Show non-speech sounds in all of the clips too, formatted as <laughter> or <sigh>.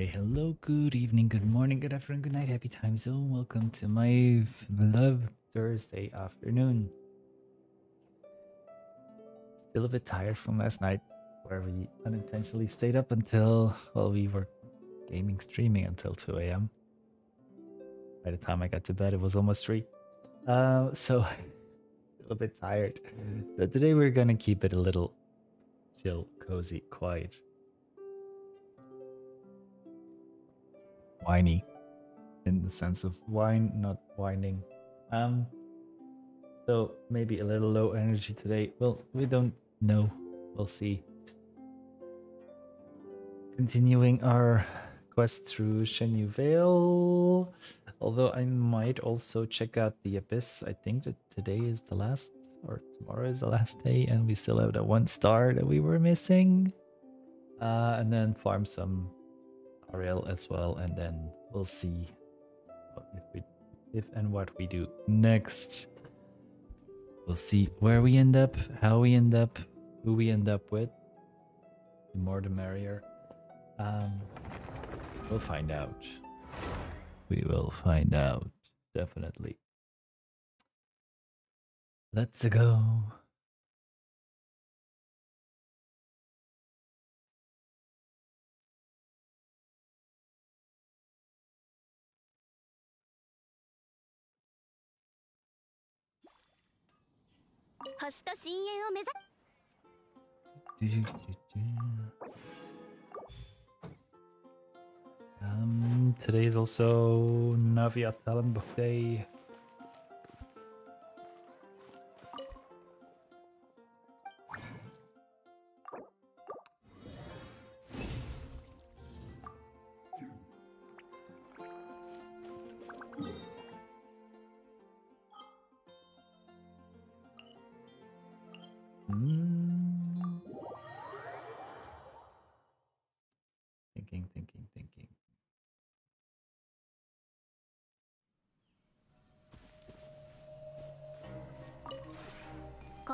Hey, hello, good evening, good morning, good afternoon, good night, happy time zone. Welcome to my beloved Thursday afternoon. Still a bit tired from last night, where we unintentionally stayed up until, well, we were gaming, streaming until 2 a.m. By the time I got to bed, it was almost 3. Uh, so, <laughs> a little bit tired. So today we're gonna keep it a little chill, cozy, quiet. Whiny. In the sense of wine, not whining. Um so maybe a little low energy today. Well, we don't know. We'll see. Continuing our quest through Chenyu Vale. Although I might also check out the Abyss. I think that today is the last or tomorrow is the last day and we still have that one star that we were missing. Uh, and then farm some Ariel as well and then we'll see if we if and what we do next. We'll see where we end up, how we end up, who we end up with. The more the merrier. Um, we'll find out. We will find out, definitely. Let's go. Um, today is also Navia talent book Day.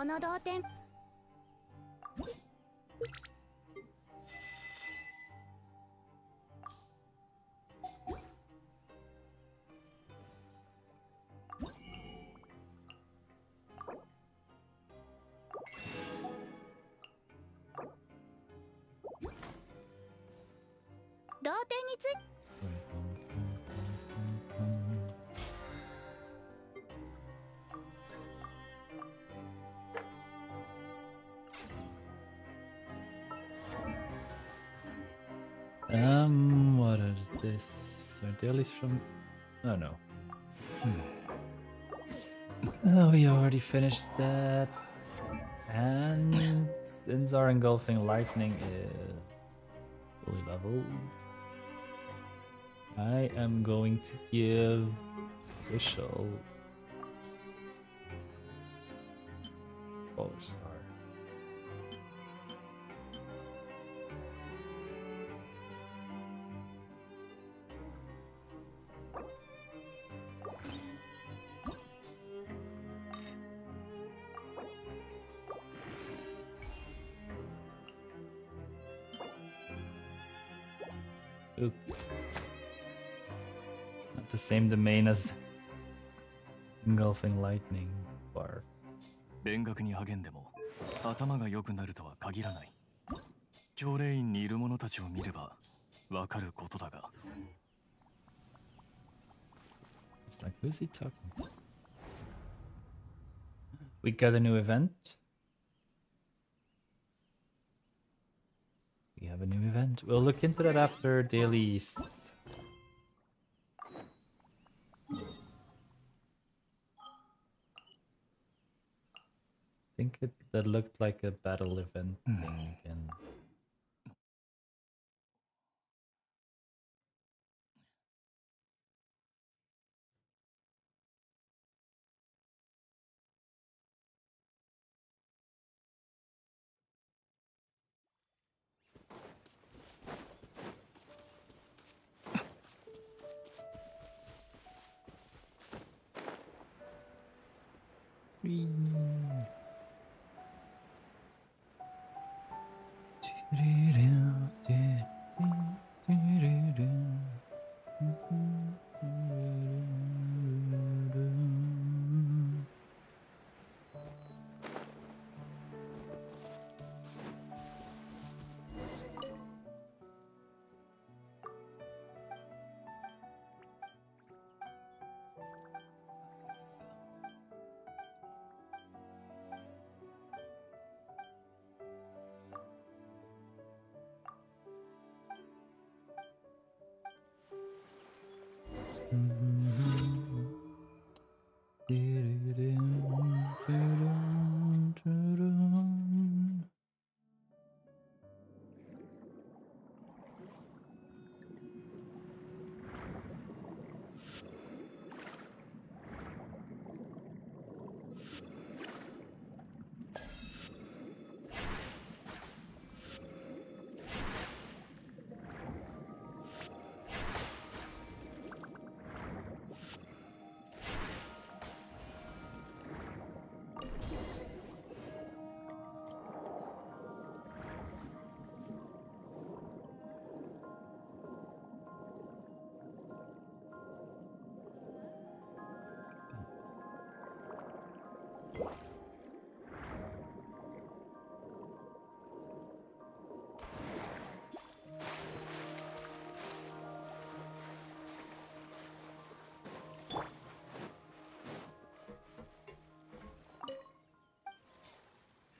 この同点。Dailies from? Oh no. Hmm. Oh, we already finished that. And Zinzar engulfing lightning is fully leveled. I am going to give Wishel Power Star. same domain as engulfing lightning barf. 勉学に励んでも頭が良くなるとは限らない教令院にいる者たちを見ればわかることだが It's like, who's he talking to? We got a new event. We have a new event. We'll look into that after dailies. It that looked like a battle event hmm. thing again.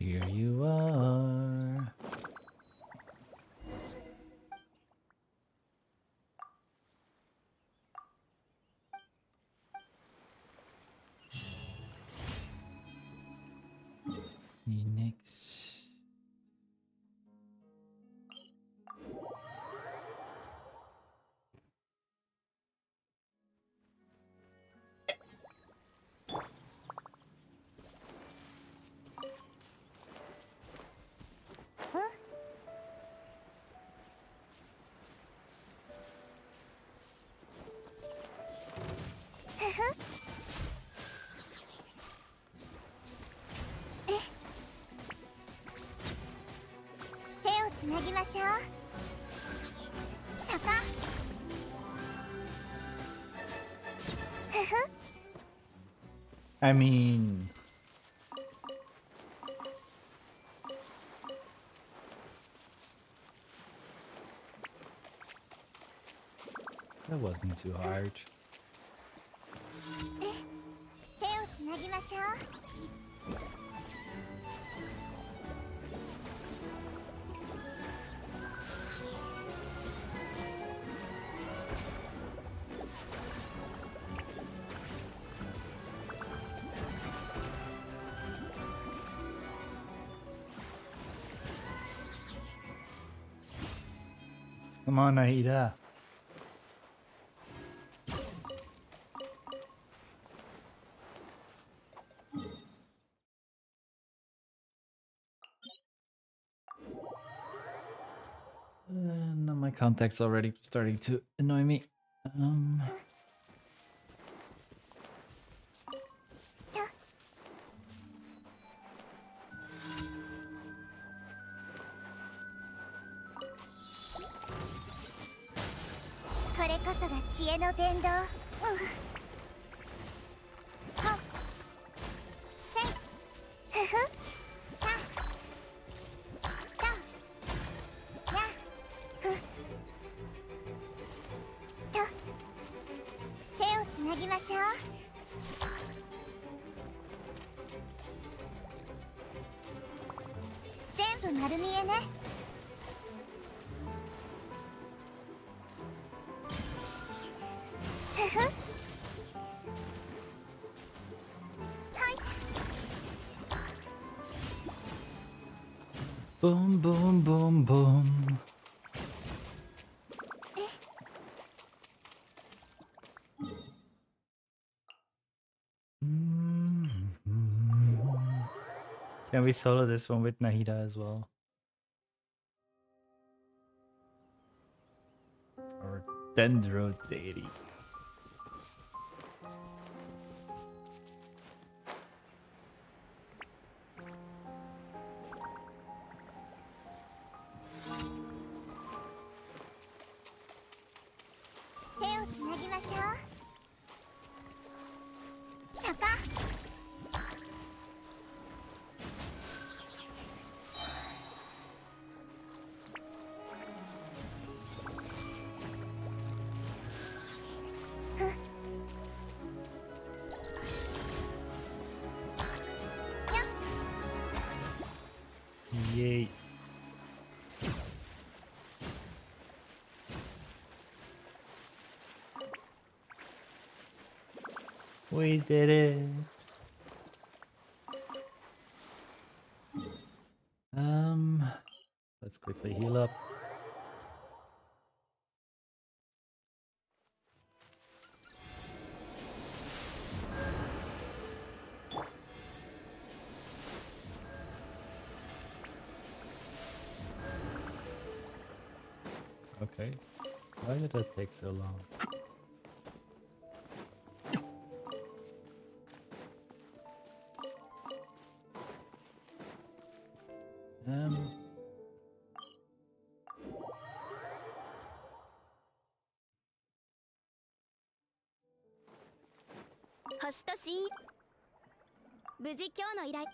Here you ぎましょう坂ふふ I mean, that wasn't too hard. Come on, Aida. Uh, now my contact's already starting to annoy me. Um, boom, boom. Can we solo this one with Nahida as well? Or Dendro Deity.「did it. Um, let's quickly heal up. Okay. Why did that take so long? 星とし無事今日の依頼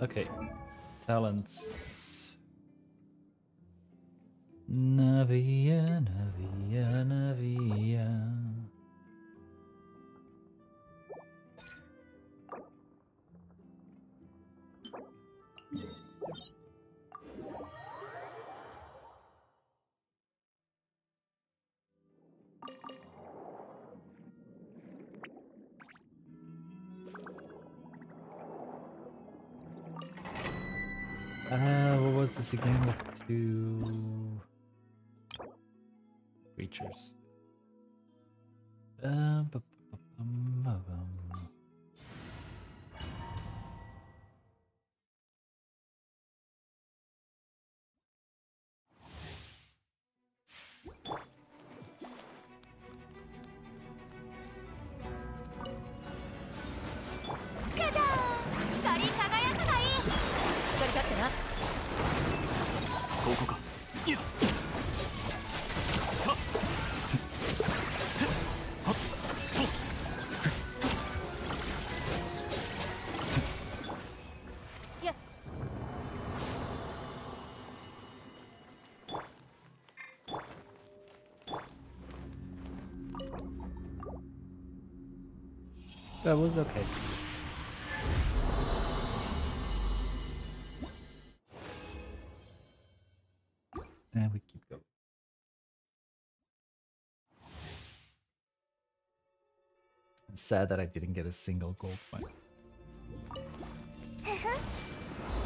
Okay. talents. Again with two creatures? That was okay. And we keep going. It's sad that I didn't get a single gold coin.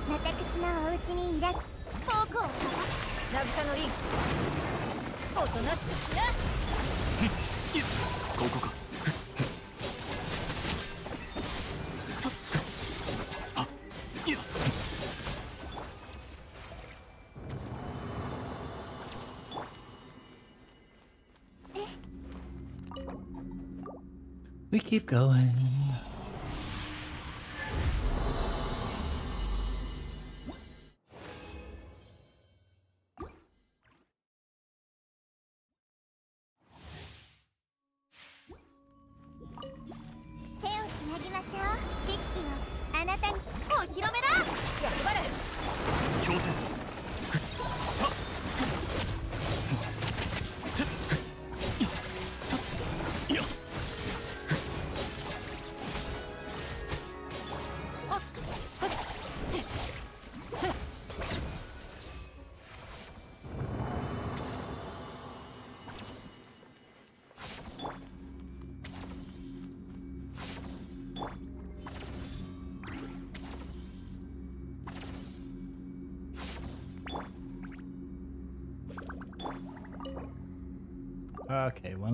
私のお家にいらし遠くを渚のリンおとなしくしなここか <laughs> keep going.「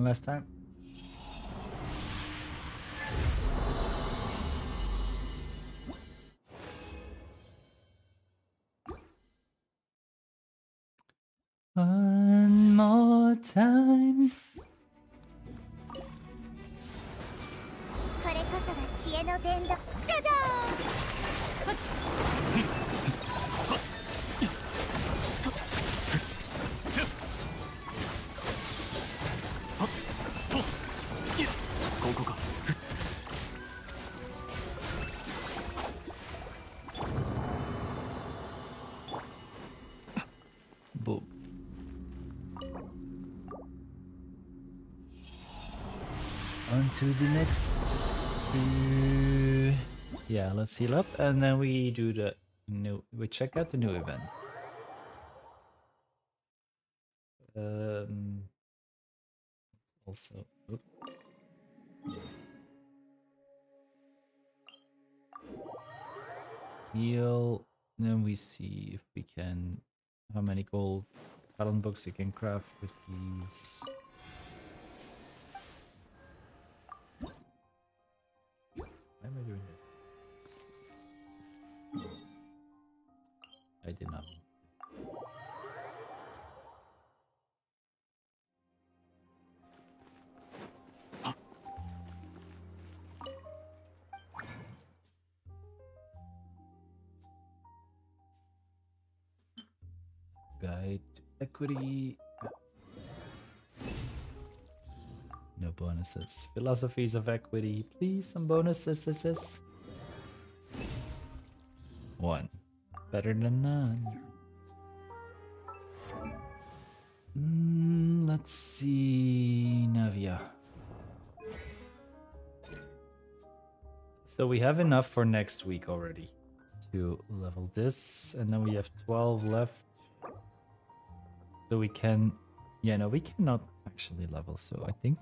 last time. To the next. uh, Yeah, let's heal up and then we do the new. We check out the new event. Um. Also. oop. Heal. Then we see if we can how many gold talent books you can craft with these. Am I doing this? Bonuses. Philosophies of equity. Please, some bonuses. One. Better than none. Mm, let's see, Navia. So we have enough for next week already to level this, and then we have 12 left. So we can, yeah, no, we cannot actually level. So I think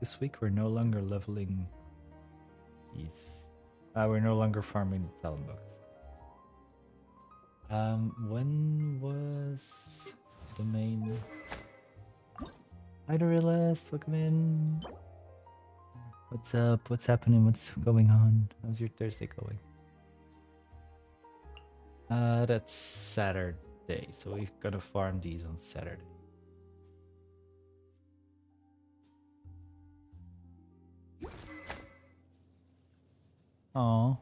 this week we're no longer leveling these. Uh, we're no longer farming the talent bugs. Um, when was the main? Hi, Dorilus, welcome in. What's up? What's happening? What's going on? How's your Thursday going? Uh, that's Saturday, so we've got to farm these on Saturday. Oh,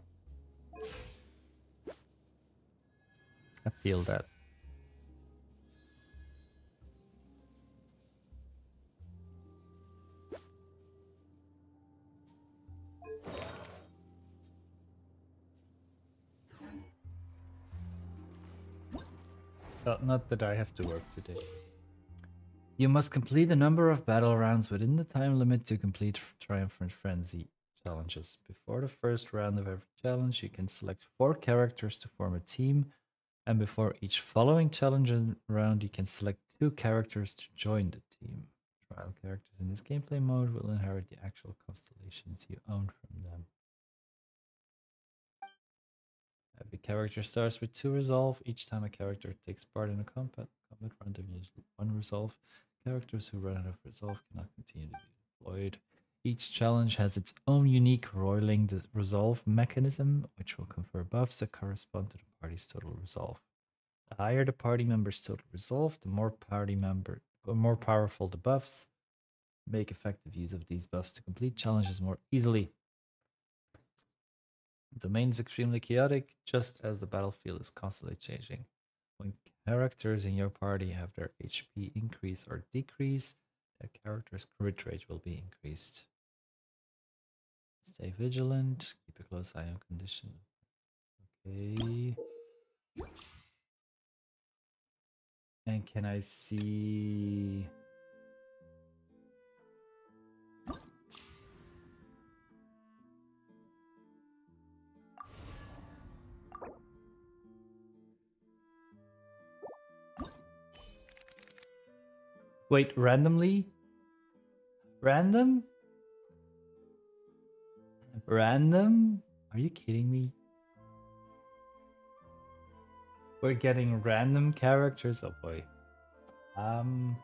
I feel that. Well, not that I have to work today. You must complete a number of battle rounds within the time limit to complete Triumphant Frenzy challenges. Before the first round of every challenge, you can select four characters to form a team, and before each following challenge round, you can select two characters to join the team. Trial characters in this gameplay mode will inherit the actual constellations you own from them. Every character starts with two resolve. Each time a character takes part in a combat, combat round, they use one resolve. Characters who run out of resolve cannot continue to be deployed. Each challenge has its own unique roiling resolve mechanism, which will confer buffs that correspond to the party's total resolve. The higher the party member's total resolve, the more party member, the more powerful the buffs. Make effective use of these buffs to complete challenges more easily. The domain is extremely chaotic, just as the battlefield is constantly changing. When characters in your party have their HP increase or decrease, their character's crit rate will be increased. Stay vigilant, keep a close eye on condition. Okay. And can I see... Wait, randomly? Random? Random? Are you kidding me? We're getting random characters? Oh boy. Um...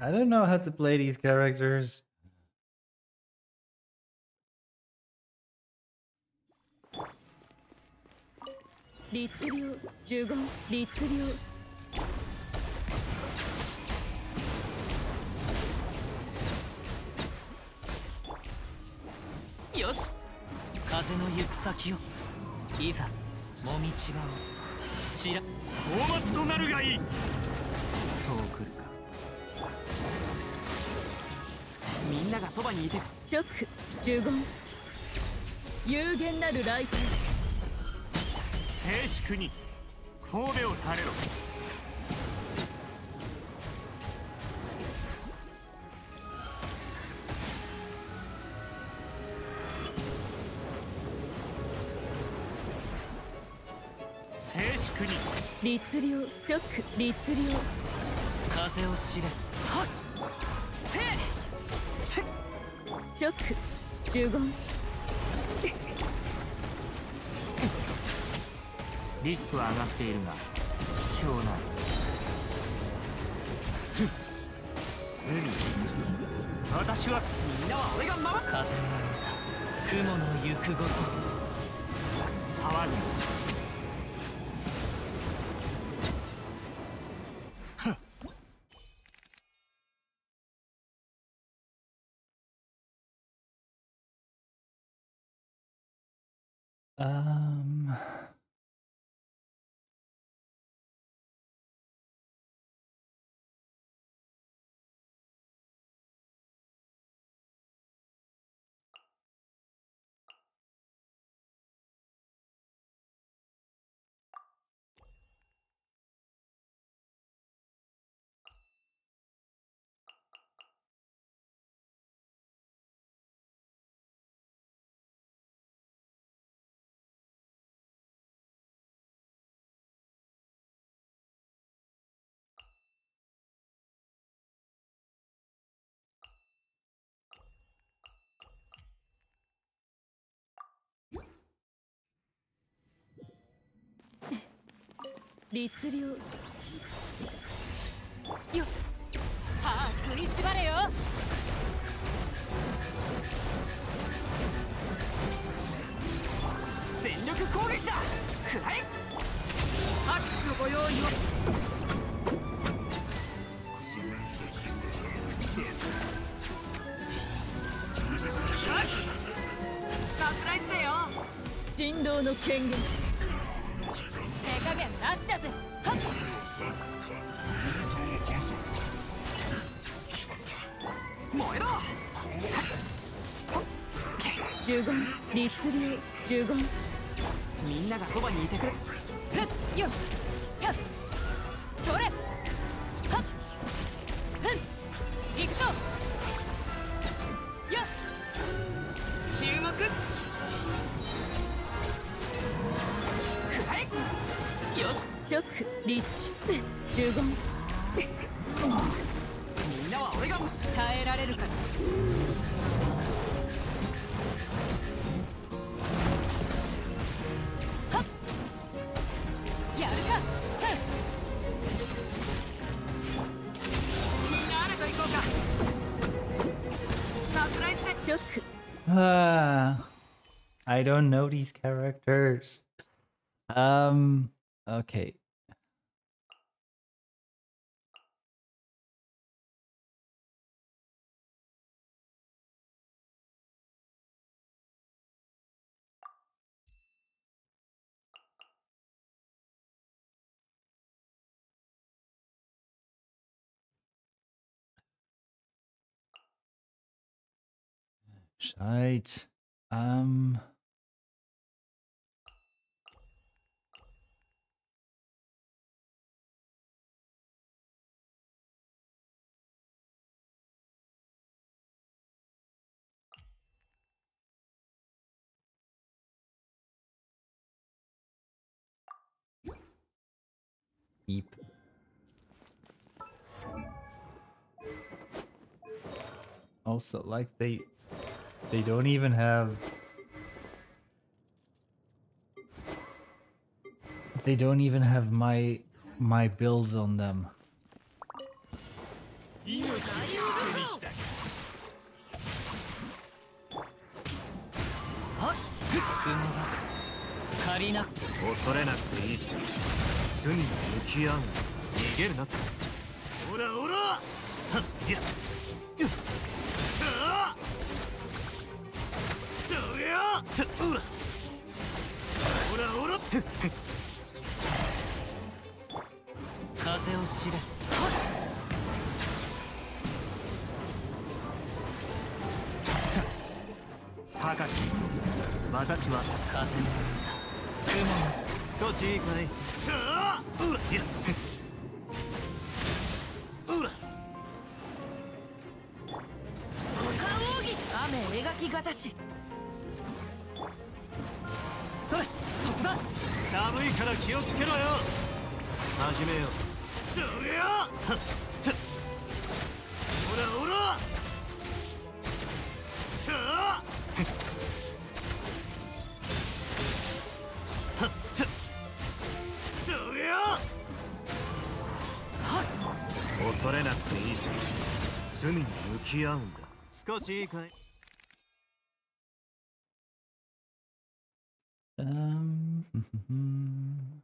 I don't know how to play these characters. Yosh! 風の行く先をいざもみちばをちら大松となるがいいそう来るかみんながそばにいて。直呪言。有限なる来店静粛に神戸を垂れろ。静粛に。律令直律令。風を知れはっ直呪言 <laughs> リスクは上がっているが希少な。海私はみんなは俺が守る。風の歌雲の行くごと騒ぐ律令」よっ。歯食いしばれよ。全力攻撃だ。くらえ拍手のご用意を。サプライズだよ。振動の権限なしだぜ。はっ。燃えろ。呪言律令呪言。みんながそばにいてくれ。ふっ。よっリッチ。呪言みんなは俺が耐えられるか。はっ。やるか。みんなあれと行こうかサプライズで直 Ah, I don't know these characters. Um. Okay. Shite. Um. Beep. Also, like they they don't even have they don't even have my my bills on them. そりゃさほらほらほら風を知れ高き私は風の雲少しいいかいさあほらやほら他奥義雨描きがたし。気をつけろよ。始めよう。そりゃ。ほらほら。さあ。そりゃ。恐れなくていいぞ罪に向き合うんだ。少しいいかい？Um.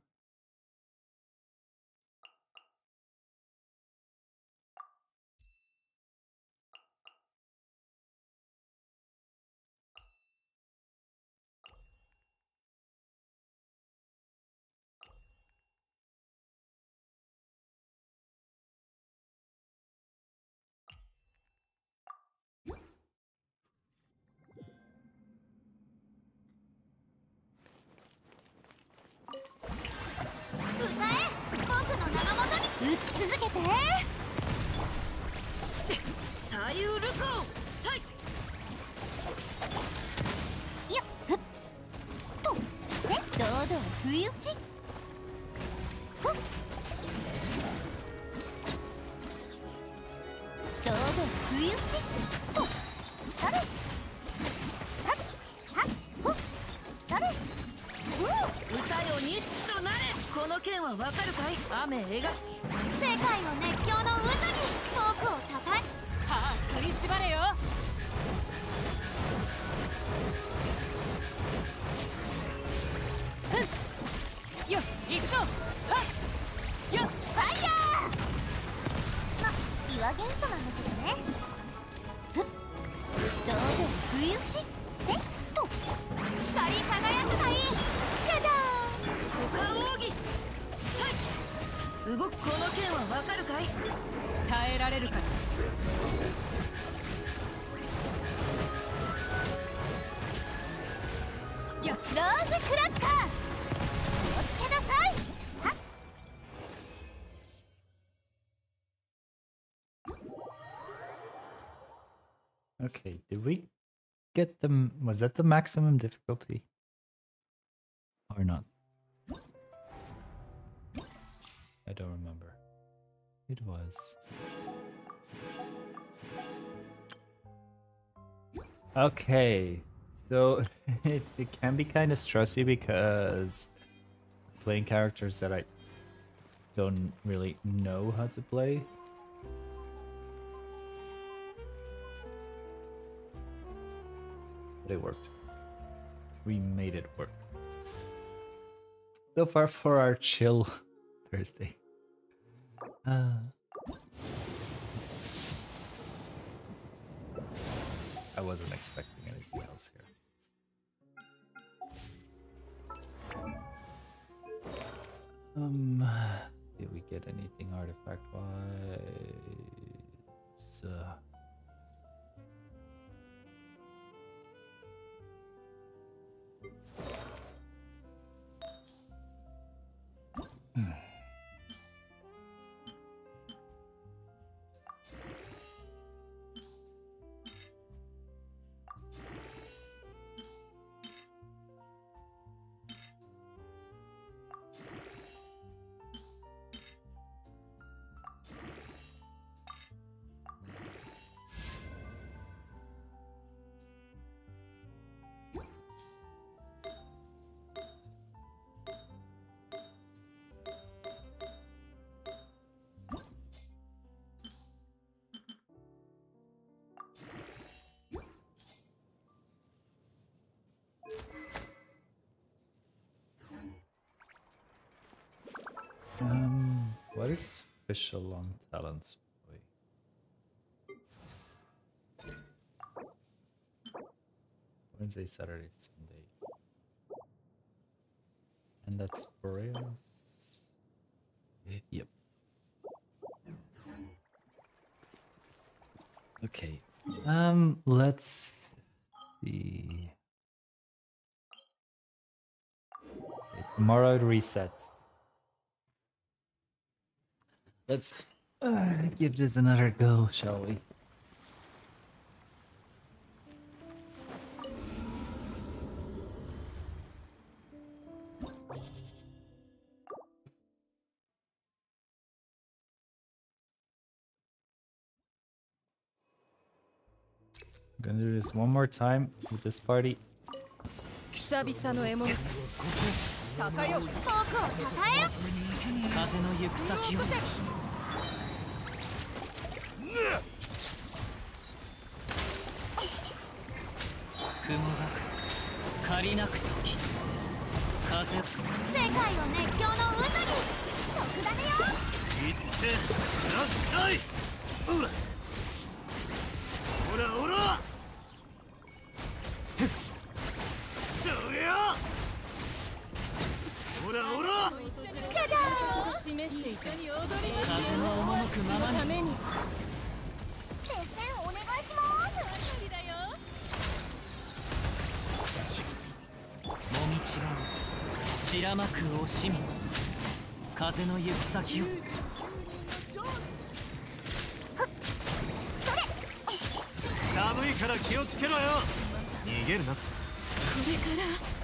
わかるかい？雨描世界を熱狂 Okay, did we get them? Was that the maximum difficulty? Or not? I don't remember. It was. Okay, so <laughs> it, it can be kind of stressy because playing characters that I don't really know how to play. But it worked. We made it work. So far for our chill <laughs> Thursday. Uh, I wasn't expecting anything else here. Um, did we get anything artifact wise? Uh, Um, what is official long talents? Wednesday, Saturday, Sunday. And that's Boreas. Yep. Okay. Um, let's see. Okay, tomorrow it resets. Let's uh, give this another go, shall we? I'm gonna do this one more time with this party. 久々の獲物高よ僕をたえよ風の行く先雲がく借りなく時風世界を熱狂の渦に特ダネよ行ってくださいほらほらほら示していた風の赴くままにためにお願いします。もみちらを散らまく惜しみ風の行く先を寒いから気をつけろよ逃げるなこれから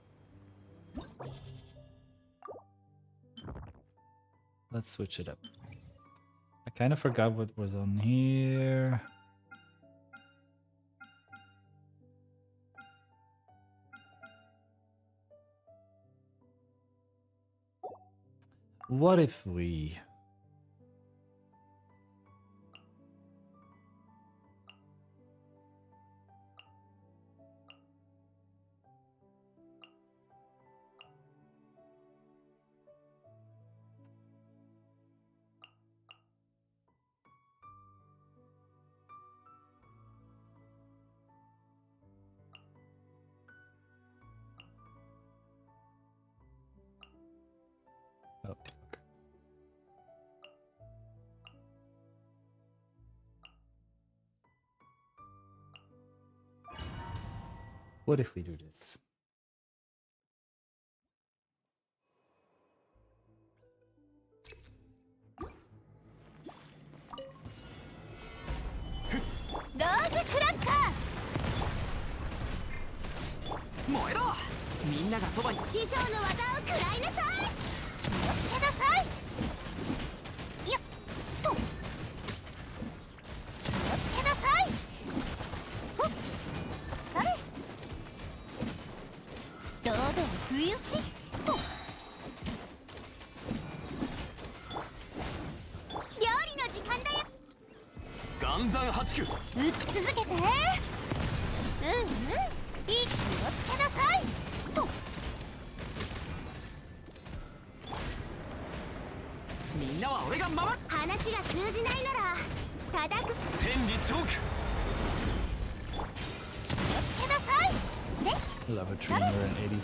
Let's switch it up. I kind of forgot what was on here. What if we... What みんながそばに。師匠の技を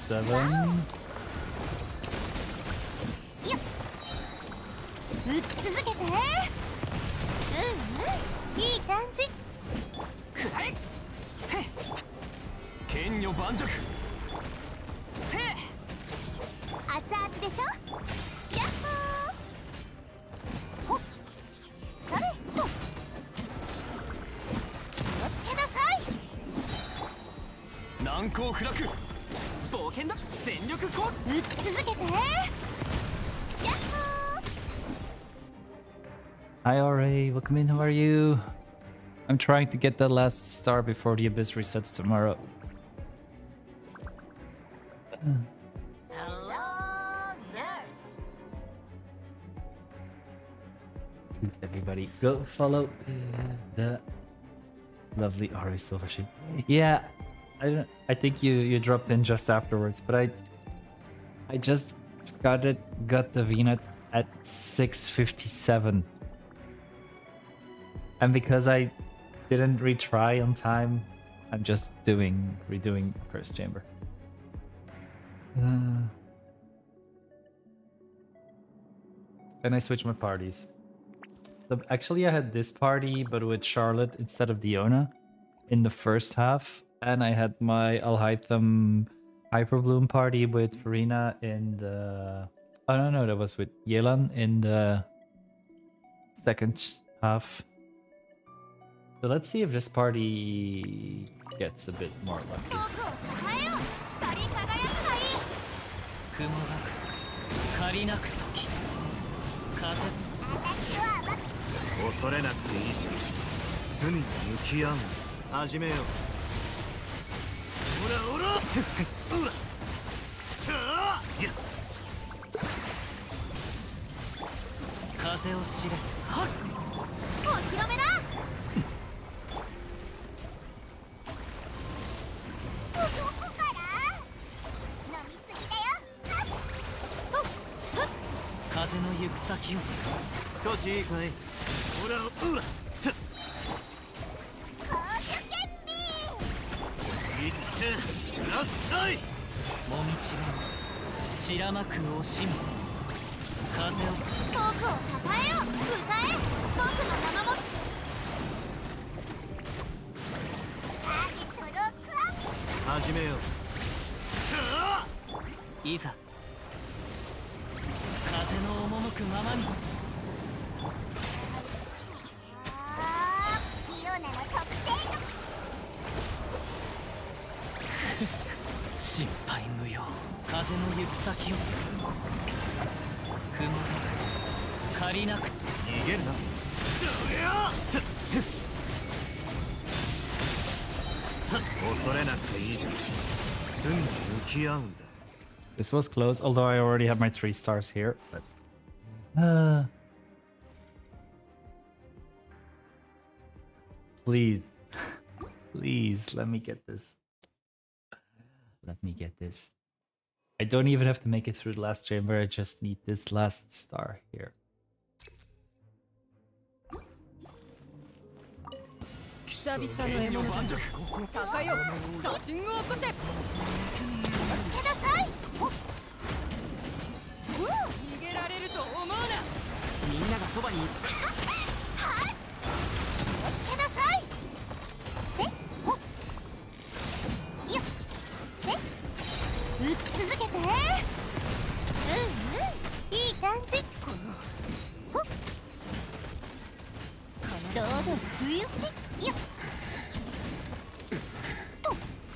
seven. Thank you. 全力攻撃打ち続けてやっほー Hi, RA. Welcome in. How are you? I'm trying to get that last star before the abyss resets tomorrow. Hello, nurse. Please, everybody, go follow the lovely RA Silversheen. Yeah, I don't. I think you you dropped in just afterwards, but I I just got it. Got the VNet at 6:57, and because I didn't retry on time, I'm just doing redoing first chamber. Uh, and I switch my parties. So actually, I had this party, but with Charlotte instead of Diona in the first half, and I had my Alhaitham Hyperbloom party with Rina in the. Oh no, no, that was with Yelan in the second half. So let's see if this party gets a bit more lucky. 風を知おみの行く先を。少しいいかい？ほらほらいもみちが散らまく惜しみ風を遠くを抱えよう歌え僕の名もターゲットロックアッ始めよういざ風の赴くままに風の行く先を雲が借りなく逃げるなどりゃ恐れなくていいぞ罪に向き合うんだ This was close, although I already have my three stars here. But uh, please, please let me get this. Let me get this. I don't even have to make it through the last chamber. I just need this last star here. じこの。ほっ。堂々不意打ち。よっと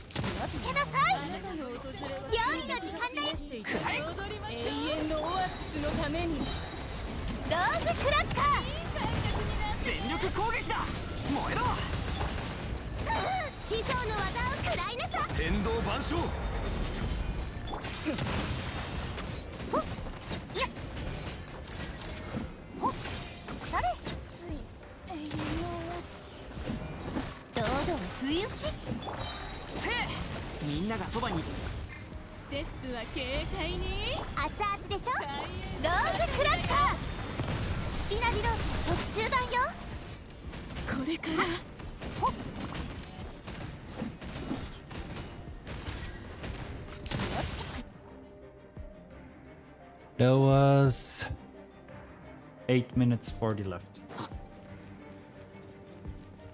気をつけなさい。料理の時間だよ。永遠のオアシスのために。ローズクラッカー。全力攻撃だ。燃えろ。うん師匠の技を食らいなさ。天道万象。ほ堂々不意打ち？みんながそばに。ステップは軽快に。熱々でしょ？ローズクラッカー！スピナディロースの特注版よ。これから。ほっ There was eight minutes forty left.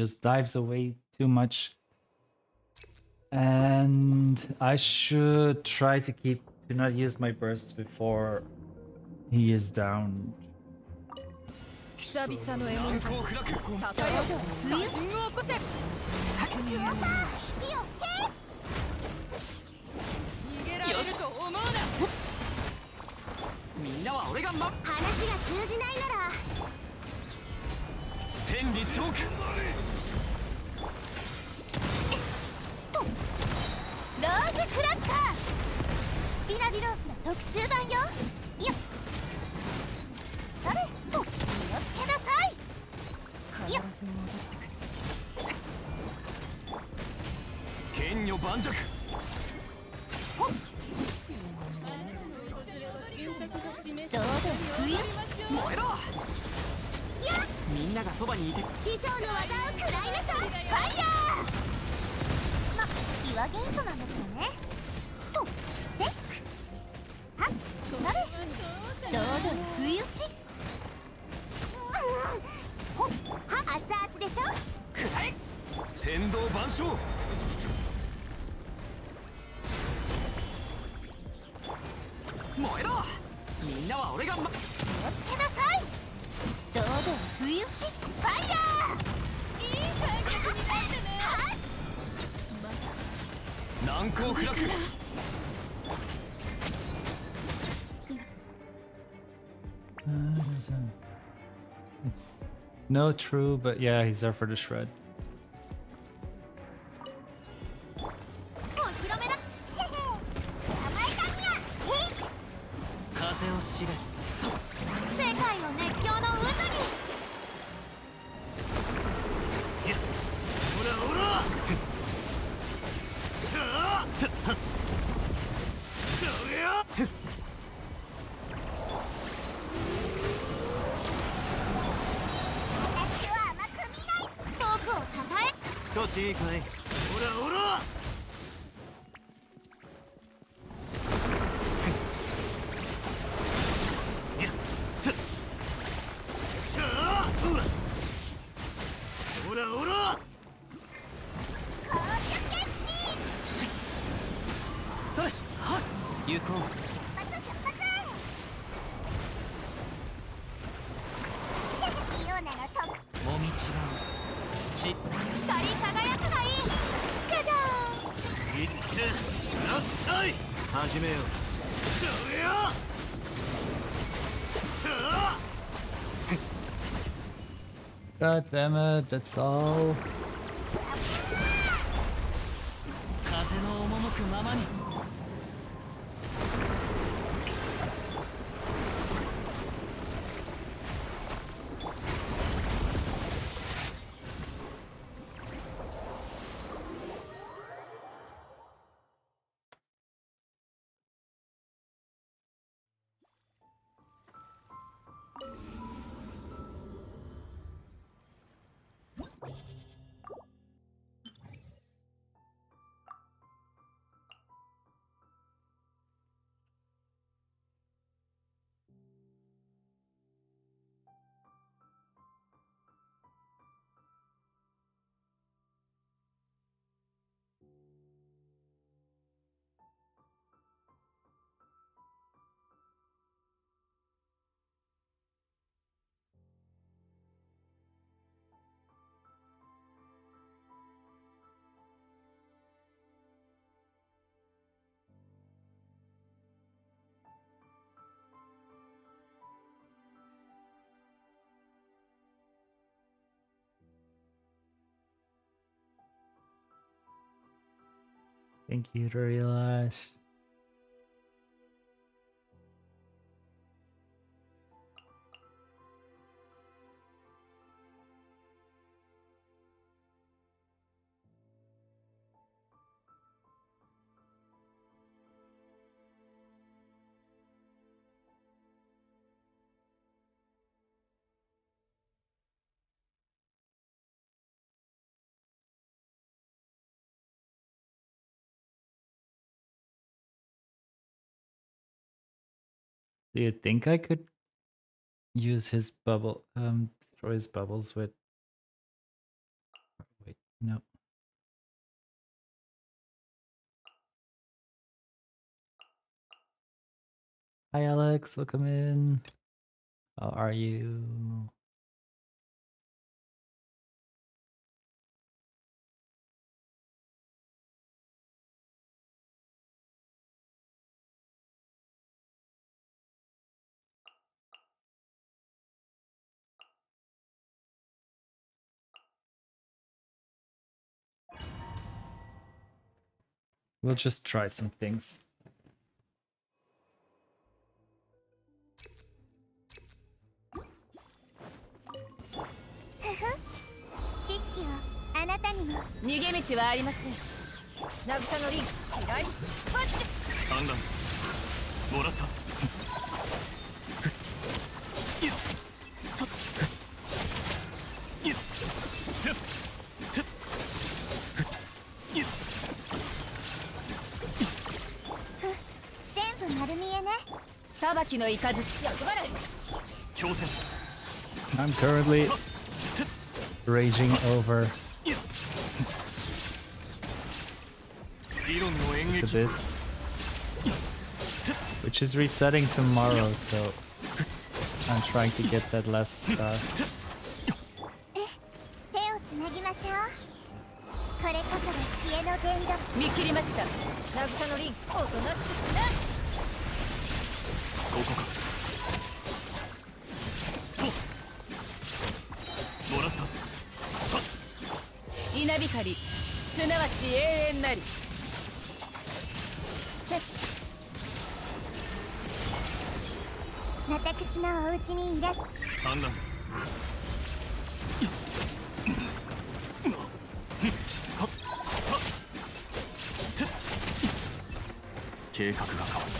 just dives away too much. And I should try to keep to not use my bursts before he is down. 中盤よ。No, true, but yeah, he's there for the shred. God damn it, that's all. Thank you, Dorilash. Do you think I could use his bubble, um, destroy his bubbles with? Wait, no. Hi, Alex. Welcome in. How are you? We'll just try some things. 裁きの雷役払い強戦 I'm currently raging over 理論の演 this 劇 abyss, which is resetting tomorrow, so I'm trying to get that last star. 手をつなぎましょう ここか。ともらった。稲光すなわち永遠なり。私のお家にいらっし。ゃ産卵計画が変わった。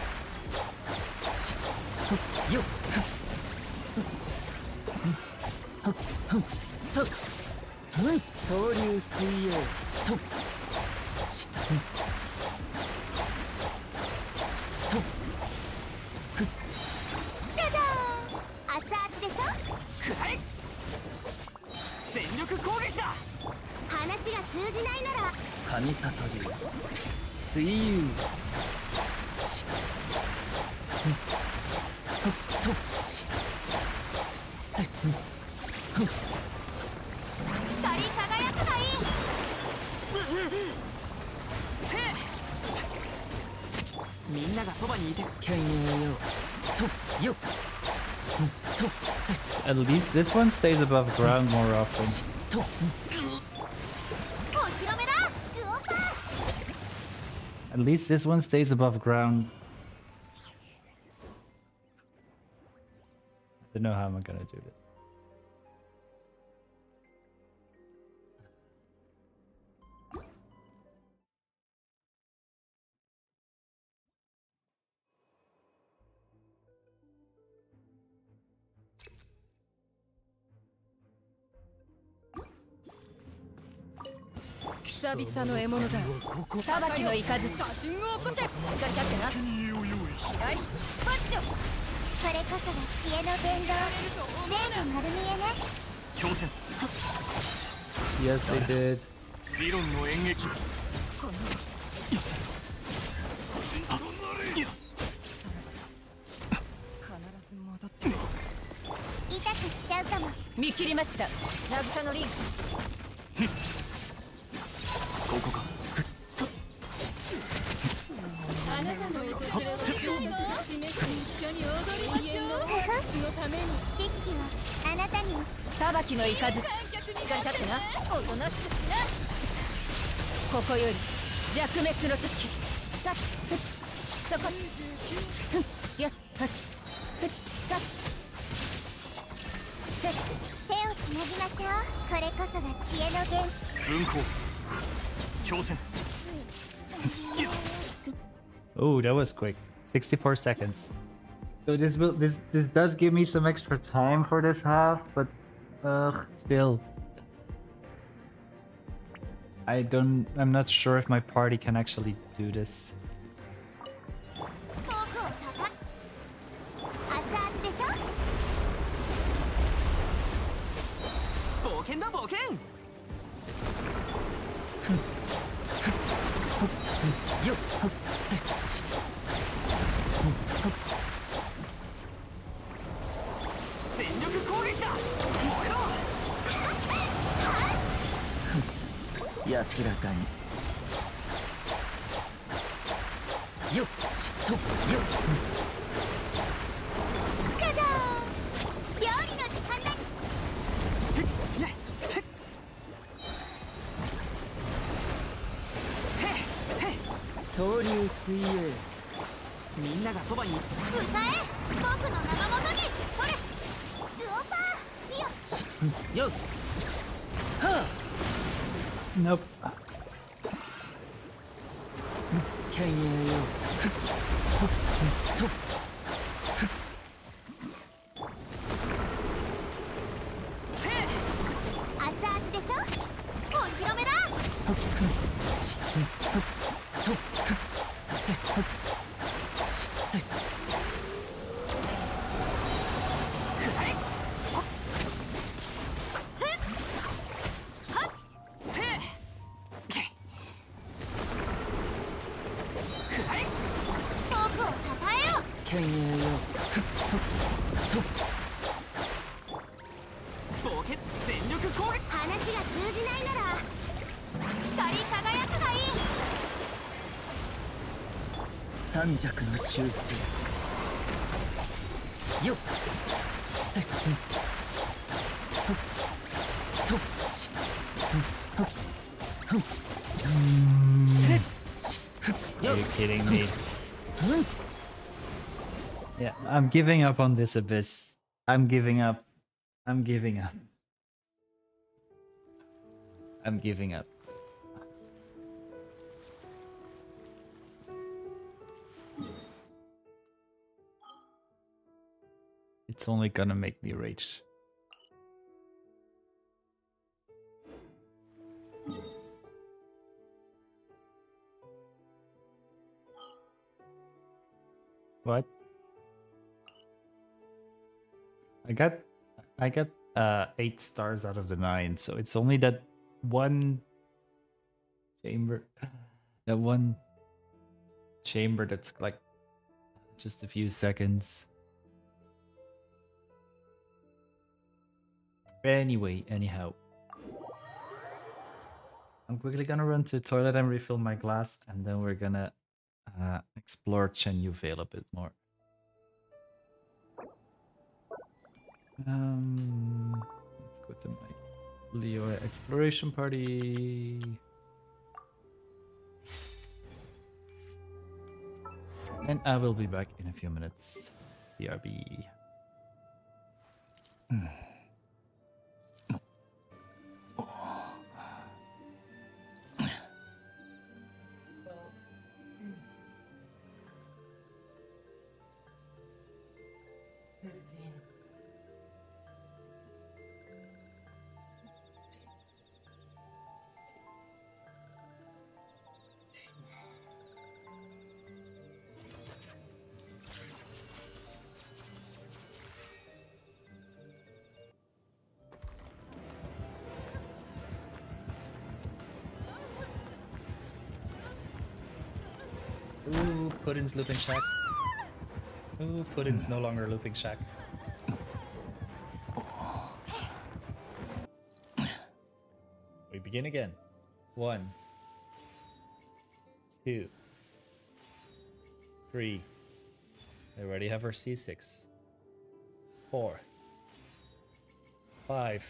総流水泳とし。とじゃじゃーん熱々でし。ょくらえ全力攻撃だ話が通じないなら神里流水遊 ながそばにいて権威よとようんとせ At least this one stays above ground more often. とお披露目だウオパー At least this one stays above ground. I don't know how I'm gonna do this. 々の獲物だ。裁きの雷写真を起こせしっかり立ってな左パッチよこれこそが知恵の伝道。全部丸見えね。強戦 Yes, they did. 理論の。演劇このず戻って。痛くしちゃうかも。見切りました。渚のリンクここか？あなたの示して一緒に踊りましょうのために知識はあなたにも裁きの雷しっかり立ってなおとなしくしなここより弱滅の時たっふっそこふんやっはっふったっ手をつなぎましょうこれこそが知恵の源運行強戦 Oh, that was quick. 64 seconds. So this will this this does give me some extra time for this half, but ugh, still. I don't I'm not sure if my party can actually do this. 安らかによっしとよっ総流水泳。みんながそばに。歌え。僕の名のもとにそれ。ルオパー。よ。っ。はあ。Nope. 犬猿よ猿よと冒険全力攻撃話が通じないなら光り輝くがいい三弱の修正。よっ。せっ。ととしふっ。ふっ。せっ。しふっ。Are よっ。you kidding me? Yeah, I'm giving up on this abyss. I'm giving up. I'm giving up. I'm giving up. It's only gonna make me rage. What? I got I got uh eight stars out of the nine, so it's only that one chamber <sighs> that one chamber that's like just a few seconds. Anyway, anyhow. I'm quickly gonna run to the toilet and refill my glass, and then we're gonna uh, explore Chenyu Vale a bit more. Um, let's go to my Leo exploration party. And I will be back in a few minutes. BRB. Puddin's looping shack. Ooh, Puddin's no longer looping shack. We begin again. One, two, three. I already have our C6. Four, five.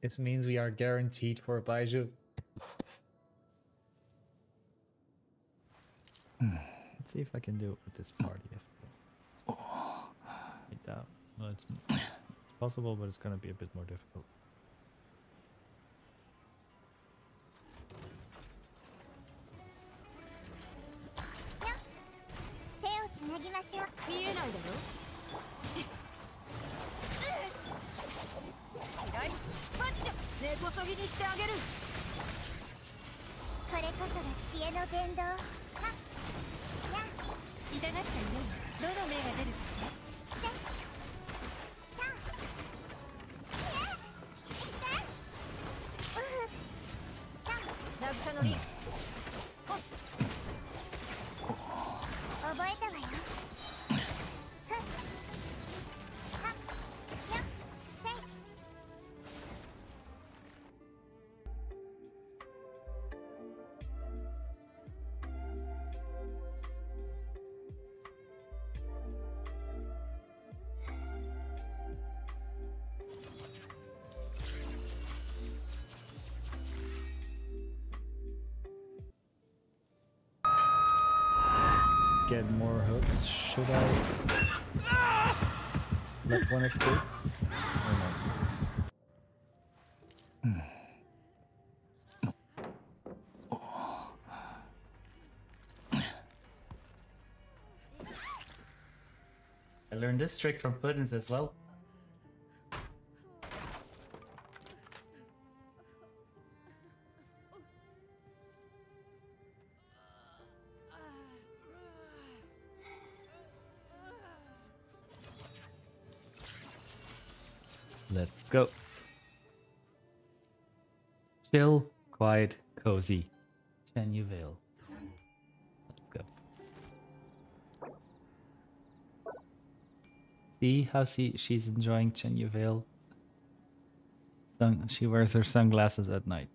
This means we are guaranteed for a Baiju. Let's see if I can do it with this party. If <sighs> I doubt. Well, it's, it's possible, but it's gonna be a bit more difficult. Hooks. Should I let one escape? No? Hmm. I learned this trick from Puddins as well. Go. Chill, quiet, cozy. Vale. Let's go. See how she, she's enjoying. Sun, she wears her sunglasses at night.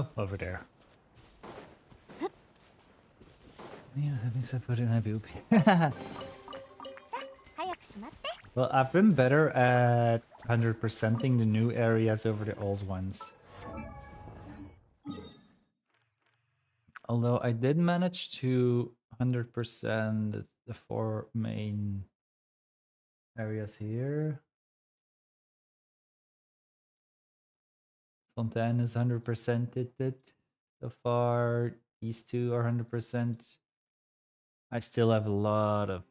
Oh, over there. Yeah, having said put in my boob. <laughs> well, I've been better at 100%ing the new areas over the old ones. Although I did manage to 100% the four main areas here. Fontaine is 100%ed it. so far. These two are 100%. I still have a lot of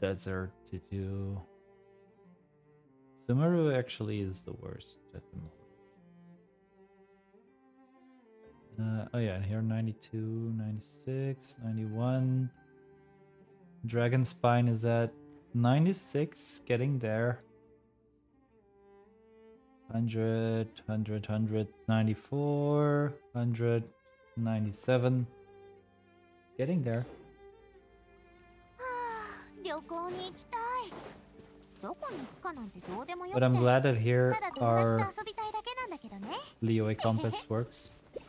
desert to do. Sumeru actually is the worst at the moment. Uh, oh yeah, and here 92, 96, 91. Dragon Spine is at 96, getting there. 100, 100, 194, 197. Getting there. <sighs> But I'm glad that here our Liyue compass works. <laughs>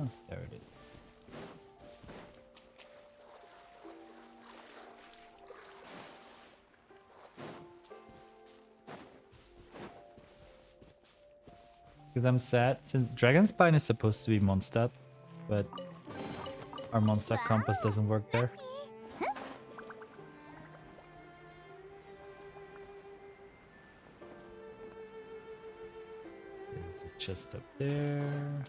Oh, there Because I'm sad since Dragonspine is supposed to be Mondstadt, but our Mondstadt compass doesn't work there. There's a chest up there.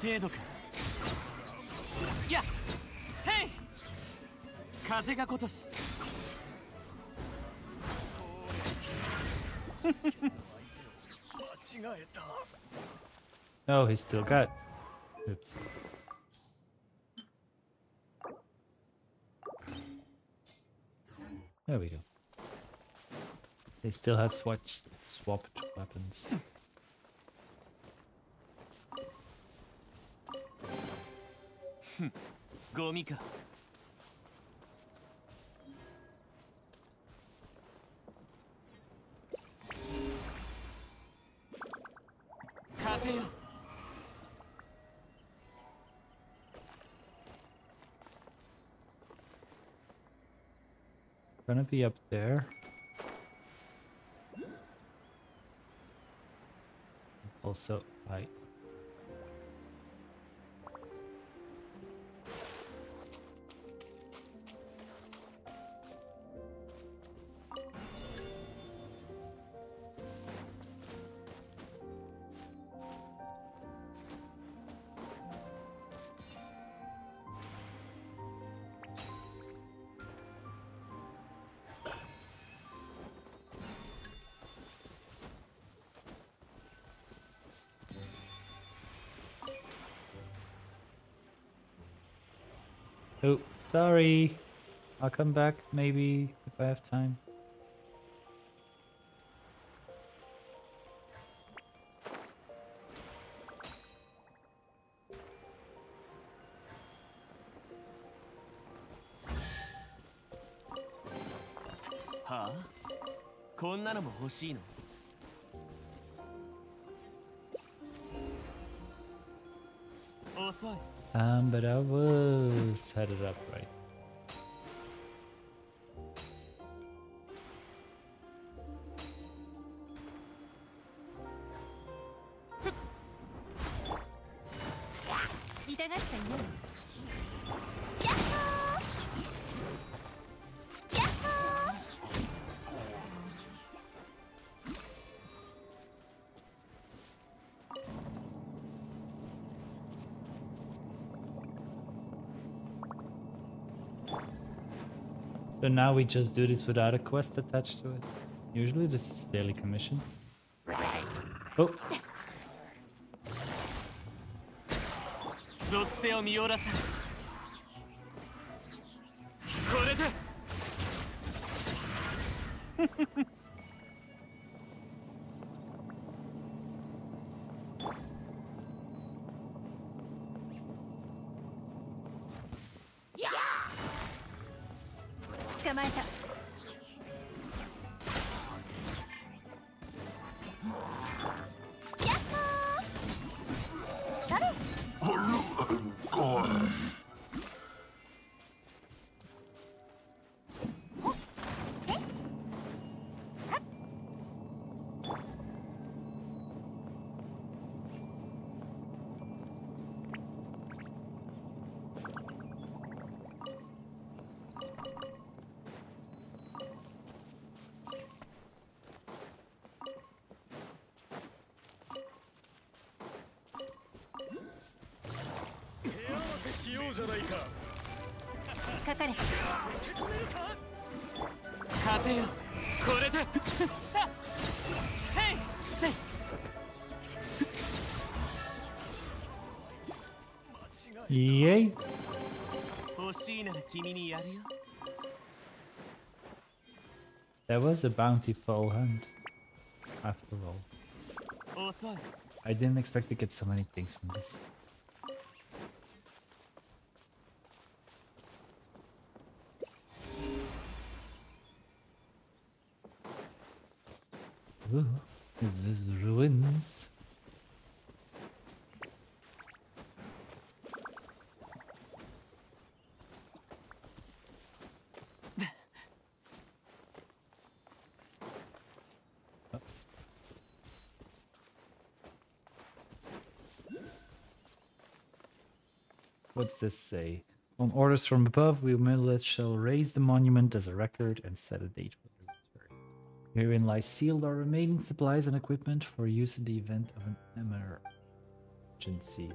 程度かや天風が如し間違えた Oh, he's still got. Oops. There we go. They still had swatched, swapped weapons. ゴミか風よ Gonna be up there. Also, I. sorry. I'll come back maybe if I have time. .はあこんなのも欲しいの Um, but I was headed up right. Now we just do this without a quest attached to it. Usually this is daily commission. Oh, There was a bountiful hunt, after all. I didn't expect to get so many things from this. Ooh, is this ruins? What's this say? On orders from above, we Millelith shall raise the monument as a record and set a date for the return. Herein lie sealed our remaining supplies and equipment for use in the event of an emergency.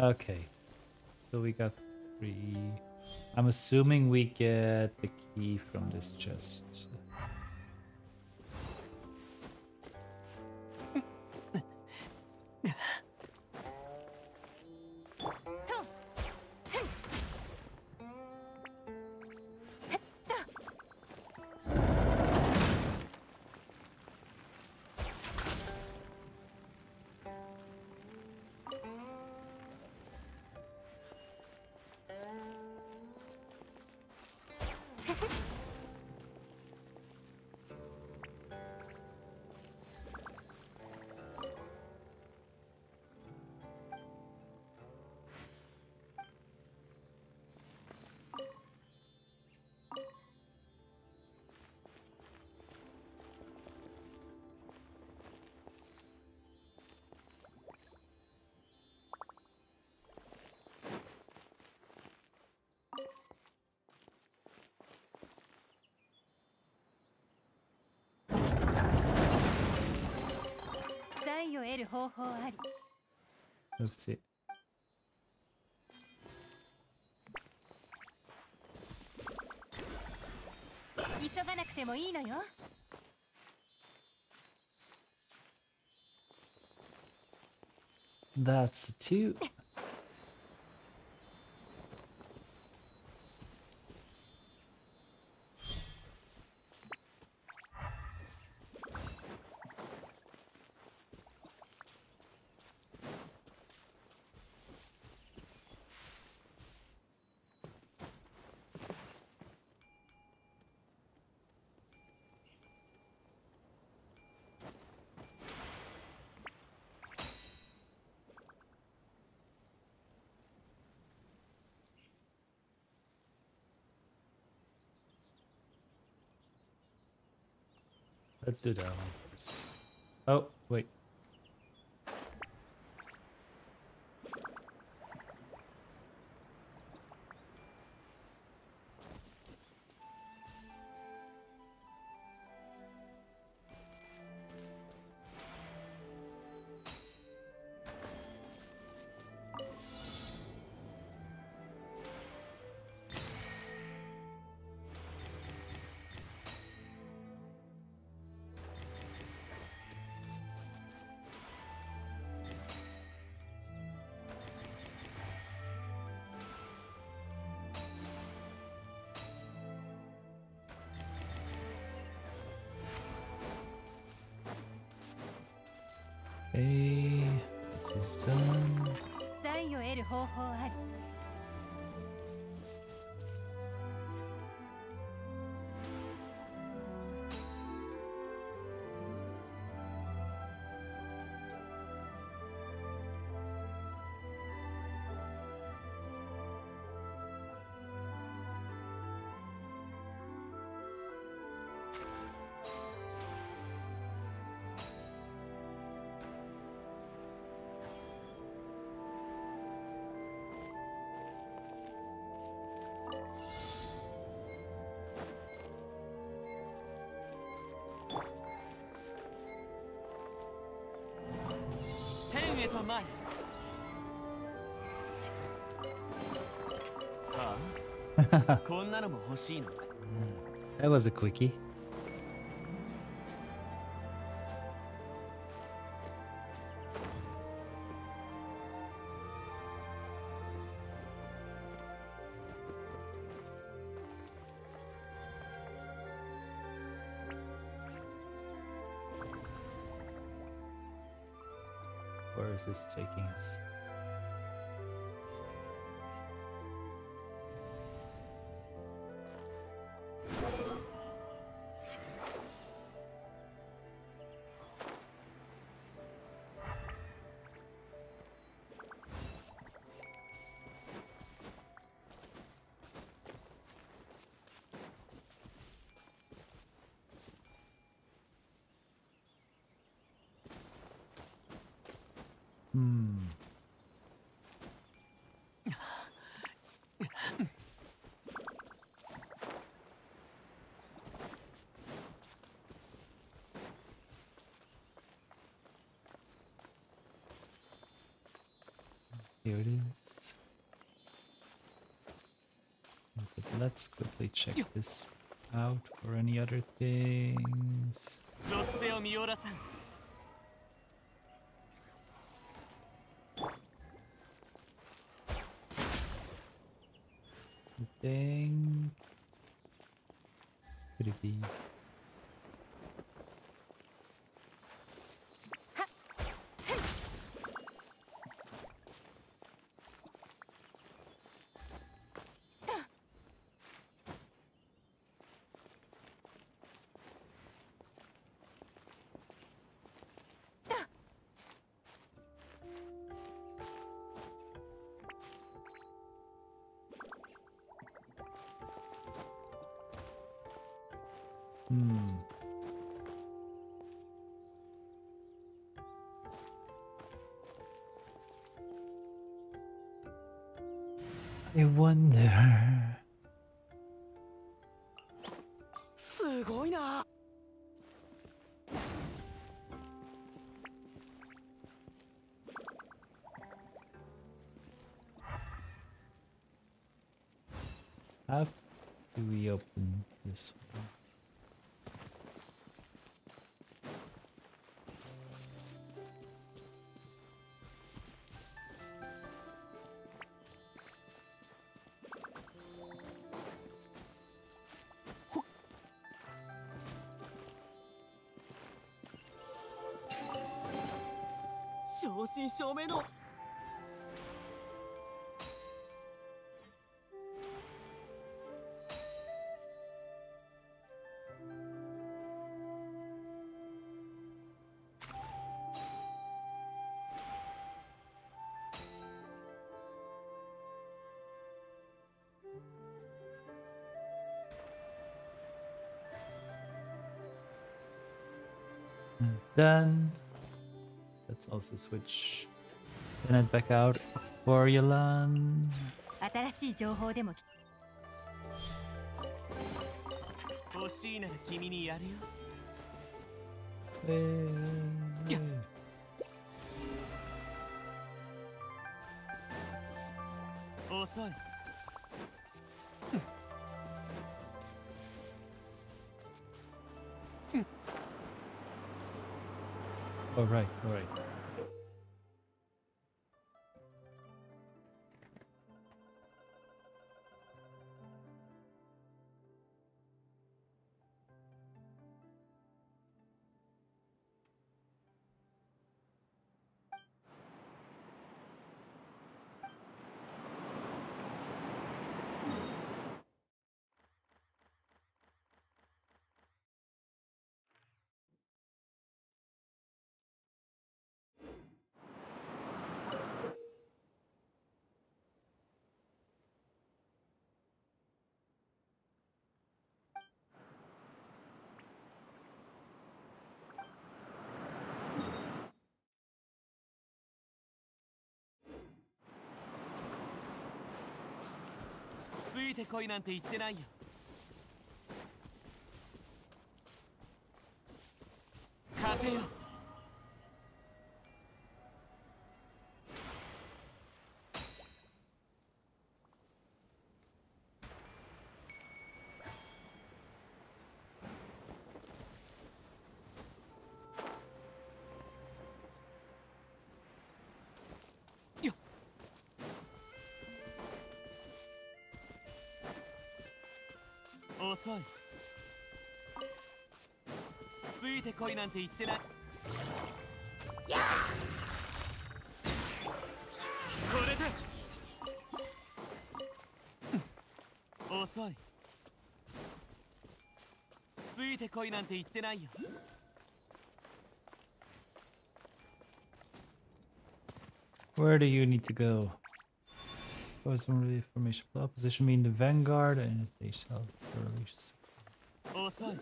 Okay, so we got three. I'm assuming we get the key from this chest. -方法あり Oopsie. 急がなくてもいいのよ That's a two. Let's do that one this it <laughs> that was a quickie. Is taking us? Let's quickly check this out for any other things. I wonder. 正真正銘の Done. Let's also switch. Bennett back out. For Yelan. Hey. Hmm. Hmm. All right. いてこいなんて言ってないよ。風よ。遅いついてこいなんて言ってないこれでうん遅いついてこいなんて言ってないよ Where do you need to go? Post one really formation flow. Position me in the vanguard and they shall い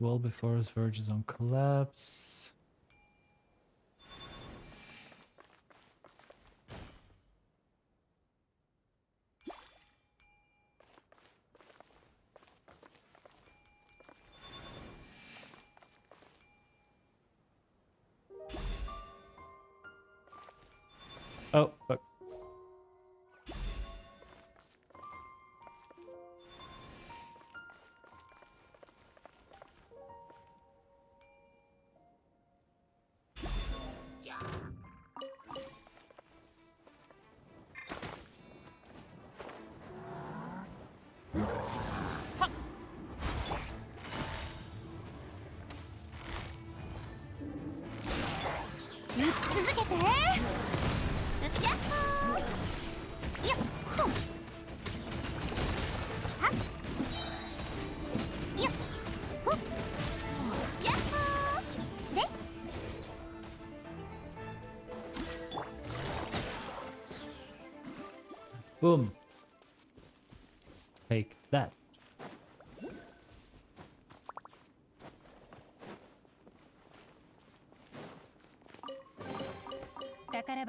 well before us verges on collapse.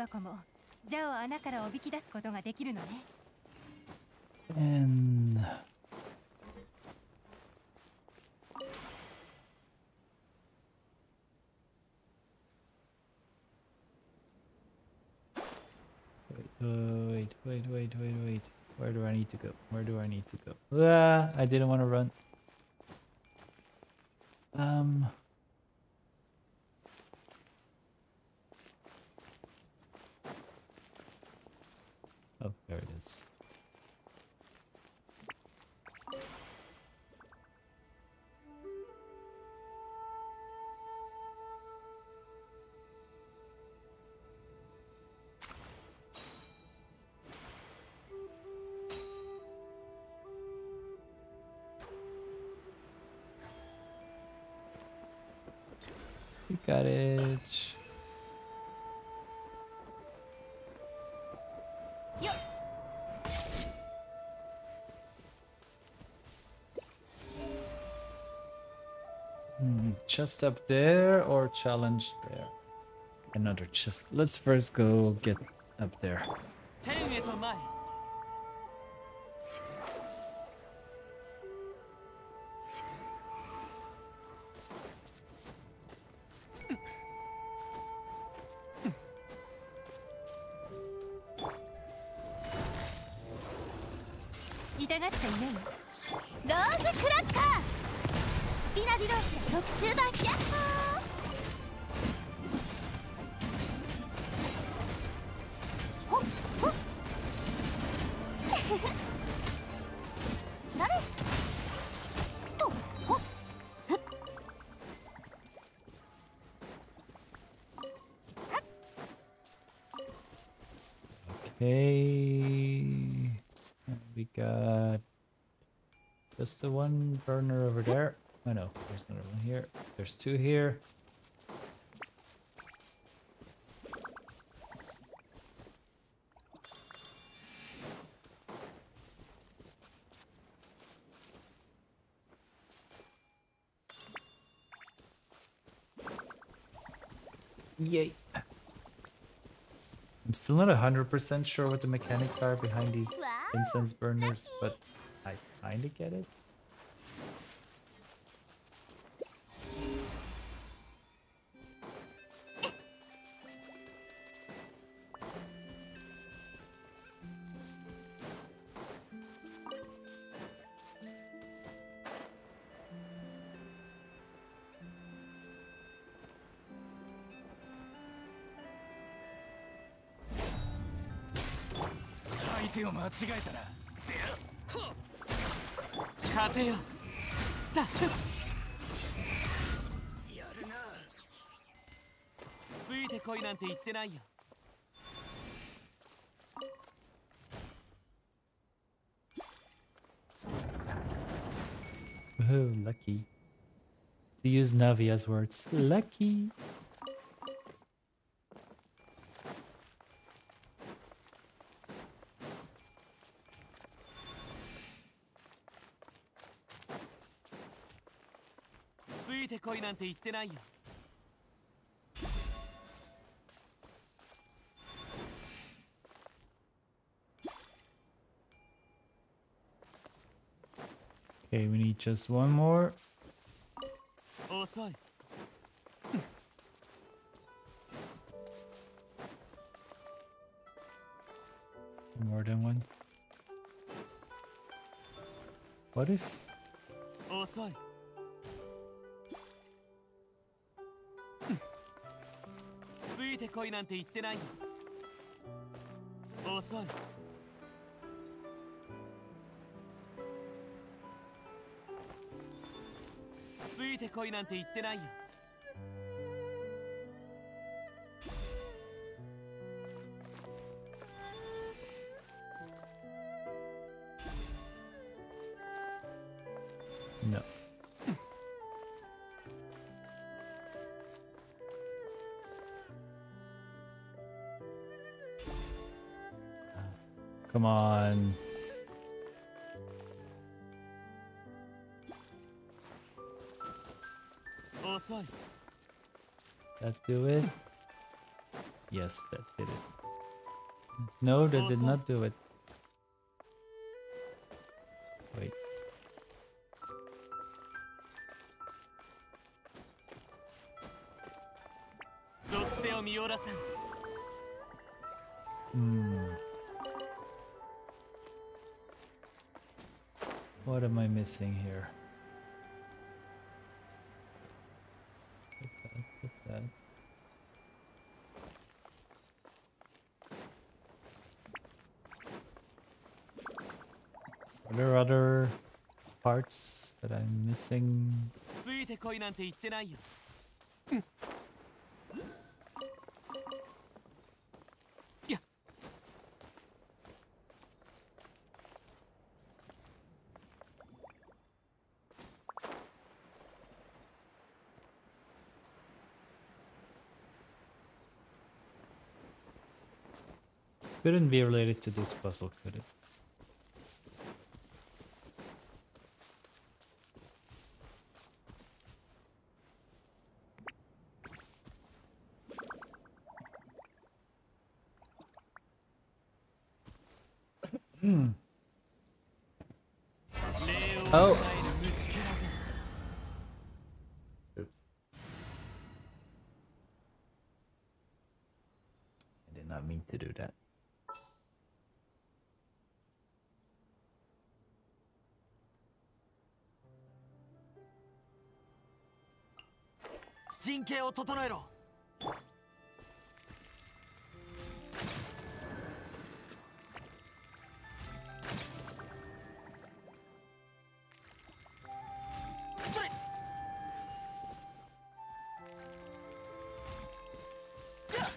宝箱もジャを穴からおびき出すことができるのね。And chest up there or challenge there? Another chest. Let's first go get up there. 特注版ヤッホーほっほっそれとほっ Okay. And We got just the one burner over there. Oh no, there's another one here. There's two here. Yay. I'm still not 100% sure what the mechanics are behind these incense burners, but I kinda get it. 間違えたな風よだやるなついてこいなんて言ってないよ Oh, lucky. To use Navia's words, lucky. てこいなんて言ってないよ Okay, we need just one more. 遅い More than one. What if 遅い てこいなんて言ってない。よ遅いついてこいなんて言ってないよ。Come on. 遅い That do it? Yes, that did it. No, that did not do it. that I'm missing? ついてこいなんて言ってないよいや Couldn't be related to this puzzle, could it? 陣形を整えろそれやっ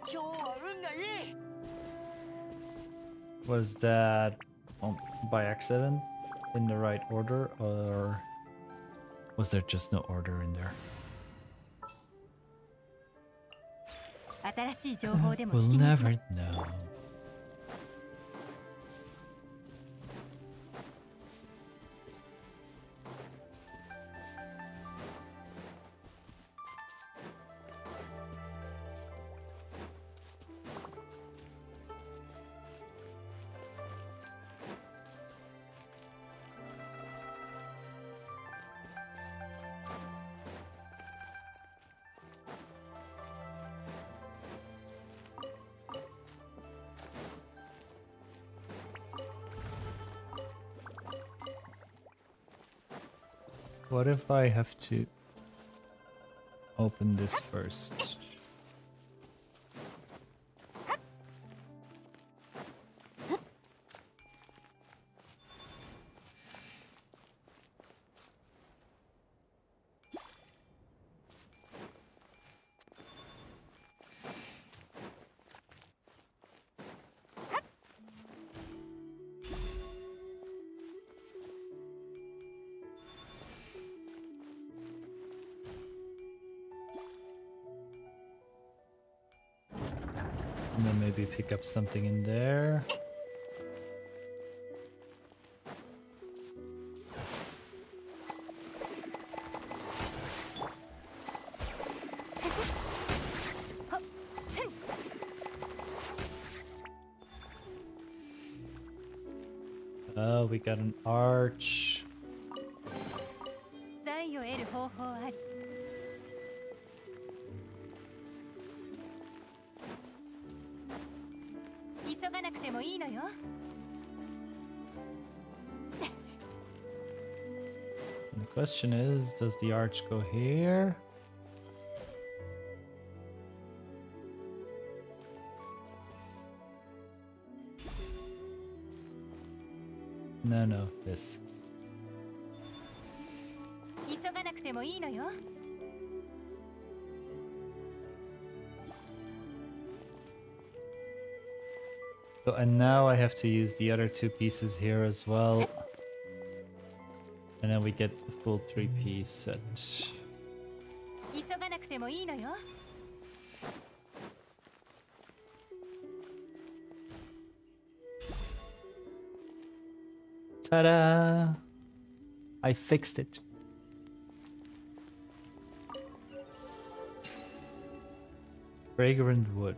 今日は運がいい Was that um, by accident in the right order, or Was there just no order in there? we'll never know. What if I have to open this first? Pick up something in there. Oh, we got an arch. Question is, does the arch go here? No, no, this. So, and now I have to use the other two pieces here as well. And then we get the full three-piece set. Ta-da! I fixed it. Fragrant wood.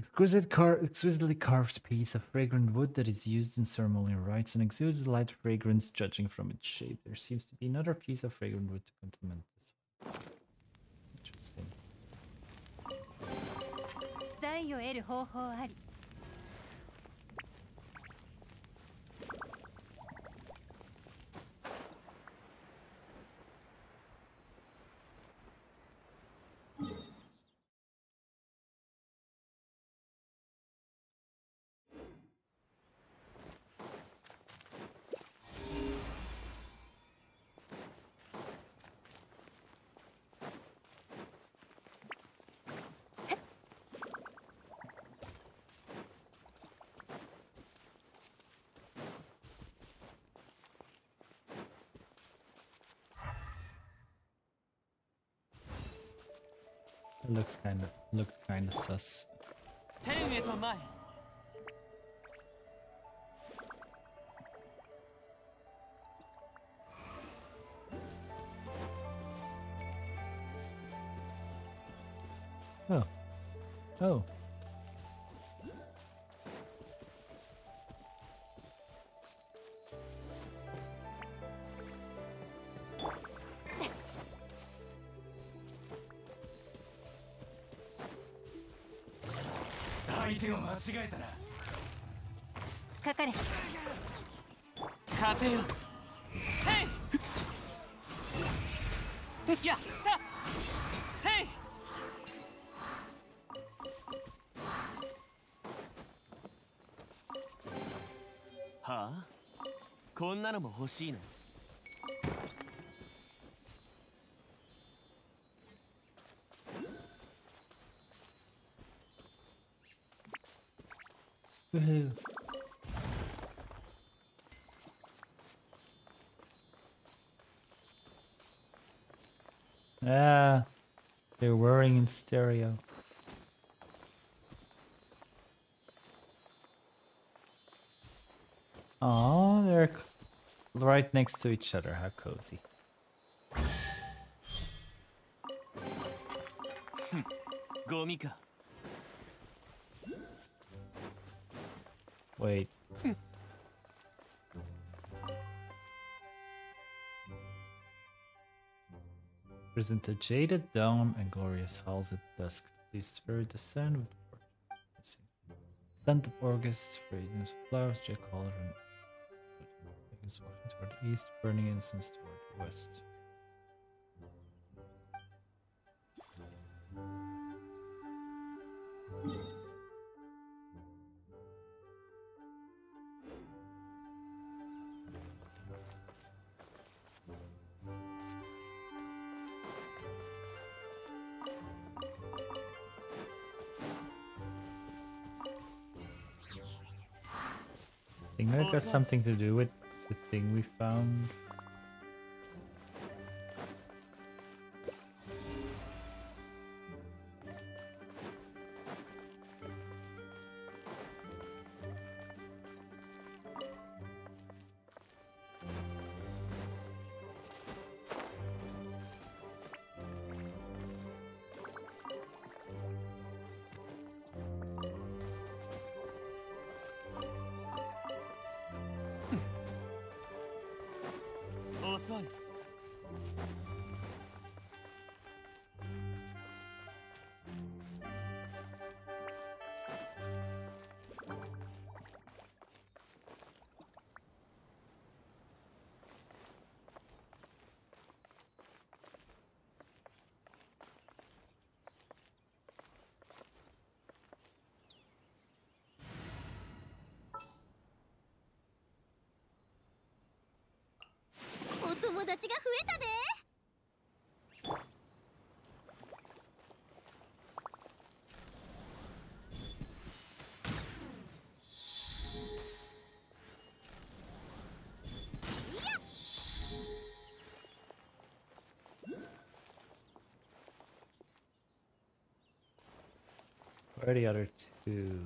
Exquisite car- exquisitely carved piece of fragrant wood that is used in ceremonial rites and exudes a light fragrance judging from its shape. There seems to be another piece of fragrant wood to complement this one. Interesting. Looks kind of looks kind of sus. Oh. Oh. 間違えたな。かかれ。風よへいやった。へいはあ？こんなのも欲しいの？in stereo. Oh, they're right next to each other. How cozy. Hmm. Wait, Present a jaded dome and glorious halls at dusk. Please spur descend with let's see. Scent of August, fragrance of flowers, Jack Cauldron. Wafting toward the east, burning incense toward the west. Got something to do with the thing we found. Where are the other two?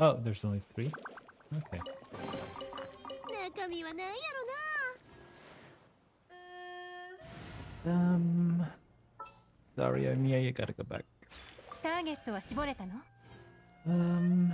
Oh. There's only three? Okay. Um, sorry, Mia. you gotta go back. Um,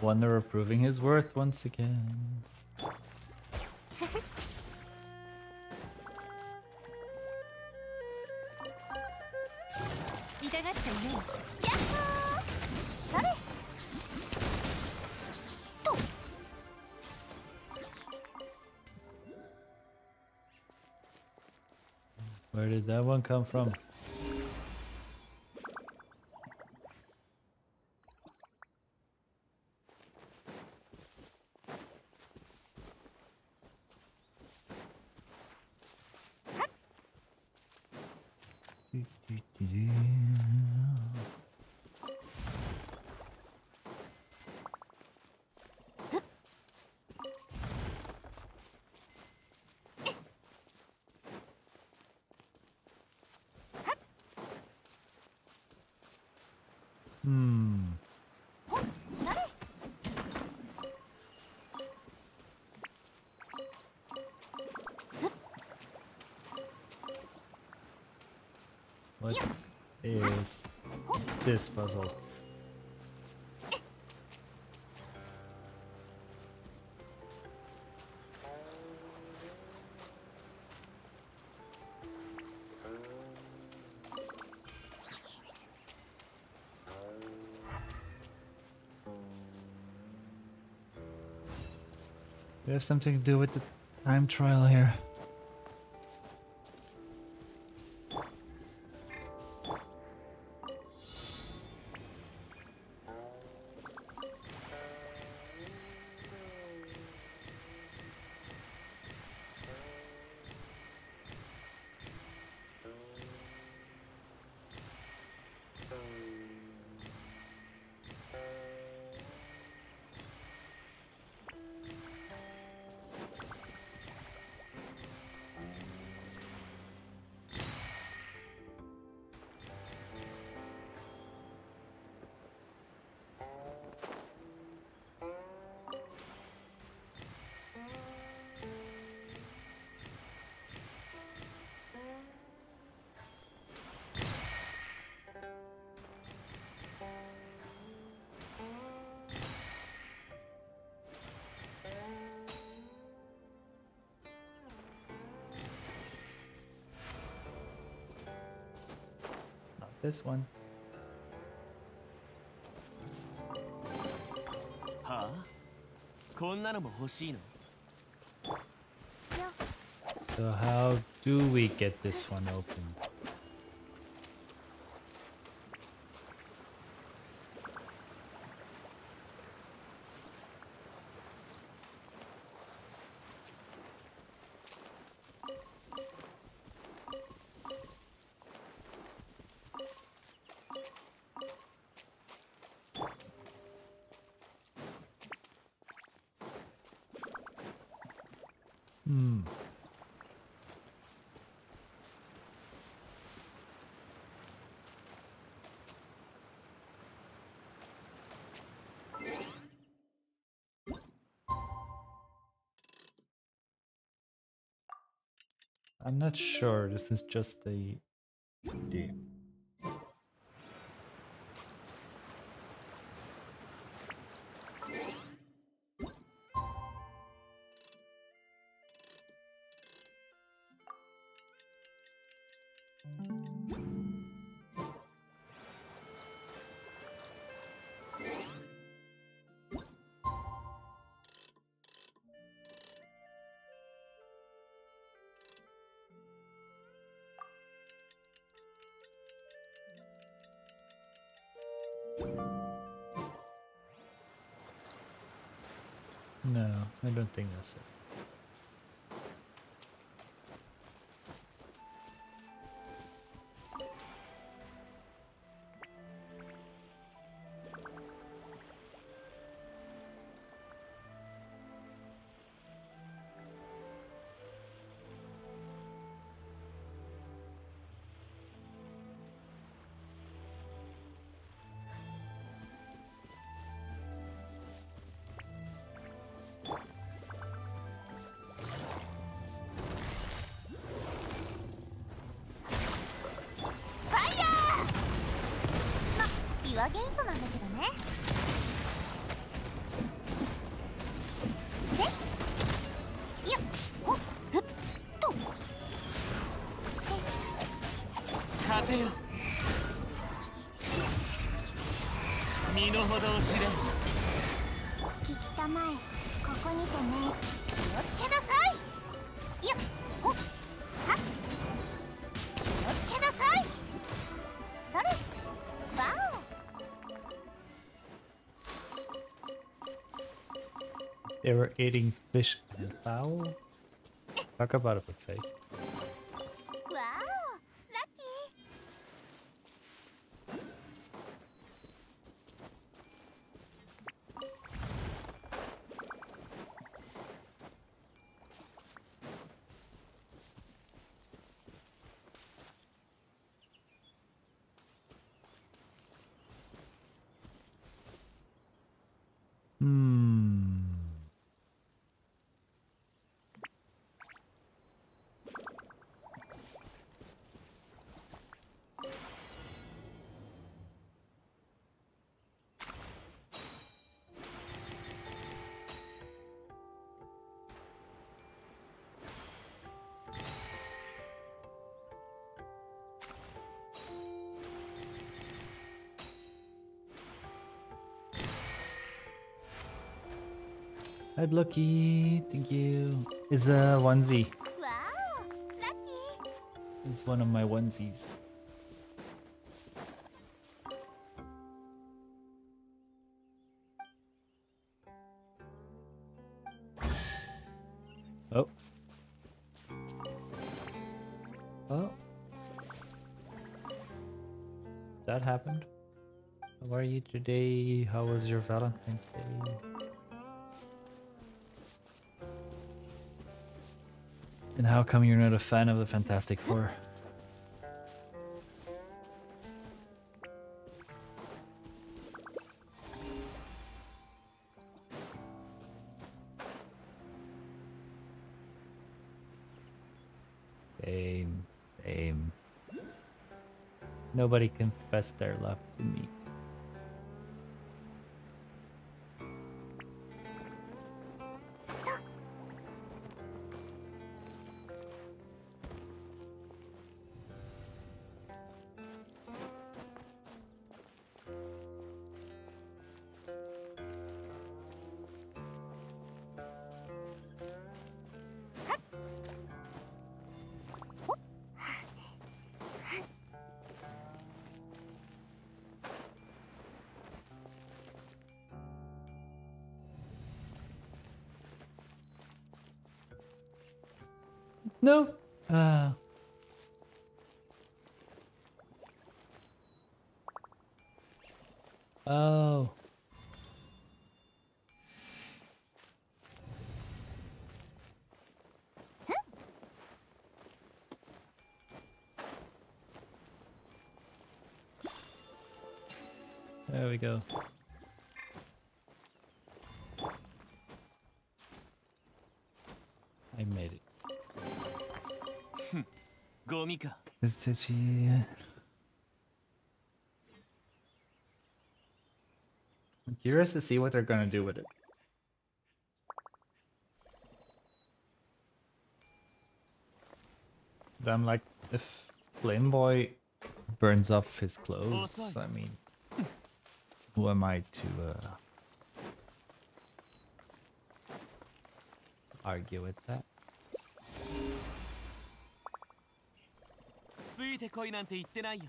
Wonder proving his worth once again. <laughs> Where did that one come from? This puzzle? Have something to do with the time trial here. this one. So how do we get this one open? I'm not sure. This is just a think that's it. 元素なんだけどね。っふっと。風よ。身の程を知れ。They were eating fish and fowl? Talk about a buffet. Hi, Blocky. Thank you. It's a onesie. Wow, lucky. It's one of my onesies. Oh. Oh. That happened. How are you today? How was your Valentine's Day? How come you're not a fan of the Fantastic Four? Nobody confessed their love to me. I'm curious to see what they're gonna do with it. Then, I'm like, if Flame Boy burns off his clothes, I mean, who am I to uh, argue with that? ついてこいなんて言ってないよ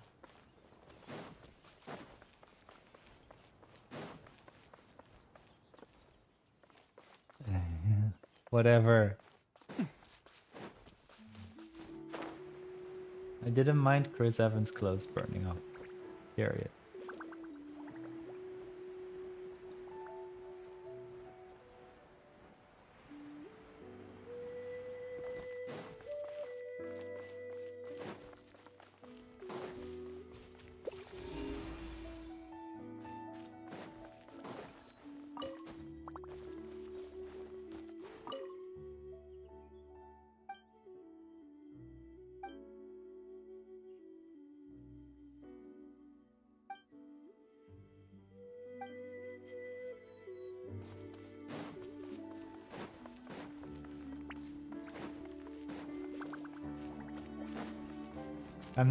<laughs> Whatever. I didn't mind Chris Evans' clothes burning off. Period.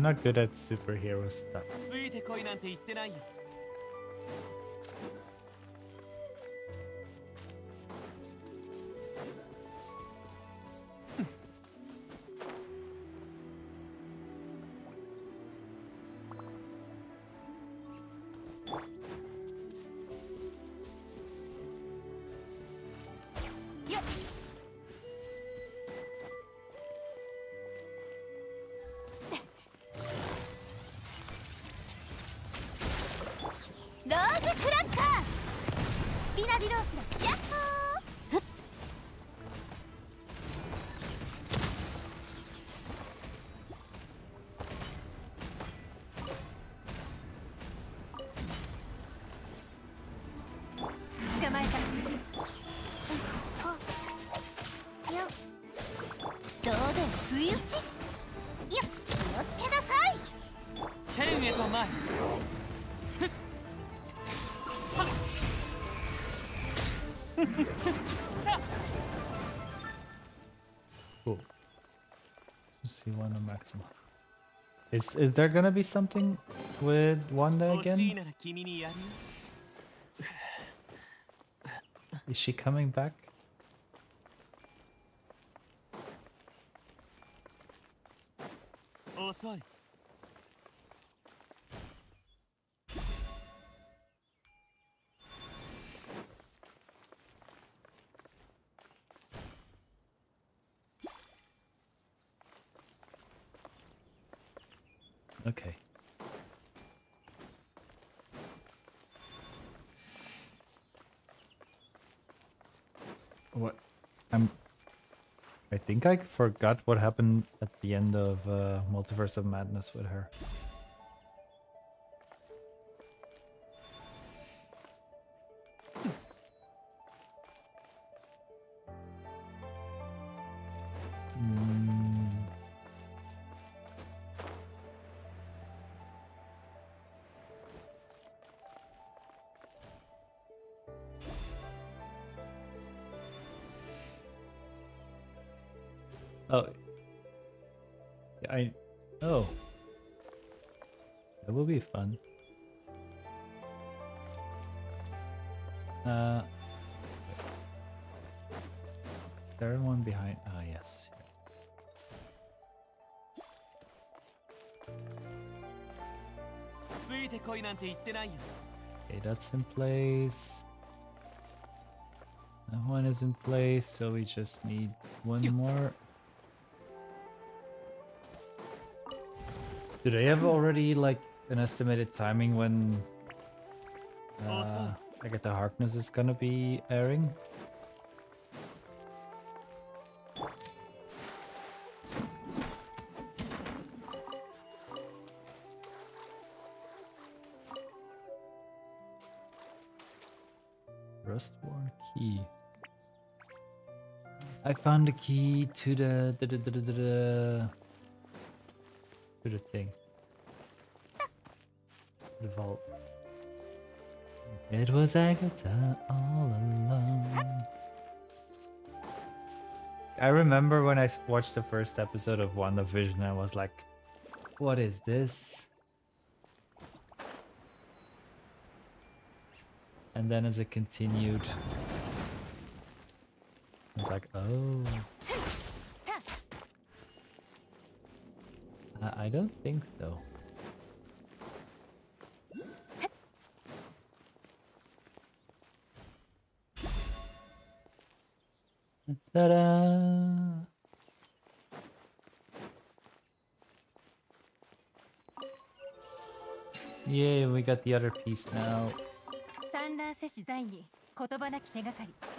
Not good at superhero stuff. Is is there gonna be something with Wanda again? Is she coming back? Oh, sorry. Think I forgot what happened at the end of uh, Multiverse of Madness with her. Okay, that's in place. That one is in place, so we just need one more. Do they have already like an estimated timing when uh, Agatha Harkness is gonna be airing? Rustworn key. I found the key to the the the the, to the thing. The vault. It was Agatha all along. I remember when I watched the first episode of WandaVision, I was like, what is this? And then as it continued, I was like, oh. I I don't think so. Ta-da! Yay, we got the other piece now. 産卵せし在に言葉なき手がかり。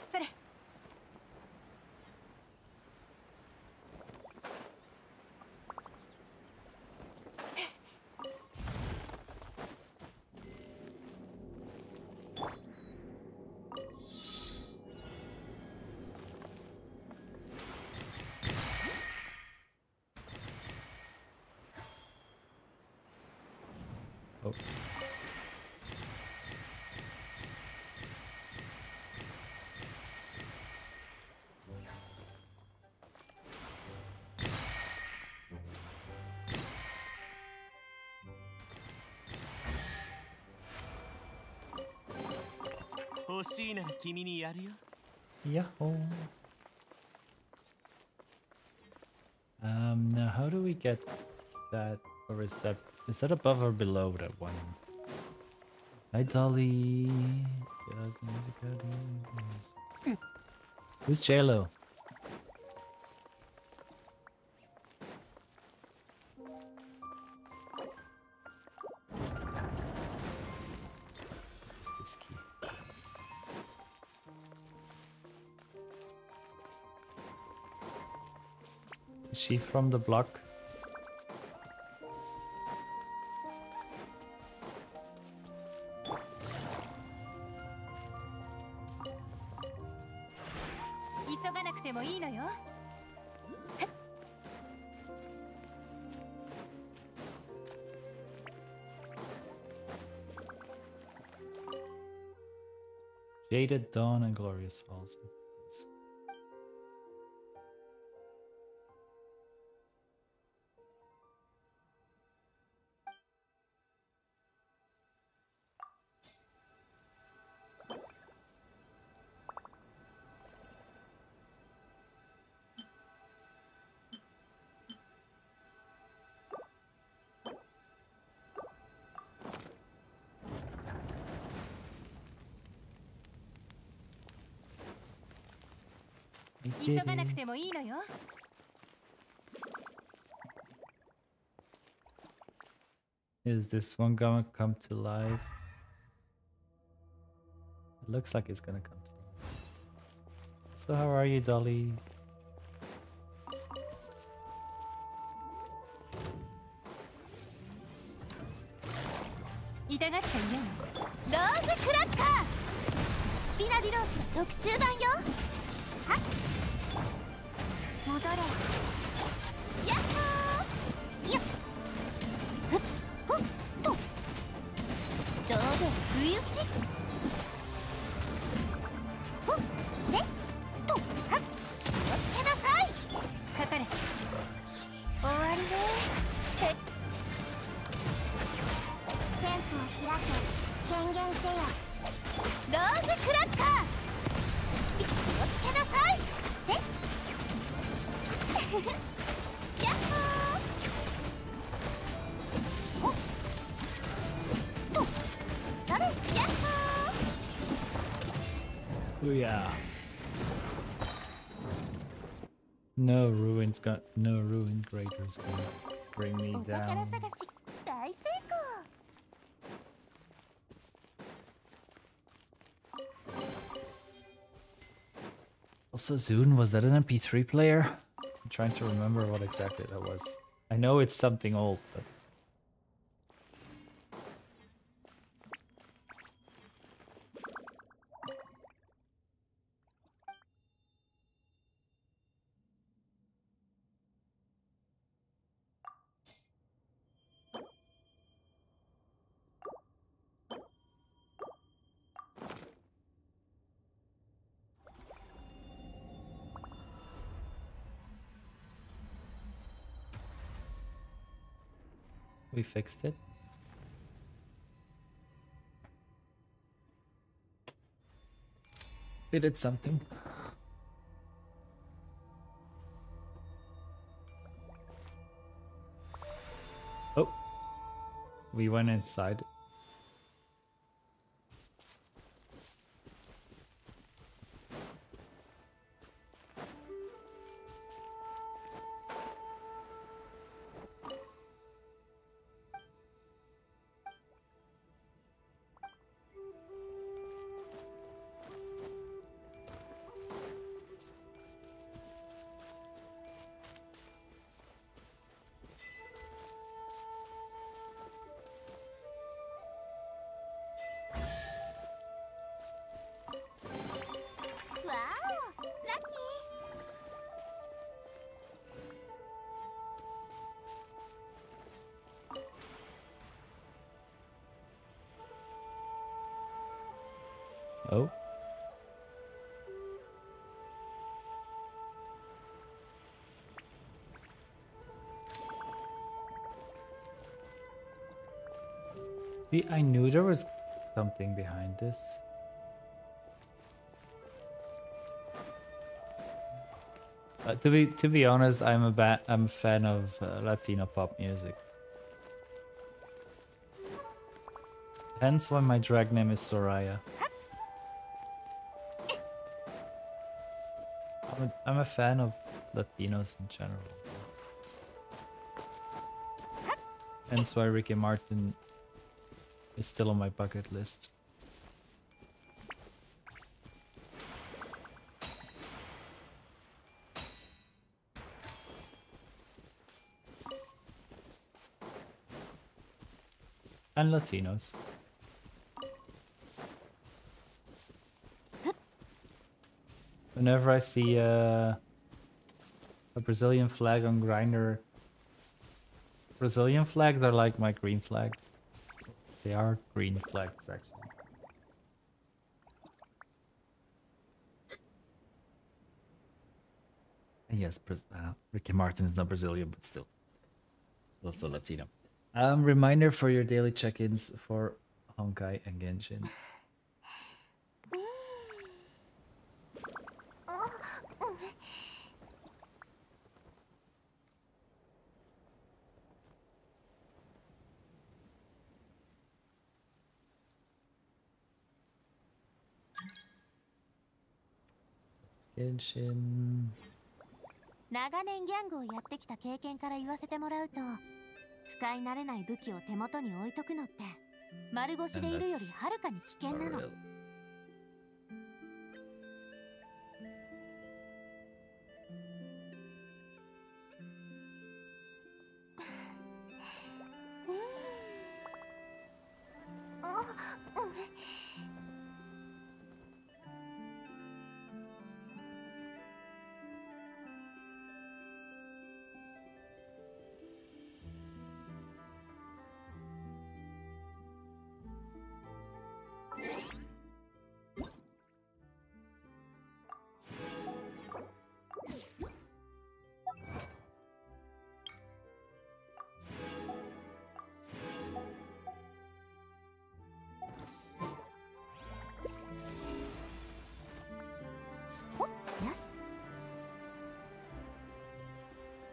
欲しいなら君にやるよ Yahoo! Um, now how do we get that, or is that, is that above or below that one? Hi Dolly! Yes, music out. Who's JLo? from the block. Jaded Dawn and Glorious Falls. もいいのよ Is this one gonna come to life? It looks like it's gonna come to life. So how are you, Dolly? Itagata, yeah. Rose Cracker! スピナディロースの特注版よ It's got no ruined graders gonna bring me down. Also, Zune, was that an MP3 player? I'm trying to remember what exactly that was. I know it's something old, but... fixed it. We did something. Oh. We went inside. I knew there was something behind this. Uh, to be to be honest, I'm a ba I'm a fan of uh, Latino pop music. Hence why my drag name is Soraya. I'm a, I'm a fan of Latinos in general. Hence why Ricky Martin is still on my bucket list. And Latinos. Whenever I see a, a Brazilian flag on Grindr, Brazilian flags are like my green flag. They are green flags actually. Yes, uh, Ricky Martin is not Brazilian, but still, also Latino. Um, reminder for your daily check-ins for Honkai and Genshin. Genshin. 長年ギャングをやってきた経験から言わせてもらうと使い慣れない武器を手元に置いとくのって丸腰でいるよりはるかに危険なの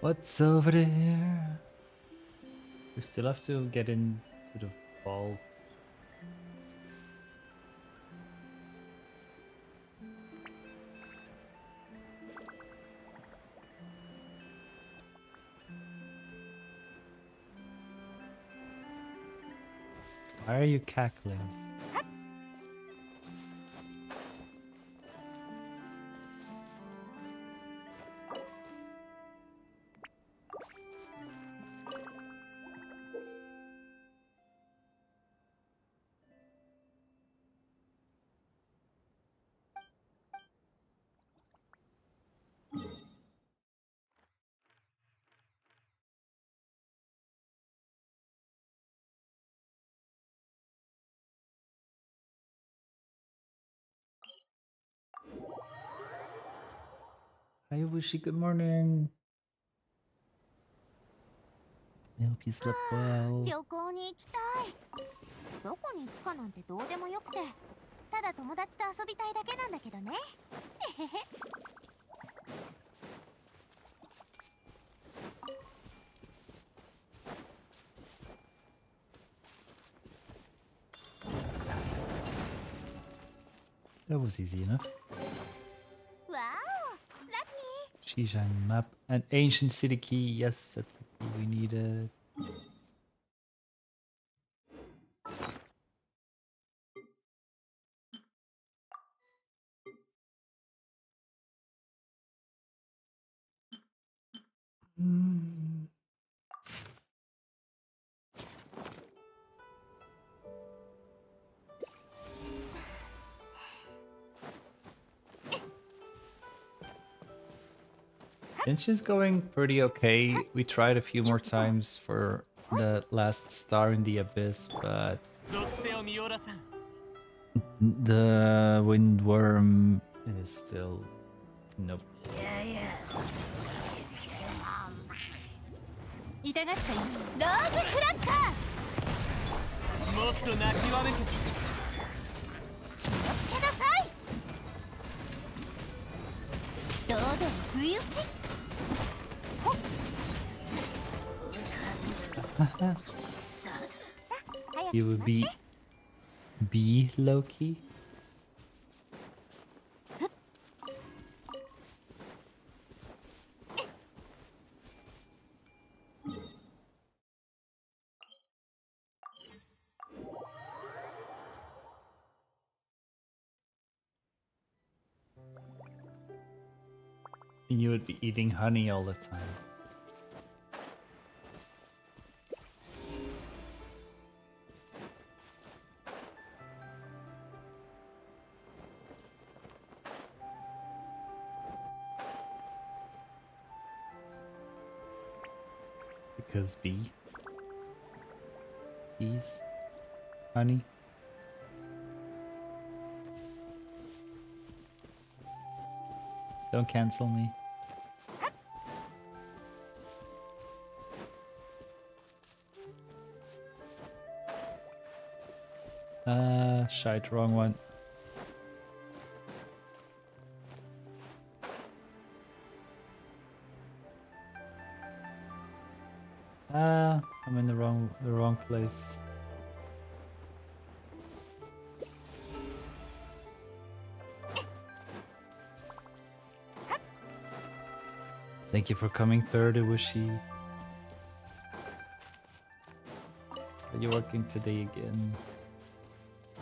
What's over there? We still have to get into the vault. Why are you cackling? Hi, Wushi. Good morning. I hope you slept well. 旅行に行きたいどこに行くかなんてどうでもよくてただ友達と遊びたいだけなんだけどねえへへ That was easy enough. Seaside map. and ancient city key. Yes, that's the key we needed. She's going pretty okay. We tried a few more times for the last star in the abyss, but the windworm is still nope. Yeah, yeah. you would be... Be Loki? you would be eating honey all the time. Because bee. Bees. Honey. Don't cancel me. Ah, shite, wrong one. Place. Thank you for coming third, Iwushi. Are you working today again?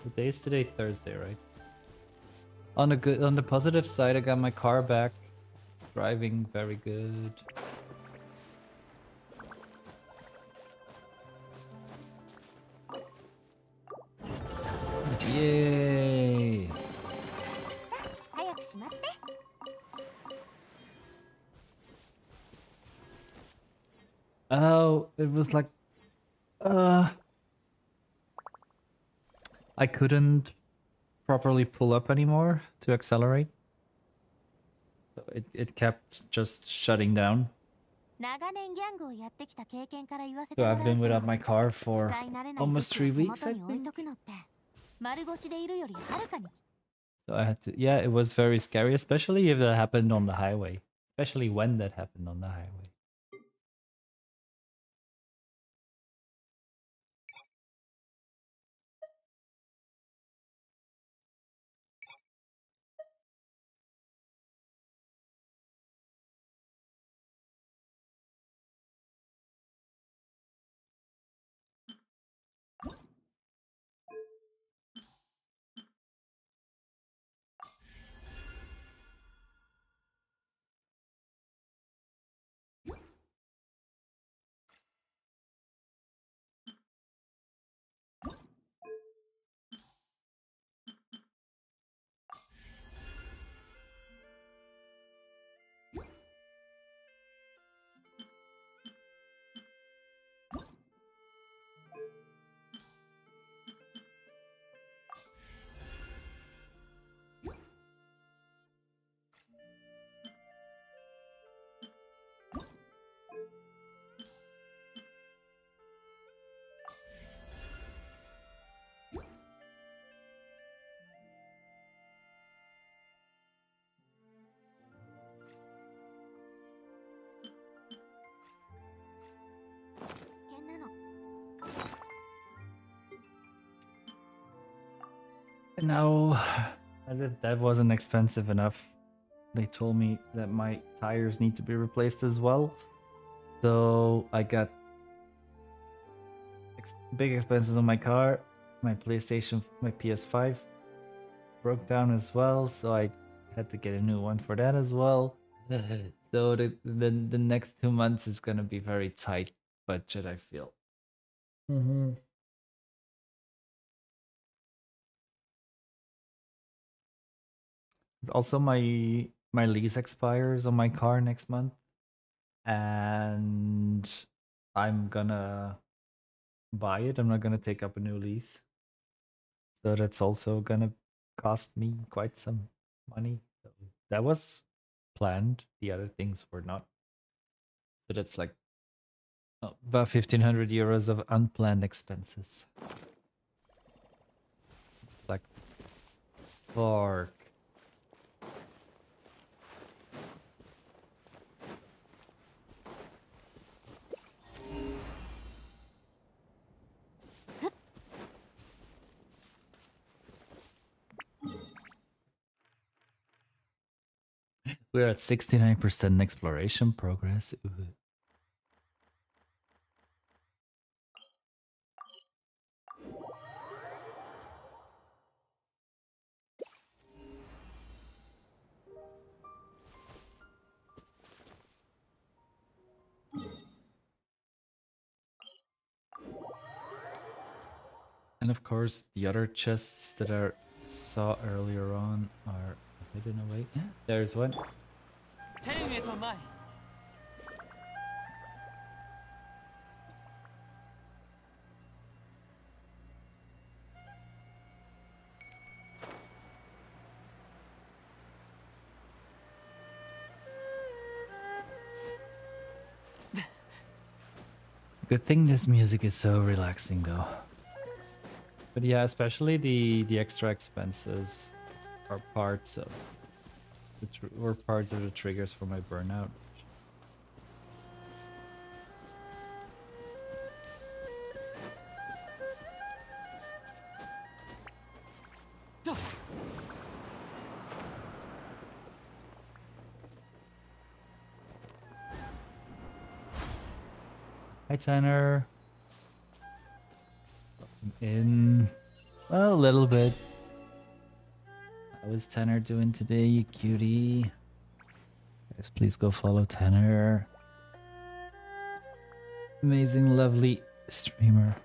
What day is today? Thursday, right? On the good, on the positive side, I got my car back. It's driving very good. しまって Oh, it was like, uh, I couldn't properly pull up anymore to accelerate. So it, it kept just shutting down. 長年ギャングをやってきた経験から言わせて So もら I've う been と without my car for 使い慣れない almost 武 three 器を weeks, 手 I 元に置い think. So I had to, yeah, it was very scary, especially if that happened on the highway. Especially when that happened on the highway. No, as if that wasn't expensive enough. They told me that my tires need to be replaced as well. So I got ex- big expenses on my car. My PlayStation, my PS5 broke down as well, so I had to get a new one for that as well. <laughs> so the, the the next two months is gonna be very tight budget. I feel. Mm-hmm. Also, my my lease expires on my car next month, and I'm gonna buy it. I'm not gonna take up a new lease, so that's also gonna cost me quite some money. So that was planned. The other things were not. So that's like uh, about 1500 euros of unplanned expenses. Like, fuck. We're at 69% exploration progress. Ooh. And of course, the other chests that I saw earlier on are hidden away. There's one. It's a good thing this music is so relaxing though. But yeah, especially the, the extra expenses are parts of the were parts of the triggers for my burnout. Hi Tanner. In well, a little bit. Is Tanner doing today, you cutie? Guys, please go follow Tanner. Amazing, lovely streamer.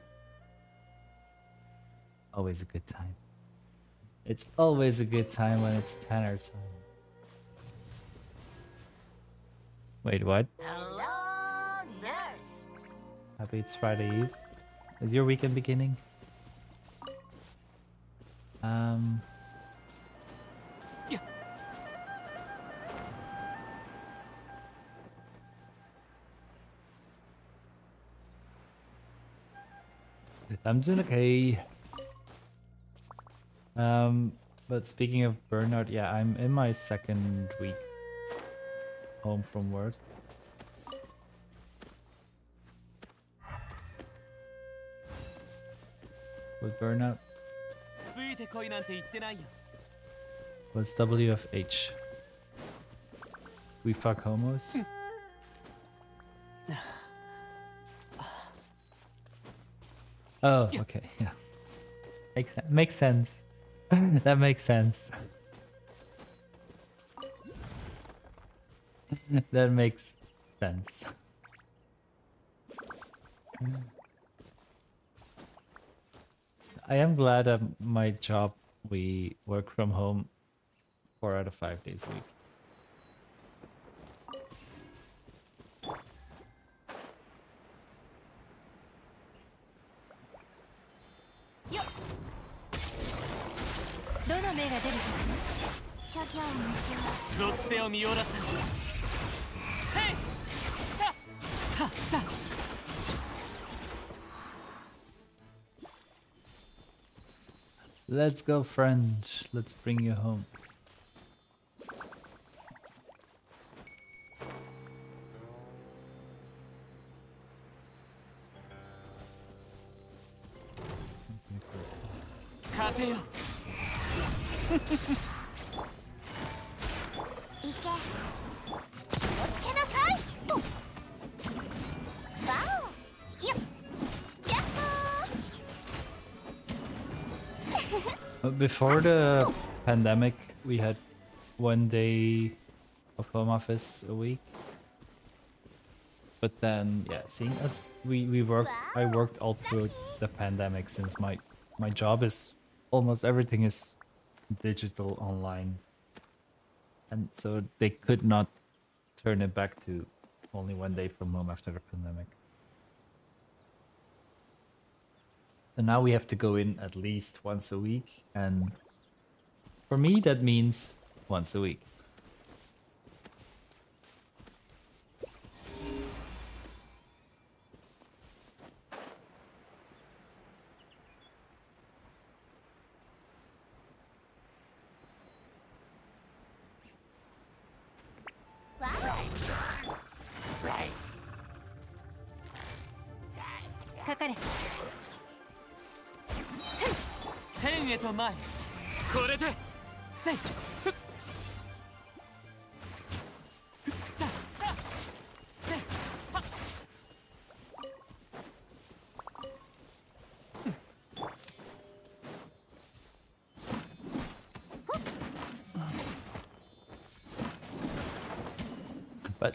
Always a good time. It's always a good time when it's Tanner time. Wait, what? Hello, nurse. Happy it's Friday Eve. Is your weekend beginning? Um. I'm doing okay. Um, but speaking of burnout, yeah, I'm in my second week home from work. With burnout. What's WFH? We fuck homos? Oh, okay, yeah. Makes, makes sense. <laughs> that makes sense. <laughs> that makes sense. I am glad at my job we work from home four out of five days a week. を見下ろさへいはっはっ Let's go, friend. Let's bring you home. Before the pandemic, we had one day of home office a week. But then, yeah, seeing as we we worked, I worked all through the pandemic since my my job is almost everything is digital online, and so they could not turn it back to only one day from home after the pandemic. So now we have to go in at least once a week, and for me that means once a week.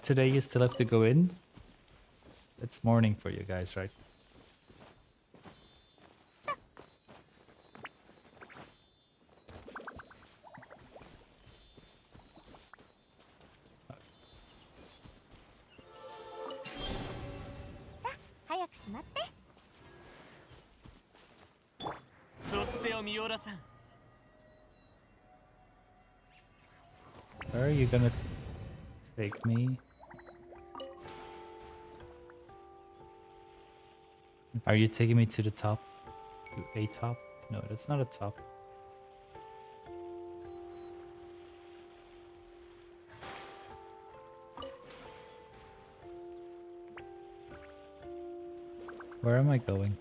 Today you still have to go in. It's morning for you guys, right? Are you taking me to the top? To a top? No, that's not a top. Where am I going?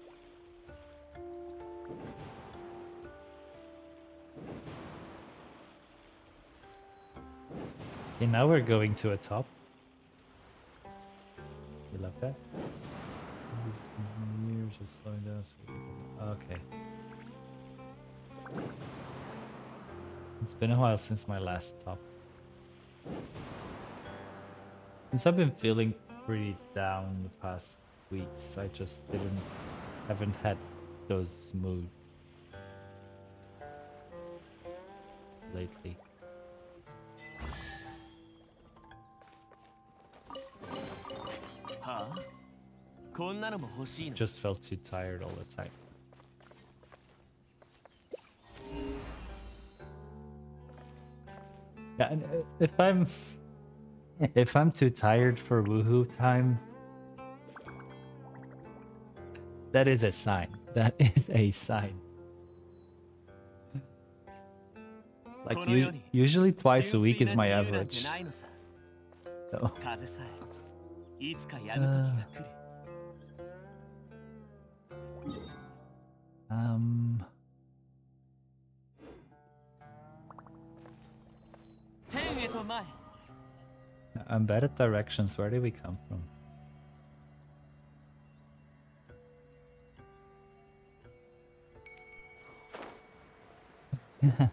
Okay, now we're going to a top. You love that? Just slowing down. Okay. It's been a while since my last top. Since I've been feeling pretty down the past weeks, I just didn't haven't had those moods lately. Just felt too tired all the time. Yeah, and uh, if I'm <laughs> if I'm too tired for woohoo time, that is a sign. That <laughs> is a sign. Like usually twice a week is my average. So. <laughs> Uh, At directions. Where did we come from? <laughs> "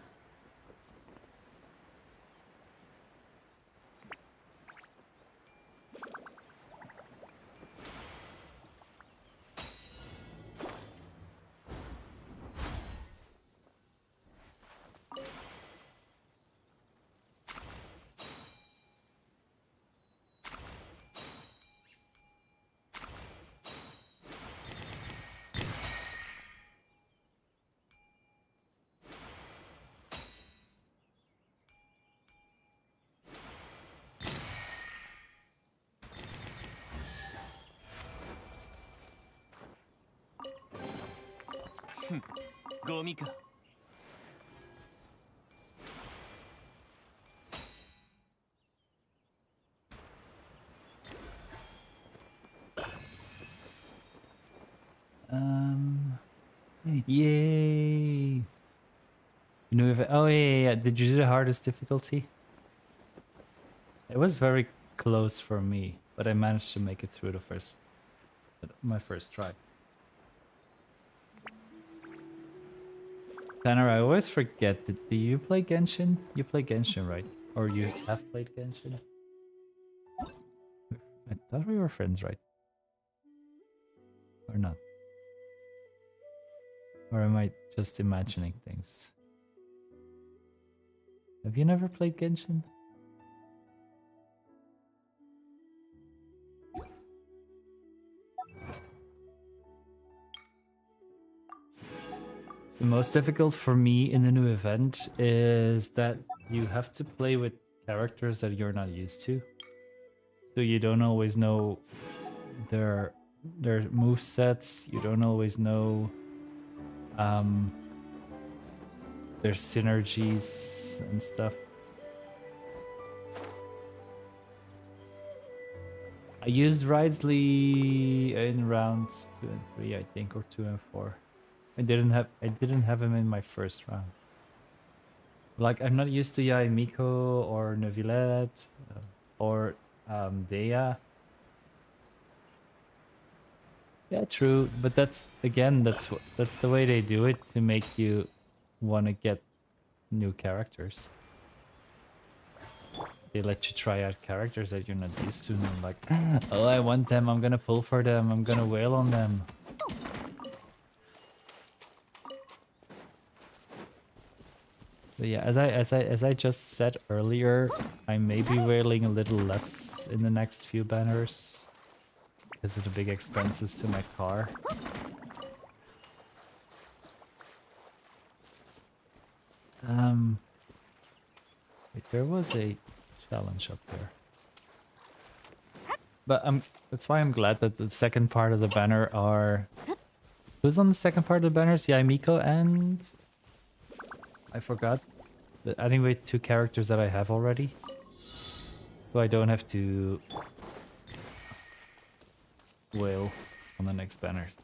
Did you do the hardest difficulty? It was very close for me, but I managed to make it through the first, my first try. Tanner, I always forget. Did, do you play Genshin? You play Genshin, right? Or you have played Genshin? I thought we were friends, right? Or not? Or am I just imagining things? Have you never played Genshin? The most difficult for me in the new event is that you have to play with characters that you're not used to. So you don't always know their their move sets. You don't always know um, their synergies and stuff. I used Wriothesley in rounds two and three, I think, or two and four. I didn't have I didn't have him in my first round. Like I'm not used to Yae Miko or Neuvillette uh, or um, Dehya. Yeah, true, but that's again that's that's the way they do it to make you want to get new characters. They let you try out characters that you're not used to, and I'm like, ah, oh, I want them. I'm gonna pull for them. I'm gonna wail on them. But yeah, as I as I as I just said earlier, I may be wailing a little less in the next few banners because of the big expenses to my car. Um, wait, there was a challenge up there. But um, that's why I'm glad that the second part of the banner are... Who's on the second part of the banners? Yae Miko and... I forgot. But anyway, two characters that I have already. So I don't have to... wail on the next banners.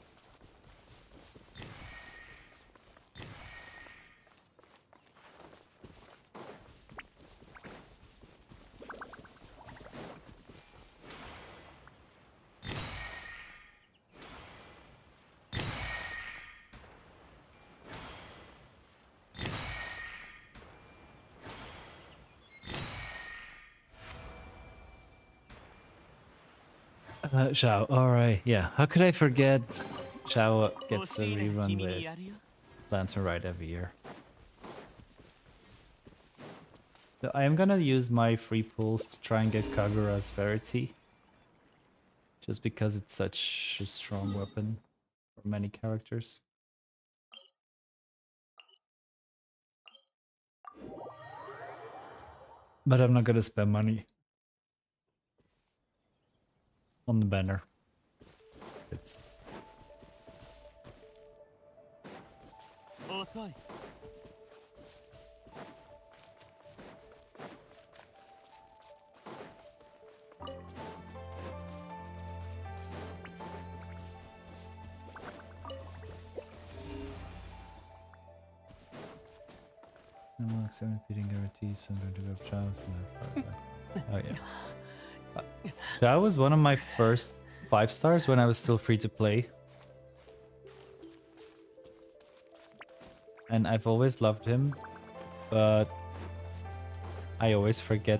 Xiao, alright, yeah. How could I forget Xiao gets the rerun with Lantern Rite every year. So I am gonna use my free pulls to try and get Kagura's Verity. Just because it's such a strong weapon for many characters. But I'm not gonna spend money on the banner. It's 遅い no accident repeating guarantees and to go Chaos and <laughs> Oh yeah. That was one of my first five stars when I was still free to play. And I've always loved him, but I always forget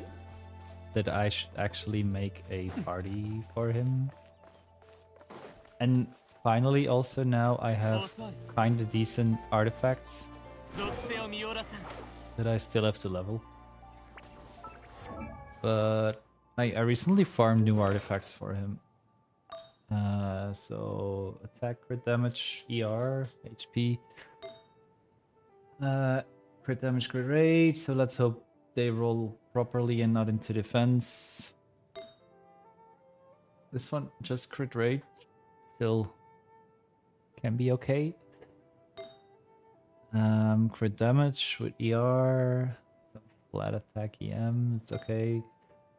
that I should actually make a party for him. And finally also now I have kinda decent artifacts that I still have to level. But I, I recently farmed new artifacts for him. Uh, so attack, crit damage, ER, HP. Uh, crit damage, crit rate. So let's hope they roll properly and not into defense. This one just crit rate, still can be okay. Um, crit damage with ER, some flat attack EM, it's okay.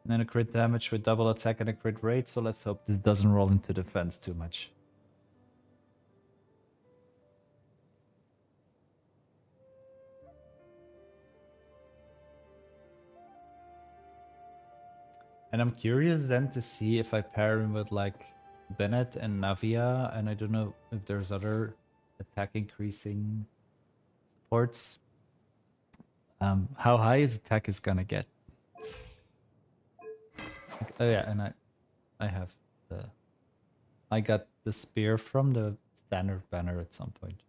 And then a crit damage with double attack and a crit rate, so let's hope this doesn't roll into defense too much. And I'm curious then to see if I pair him with like Bennett and Navia, and I don't know if there's other attack increasing supports. Um, how high his attack is gonna get? Oh yeah, and I, I have the, I got the spear from the standard banner at some point.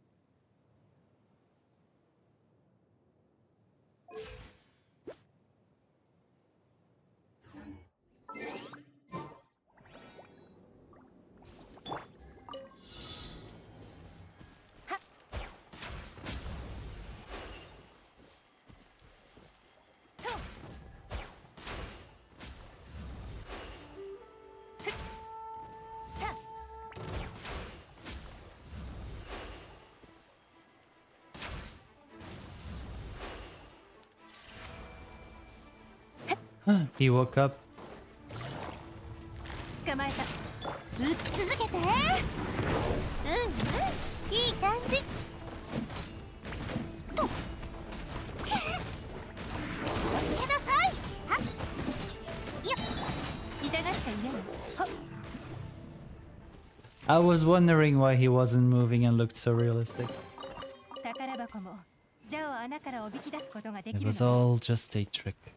<gasps> he woke up. I was wondering why he wasn't moving and looked so realistic. It was all just a trick.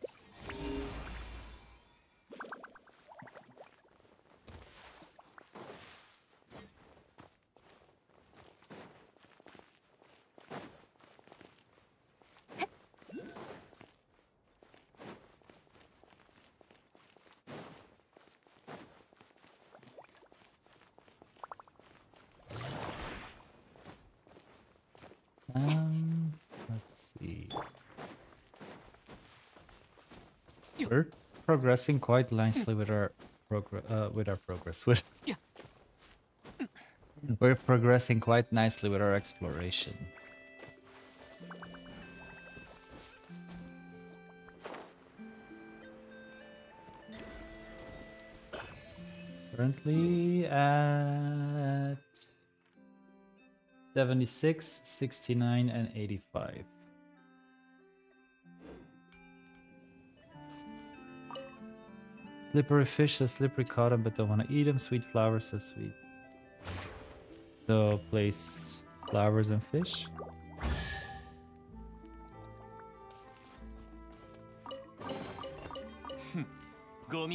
Progressing quite nicely with our progress. Uh, with our progress. <laughs> With we're progressing quite nicely with our exploration. Currently at 76, 69, and 85. Slippery fish, so slippery 'em, but don't want to eat them. Sweet flowers, so sweet. So place flowers and fish. Hmm. ゴ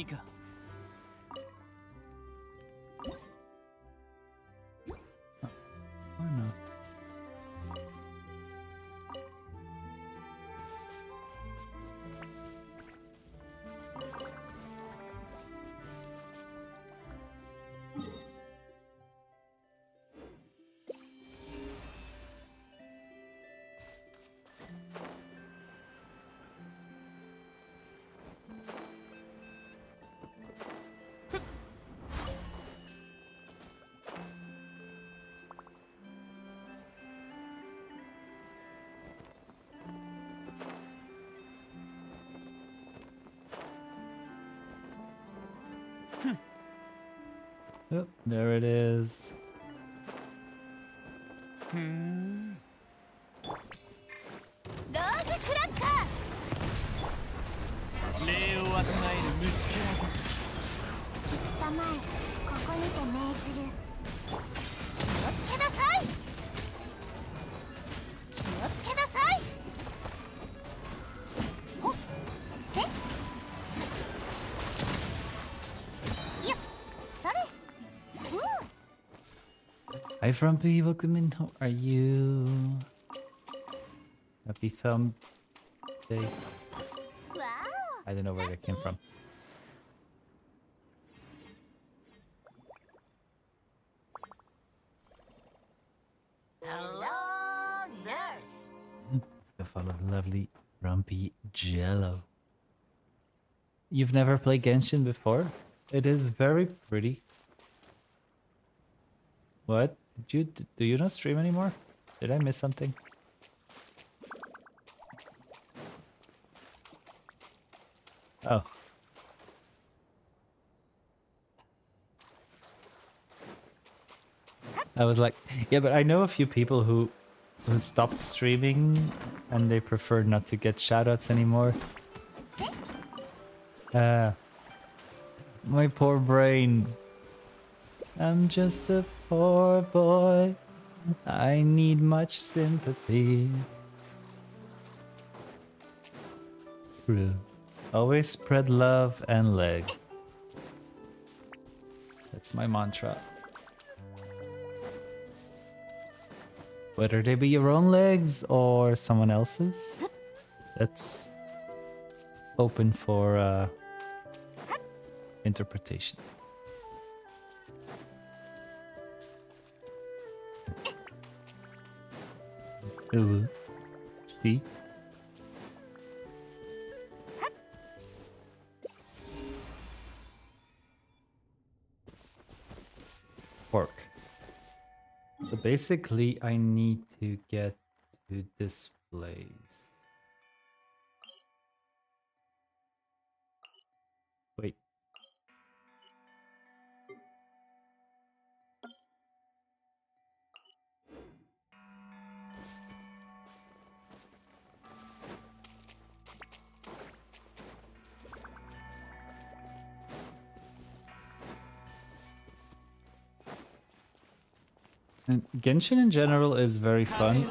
Hi, Frumpy. Welcome in. How are you? Happy thumb day. わ I don't know where that came from. Hello, nurse. The follow lovely Rumpy Jello. You've never played Genshin before? It is very pretty. What? Did you do you not stream anymore? Did I miss something? Oh. I was like, yeah, but I know a few people who who stopped streaming and they prefer not to get shoutouts anymore. Uh, My poor brain. I'm just a poor boy. I need much sympathy. True. Always spread love and leg. That's my mantra. Whether they be your own legs or someone else's, that's open for uh, interpretation. Ooh. See? Pork. So basically, I need to get to this place. And Genshin in general is very fun.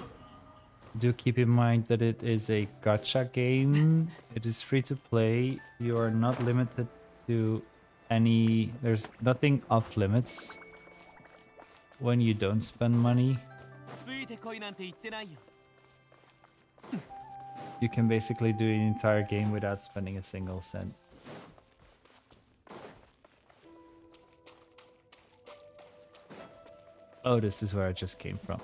Do keep in mind that it is a gacha game. It is free to play. You are not limited to any... There's nothing off limits when you don't spend money. You can basically do an entire game without spending a single cent. Oh, this is where I just came from.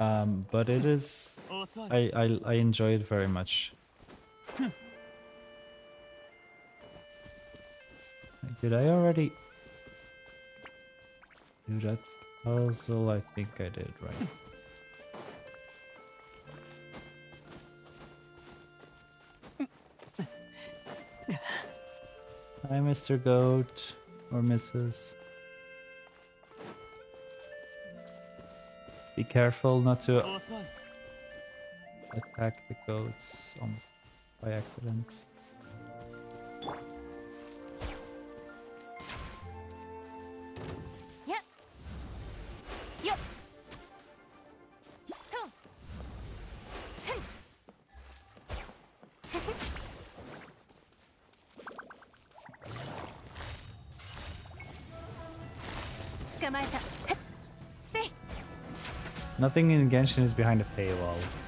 Um, but it is... I, I, I enjoy it very much. Did I already do that puzzle? I think I did, right? Hi, Mr. Goat or Mrs. Be careful not to attack the goats on by accident. Nothing in Genshin is behind a paywall.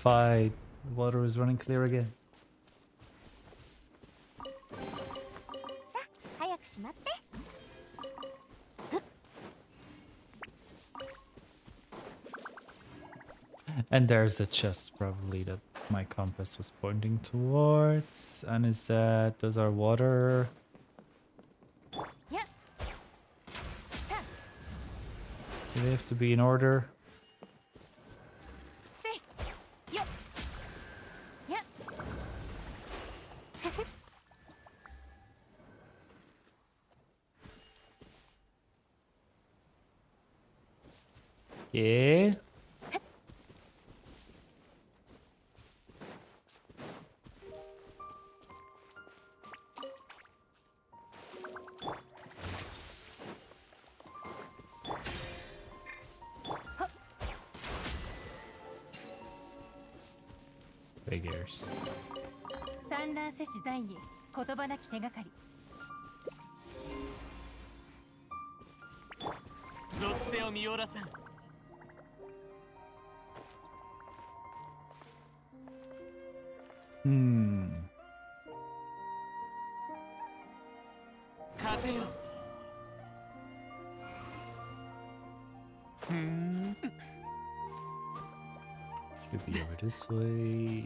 fight. The water is running clear again. <laughs> And there's the chest probably that my compass was pointing towards. And is that, those are water do they have to be in order? This way.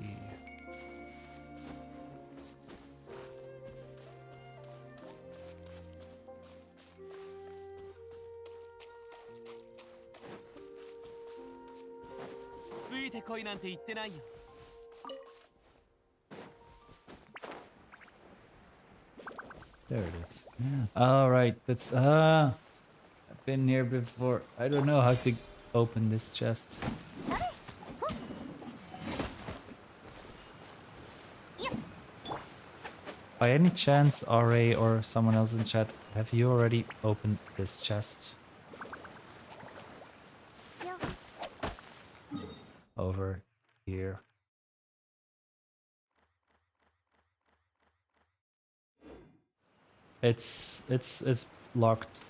There it is. All right, that's ah. Uh, I've been here before. I don't know how to open this chest. By any chance, RA or someone else in chat, have you already opened this chest? Over here. It's it's it's locked.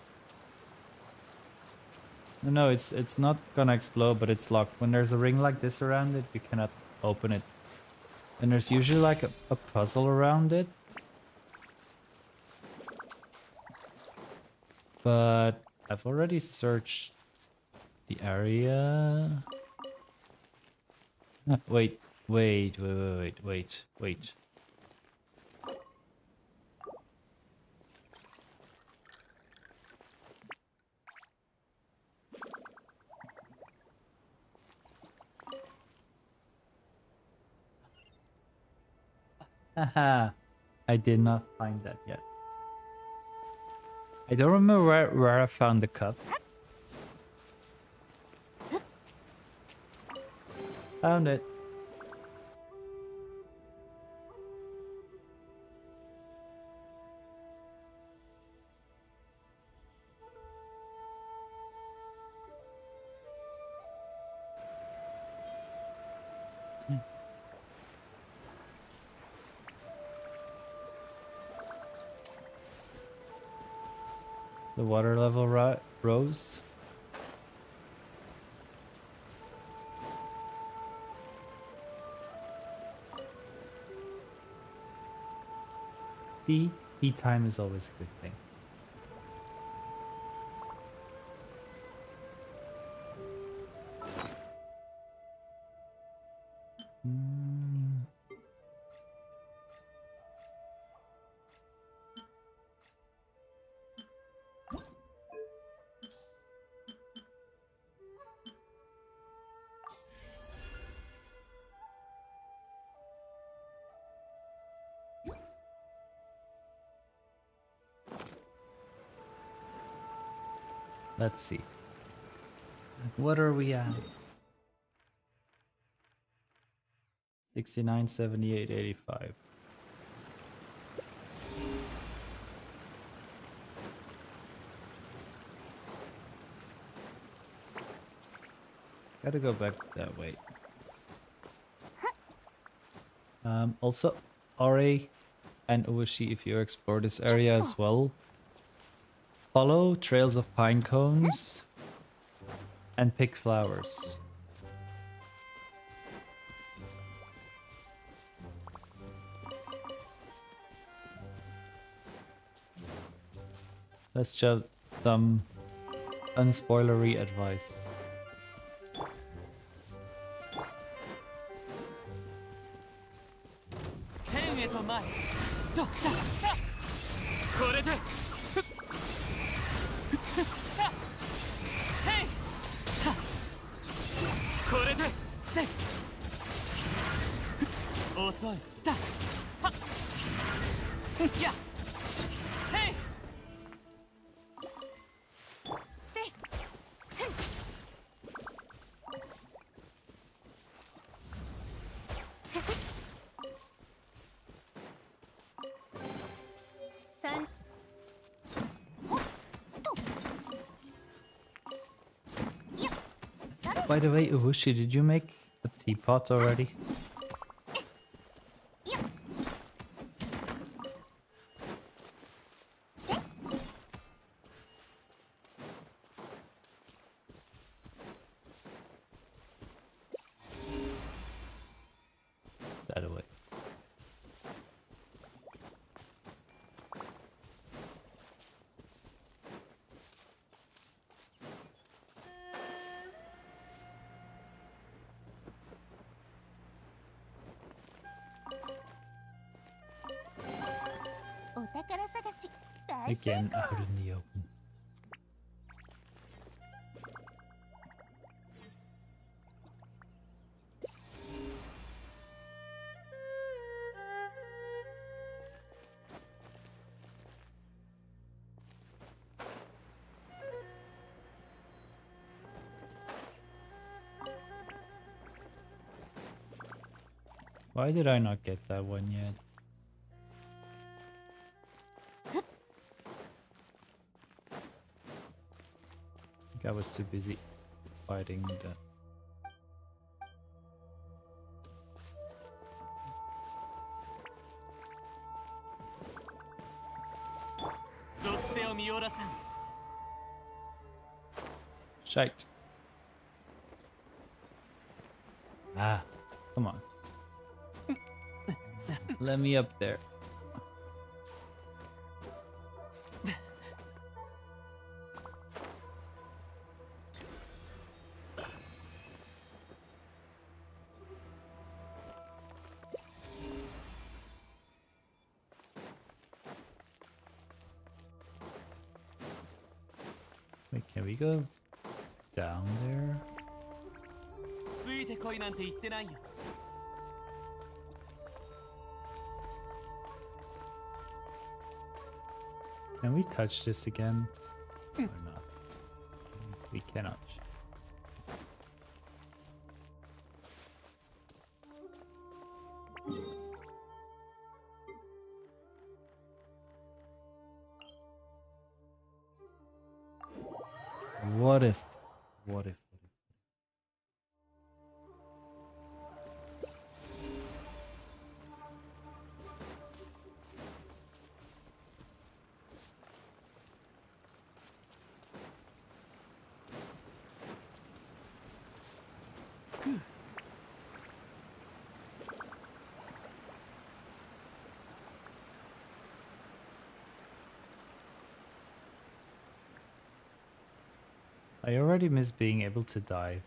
No, it's it's not gonna explode, but it's locked. When there's a ring like this around it, you cannot open it. And there's usually like a, a puzzle around it. But I've already searched the area. <laughs> Wait, wait, wait, wait, wait, wait, wait. Haha, <laughs> I did not find that yet. I don't remember where, where I found the cup. Found it. Tea, tea time is always a good thing. See. What are we at? 69, 78, 85. Gotta go back that way. Um, also, RA and Uwashi, if you explore this area as well, follow trails of pine cones and pick flowers. That's just some unspoilery advice. The way, Uwushi, did you make a teapot already? Why did I not get that one yet? I think I was too busy fighting the Let me up there. Touch this again? I already miss being able to dive.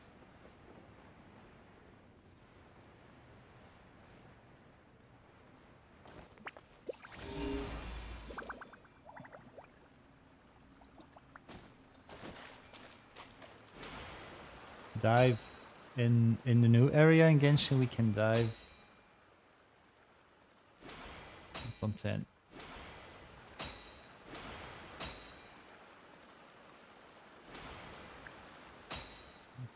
Dive in in the new area in Genshin we can dive. Content.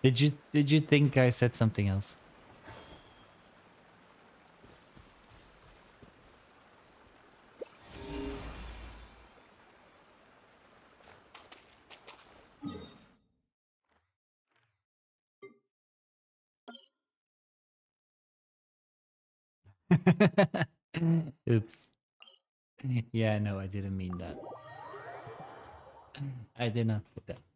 Did you did you think I said something else? <laughs> Oops. <laughs> Yeah, no, I didn't mean that. <clears throat> I did not say that.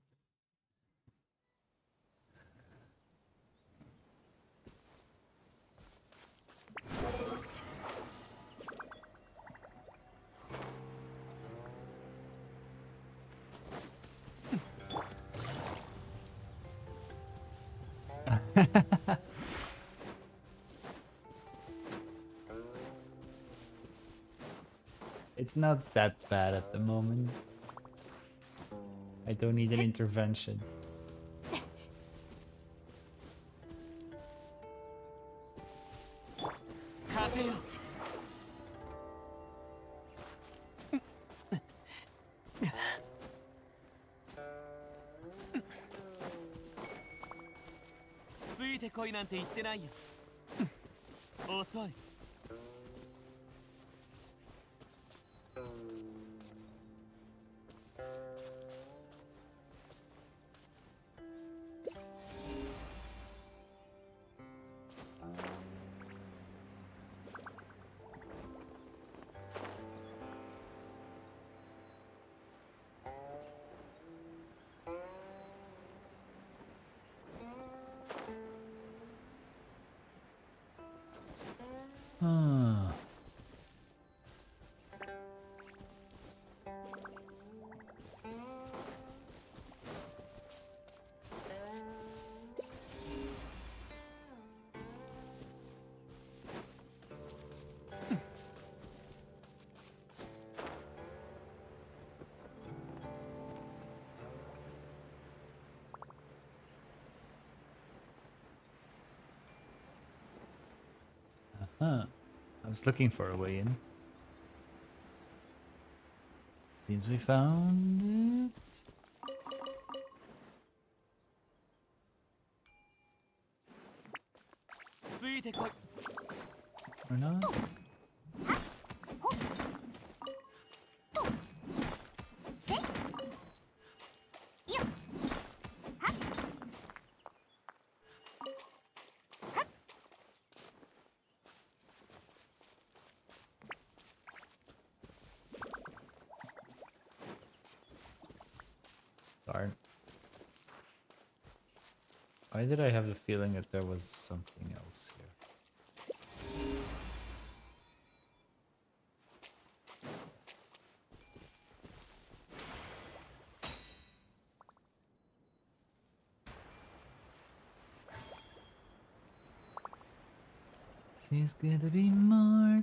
Not that bad at the moment. I don't need an intervention. <laughs> <laughs> was looking for a way in. Seems we found it. Or not? Darn. Why did I have the feeling that there was something else here? There's gonna be more.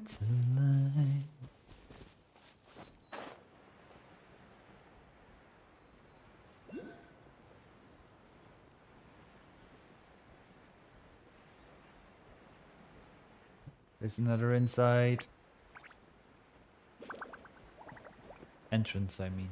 There's another inside. Entrance, I mean.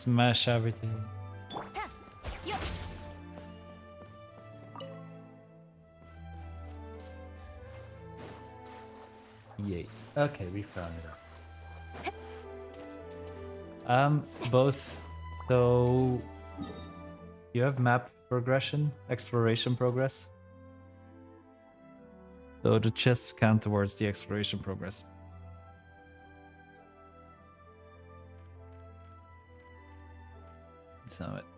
Smash everything. Yay. Okay, we found it. Um, both. So, you have map progression, exploration progress. So the chests count towards the exploration progress.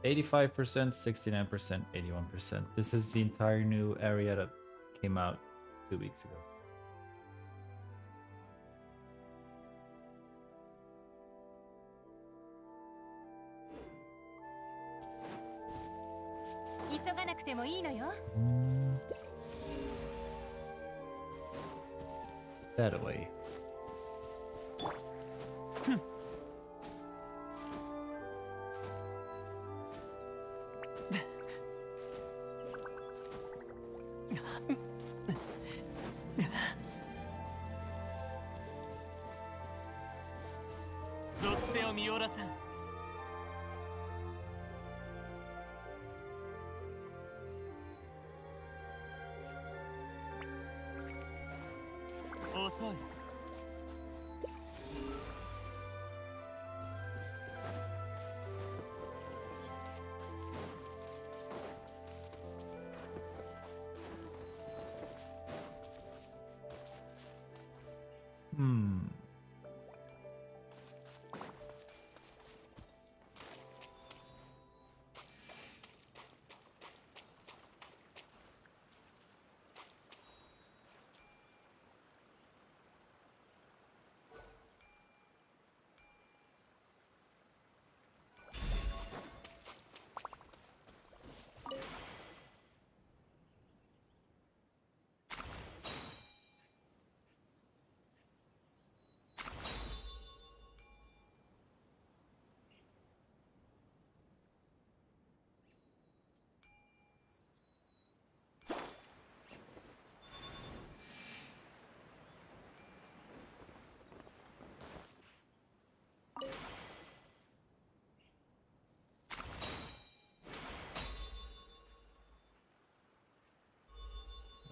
85%, 69%, 81%. This is the entire new area that came out two weeks ago. Mm. That away.!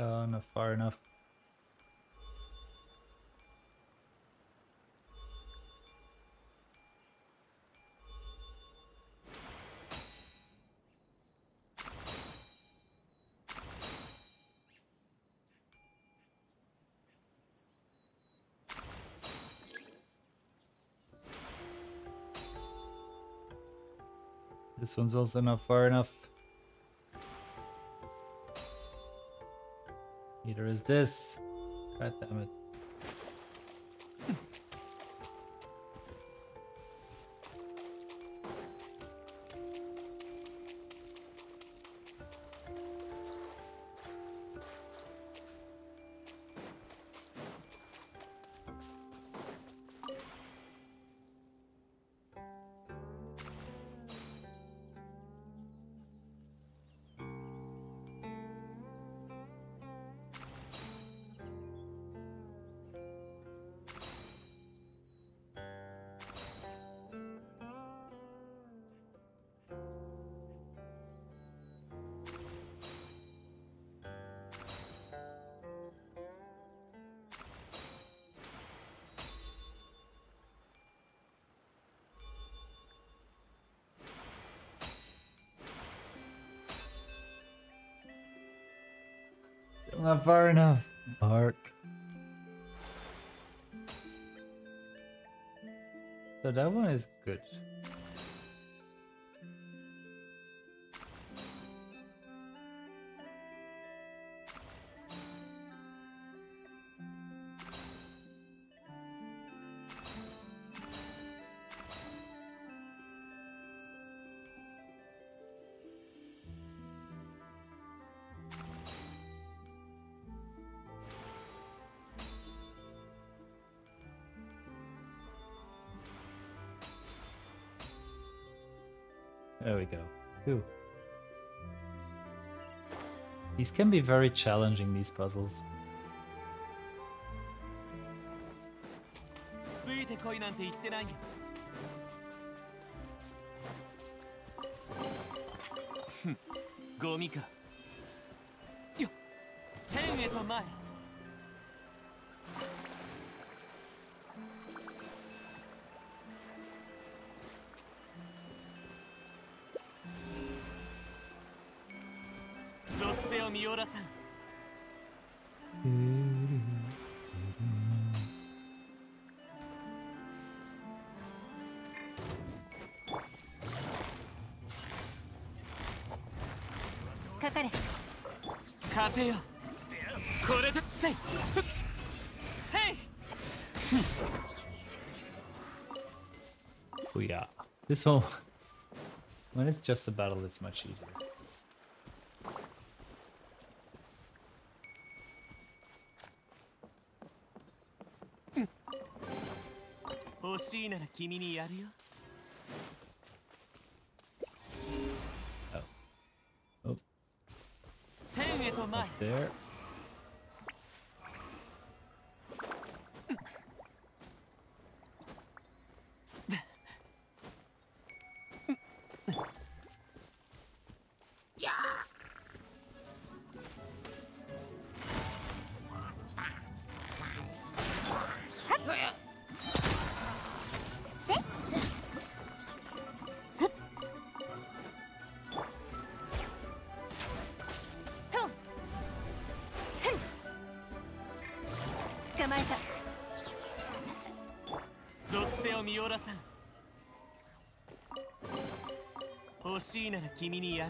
Oh, not far enough. This one's also not far enough. Is this? God damn it. Far enough. Can be very challenging, these puzzles. Hmm. 風よこれでせいふっへい Oh yeah. This one, when it's just a battle, it's much easier. 欲しいなら君にやるよ there.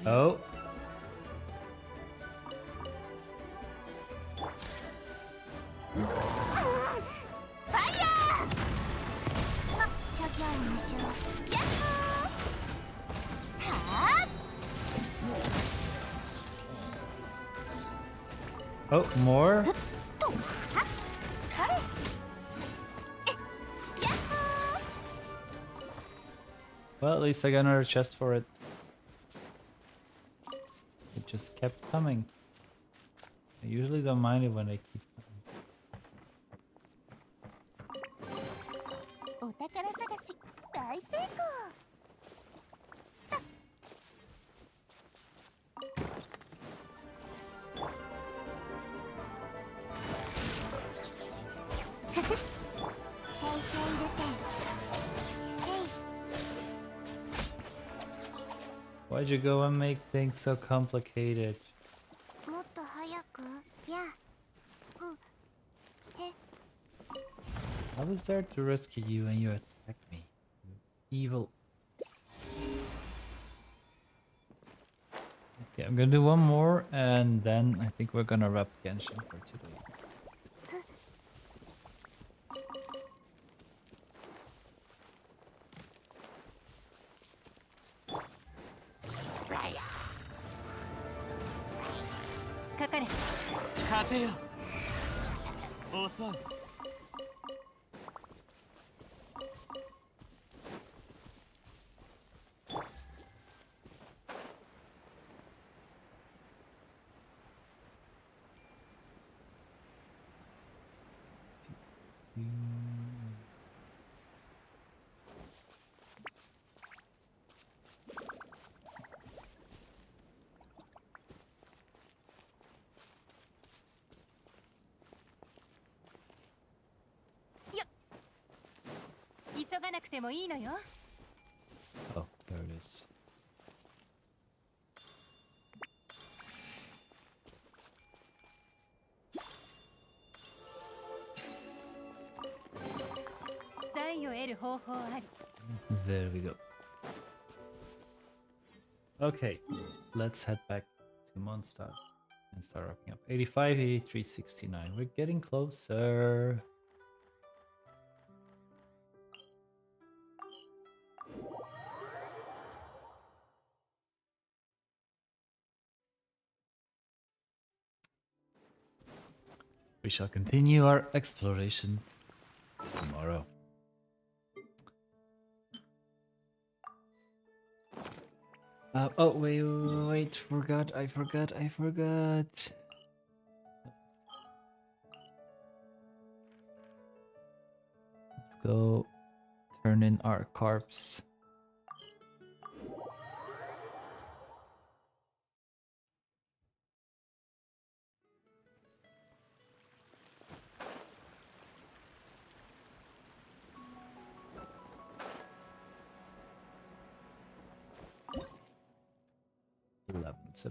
Oh. Oh, more? Well, at least I got another chest for it. Just kept coming. I usually don't mind it when they keep So complicated. Mm. I was there to rescue you and you attacked me. Evil. Okay, I'm gonna do one more and then I think we're gonna wrap Genshin for today. てもいいのよ Oh, there it is. 財を得る方法あり There we go. Okay, let's head back to Mondstadt and start wrapping up. 85, 83, 69. We're getting closer. We shall continue our exploration tomorrow. Uh, oh, wait, wait, forgot, I forgot, I forgot. Let's go turn in our carps.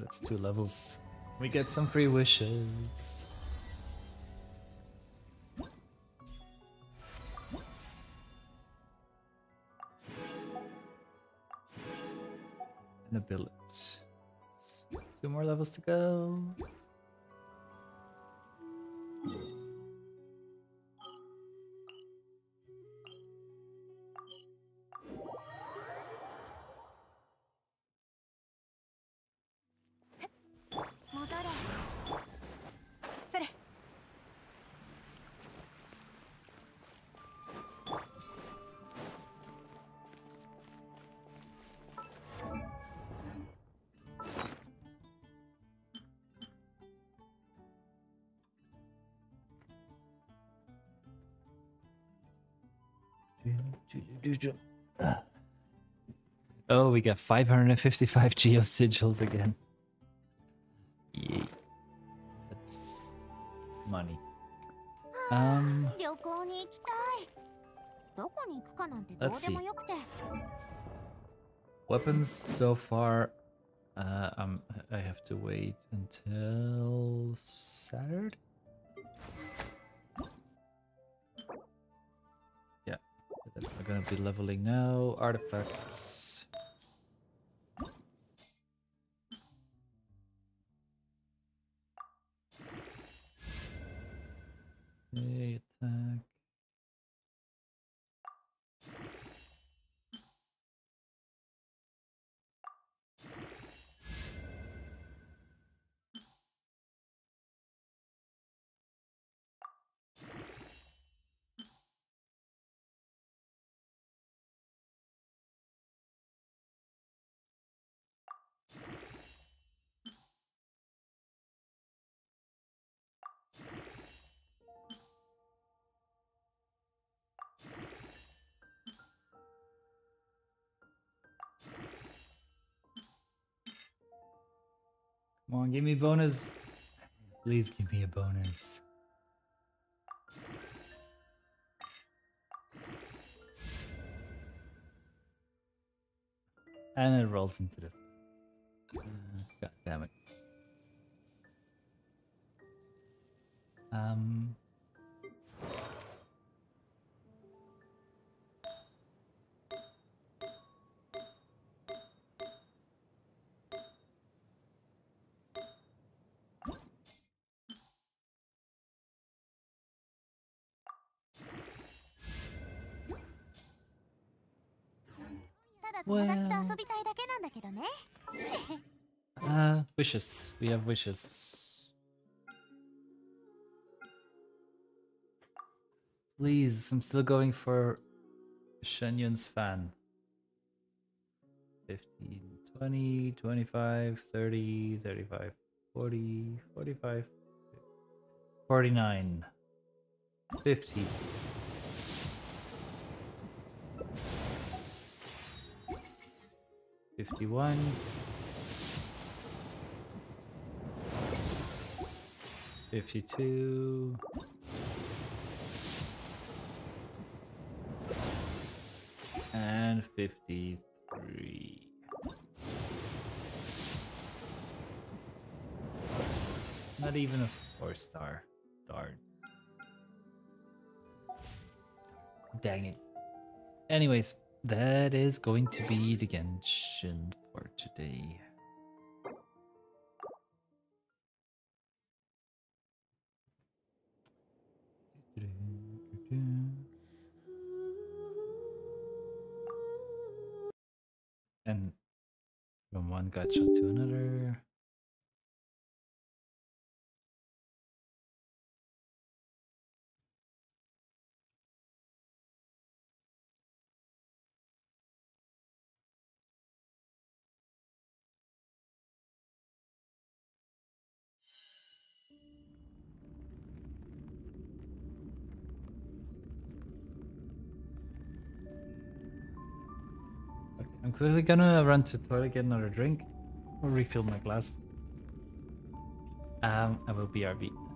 That's two levels. We get some free wishes. And a village. Two more levels to go. we got 555 <laughs> geo sigils again. Yeah. That's money. Um. <gasps> Let's see. Weapons so far. Uh, um, I have to wait until Saturday. Yeah, that's not gonna be leveling now. Artifacts. On, give me bonus. Please give me a bonus. And it rolls into the. God damn it. Um. Wishes. We have wishes. Please, I'm still going for Xianyun's fan. 15, 20, 25, 30, 35, 40, 45, 49, 50. Fifty-one, fifty-two, and fifty-three. Not even a four star. Darn. Dang it. Anyways, that is going to be the Genshin for today. From one gacha to another. Quickly gonna run to the toilet, get another drink, or refill my glass. Um, I will BRB.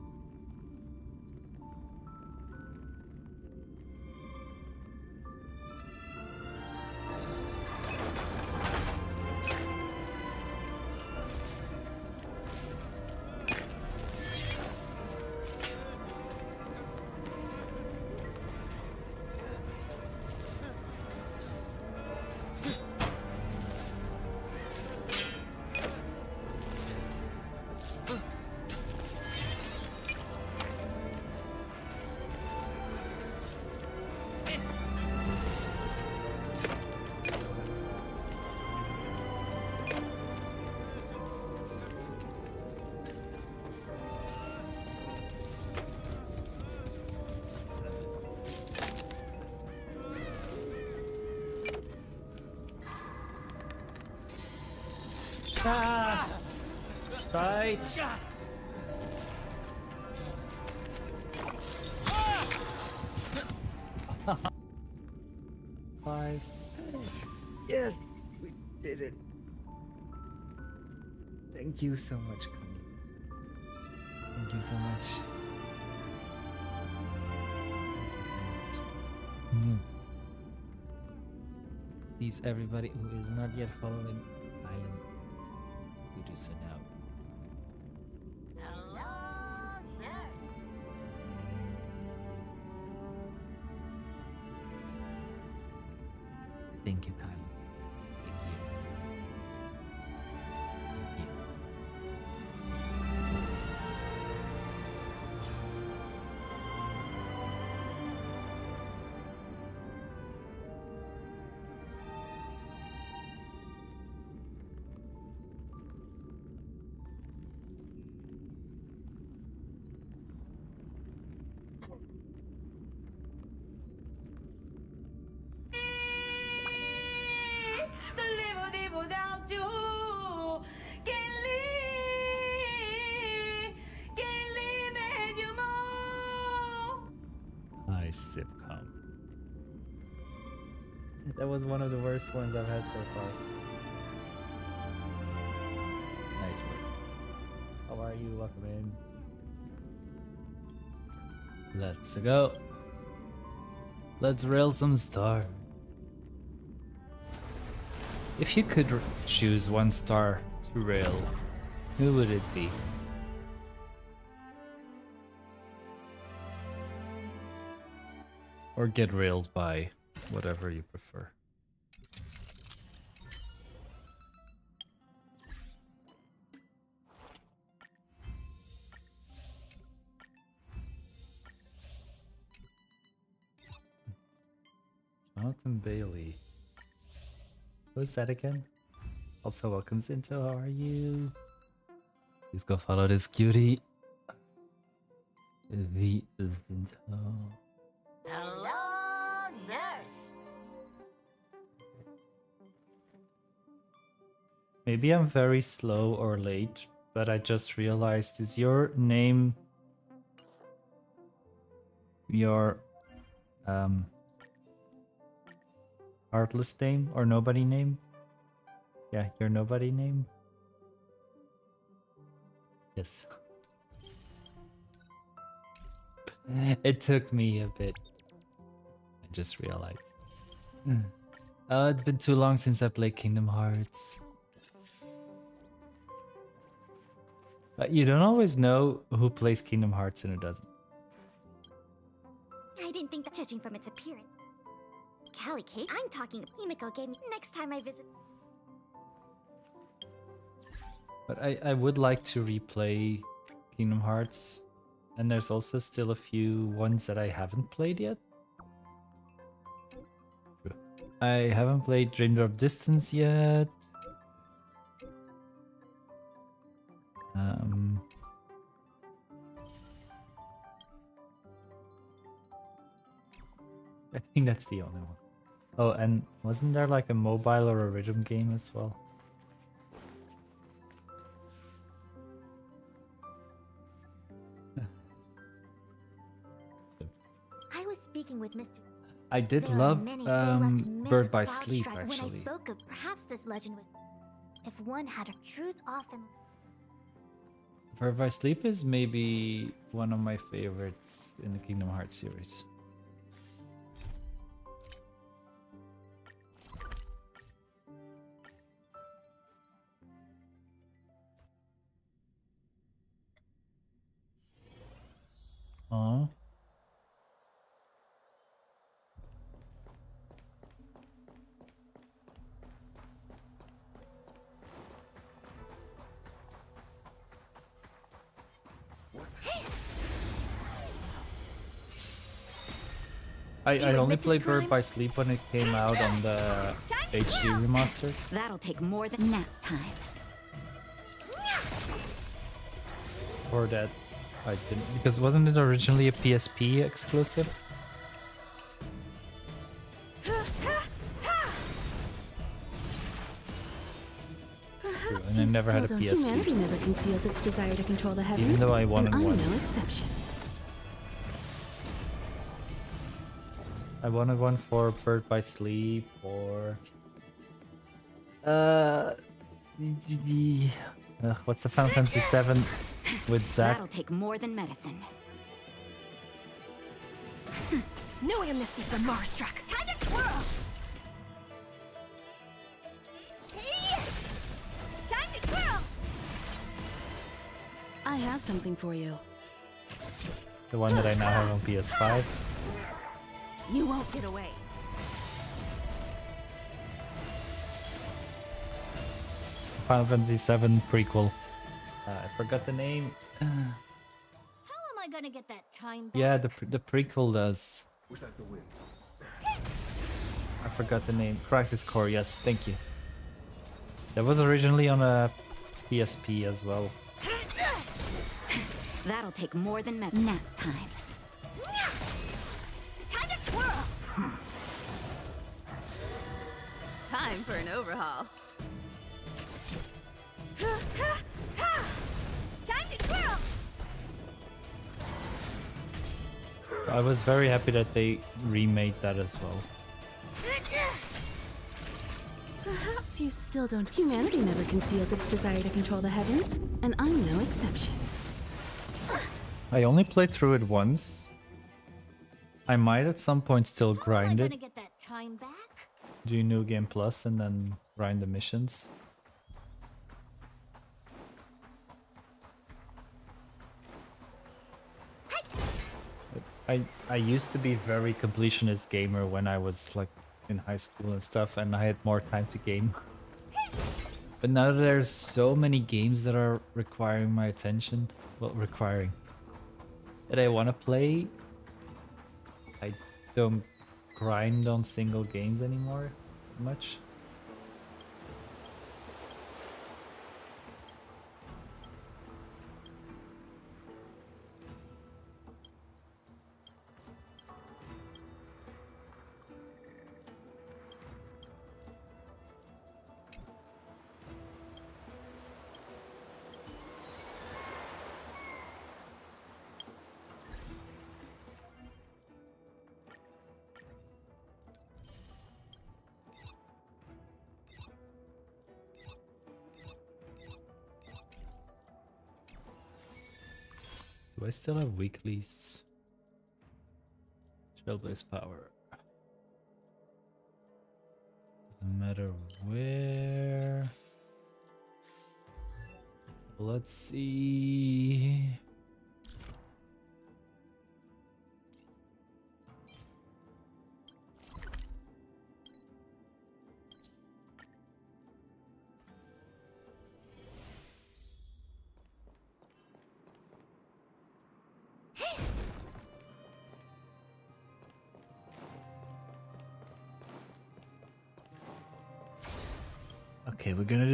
Ah! Right. <laughs> Five. Yes, we did it. Thank you so much. Thank you so much. Thank you so much. Mm. Please, everybody who is not yet following you was one of the worst ones I've had so far. Nice work. How are you? Welcome in. Let's go. Let's rail some stars. If you could choose one star to rail, who would it be? Or get railed by, whatever you prefer. Bailey. Who's that again? Also, welcome Zinto. How are you? Please go follow this cutie. The Zinto. Hello, nurse. Maybe I'm very slow or late, but I just realized is your name your um heartless name or nobody name? Yeah, your nobody name. Yes. <laughs> it took me a bit. I just realized. Hmm. Oh, it's been too long since I played Kingdom Hearts. But you don't always know who plays Kingdom Hearts and who doesn't. I didn't think that judging from its appearance. Callie Kate, I'm talking Himeko gave me next time I visit. But I, I would like to replay Kingdom Hearts. And there's also still a few ones that I haven't played yet. I haven't played Dream Drop Distance yet. Um, I think that's the only one. Oh, and wasn't there like a mobile or a rhythm game as well? <laughs> I was speaking with Mr. I did There love many um, Birth by Sleep strike When I actually. spoke of perhaps this legend was, if one had a truth often. Birth by Sleep is maybe one of my favorites in the Kingdom Hearts series. Aw. I, I only played Birth by Sleep when it came out on the HD remaster. That'll take more than nap time. Or that I didn't because wasn't it originally a PSP exclusive? True, and I never had a Humanity PSP. never conceals its desire to control the heavens. though I wanted and I'm one. no exception. I wanted one for Birth by Sleep or uh, ugh, what's the Final Fantasy VII with Zack? That'll take more than medicine. <laughs> Knowing a mystic from Mara Struck. Time to twirl! Hey! Time to twirl! I have something for you. The one that I now have on PS5. You won't get away. Final Fantasy VII prequel. Uh, I forgot the name. How am I gonna get that time back? Yeah, the pre- the prequel does. I forgot the name. Crisis Core. Yes, thank you. That was originally on a PSP as well. That'll take more than med- nap time. Time to twirl! Time for an overhaul. I was very happy that they remade that as well. Perhaps you still don't. Humanity never conceals its desire to control the heavens, and I'm no exception. I only played through it once. I might at some point still How am I grind it, get that time back? do New Game Plus, and then grind the missions. I I used to be very completionist gamer when I was like in high school and stuff, and I had more time to game. But now there's so many games that are requiring my attention, well, requiring that I want to play, I don't grind on single games anymore much. Still have weeklies? Trailblaze power. Doesn't matter where. Let's see.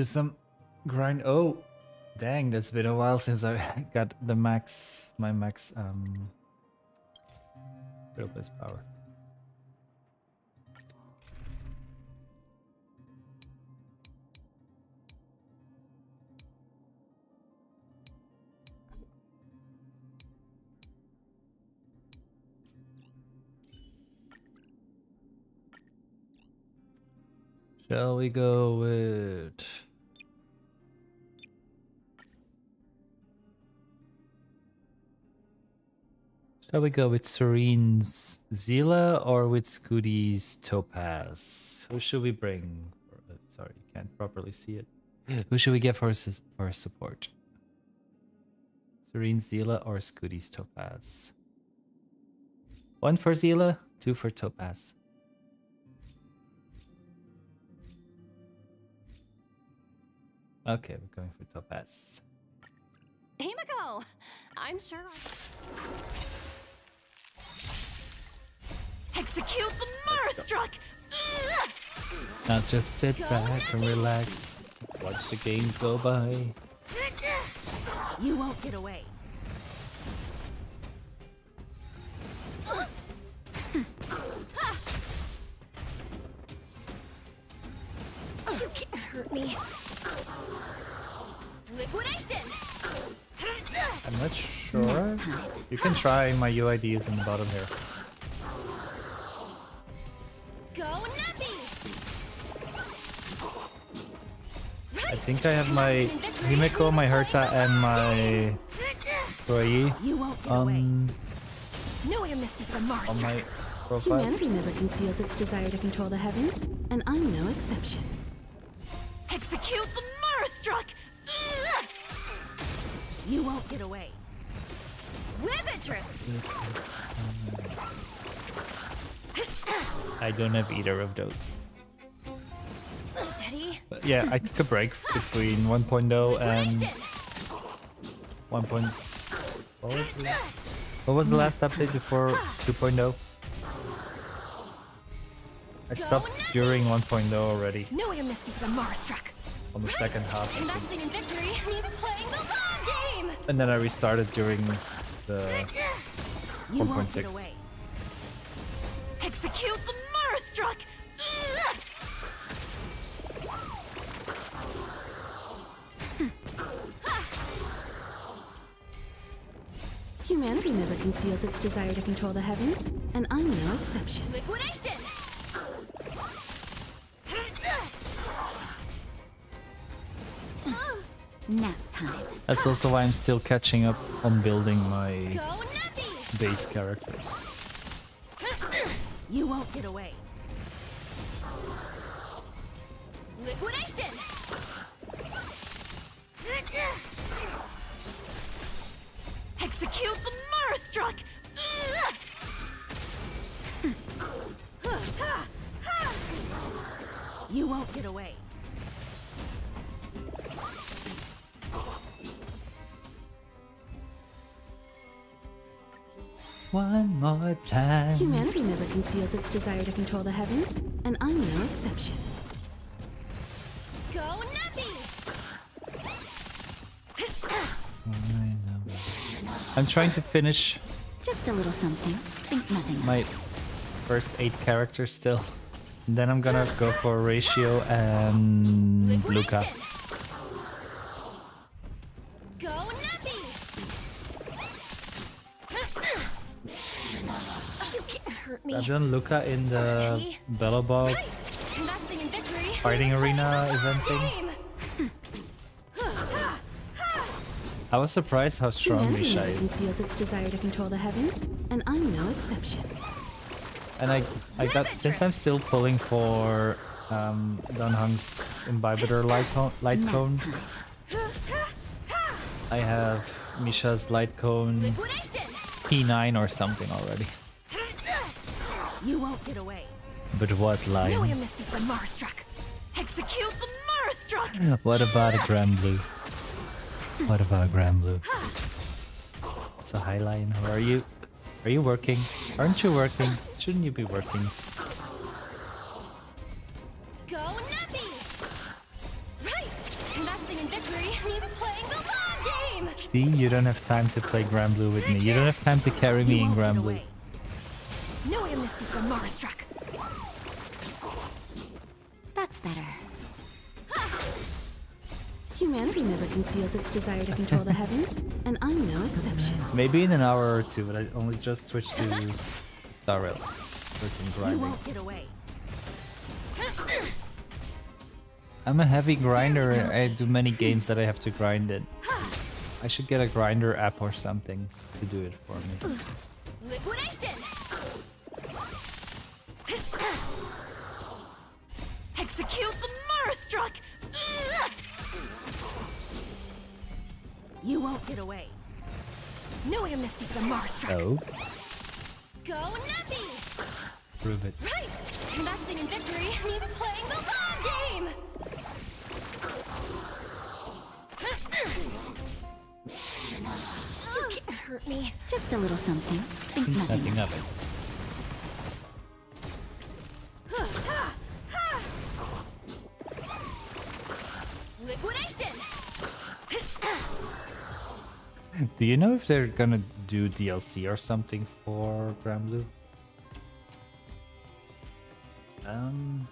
Some grind. Oh, dang, that's been a while since I <laughs> got the max, my max, um, Trailblaze power. Shall we go with... Shall we go with Serene's Zila or with Scooty's Topaz? Who should we bring? Uh, Sorry, you can't properly see it. Who should we get for for support? Serene's Zila or Scooty's Topaz? One for Zila, two for Topaz. Okay, we're going for Topaz. Himeko! I'm sure Execute the Struck! Now just sit back and relax. Watch the games go by. You won't get away. You can't hurt me. Liquidation! I'm not sure. You can try. My UID is in the bottom here. Go Nappy! I think I have my Himeko, my Herta, and my Toei You won't get away. on No air mystic from Mars. on my profile. Humanity never conceals its desire to control the heavens, and I'm no exception. Execute the Mara Struck! You won't get away. Whip trip! I don't have either of those. But yeah, I took a break between 1.0 and 1. Point... What was the What was the last update before 2.0? I stopped during 1.0 already No air mystic from Mara Struck. on the second half, I think. In victory means playing the long game! and then I restarted during the You won't get 1.6. Execute the Struck! Humanity never conceals its desire to control the heavens, and I'm no exception. Liquidation! Nap time. That's also why I'm still catching up on building my base characters. You won't get away. Liquidation! Execute the Mara Struck! <laughs> You won't get away. One more time. Humanity never conceals its desire to control the heavens, and I'm no exception. Go Nappy! I'm trying to finish Just a little something. Think nothing my first eight characters still. And then I'm gonna go for Ratio and Luka. Go Nappy! You can't hurt me. I've done Luka in the Belobog Investing in victory fighting arena the event thing. I was surprised how strong Humanity Misha never is. conceals its desire to control the heavens, and I'm no exception. And I, I got since I'm still pulling for um, Dan Heng's Imbibitor light cone, light cone. I have Misha's light cone P9 or something already. You won't get away. But what No line? Amnesty for Mara Struck. Execute the Mara Struck! What about a Granblue? What about Granblue? So Highline, how are you? Are you working? Aren't you working? Shouldn't you be working? Go Nappy! Right! Investing in victory means playing the long game! See, you don't have time to play Granblue with me. You don't have time to carry me in Granblue. No amnesty for Mara Struck. That's better. Humanity never conceals its desire to control the heavens, and I'm no exception. Maybe in an hour or two, but I only just switched to Star Rail for some You won't get away. I'm a heavy grinder I do many games that I have to grind in. I should get a grinder app or something to do it for me. Liquidation! You won't get away. No amnesty for Mara Struck. Oh, Go Nappy! prove it. Right! Investing in victory means playing the long game! You can't hurt me. Just a little something. Think Think nothing. nothing of it. <laughs> Do you know if they're gonna do DLC or something for Granblue? Um,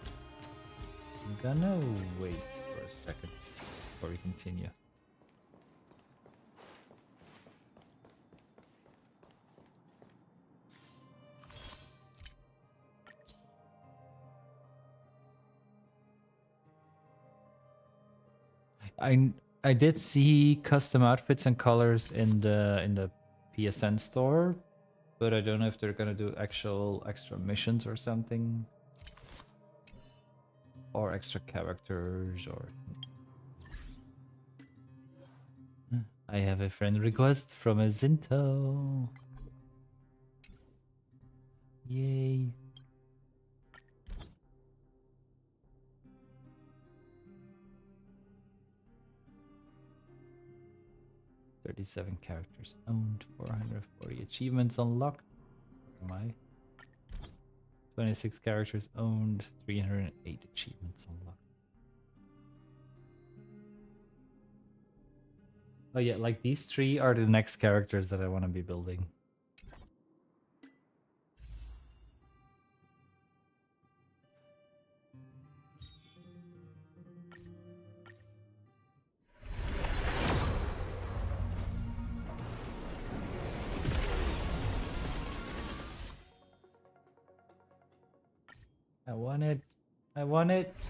I'm gonna wait for a second before we continue. I I did see custom outfits and colors in the in the PSN store, but I don't know if they're gonna do actual extra missions or something, or extra characters or. Hmm. I have a friend request from a Zinto. Yay. Thirty-seven characters owned, four hundred forty achievements unlocked. Where am I? Twenty-six characters owned, three hundred eight achievements unlocked. Oh yeah, like these three are the next characters that I want to be building. Want it. I want it.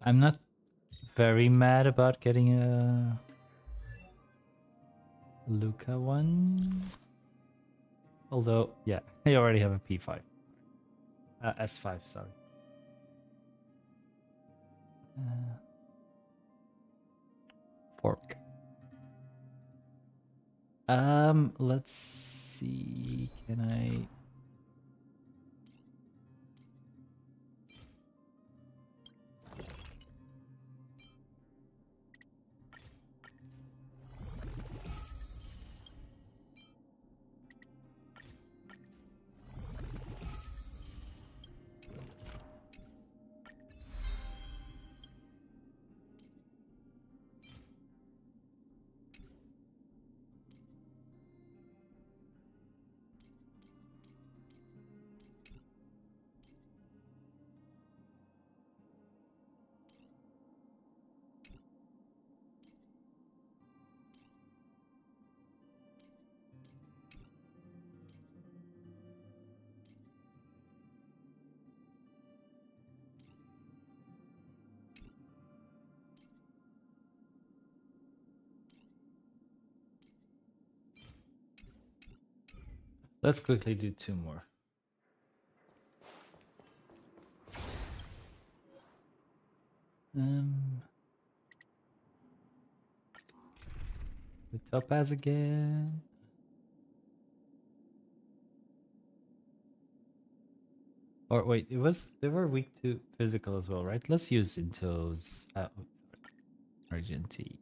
I'm not very mad about getting a Luka one. Although, yeah, <laughs> I already have a P5. Uh, S5, sorry. Uh, fork. Um, let's see. Can I? Let's quickly do two more. Um, the topaz again. Or wait, it was they were weak to physical as well, right? Let's use Into's uh, oh, sorry, Argenti.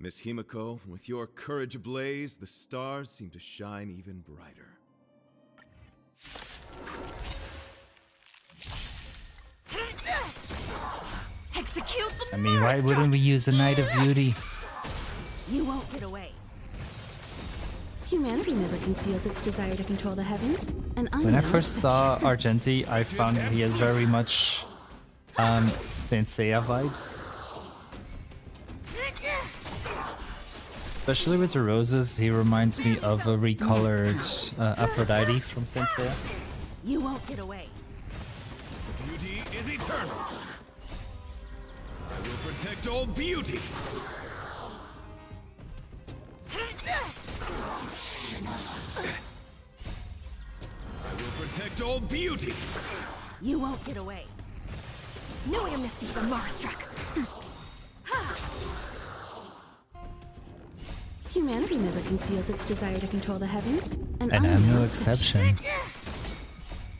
Miss Himeko, with your courage ablaze, the stars seem to shine even brighter. Execute the I mean, why wouldn't we use the Night of Beauty? You won't get away. Humanity never conceals its desire to control the heavens, and I'm When I first saw <laughs> Argenti, I found he has very much um, Saint Seiya vibes. Especially with the roses, he reminds me of a recolored uh, Aphrodite from Saint Seiya. You won't get away. Beauty is eternal. I will protect all beauty. I will protect all beauty. You won't get away. No amnesty for Mara Struck. Humanity never conceals its desire to control the heavens, and, And I'm, I'm no exception.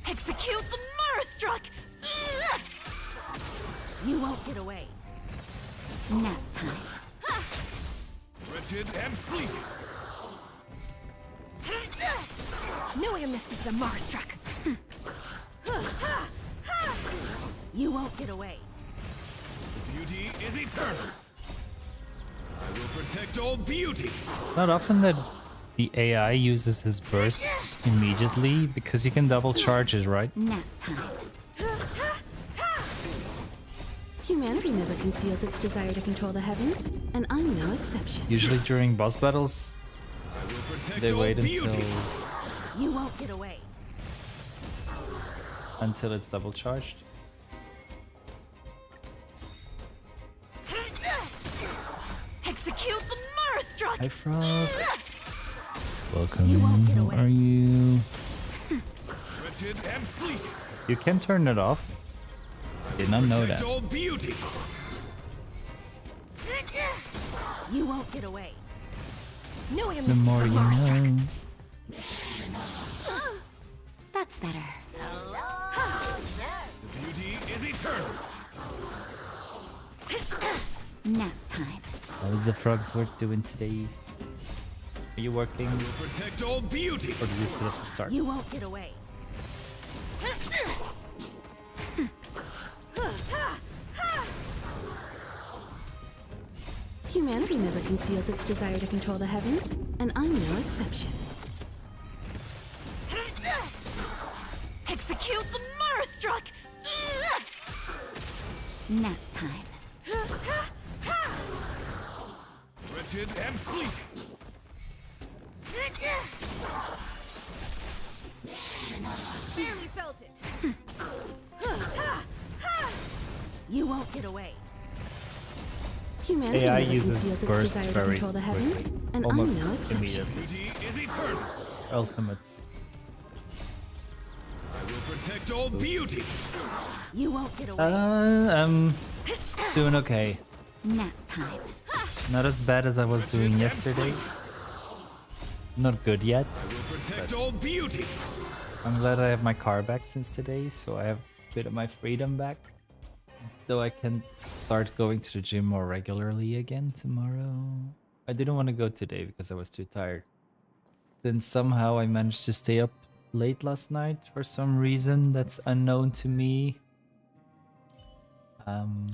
Execute the Mara Struck. You won't get away. Nap time. Wretched and fleeting. No amnesty for Mara Struck. You won't get away. Beauty is eternal. I will protect all beauty. It's not often that the AI uses his bursts immediately because you can double charge it, right? Nap time. Humanity never conceals its desire to control the heavens, and I'm no exception. Usually during boss battles, I will protect they wait until You won't get away. until it's double charged. Mara Struck. Hi, Frog. You won't Welcome. get How away. are you? Wretched and fleeting. You can turn it off. Did not know that. beauty. You won't get away. No The more you know. That's better. Beauty is eternal. Nap time. How is the frog's work doing today? Are you working Protect all beauty. or do you still have to start? You won't get away. Humanity never conceals its desire to control the heavens, and I'm no exception. Execute the Mara Struck. Nap time. Wretched and fleeting. Barely felt it. You won't get away. Humanity AI uses conceals its bursts to very control the heavens, quickly, and almost I'm no exception. immediately. Beauty is eternal. Ultimates. I will protect all beauty. You won't get away. Uh, I'm doing okay. Nap time. Not as bad as I was doing yesterday. Not good yet. I will protect all beauty. I'm glad I have my car back since today, so I have a bit of my freedom back. So I can start going to the gym more regularly again tomorrow. I didn't want to go today because I was too tired. Then somehow I managed to stay up late last night for some reason that's unknown to me. Um,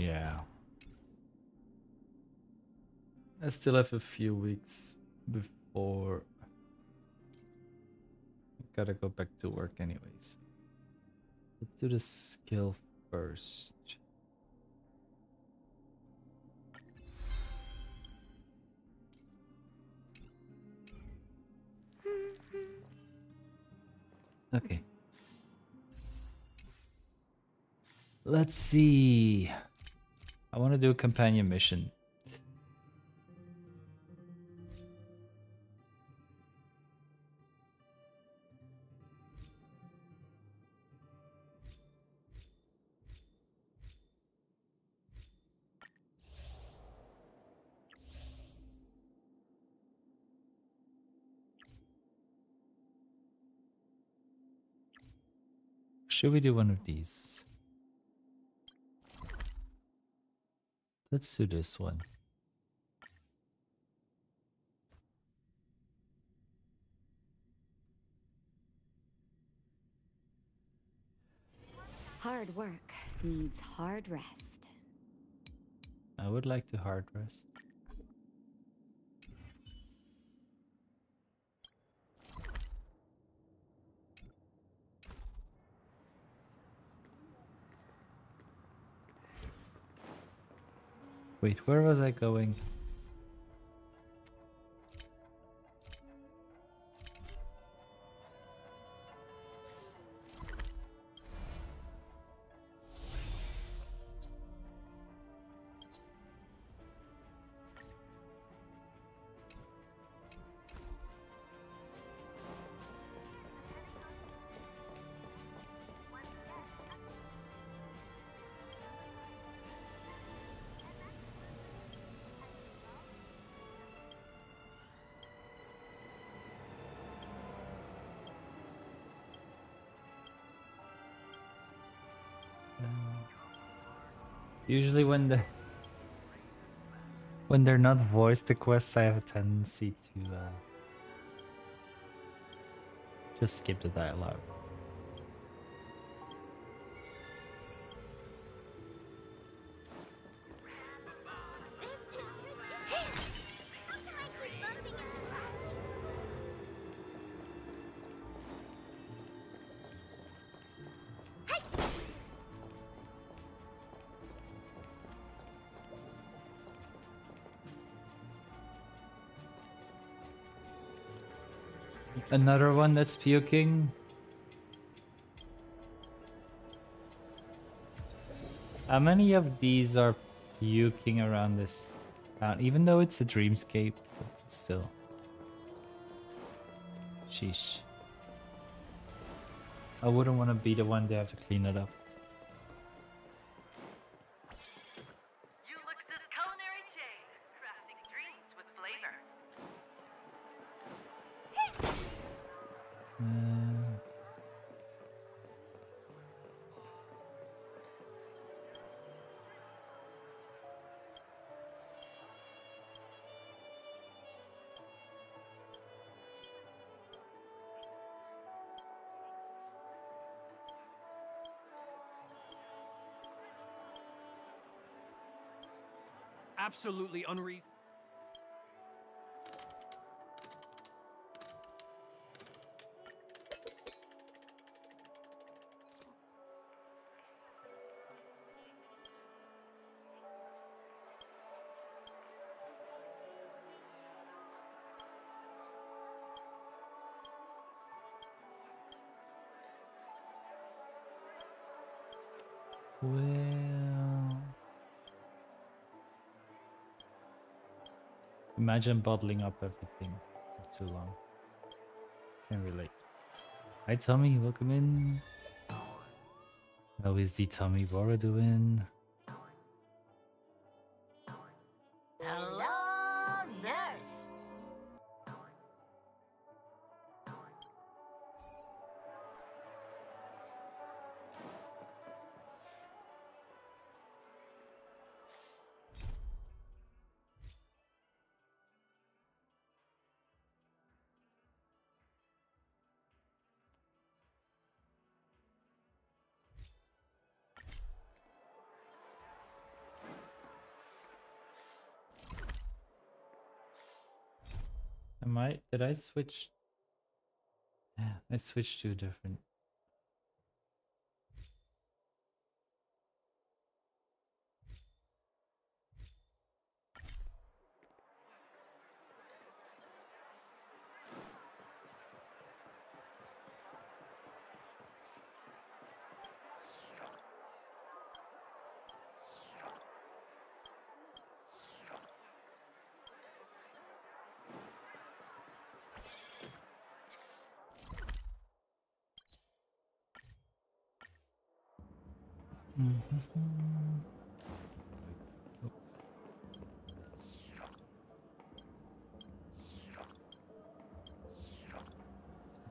yeah. I still have a few weeks before I gotta go back to work anyways. Let's do the skill first. Okay. Let's see. I want to do a companion mission. Should we do one of these? Let's do this one. Hard work needs hard rest. I would like to hard rest. Wait, where was I going? Usually when the when they're not voiced the quests, I have a tendency to uh, just skip the dialogue. Another one that's puking. How many of these are puking around this town? Even though it's a dreamscape, still. Sheesh. I wouldn't want to be the one to have to clean it up. Absolutely unreasonable. Imagine bottling up everything for too long. Can't relate. Hi Tommy, welcome in. How is the Tommy Bora doing? Did I switch? <sighs> I switched to a different.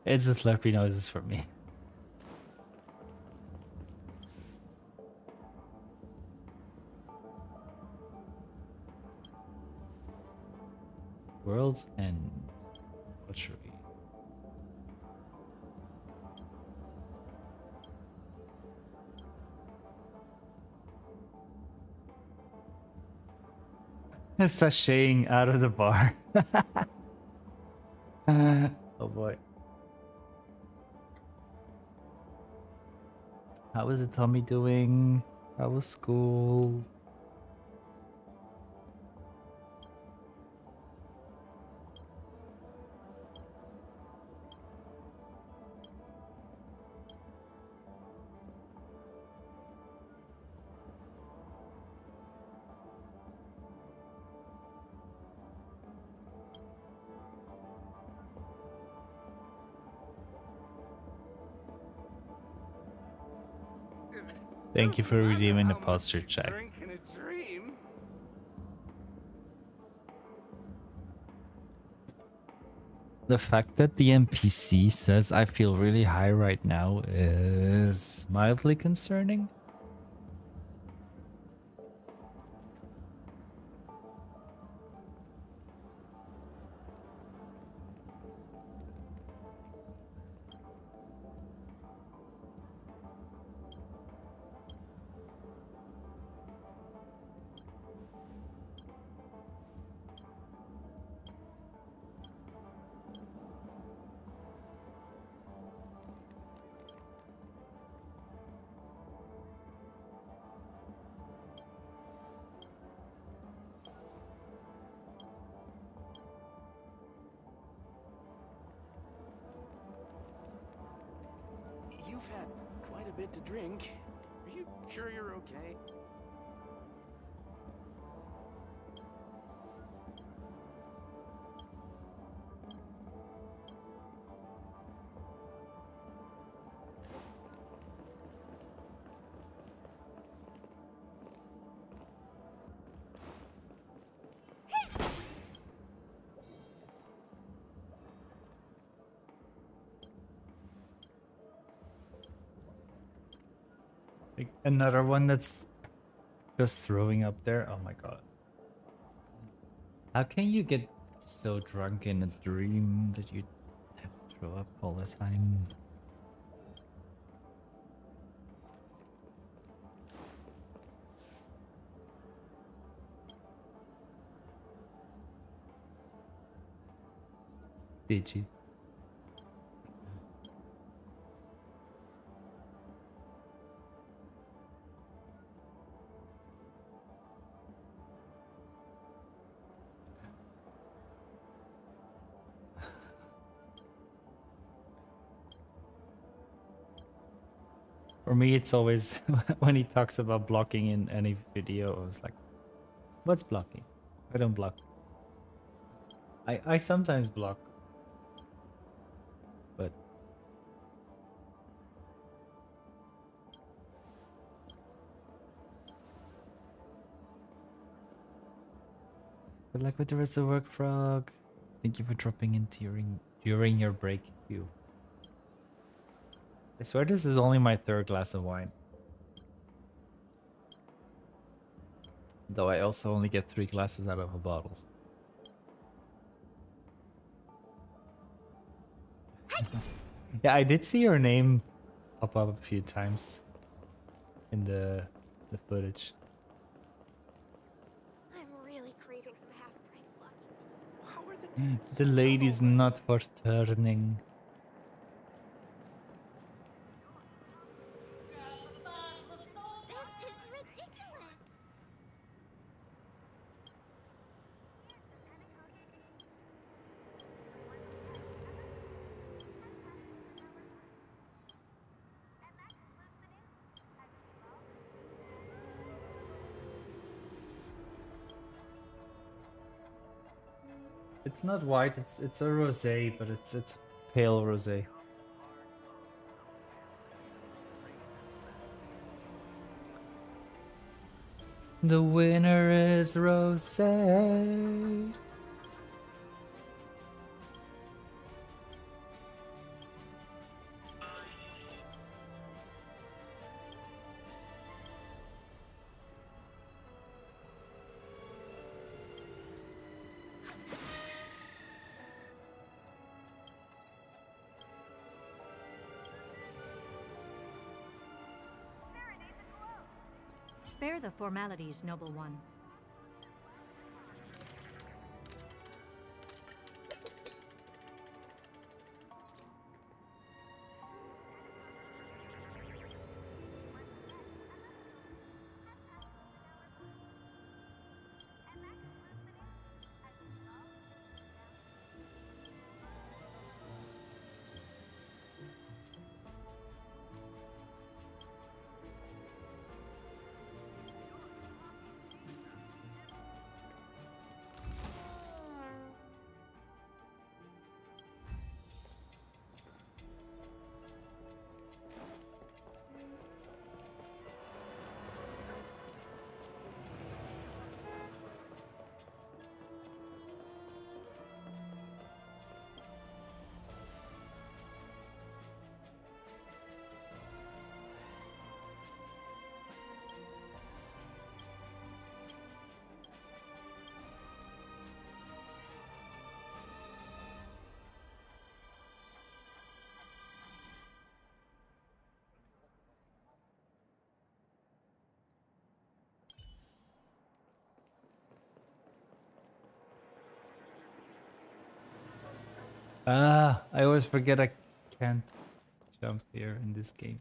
It's the slurpy noises for me. World's End. What should we? Butchery. <laughs> Sashaying out of the bar. <laughs> How was it Tommy doing? How was school? Thank you for redeeming the posture check. The fact that the NPC says I feel really high right now is mildly concerning. Another one that's just throwing up there. Oh my god. How can you get so drunk in a dream that you have to throw up all the time? Did you? Me, it's always <laughs> when he talks about blocking in any video, I was like, what's blocking? I don't block. I, I sometimes block. But Good luck with the rest of work, Frog. Thank you for dropping in during during your break, you. I swear this is only my third glass of wine. Though I also only get three glasses out of a bottle. <laughs> yeah, I did see your name pop up a few times in the the footage. I'm really craving some half-price pluck. The mm, lady's not for turning. It's not white, it's it's a rosé, but it's it's pale rosé. The winner is rosé. Formalities, noble one. Ah, I always forget I can't jump here in this game.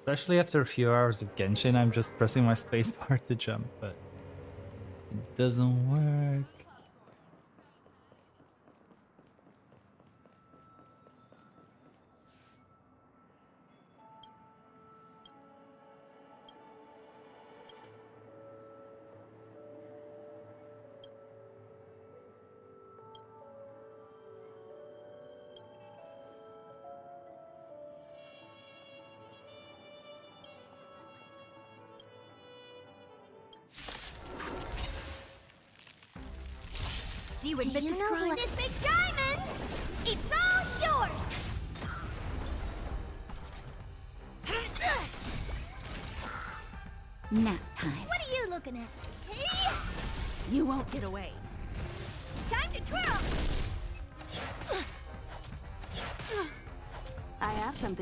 Especially after a few hours of Genshin, I'm just pressing my spacebar <laughs> to jump, but it doesn't work.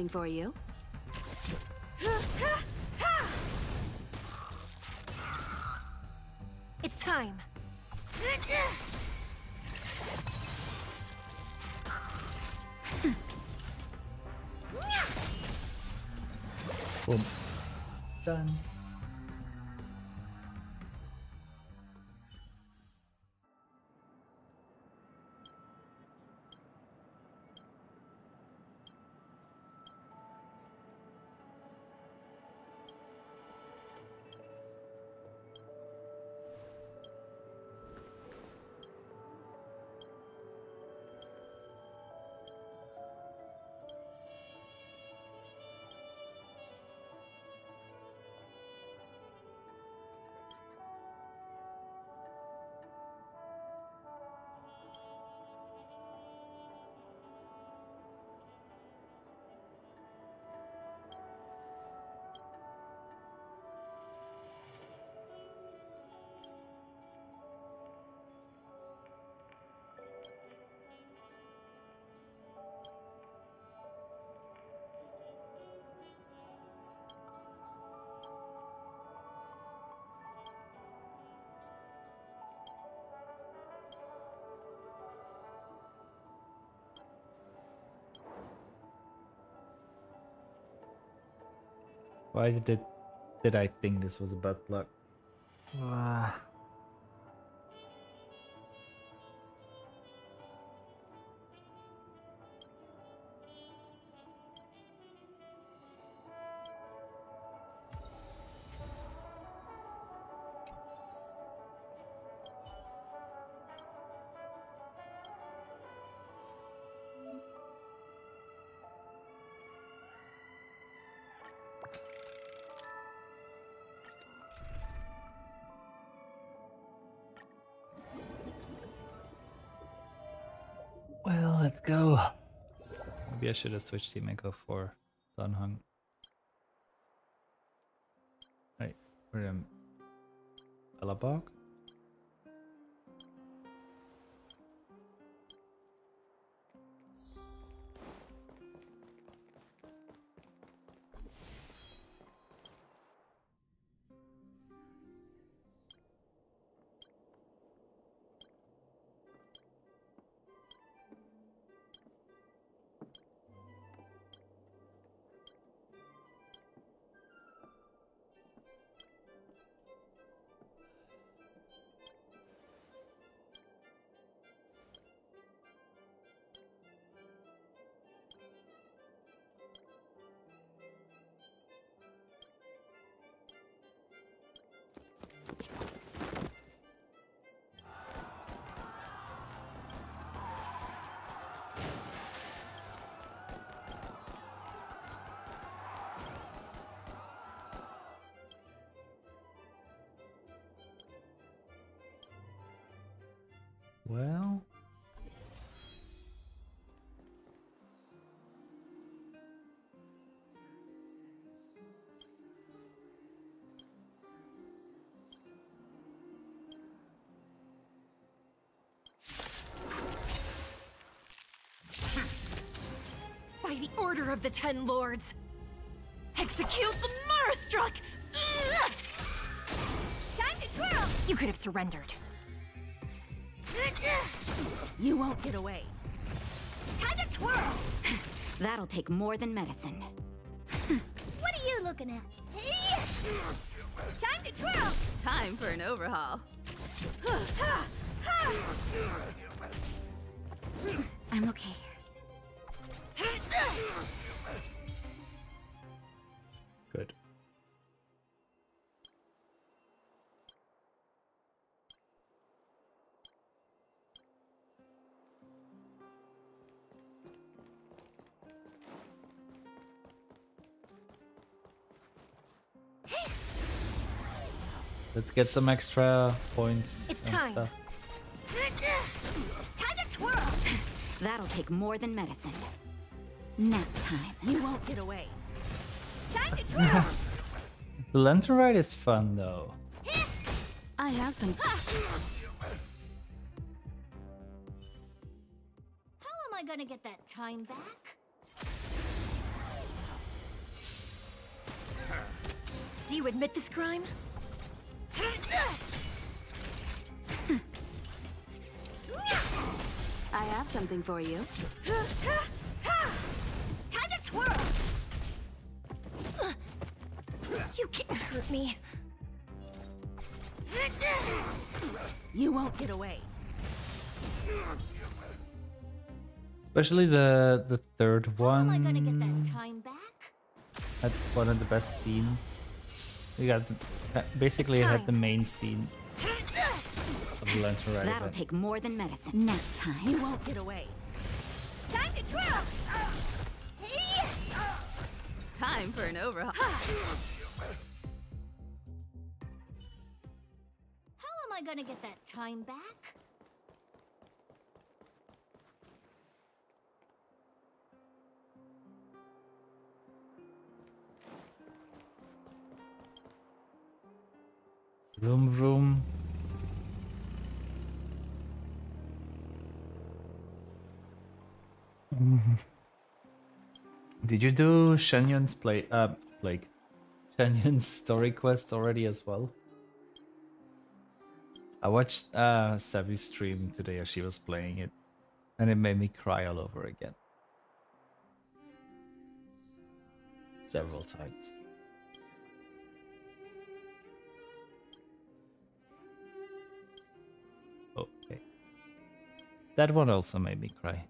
For you. Why did did I think this was about luck? Ah. Maybe I should have switched team go for Dan Heng. Right, we're in Belobog. The order of the Ten Lords, execute the Mara Struck! Time to twirl! You could have surrendered. You won't get away. Time to twirl! That'll take more than medicine. What are you looking at? Time to twirl! Time for an overhaul. I'm okay. Let's get some extra points It's and time. stuff. Time to twirl! That'll take more than medicine. Nap time. You won't get away. Time to twirl! <laughs> The Lantern Rite is fun though. <laughs> I have some. How am I gonna get that time back? Do you admit this crime? I have something for you. Time to twirl! You can't hurt me. You won't get away. Especially the the third How am I gonna get one that time back? had one of the best scenes. We got to- uh, basically it had the main scene of the Lantern Rite. That'll event. take more than medicine. Next time. You won't get away. Time to twirl! Hey! Time for an overhaul. How am I gonna get that time back? Room, room. <laughs> Did you do Xianyun's play? Uh, like Xianyun's story quest already as well? I watched uh Savvy's stream today as she was playing it, and it made me cry all over again. Several times. That one also made me cry.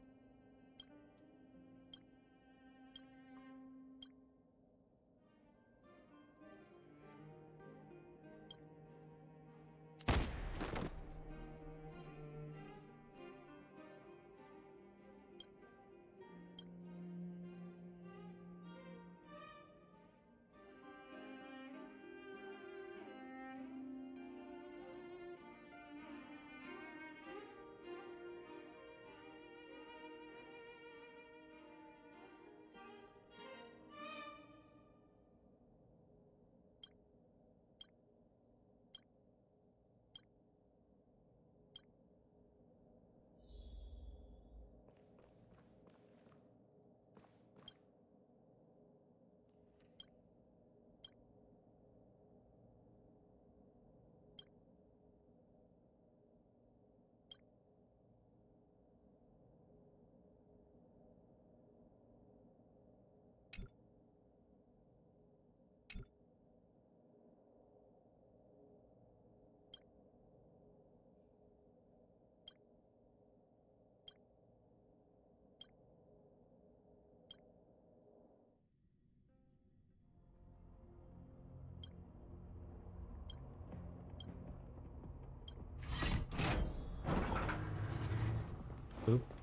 Boop.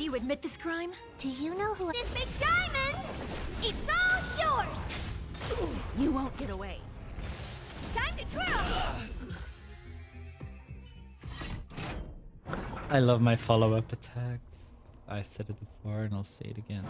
Do you admit this crime? Do you know who this big diamond? It's all yours. You won't get away. Time to twirl. I love my follow-up attacks. I said it before and I'll say it again.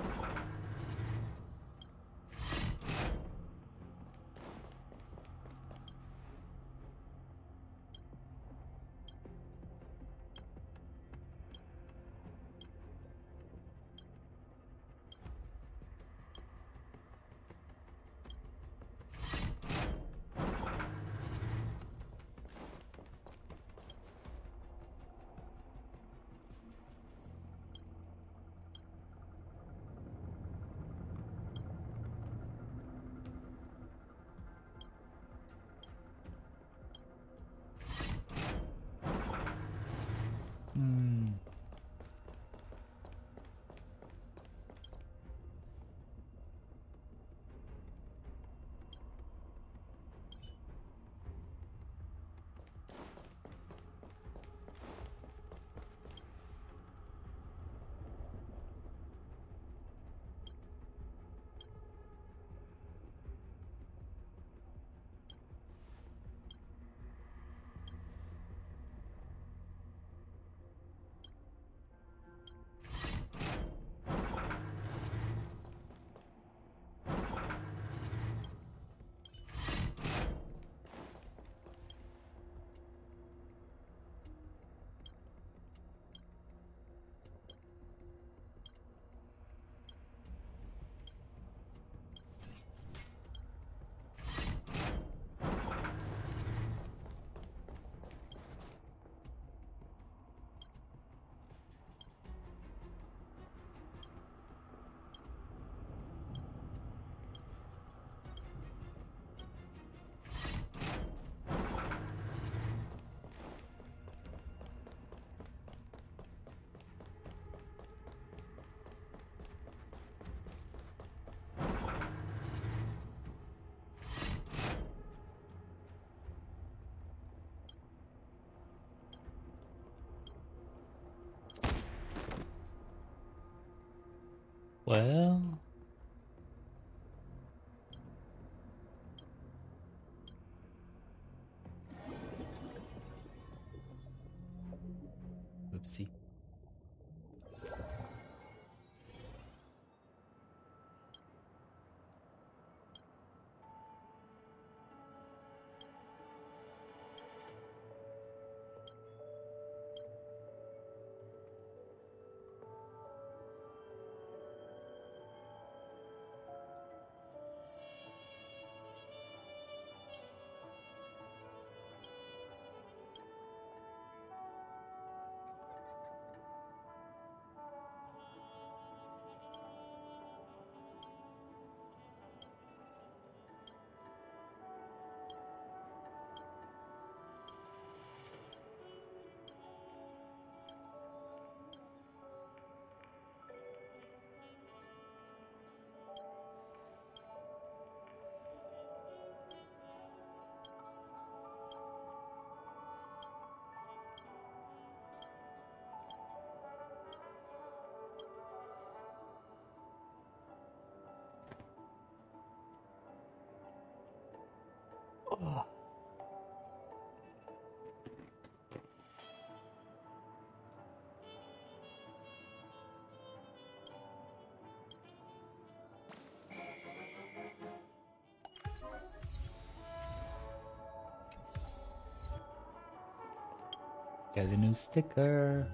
Got a new sticker.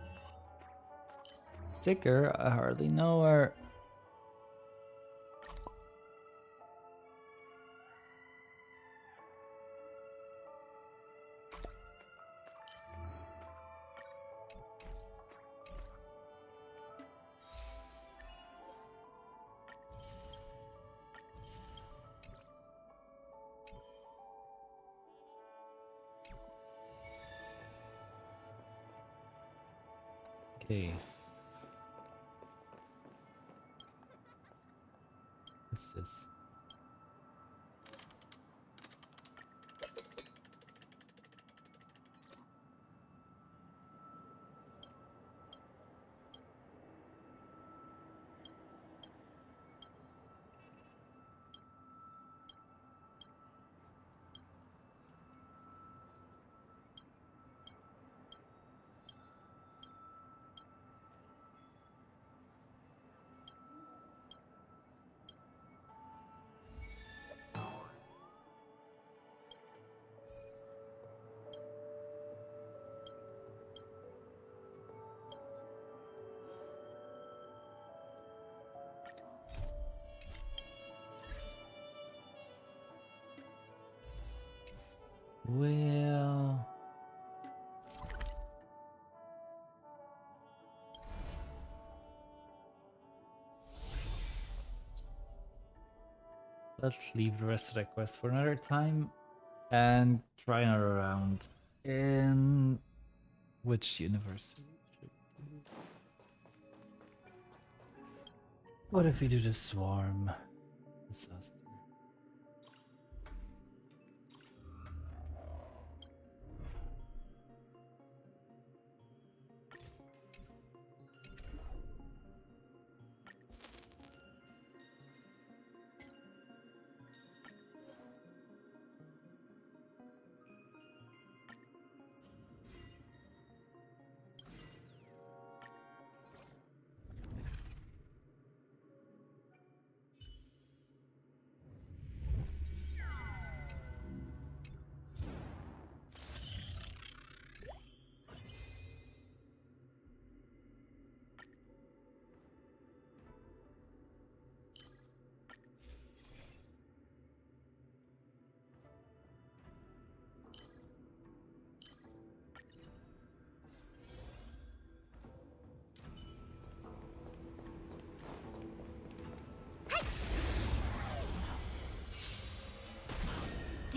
Sticker? I hardly know her. Well... Let's leave the rest of that quest for another time and try another round in which universe? What if we do the swarm?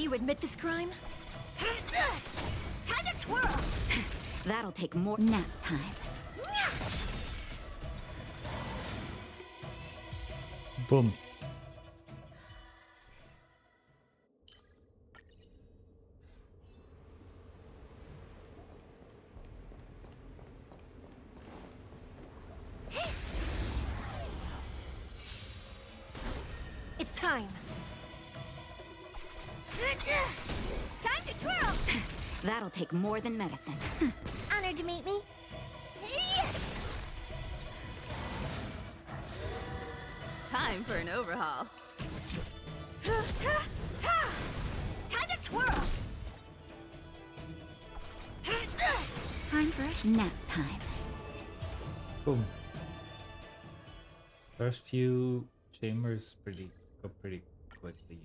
You admit this crime? Time to twirl! <laughs> That'll take more nap time. Boom. More than medicine. <laughs> Honored to meet me. Time for an overhaul. <laughs> Time to twirl! Time for a nap time. Boom. First few chambers pretty go pretty quickly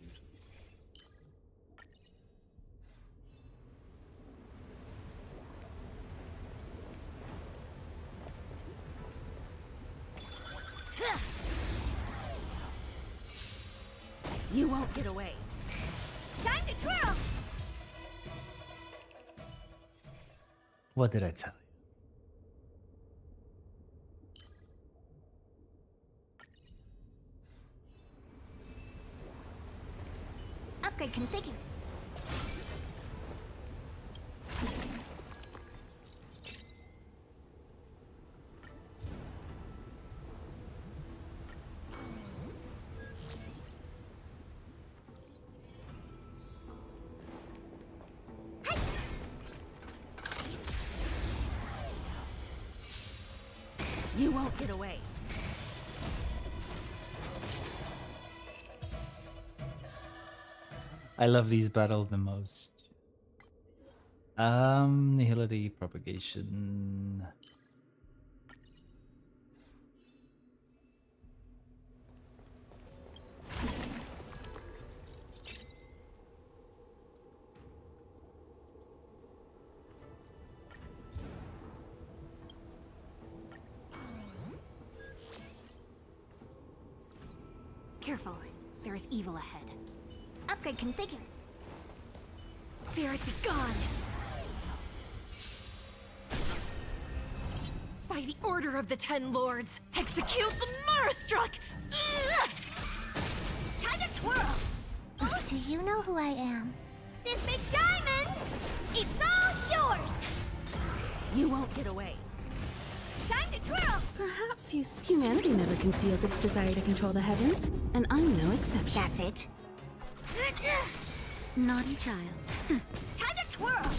What did I tell you? I love these battles the most. Um, nihility propagation. Ten Lords, execute the Mara Struck! Time to twirl! Oh, do you know who I am? This big diamond! It's all yours! You won't get away. Time to twirl! Perhaps you humanity never conceals its desire to control the heavens, and I'm no exception. That's it. Naughty child. <laughs> Time to twirl!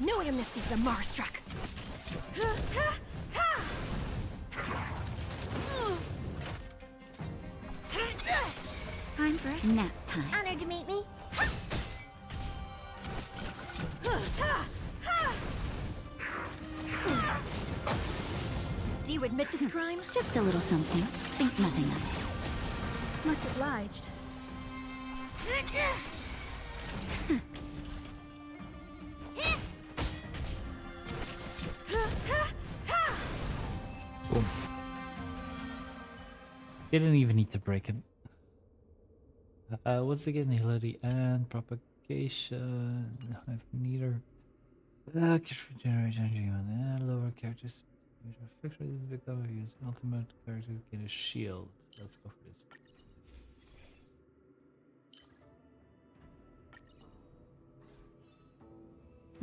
No one misses the Mara Struck. Time for nap time. Honored to meet me. Do you admit this hmm. crime? Just a little something. Think nothing of it. Much obliged. Didn't even need to break it. Uh, what's again? Agility and propagation. I've neither. Uh, generation and lower characters. Fix this become use ultimate character get a shield. Let's go for this.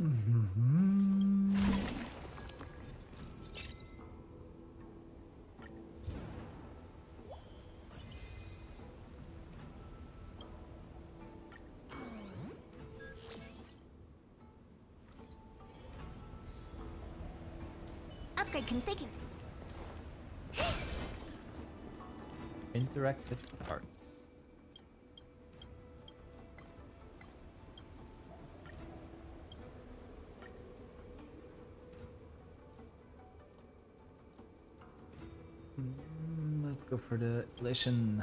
Mm-hmm. Upgrade Interactive parts. Mm, Let's go for the elation.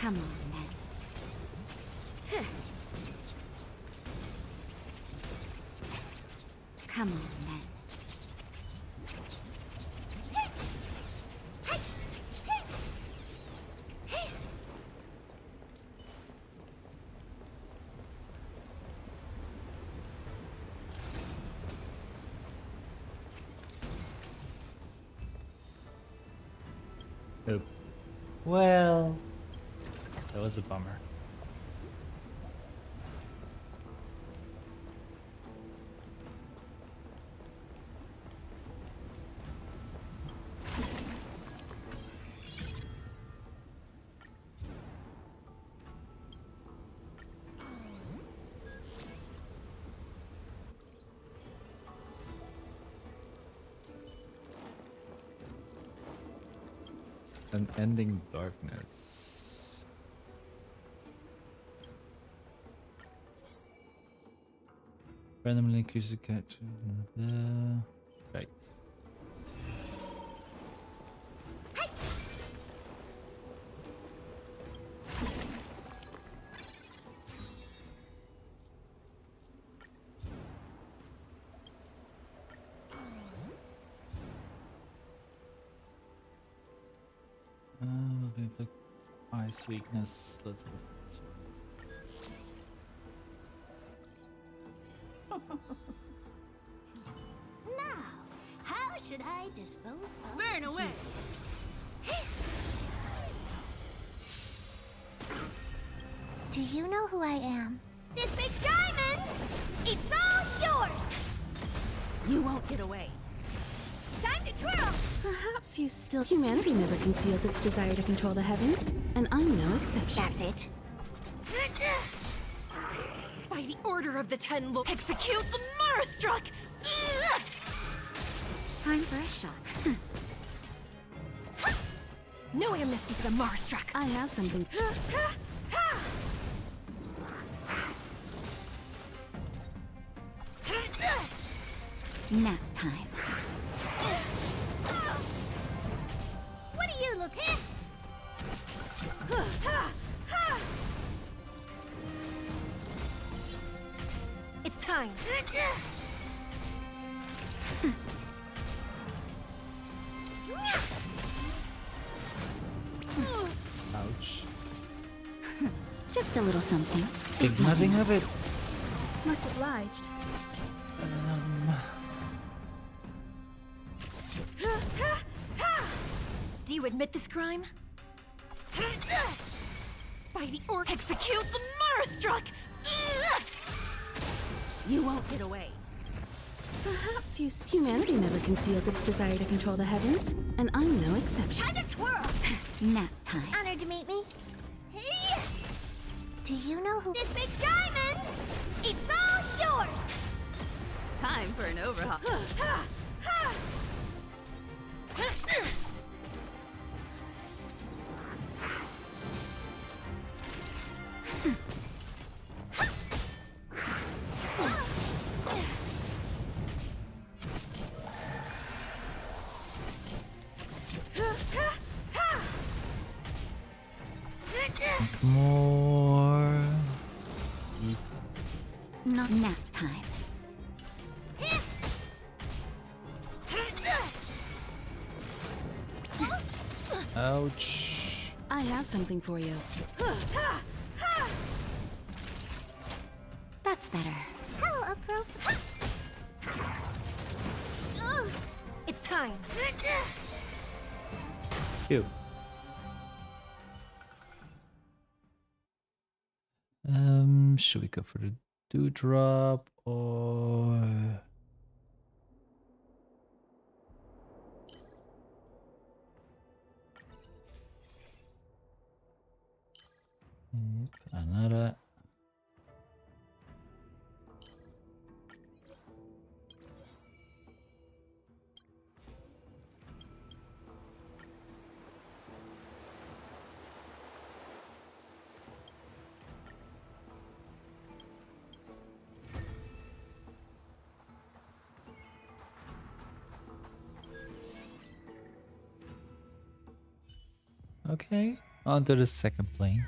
Come on, then. Come on, then. Well, that was a bummer. An ending darkness. randomly increases the character there. Right. Uh, we'll ice weakness. Let's go still. Humanity never conceals its desire to control the heavens, and I'm no exception. That's it. By the order of the Ten Lords, execute the Mara Struck! Time for a shot. <laughs> no amnesty for the Mara Struck! I have something. <laughs> Nap crime? By the order, execute the Mara Struck! You won't get away. Perhaps you. Humanity never conceals its desire to control the heavens, and I'm no exception. Time to twirl! Nap time. Honored to meet me. Hey! Do you know who? This big diamond! It's all yours! Time for an overhaul. <sighs> something for you. That's better. How appropriate. It's time. Ew. Um, should we go for the dewdrop or Okay, on to the second plane.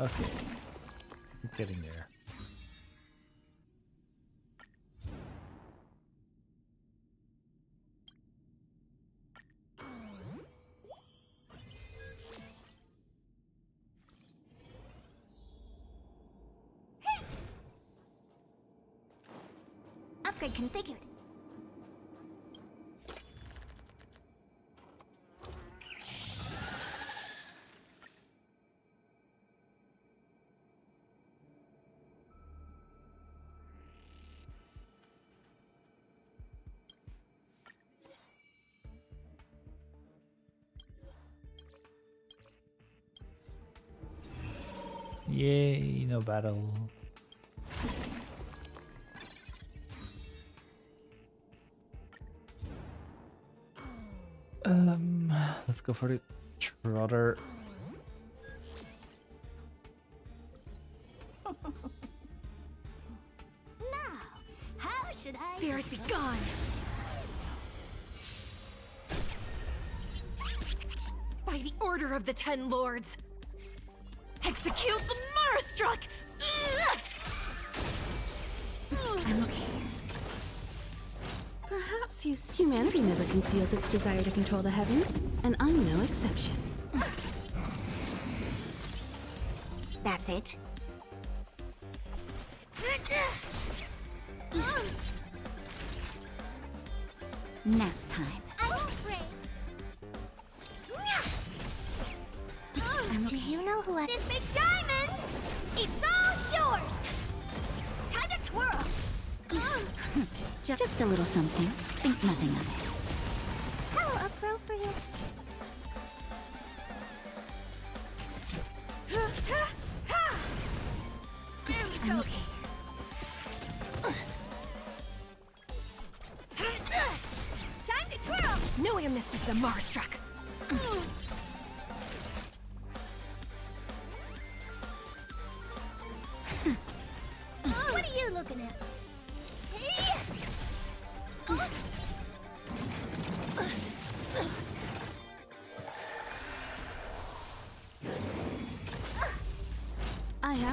Okay. I'm getting there. Upgrade configured. No battle. Um, let's go for the trotter. Now, how should I? Spirits be gone. By the order of the Ten Lords, execute the Mara Struck! I'm okay. Perhaps you humanity never conceals its desire to control the heavens, and I'm no exception. That's it. Something.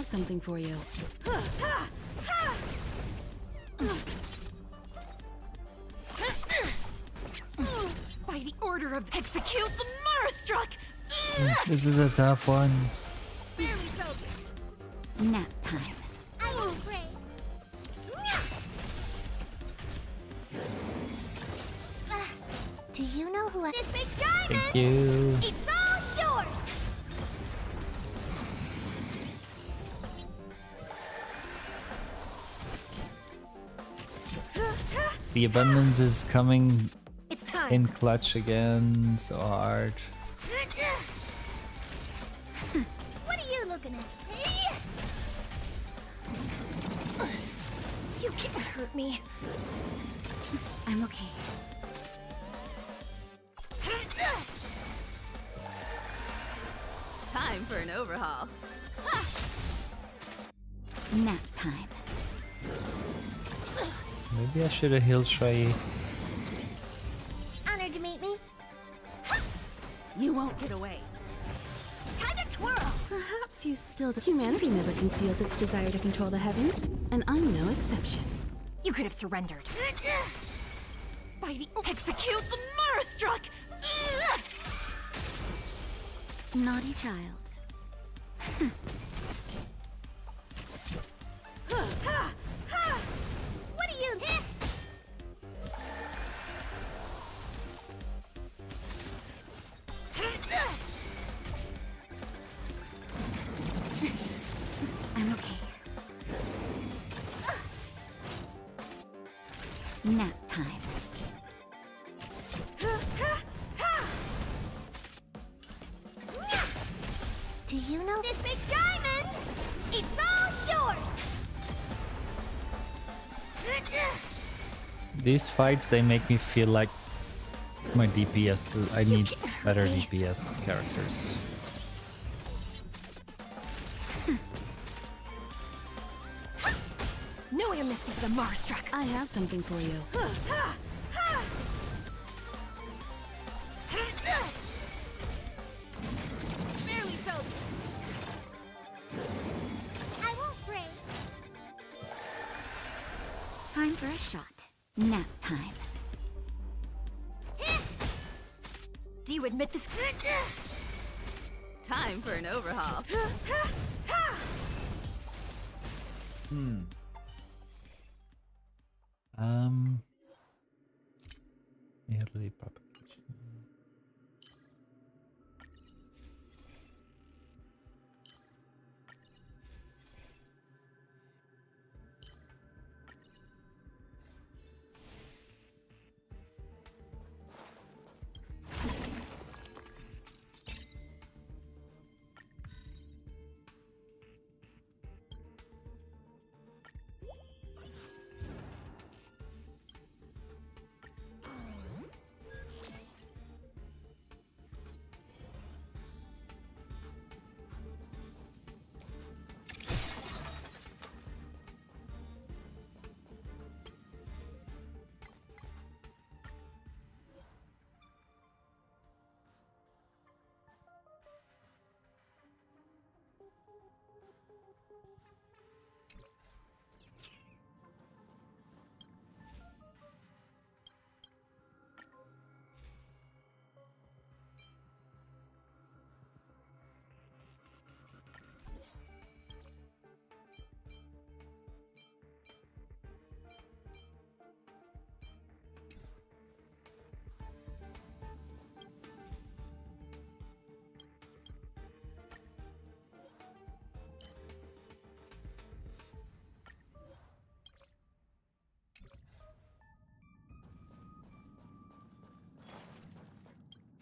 Something for you. By the order of execute the Mara Struck! This is a tough one. Abundance is coming in clutch again, so hard. What are you looking at? Hey! You can't hurt me! I'm okay. Time for an overhaul. Maybe I should have healed Shrey. Honored to meet me. You won't get away. Time to twirl. Perhaps you still do. Humanity never conceals its desire to control the heavens, and I'm no exception. You could have surrendered. By the execute the Mara Struck! Naughty child. <laughs> These fights, they make me feel like my DPS, I need better DPS characters. No amnesty for the Mara Struck! I have something for you.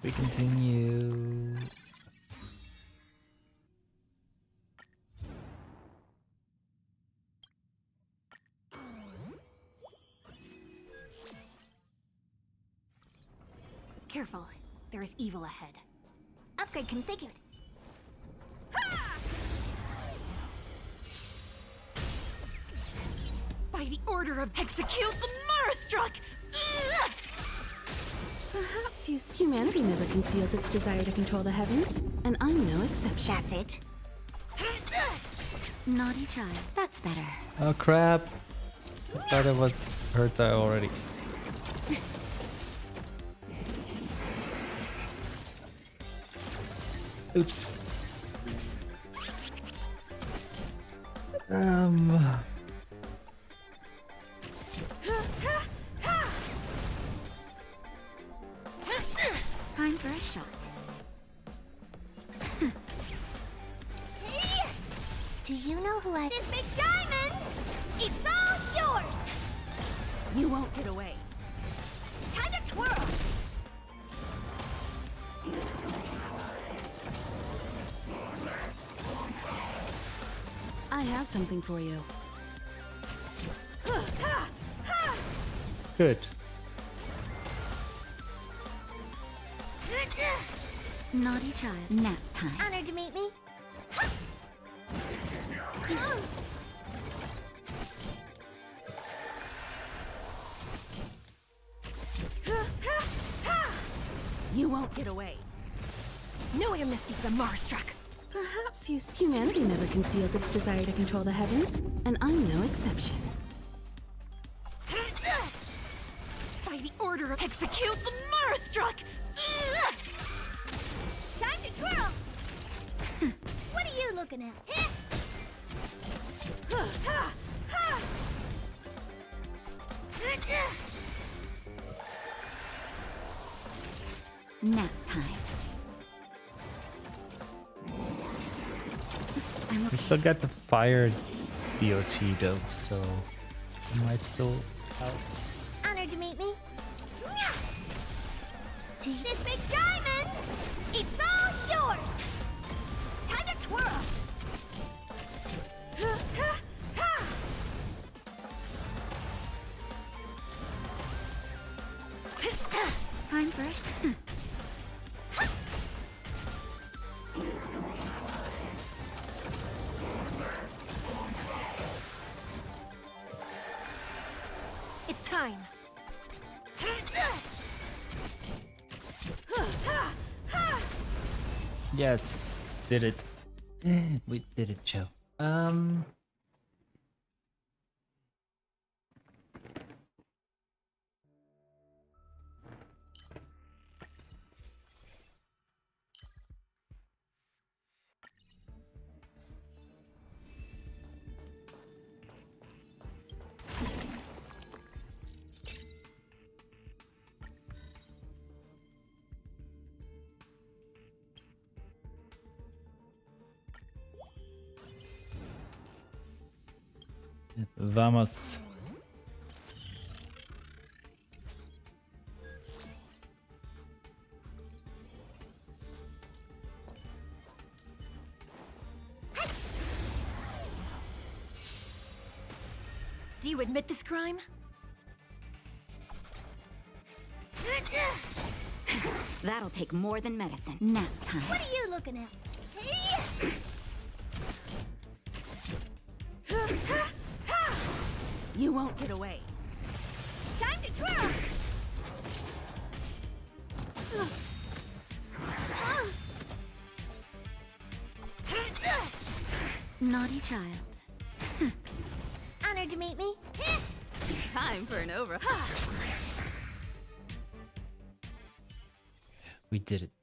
We continue. Careful. There is evil ahead. Upgrade configured. By the order of execute the Mara Struck! Perhaps you humanity never conceals its desire to control the heavens, and I'm no exception. That's it. Naughty child. That's better. Oh crap! I thought it was Herta already. Oops. Um. Humanity never conceals its desire to control the heavens, and I'm no exception. Still got the fire DOT though, so might still help. Did it. we did it, Joe. Um. Vamos. Do you admit this crime? That'll take more than medicine. Nap time. What are you looking at? You won't get away. Time to twirl! Naughty child. <laughs> Honored to meet me. <laughs> Time for an over. <sighs> We did it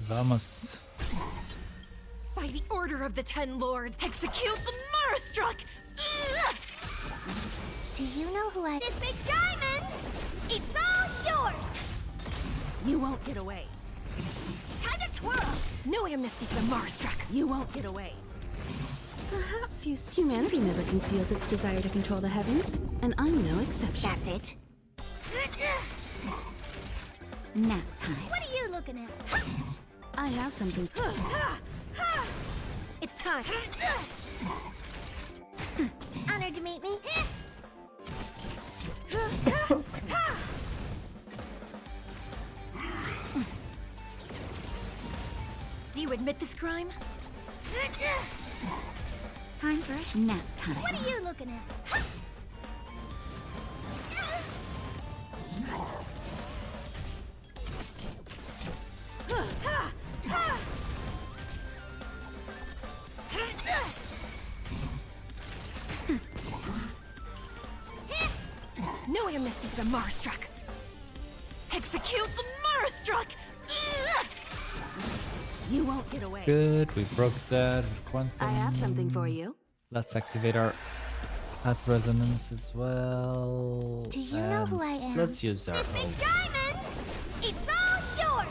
Vamos. By the order of the Ten Lords, execute the Mara Struck! Do you know who I... This big diamond! It's all yours! You won't get away. Time to twirl! No amnesty for the Mara Struck! You won't get away. Perhaps you. Humanity never conceals its desire to control the heavens, and I'm no exception. That's it. Nap time. What are you looking at? I have something. It's time! Honored to meet me. Do you admit this crime? Time for a nap time. What are you looking at? Away. Good, we broke that. Quantum. I have something for you. Let's activate our Path Resonance as well. Do you know who I am? Let's use our This big ults. diamond! It's all yours!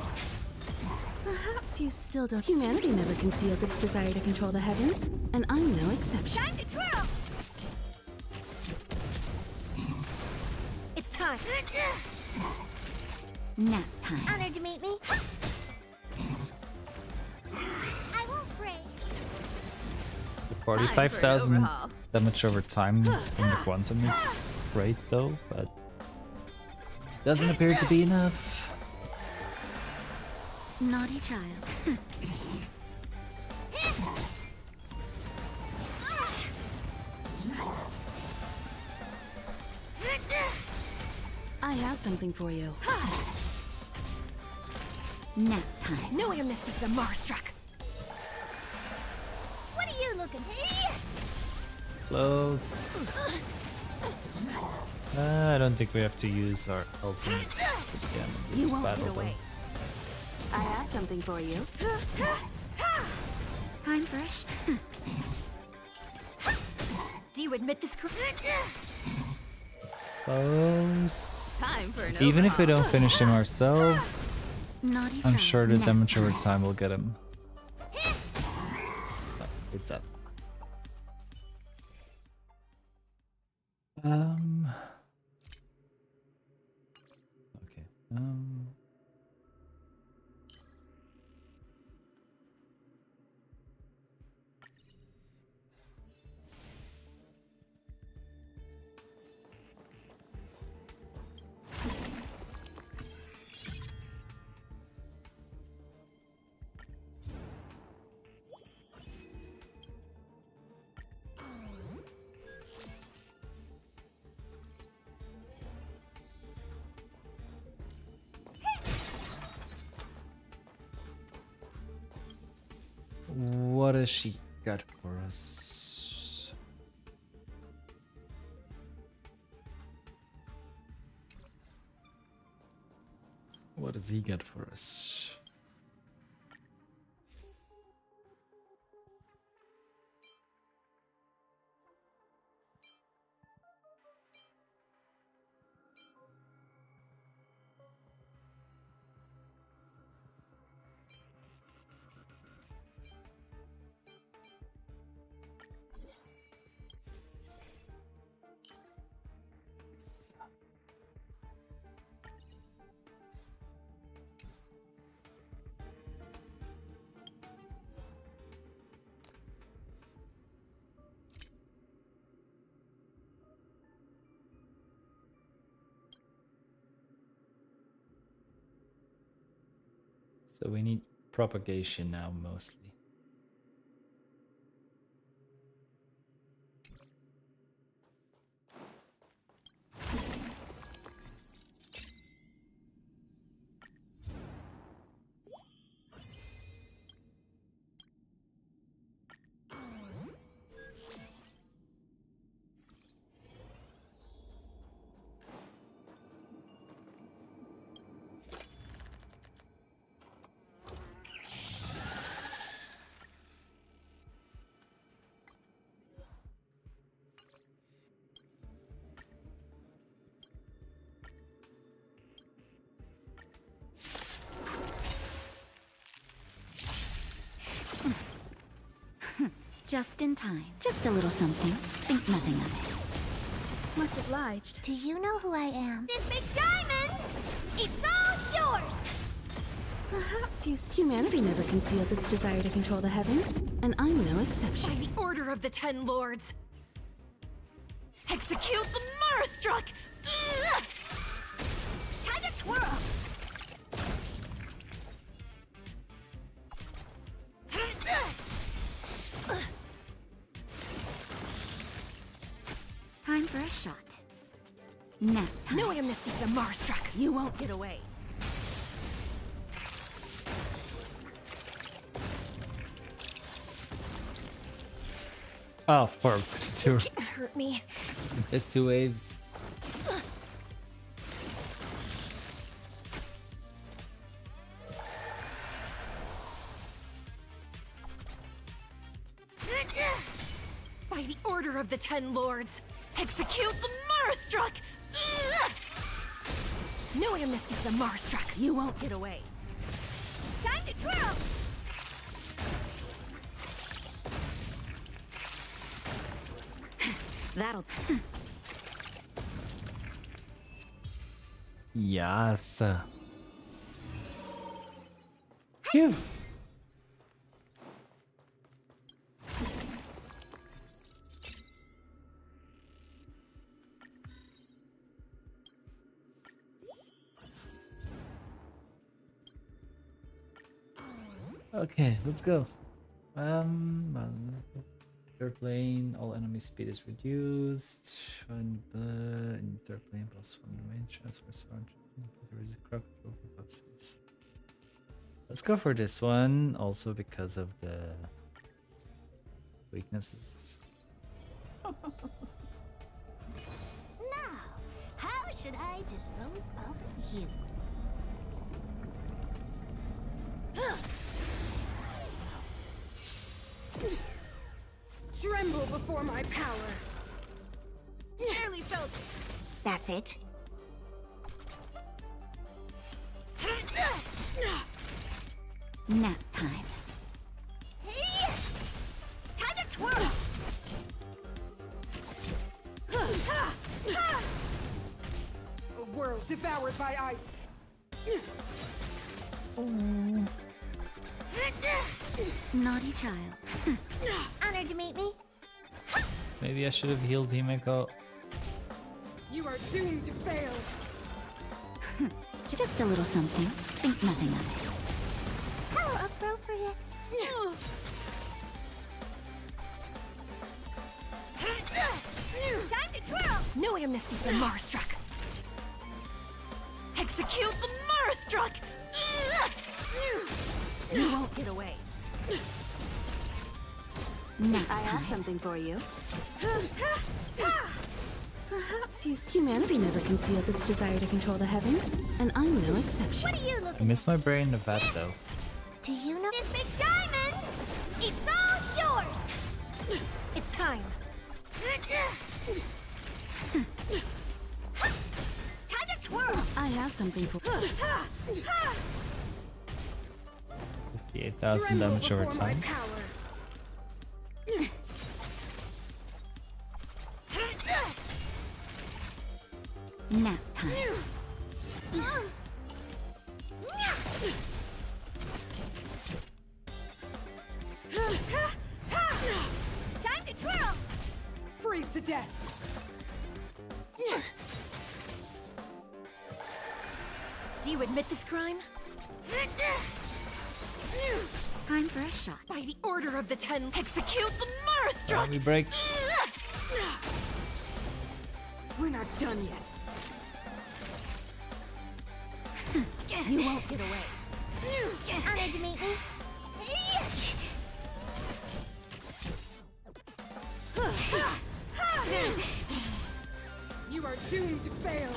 Perhaps you still don't. Humanity never conceals its desire to control the heavens, and I'm no exception. Time to twirl! 45,000 damage over time from the Quantum is <sighs> great though, but doesn't appear to be enough. Naughty child. I have something for you. Nap time. No amnesty for the Mara Struck! Close. Uh, I don't think we have to use our ultimates again in this You won't battle get though. away. I have something for you. Time for a sh- Do you admit this crime? Close. Time for an Even if we don't finish him ourselves, I'm sure the Nap damage over time will get him. It's up. Um. Okay. Um. Does she got for us? What does he get for us? So we need propagation now mostly. Just in time. Just a little something. Think nothing of it. Much obliged. Do you know who I am? This big diamond! It's all yours! Perhaps you. Humanity never conceals its desire to control the heavens, and I'm no exception. By the order of the Ten Lords, execute the Mara Struck! Nap time. No amnesty for the Mara Struck! You won't get away. Oh, four plus two. Can't hurt me. There's two waves. By the order of the Ten Lords, execute the Mara Struck! No amnesty for the Mara Struck! You won't get away. Time to twirl! <laughs> That'll. Yes. Phew. Okay, let's go. Um, um, third plane, all enemy speed is reduced. And uh, in third plane, plus one range transfer surround. There is a crowd control above. Let's go for this one, also because of the weaknesses. <laughs> Now, how should I dispose of you? Tremble before my power! Barely felt it. That's it. Nap time. Hey! Time to twirl! A world devoured by ice. Naughty child. Honored to meet me. Maybe I should have healed Himeko. You are doomed to fail. <laughs> Just a little something. Think nothing of it. How appropriate. <laughs> Time to twirl! No amnesty for Mara Struck. Execute the Mara Struck! <laughs> You won't get away. I have something for you. Perhaps you humanity never conceals its desire to control the heavens, and I'm no exception. What are you I miss my brain of that though. Do you know this big diamond? It's all yours! It's time. Time to twirl! I have something for 58,000 damage over time. Nap time. Time to twirl! Freeze to death. Do you admit this crime? Time for a shot. By the order of the Ten, execute the Let Mara Struck! me break. We're not done yet. <laughs> You won't get away. Honored to meet me. You are doomed to fail.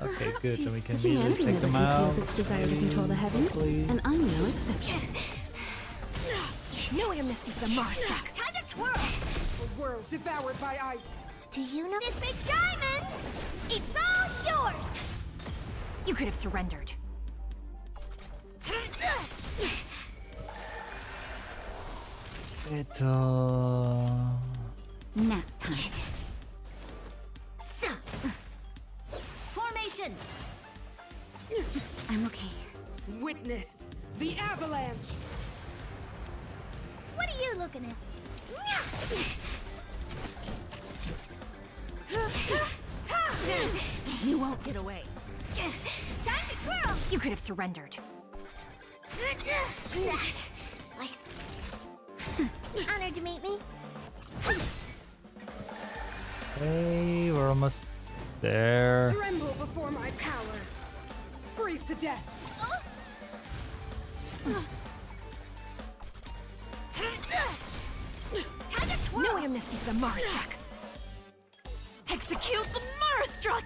Okay, good. Then we can Humanity immediately take never them out. conceals its desire to control the heavens, Hopefully. and I'm no exception. No amnesty for Mara Struck. Time to twirl! A world devoured by ice. Do you know this big diamond? It's all yours! You could have surrendered. It, uh... Nap time. Formation! I'm okay. Witness the avalanche. What are you looking at? You won't get away. Time to twirl! You could have surrendered. Honored to meet me. Hey, we're almost there. Tremble before my power. Freeze to death. Time to! No amnesty for Mara Struck. Execute the Mara Struck!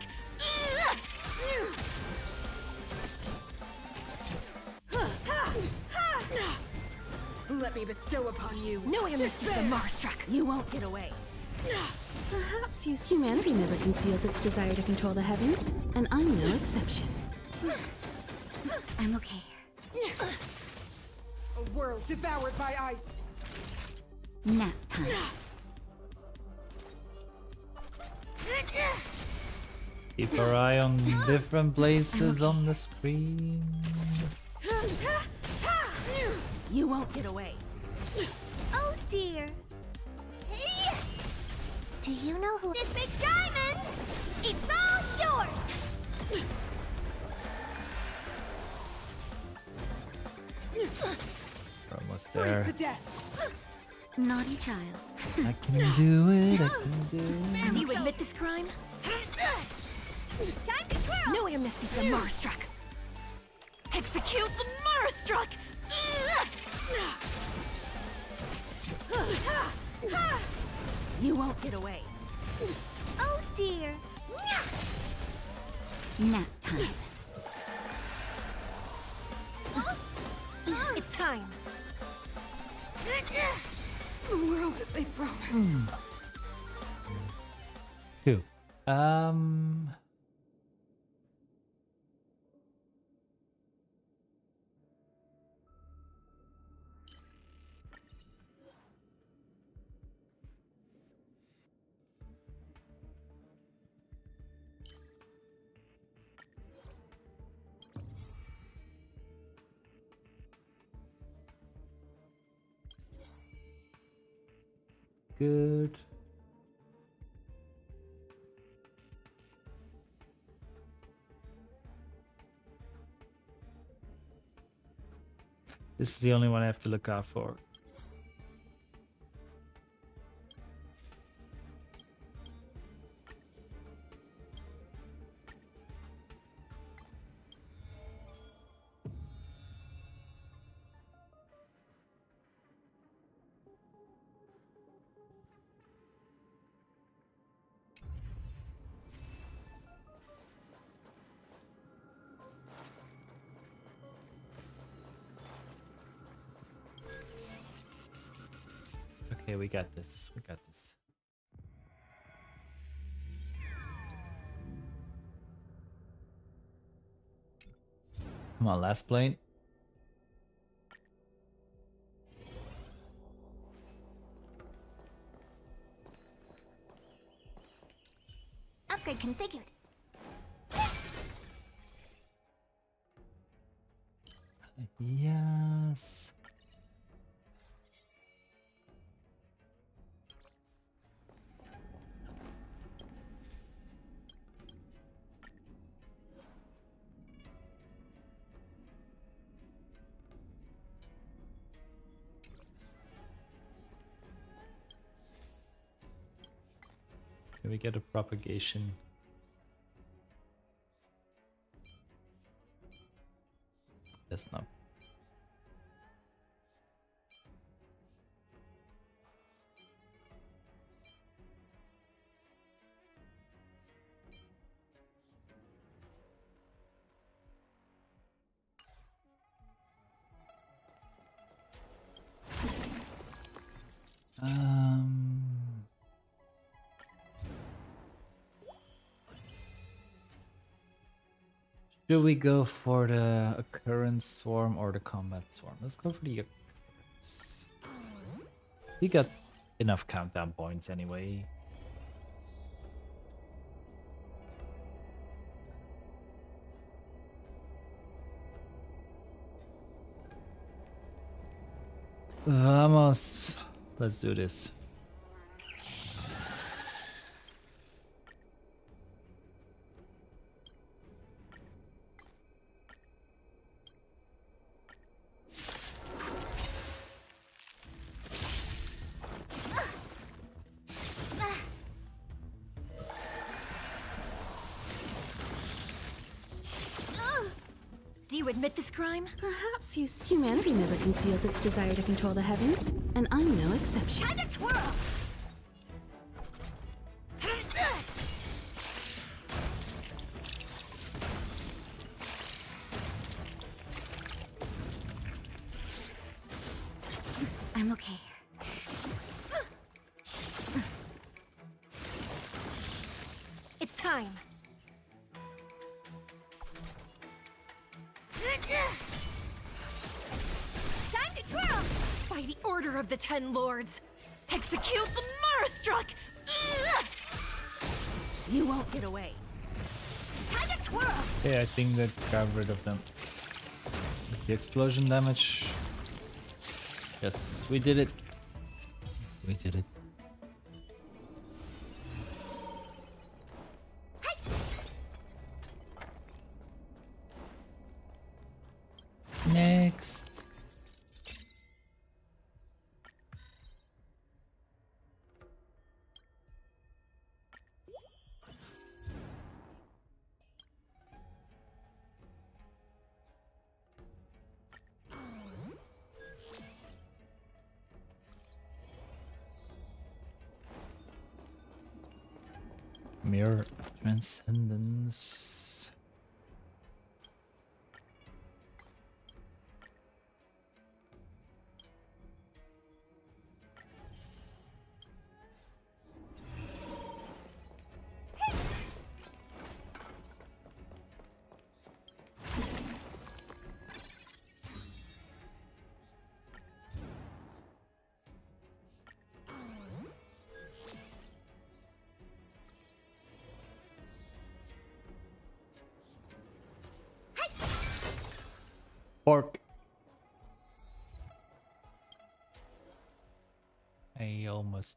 Let me bestow upon you. No amnesty for Mara Struck. You won't get away. Perhaps you humanity never conceals its desire to control the heavens, and I'm no exception. I'm okay. A world devoured by ice. Nap time. Keep our eye on different places on the screen. You won't get away. Oh dear. Hey! Do you know who this big diamond? It's all yours! We're almost Freeze there. to death. Naughty child. I can do it, I can do it. Do you admit this crime? Time to twirl! No amnesty for Mara Struck. Execute the Mara Struck! <laughs> You won't get away. Oh dear. Nap time. It's time. The world that they promised. Cool. Um. Good. This is the only one I have to look out for. We got this. We got this. Come on, last plane. Upgrade configured. Get a propagation? That's not. Should we go for the occurrence swarm or the combat swarm? Let's go for the occurrence. We got enough countdown points anyway. Vamos. Let's do this. Conceals its desire to control the heavens, and I'm no exception. I think that got rid of them. The explosion damage. Yes, we did it.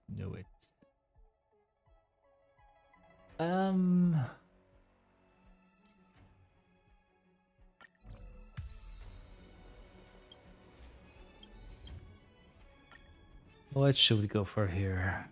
Knew it. Um. What should we go for here?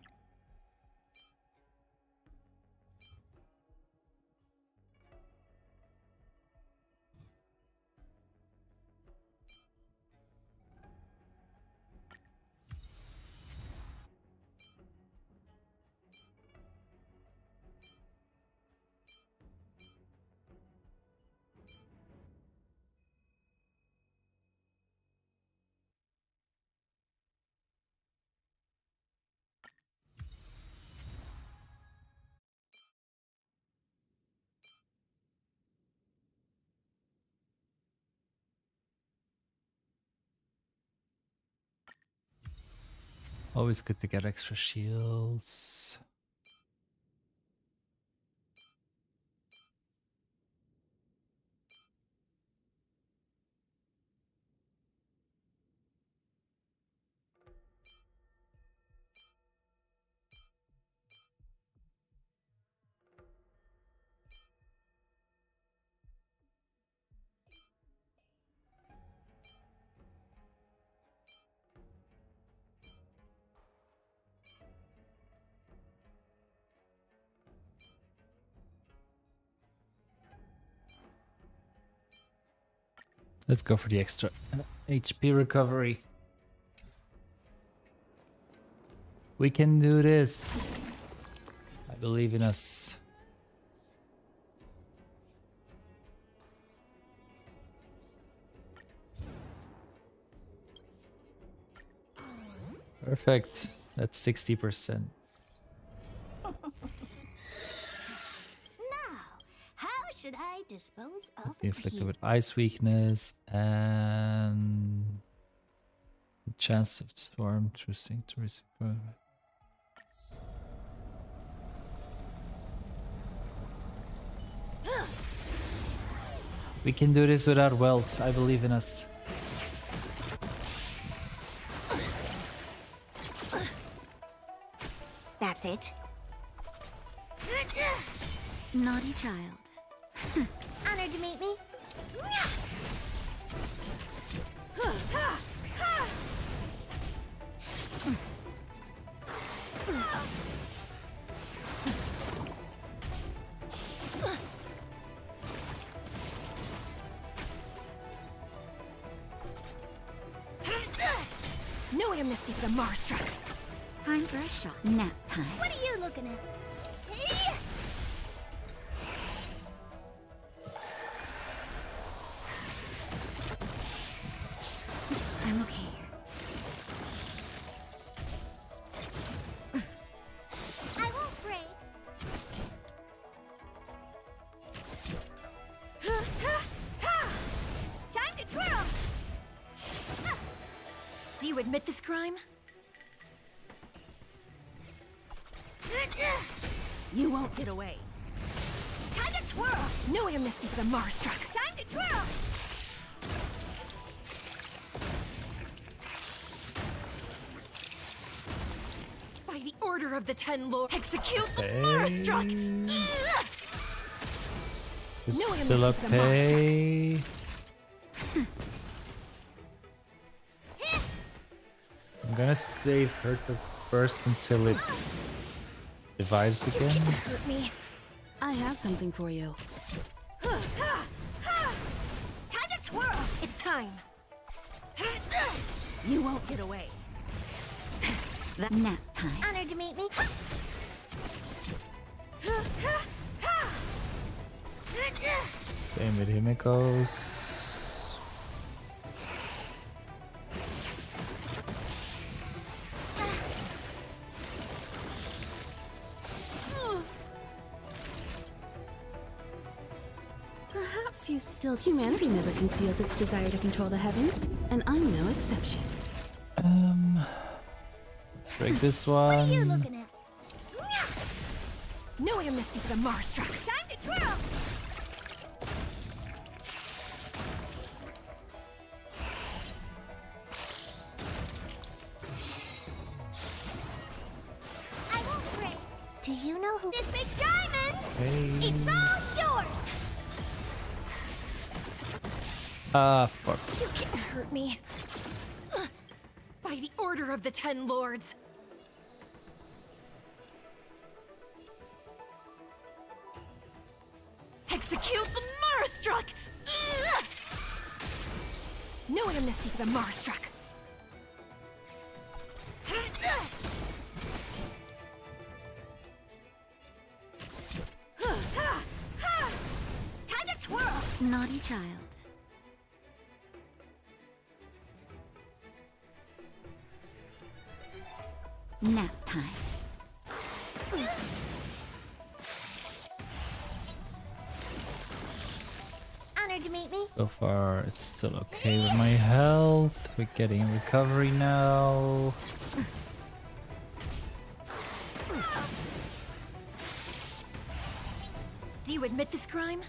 Always good to get extra shields. Let's go for the extra uh, HP recovery. We can do this. I believe in us. Perfect. That's 60%. Should I dispose of Be afflicted with ice weakness and the chance of storm choosing to risk. We can do this without wealth. I believe in us. That's it. Naughty child. <laughs> Honored to meet me. No amnesty for the Mara Struck. Time for a shot. Nap time. What are you looking at? Amnesty for the Marstruck. Time to twirl. By the order of the Ten Lords, execute the Okay. Mara Struck! Is No still amnesty for the okay. I'm gonna save Hurtus first until it divides again. Hurt me. I have something for you. Time to twirl. It's time. You won't get away. That nap time. Honored to meet me. Same with Himeko's. Still. Humanity never conceals its desire to control the heavens, and I'm no exception. Um, let's break <laughs> this one. What are you looking at? No amnesty for the Mara Struck. Time to twirl. Ah, fuck. You can't hurt me. By the order of the Ten Lords. Execute the Mara Struck! No amnesty for the Mara Struck. Time to twirl. Naughty child. nap time. Honored to meet me. So far, it's still okay with my health. We're getting recovery now. Do you admit this crime?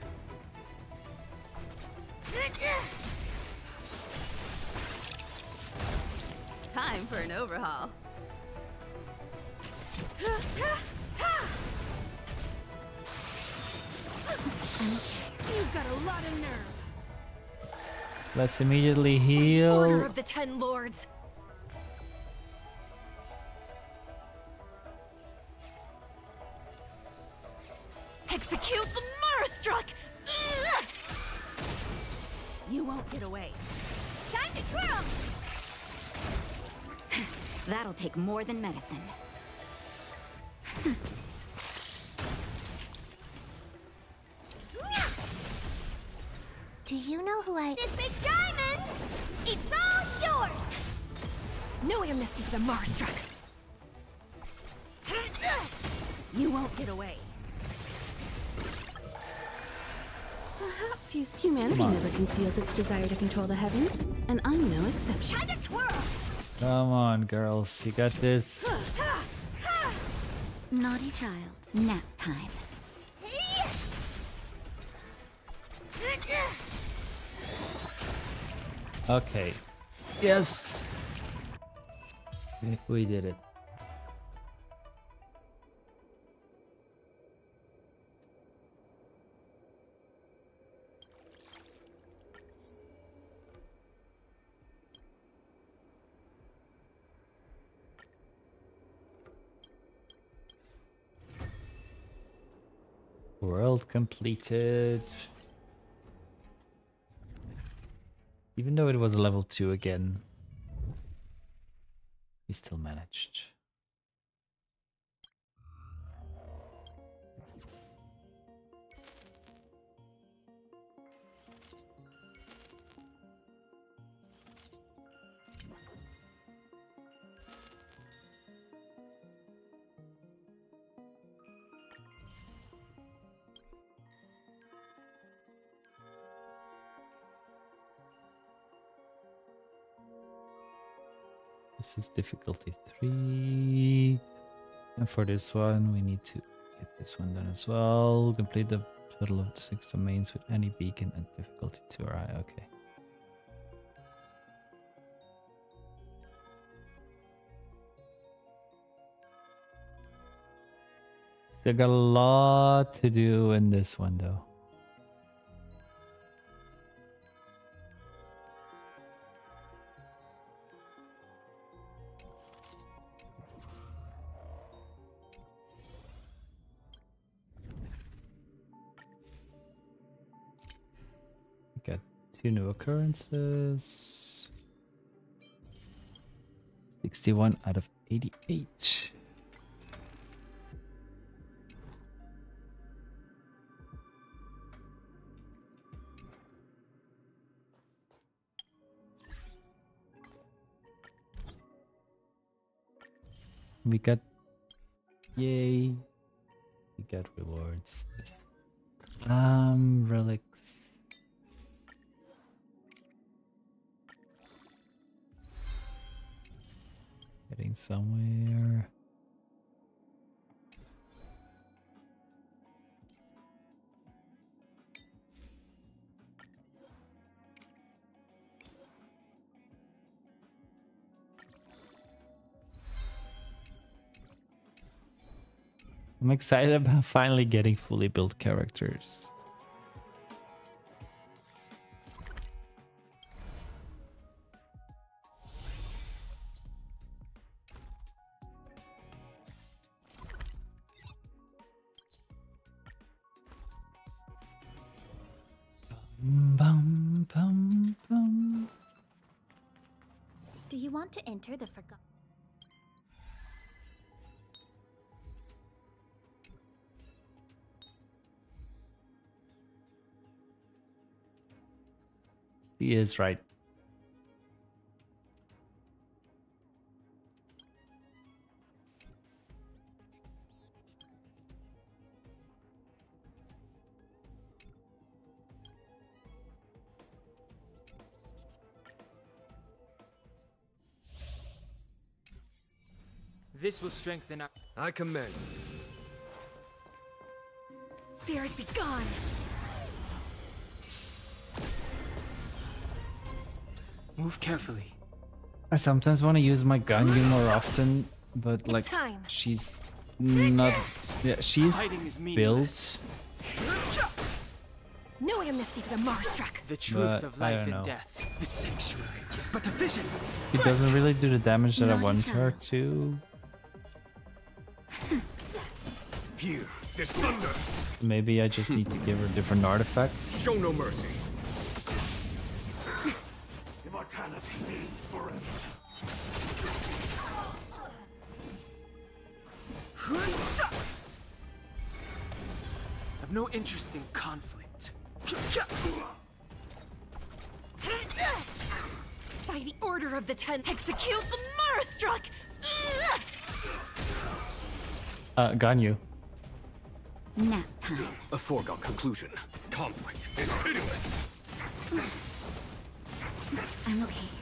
Time for an overhaul. You've got a lot of nerve. Let's immediately heal. Order of the Ten Lords. Execute the Mara Struck! You won't get away. Time to twirl! <laughs> That'll take more than medicine. You know who I... This big diamond! It's all yours! No amnesty for the Mars Mara Struck. You won't get away. Perhaps you humanity never conceals its desire to control the heavens, and I'm no exception. Time to twirl! Come on, girls. You got this. Naughty child. Nap time. Okay. Yes. We did it. World completed. Even though it was a level 2 again, he still managed. Is difficulty 3. And for this one, we need to get this one done as well. Complete the total of the six domains with any beacon and difficulty 2. Right, okay. Still got a lot to do in this one though. Two new occurrences. 61 out of 88. We got yay. We got rewards. Um relics. Getting somewhere. I'm excited about finally getting fully built characters. Is right. This will strengthen our... I commend. spirit be gone. Move carefully. I sometimes want to use my Ganyu more often, but like she's not. Yeah, she's Hiding built. No amnesty for the Mara Struck. The truth But of life and death. The sanctuary is but a vision. It doesn't really do the damage that I want her to. Here, there's thunder. Maybe I just need to give her different artifacts. Show no mercy. No interest in conflict. By the order of the Ten, execute the Mara Struck! Uh, Ganyu. Nap time. A foregone conclusion. Conflict is pitiless. I'm okay.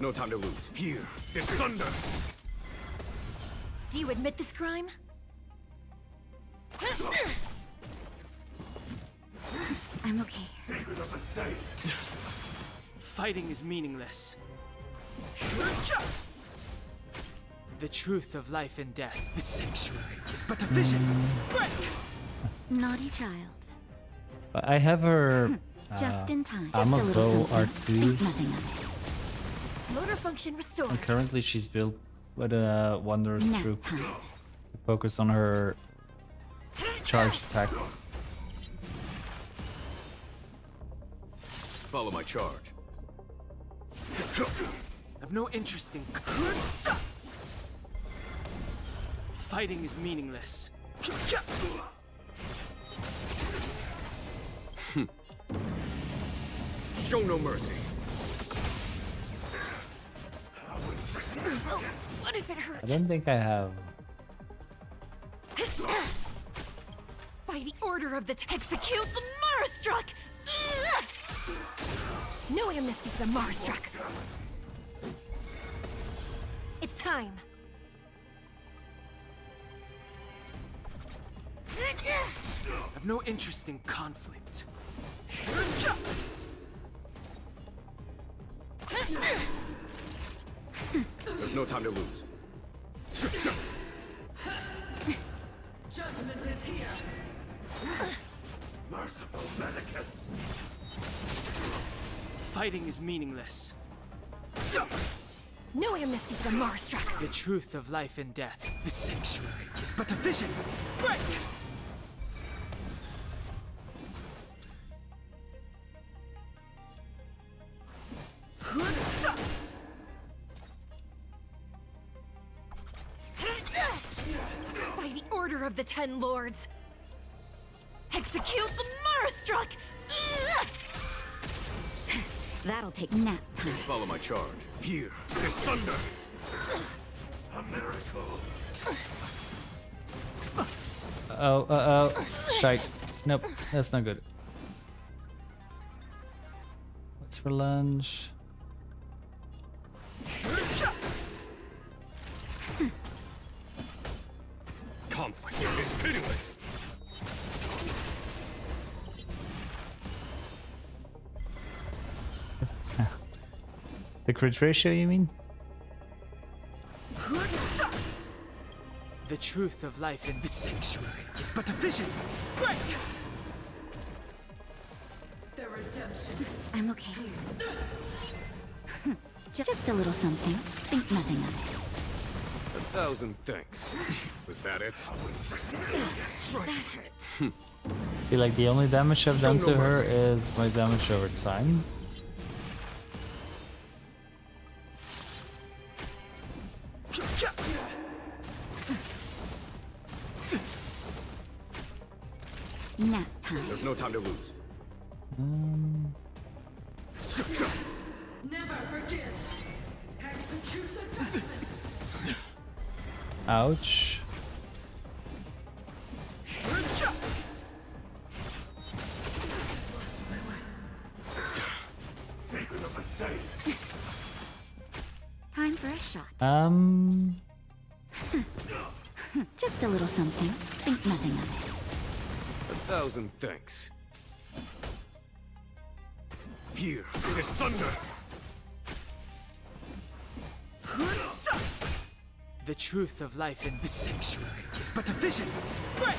There's no time to lose. Here, there's thunder. Do you admit this crime? I'm okay. Fighting is meaningless. The truth of life and death. The sanctuary is but a vision. Break! Naughty child. I have her. <laughs> Just uh, in time. Just a Amos little bow something. R2. Think nothing of Motor function restored. And currently she's built with uh, a Wanderer's Nap Troupe time. to focus on her charge attacks. Follow my charge. I've no interest in. Fighting is meaningless. Hmm. Show no mercy. Oh, what if it I hurt? don't think I have. By the order of the Ten, execute the Mara Struck! No amnesty for the Mara Struck. It's time. I've no interest in conflict. There's no time to lose. Judgment is here. Merciful Medicus. Fighting is meaningless. No amnesty for the Mara Struck. The truth of life and death. The sanctuary is but a vision. Break! By the order of the Ten Lords, execute the Mara Struck! That'll take nap time. Follow my charge. Here, there's thunder. A miracle. Oh, uh oh. Shite. Nope, that's not good. What's for lunch? Conflict is pitiless. <laughs> The crit ratio, you mean? The truth of life in the sanctuary is but a vision. Break! The redemption. I'm okay. Ju- <laughs> Just a little something. Think nothing of it. A thousand thanks. Was that it? That hurt. feel like the only damage I've done to her is my damage over time. Nap time. There's no time to lose. Ouch. Truth of life in this sanctuary is but a vision. Break!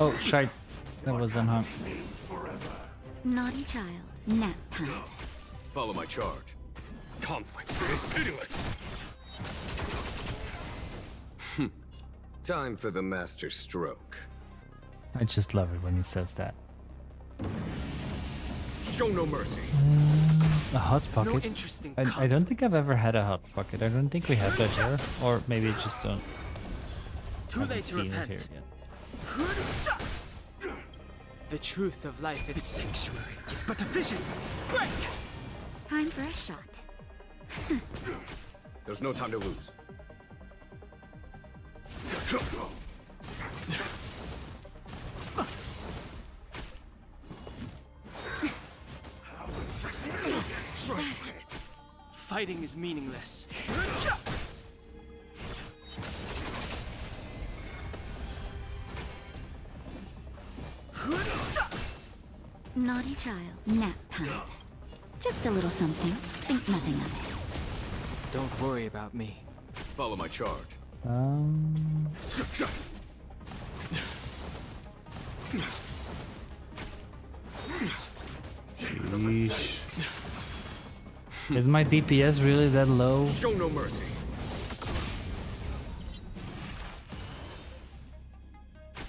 Oh, shite. That was unhung. Naughty child. Nap time. Follow my charge. Conflict is pitiless. Hmm. Time for the master stroke. I just love it when he says that. Show no mercy. A hot No pocket. interesting I, I don't think I've ever had a hot pocket. I don't think we have that here, or maybe I just don't. Too late to seen it here repent. yet. The truth of life in this sanctuary is but a vision. Break! Time for a shot. <laughs> There's no time to lose. <laughs> Fighting is meaningless. Naughty child. Nap time. Just a little something. Think nothing of it. Don't worry about me. Follow my charge. Um. Sheesh. <laughs> Is my DPS really that low? Show no mercy.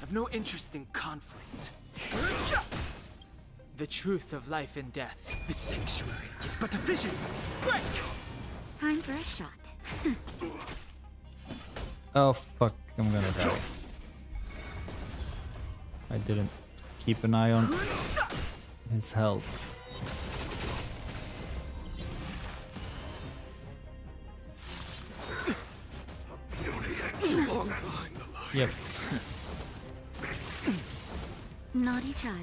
I've no interest in conflict. The truth of life and death. The sanctuary is but a vision. Break! Time for a shot. <laughs> Oh fuck, I'm gonna die. I didn't keep an eye on his health. Yep. Naughty child.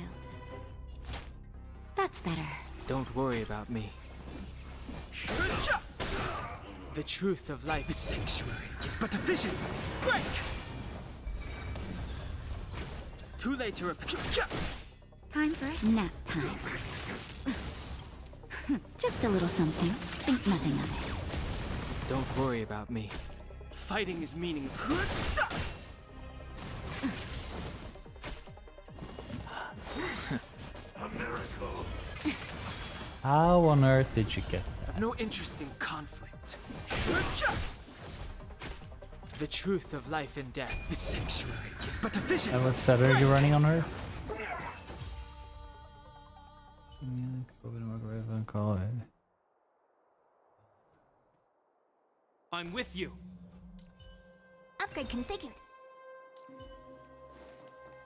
That's better. Don't worry about me. The truth of life, the sanctuary, is but a vision. Break! Too late to repent. Time for a nap time. <laughs> Just a little something. Think nothing of it. Don't worry about me. Fighting is meaningless. How on earth did you get that? I've no interest in conflict. The truth of life and death, the sanctuary, is but a vision. And what's that? Are you running on her? I'm with you. Upgrade configured.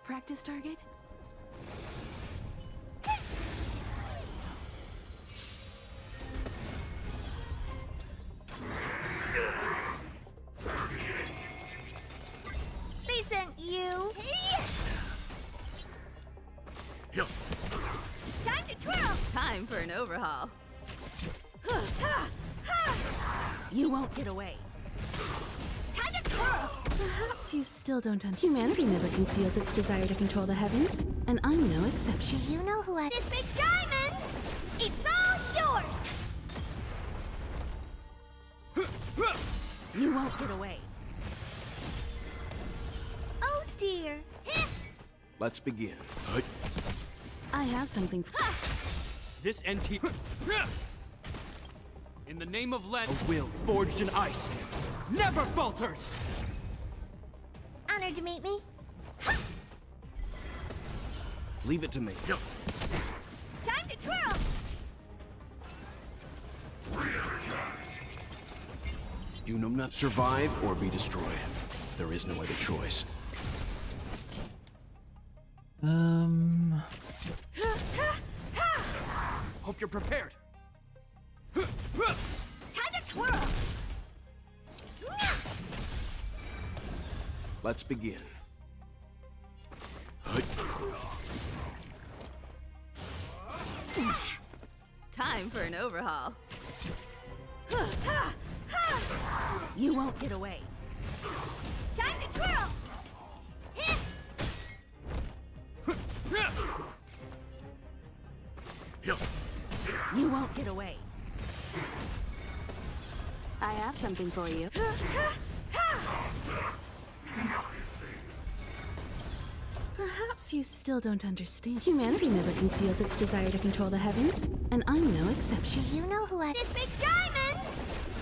Practice target? They sent you. Time to twirl. Time for an overhaul. You won't get away. Time to twirl. Perhaps you still don't understand. Humanity never conceals its desire to control the heavens, and I'm no exception. Do you know who I... This big diamond! It's all yours! You won't get away. Oh dear. Let's begin. I have something. <laughs> This ends here. In the name of Len, a will forged in ice never falters. Honored to meet me. Leave it to me. Time to twirl. You know not survive or be destroyed. There is no other choice. Um. <laughs> Hope you're prepared. Time to twirl. Let's begin. Time for an overhaul. You won't get away. Time to twirl! You won't get away. I have something for you. Perhaps you still don't understand. Humanity never conceals its desire to control the heavens, and I'm no exception. Do you know who I... This big diamond!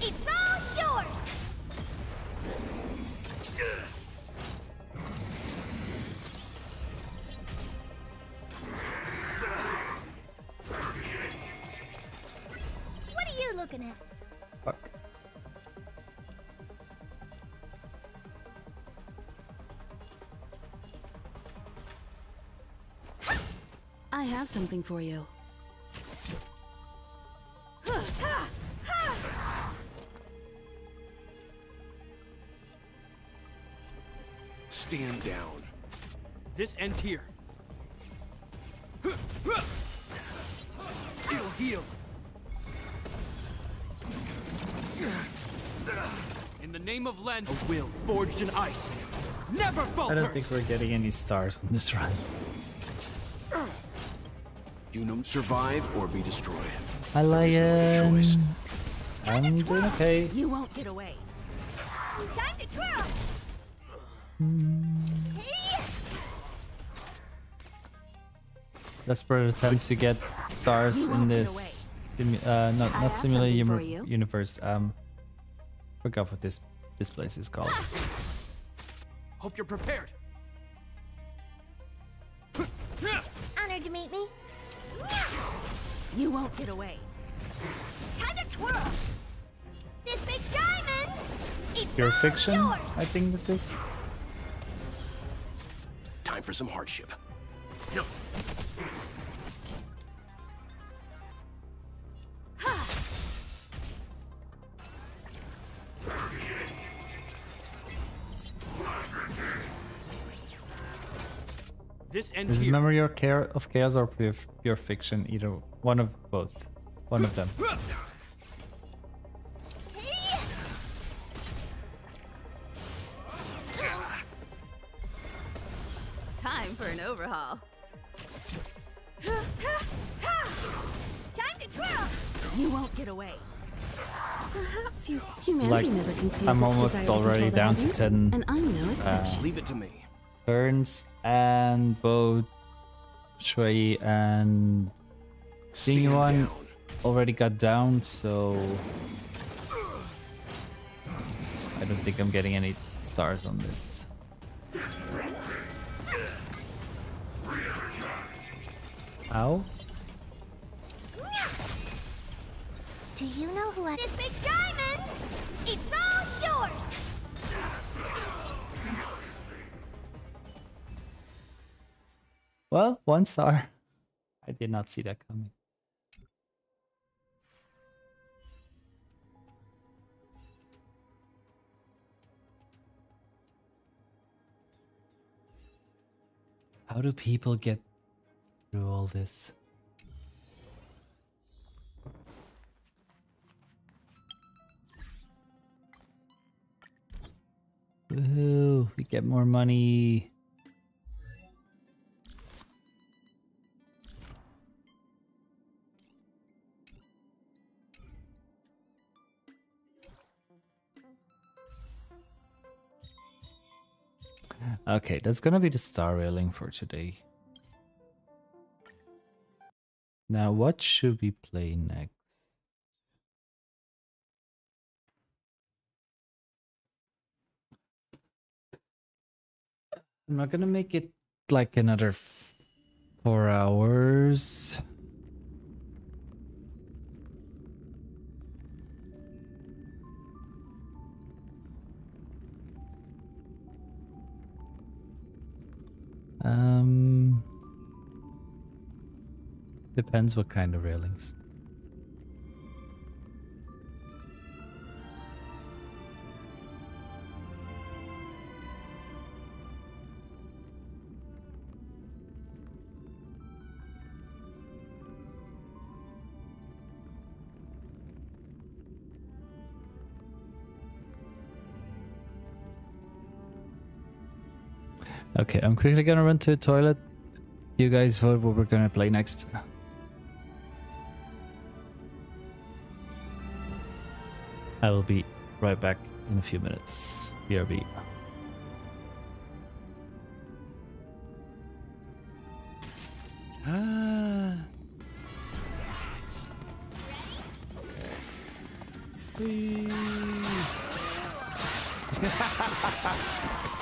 It's all looking at? Fuck. I have something for you. Stand down. This ends here. It'll heal. In the name of Len, a will forged in ice. Never falter. I don't think we're getting any stars on this run. You know, survive or be destroyed. Hi, There is no choice. I'm doing okay. You won't get away. Time to twirl! Hey! Desperate attempt to get stars in this, simu- uh, not not have simulated something for uni- you. universe. Um, forgot what this this place is called. Hope you're prepared. Honored to meet me. You won't get away. Time to twirl! This big diamond! It's Pure all fiction, yours! I think this is. Time for some hardship. This ends Is here. Memory or Care of Chaos or pure, pure Fiction? Either one of both. One of them. Time for an overhaul. <laughs> Time to twirl! You won't get away. Perhaps you humanity Like, never conceals I'm almost desire to already control down to 10, and I'm no uh, exception. Leave it to me. Turns and both Shui and Xingyuan already got down, so I don't think I'm getting any stars on this. Ow. Do you know who I... This big diamond! It's all yours! Well, one star. I did not see that coming. How do people get through all this? Woohoo, we get more money. Okay, that's gonna be the star railing for today. Now, what should we play next? I'm not gonna make it like another four hours. Um, depends what kind of railings. Okay, I'm quickly gonna run to the toilet. You guys vote what we're gonna play next. I will be right back in a few minutes. BRB. Ah. Keep <laughs>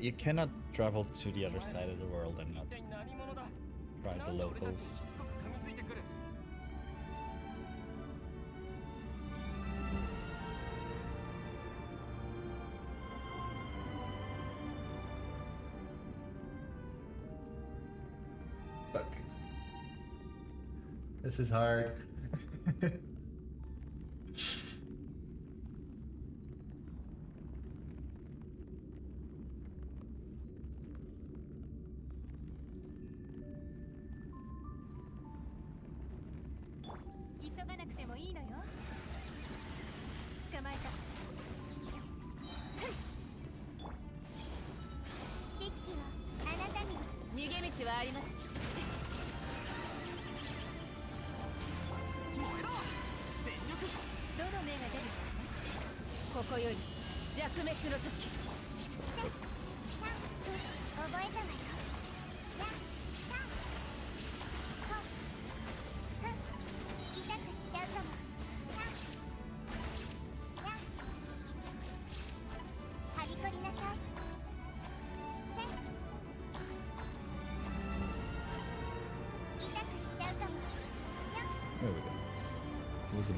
You cannot travel to the other side of the world and not try the locals. Fuck. This is hard.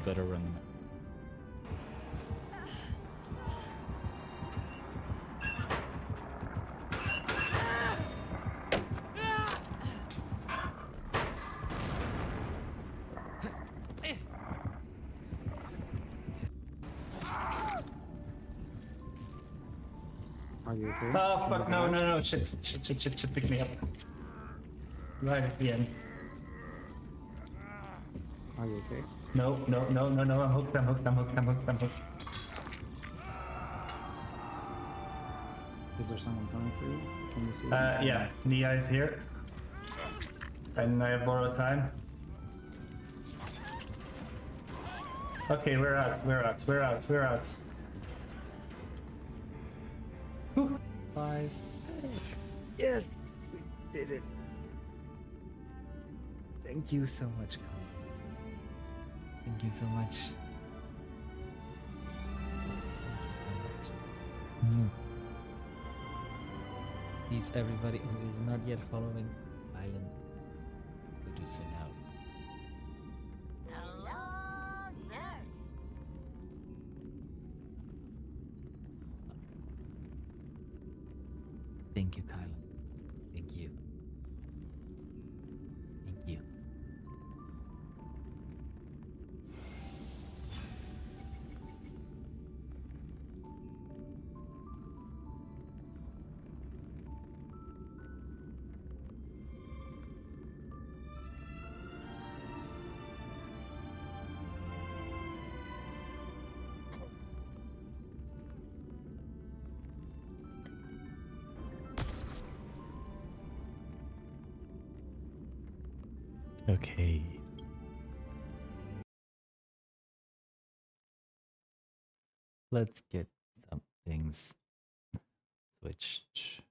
Better run than Are you okay? Oh fuck no no no shit shit shit shit shit pick me up. Right at the end. Are you okay? No no no no no I'm hooked I'm hooked I'm hooked I'm hooked I'm hooked. Is there someone coming for you? Can you see? Uh yeah, Nia is here. And I borrow time. Okay, we're out, we're out, we're out, we're out. Whew. Five. Yes, we did it. Thank you so much, Colin. Thank you so much. Thank you so much. Please, everybody who is not yet following Island, to do so now. Okay. Let's get some things switched.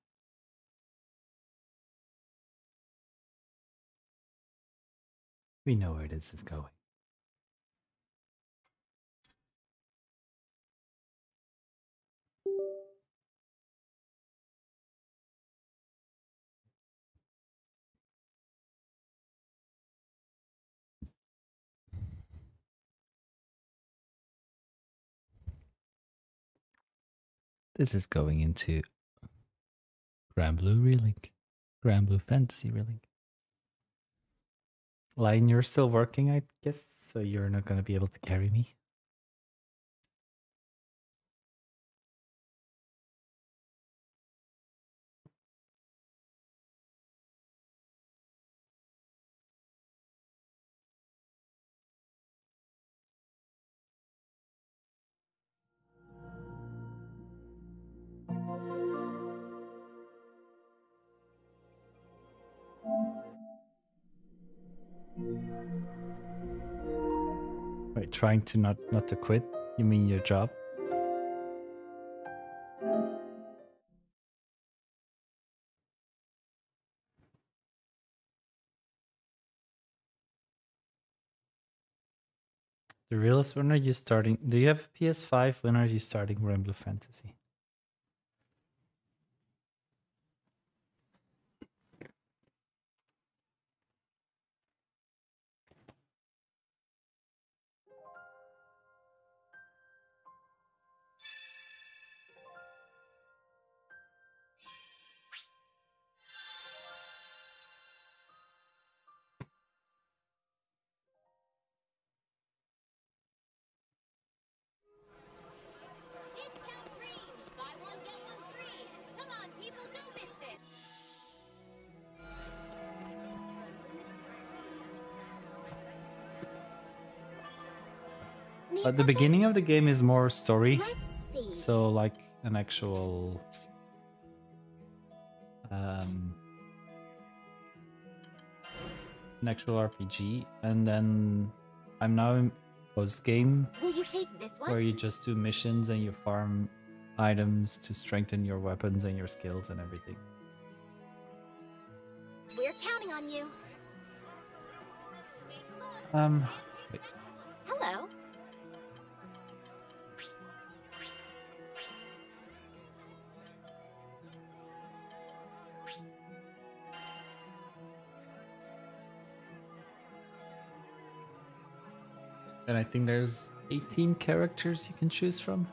We know where this is going. This is going into Granblue Relink. Granblue Fantasy Relink. Line, you're still working, I guess, so you're not gonna be able to carry me. Trying to not not to quit? You mean your job? The realist, when are you starting? Do you have a PS5? When are you starting Granblue Fantasy? The beginning of the game is more story. So like an actual um an actual RPG and then I'm now in post game you take this one? where you just do missions and you farm items to strengthen your weapons and your skills and everything. We're counting on you. Um and I think there's 18 characters you can choose from.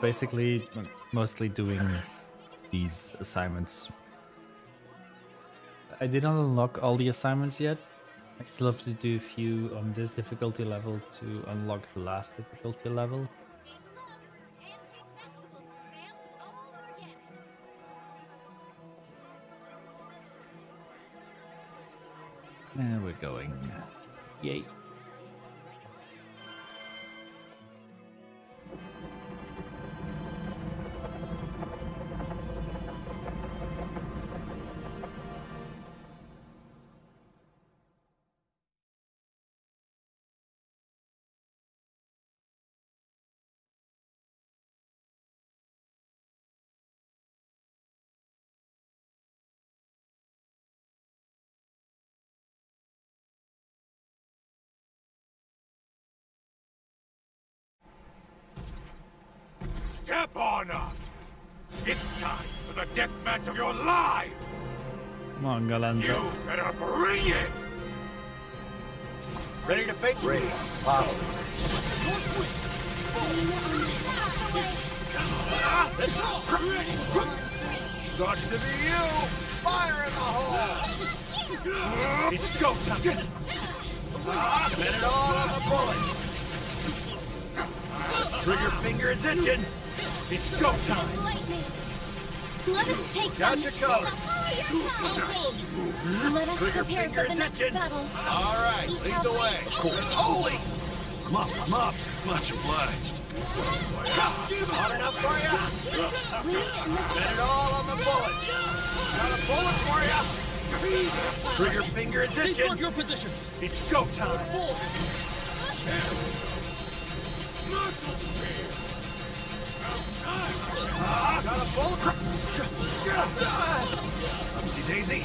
Basically mostly doing these assignments. I didn't unlock all the assignments yet. I still have to do a few on this difficulty level to unlock the last difficulty level. Galanza. You better bring it! Ready to face Ready. Sucks to be you! Fire in the hole! It's go time! Bet it all on the bullet! Trigger finger is itching! It's go time! Let us take Got them. you covered. Let us Trigger prepare finger for the next itching. battle. All right, lead the way. Of course. Holy! Come up, come up. Much obliged. Hot enough for you? Bet it all on the bullet. Got a bullet for you? Trigger finger is itching. Safeguard your positions. It's go time. Marshal spear. Got a bullet. Upsy daisy.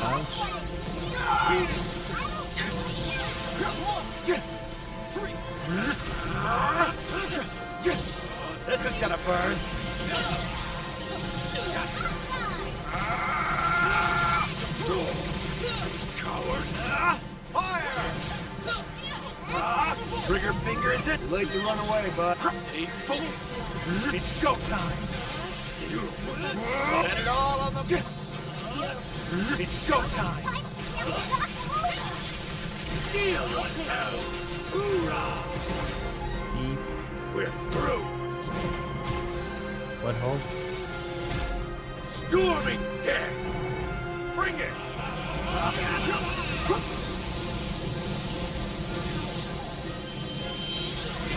Ouch. This is gonna burn. Coward. Fire! Trigger finger is it? Late to run away, bud. It's go time. Set it all on the. It's go time. Steal yourself. Hoorah! We're through. What hole? Storming death. Bring it.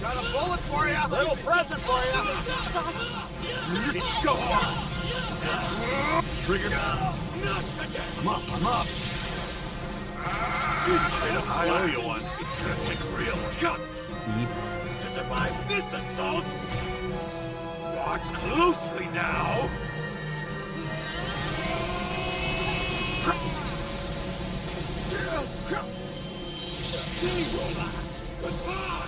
Got a bullet for you. Little present for oh, you. It's go time. Trigger. I'm up. I'm up. I owe you one. It's gonna take real guts to survive this assault. Watch closely now. Zero last. Attack!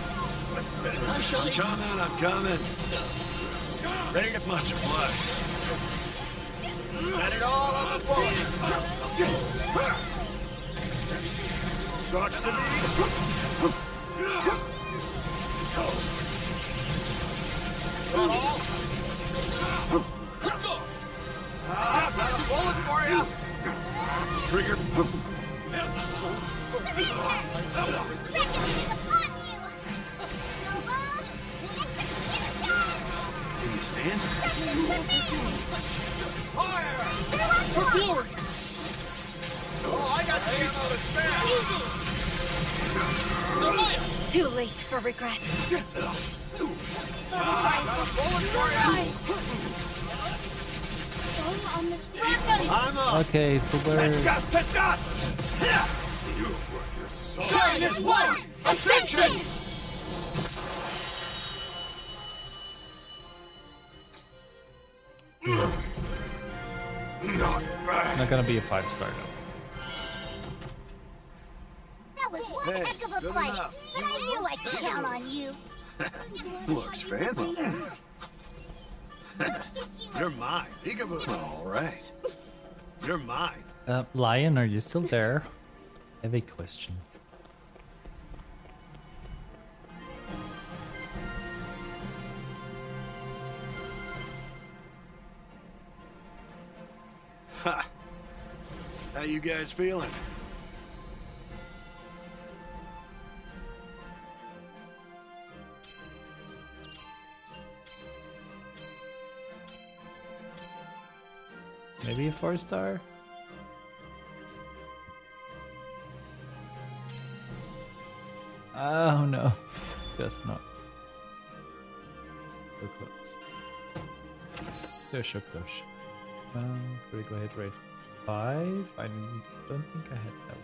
I'm coming, I'm coming. Ready to obliged. Let it all on the boat. Sucks to. So. That all? Ah, got a bullet for you. Trigger. Can you stand? Fire! For glory. Oh, I got the ammo to spare. Too late for regret. Got a bullet for you. Okay, And dust to dust! You were your soul. Shine as one! Ascension! Not bad. It's not gonna be a five star though. That was one Hey, heck of a good fight, enough. but I knew I could count on you. <laughs> Looks fancy. <laughs> You're mine. Peekaboo. All right. You're mine. Uh, Lion, are you still there? I have a question. How you guys feeling? Maybe a four star? Oh no, <laughs> just not. So close. So close. Um, critical hit rate five. I don't think I had that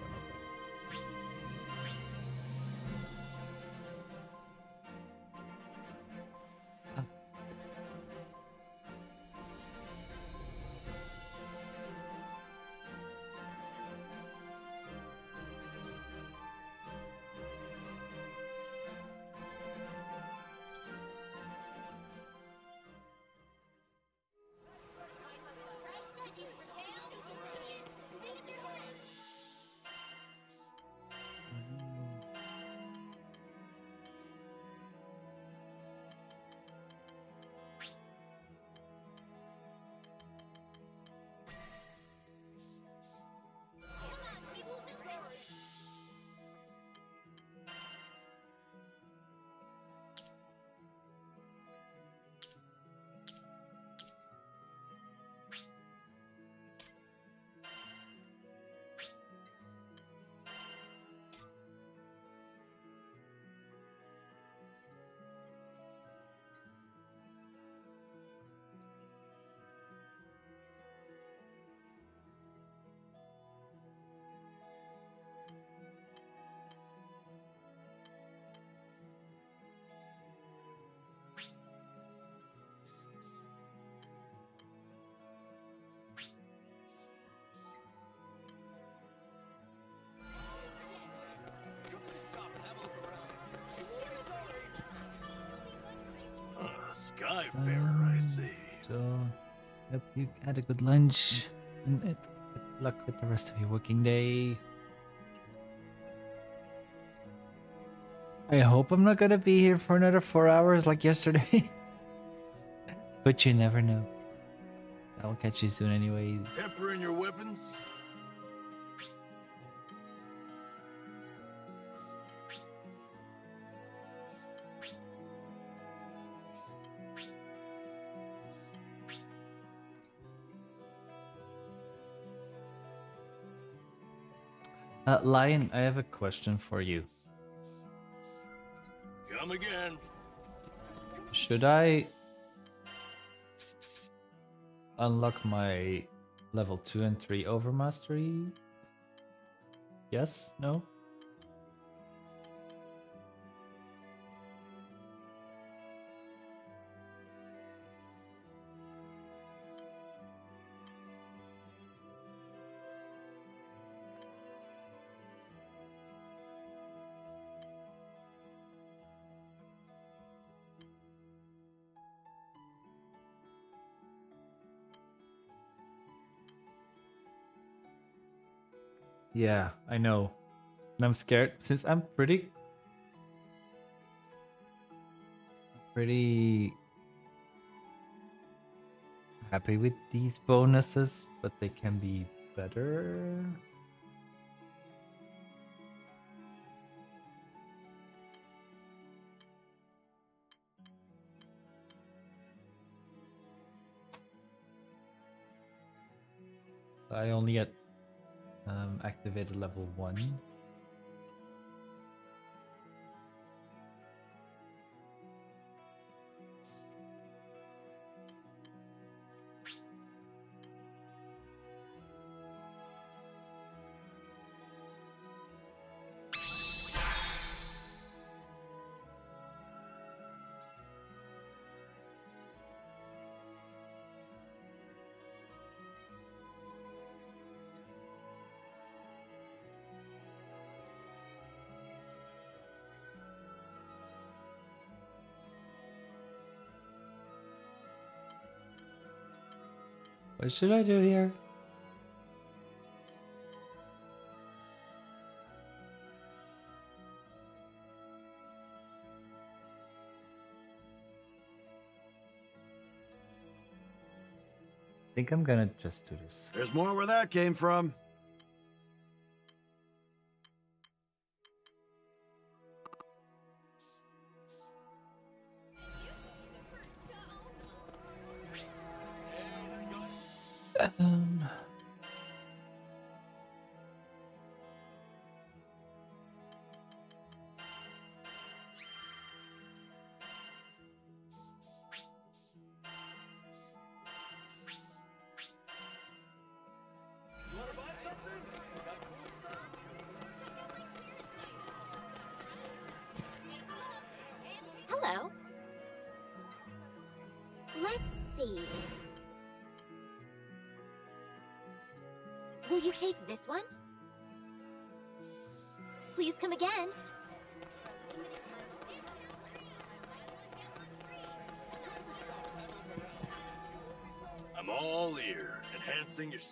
Skyfarer, I see. So, hope you had a good lunch. And uh, good luck with the rest of your working day. I hope I'm not gonna be here for another four hours like yesterday. <laughs> but you never know. I'll catch you soon, anyways. Pepper in your weapons? Uh, Lion, I have a question for you. Come again. Should I unlock my level 2 and 3 overmastery? Yes? No? Yeah, I know. And I'm scared since I'm pretty pretty happy with these bonuses, but they can be better. I only get um, activated level 1. What should I do here? I think I'm gonna just do this. There's more where that came from.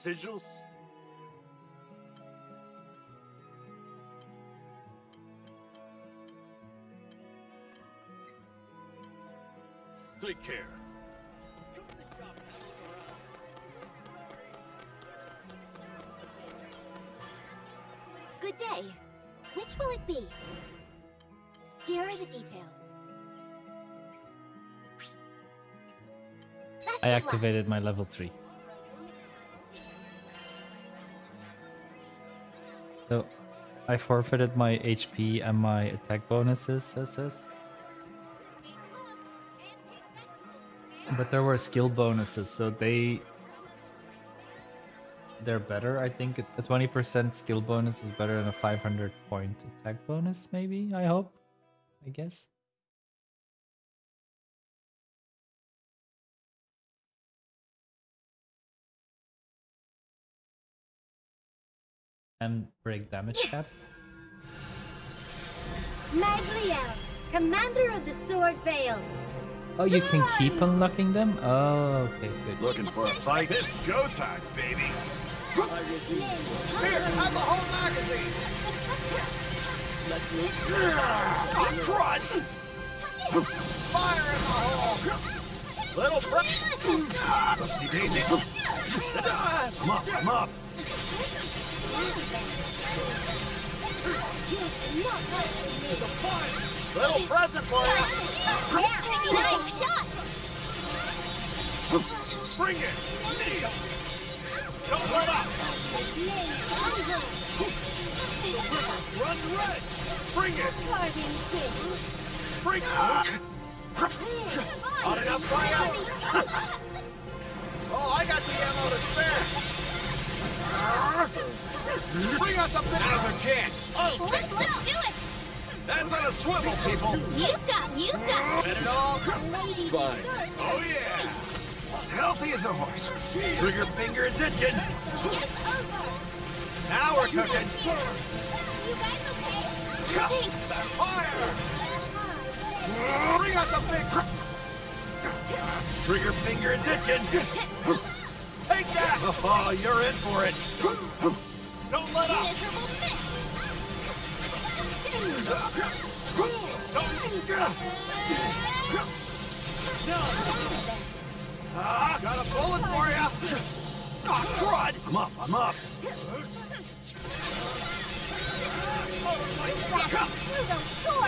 Sigils? Take care. Good day. Which will it be? Here are the details. Best I activated my level 3. I forfeited my HP and my attack bonuses. But there were skill bonuses, so they... They're better, I think. A 20% skill bonus is better than a 500 point attack bonus, maybe? I hope? I guess? And break damage cap. Magliel, commander of the Sword Vale. Oh, you can keep unlocking them? Oh, okay, good. Looking for a fight? It's go time, baby. Here, have the whole magazine. Oh, crud! Fire in the hole! Little brush. Oopsie daisy. I'm up, I'm up. Little present for you. Nice shot! Bring it! Don't let up! Run red! Bring it! Bring it! Hot enough you? Oh, I got the ammo to spare! Bring out the big... Now's our chance! I'll Let's, let's do it! That's on a swivel, people! You got, you got! Bet it all? Fine. Oh, yeah! Healthy as a horse. Trigger finger is itching. Now we're cooking. You guys okay? Fire! Uh-huh. Bring out the big... Trigger finger is itching. <laughs> Take that! <laughs> Oh, you're in for it. Don't let up. Miserable miss! Ah, got a bullet for you. Oh, crud! I'm up, I'm up.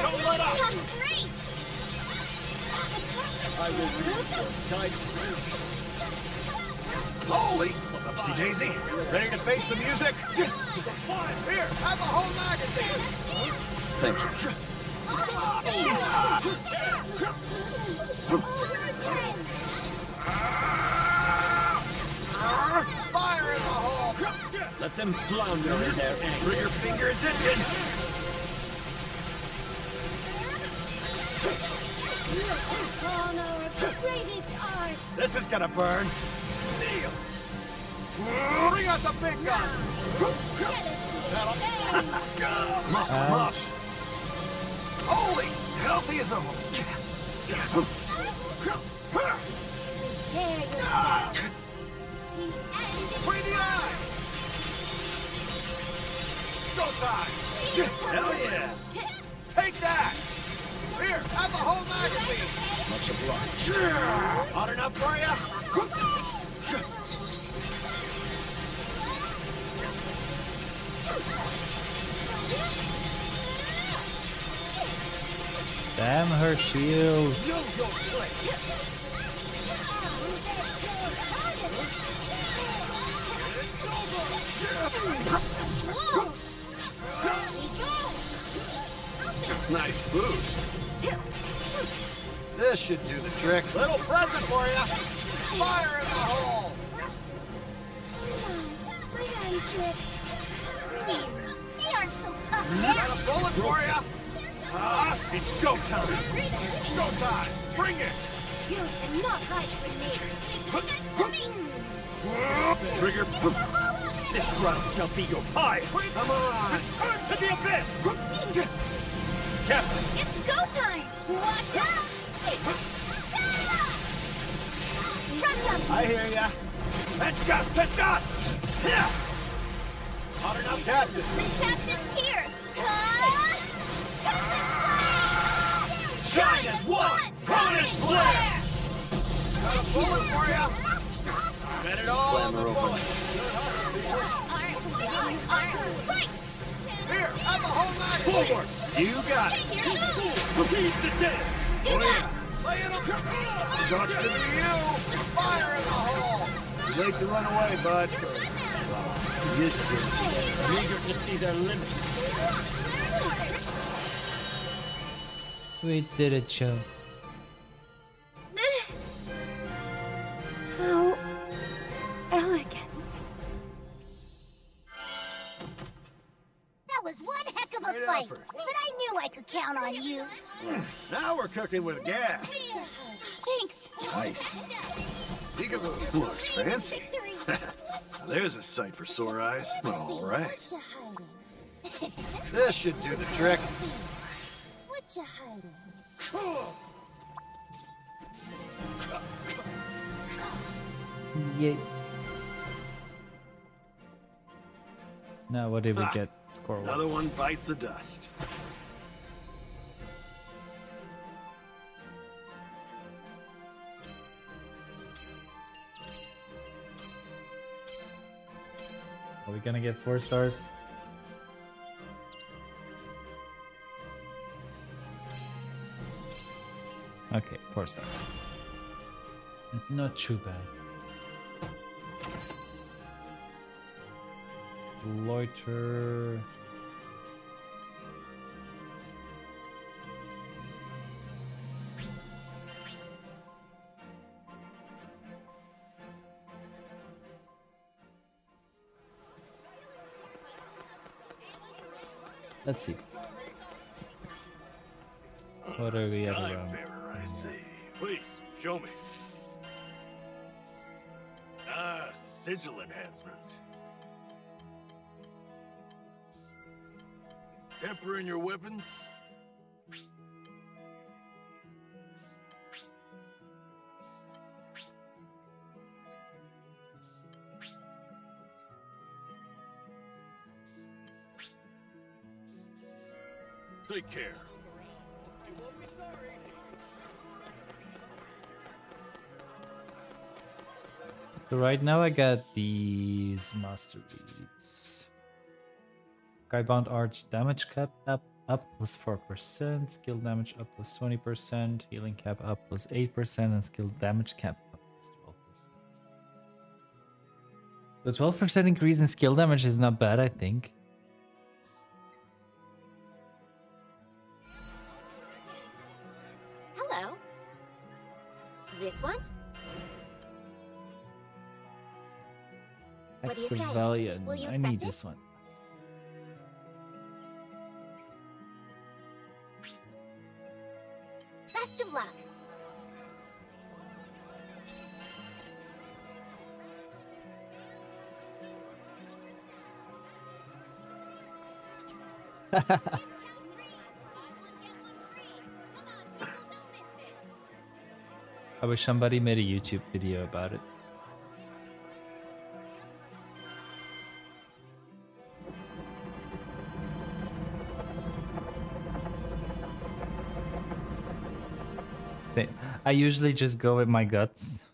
Don't let up. Great! I will read Holy! Upsy daisy. Ready to face the music? Here, have a whole magazine. Thank you. Fire in the hole! Let them flounder in their anger. Trigger finger is itching. Oh no, it's the greatest art! This is gonna burn. Kneel. Bring out the big gun. On, come on. Holy, healthy as a horse. There you go! Free the eye! Go time! Hell yeah! Take that! Here, have the whole magazine! Much obliged. Hot enough for you? Damn her shields. Nice boost. This should do the trick. Little present for you. Fire in the hole. They aren't so tough Got a bullet for you. Ah, it's go time. Go time. Bring it. You cannot hide from me! Trigger. This run shall be your pie! Come on. Turn to the abyss! Captain, It's go time! Watch out! Trust them! I hear ya. And dust to dust. Hot enough, Captain. The captain's here! Shine as one. Prominence flare. Got a bullet for ya. Bet it all on the Glamour bullet. Fight! Here, have the whole magazine. Forward. You got it. seize the dead! Oh yeah. It up. Sucks to be you. Fire in the hole. Too late to run away, bud. Yes, sir. I'm eager to see their limits. We did it, Joe. How elegant. That was one heck of a Great fight, effort. but I knew I could count on you. Now we're cooking with gas. Thanks. Nice. Peekaboo. Looks fancy. <laughs> There's a sight for sore eyes. All right. This should do the trick. What you hiding? Yay. Now, what did we Ah, get score Another one bites the dust. Are we gonna get four stars? Okay, four stars. Not too bad. Loiter. Let's see. What are we at around? I see. Please, show me. Ah, sigil enhancement. Temper in your weapons? Take care. So right now I got these masteries. Skybound Art damage cap up up plus 4%, skill damage up plus 20%, healing cap up plus 8%, and skill damage cap up plus 12%. So 12% increase in skill damage is not bad, I think. Hello. This one? What do you Extra say? Valiant. Will you I need it? this one. I wish somebody made a YouTube video about it. I usually just go with my guts.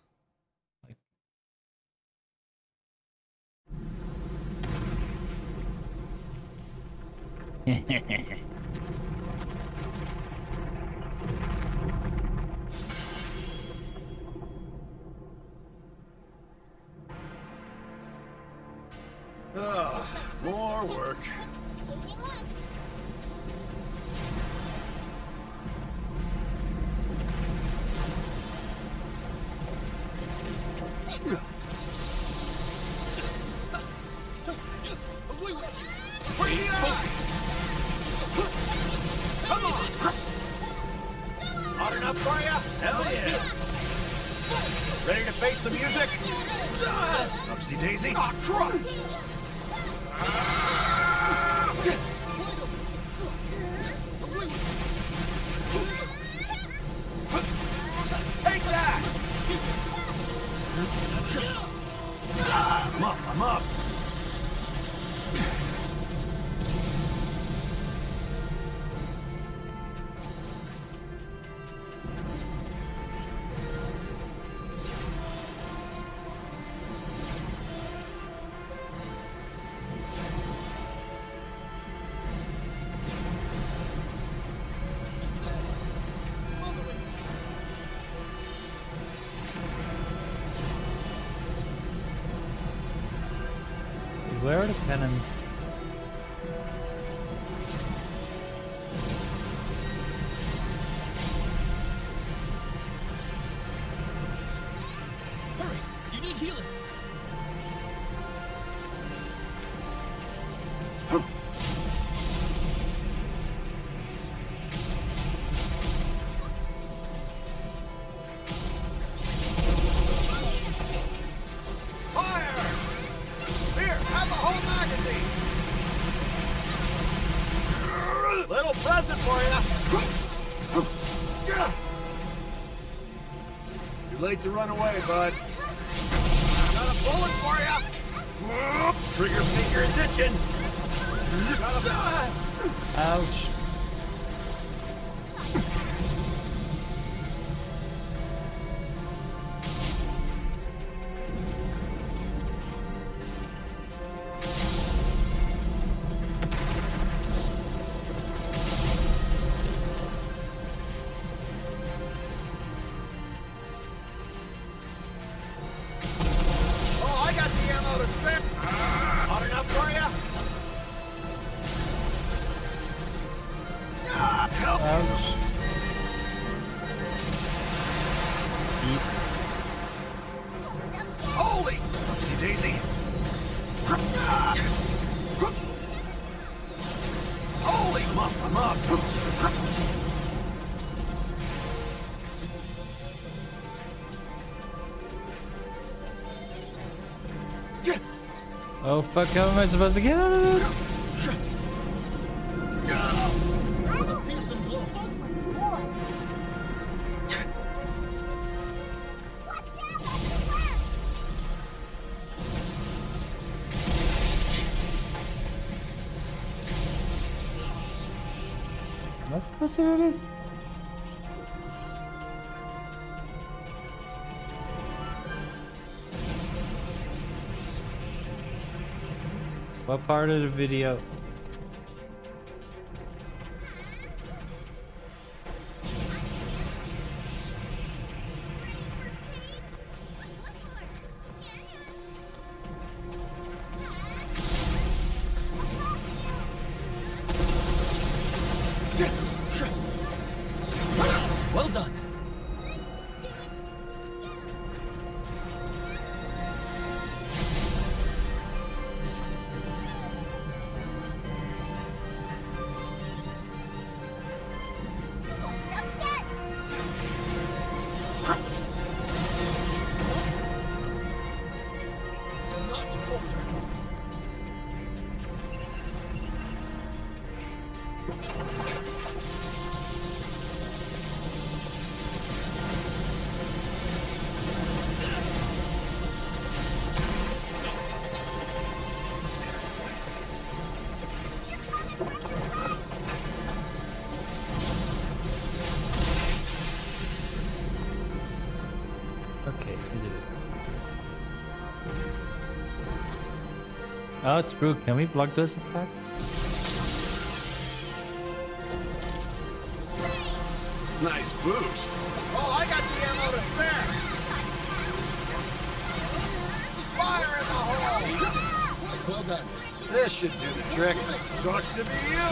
Where are the cannons? To run away, bud. Oh fuck, how am I supposed to get out of this? Do part of the video? Oh, true. Can we block those attacks? Nice boost. Oh, I got the ammo to spare. Fire in the hole. Well done. This should do the trick. Sucks to be you.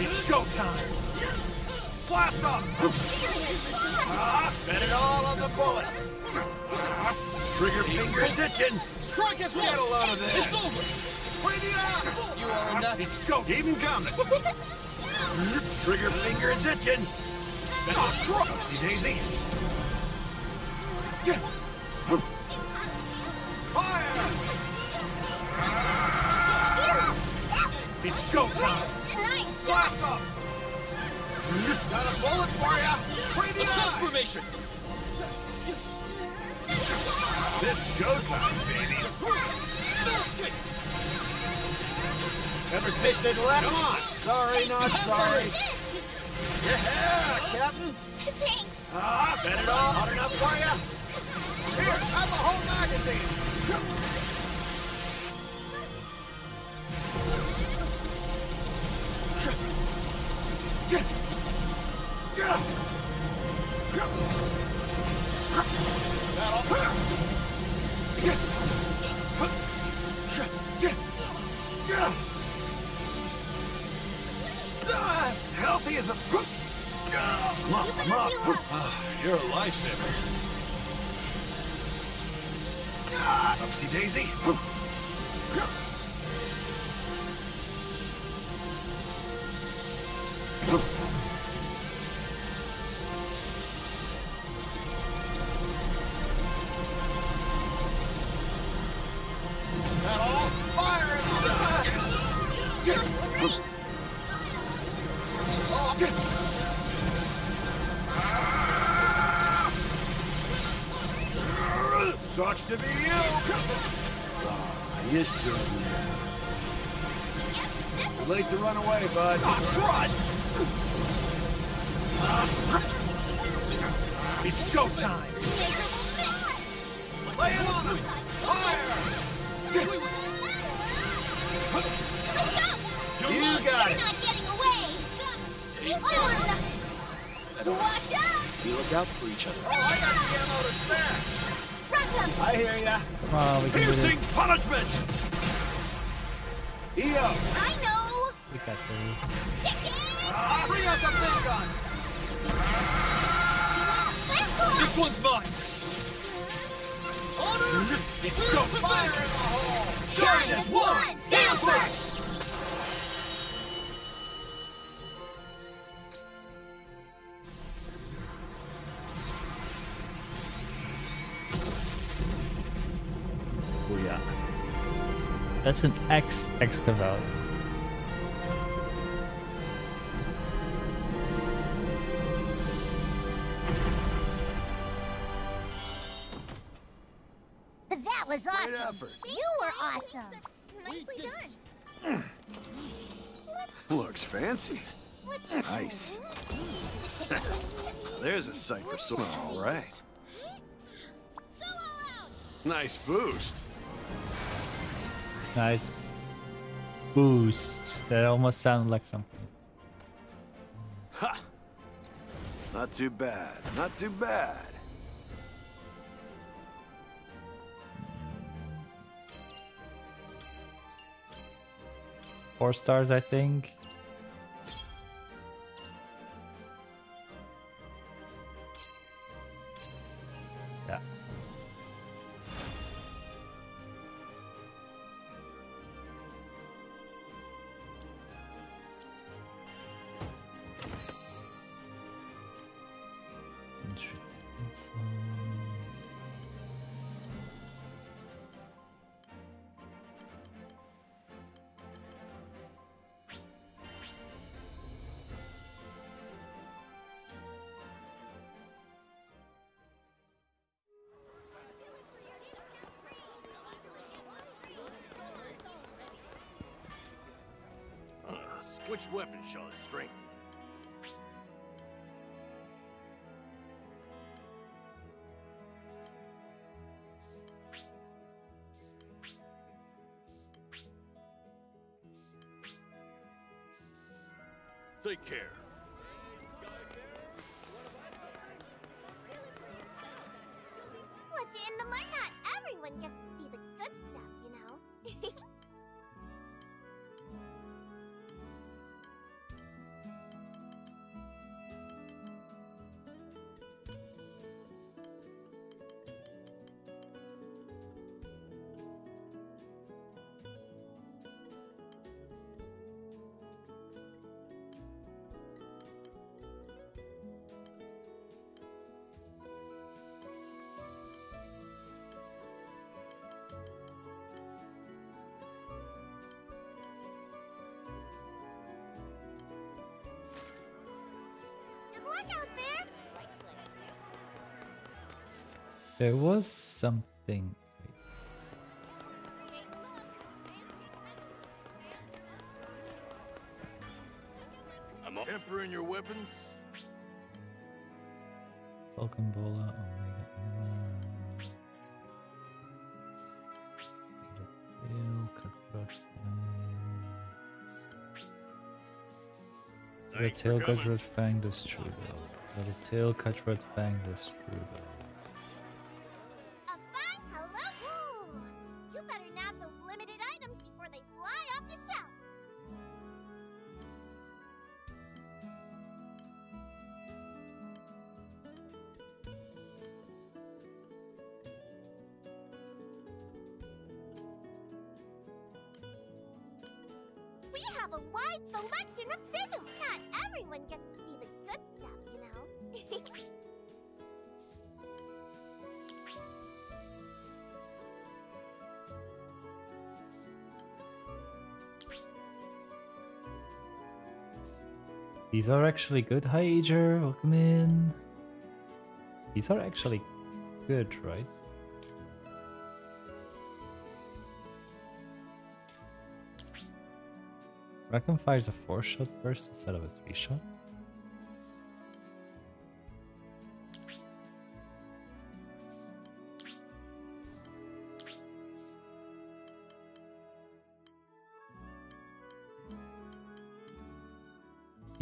It's go time. Blast off. Trigger finger is itching. Strike as Get a lot of this. It's over. Pretty You are enough. It's go. Keep him coming. Trigger finger is itching. Oh, ah, crap. Oopsie daisy. Time, baby. Ever tasted lemon? Come on. Sorry, not sorry. Yeah, Captain. Thanks. Ah, bet it all. Hot enough for ya? Here, have the whole magazine. That's an X extra. That was awesome. You were awesome. Nicely done. Looks fancy. Nice. <laughs> There's a sight for someone, all right. Nice boost. Nice. Boost. That almost sounded like something. Ha! Not too bad. Not too bad. Four stars, I think. Each weapon shall its strength. Take care. There was something. I'm tempering your weapons. Falcon Bola, Omega. The tail cutthroat fang this true though. The tail cutthroat fang this true though. These are actually good. Hi, Ager. Welcome in. These are actually good, right? Rackham fires a 4-shot burst instead of a 3-shot.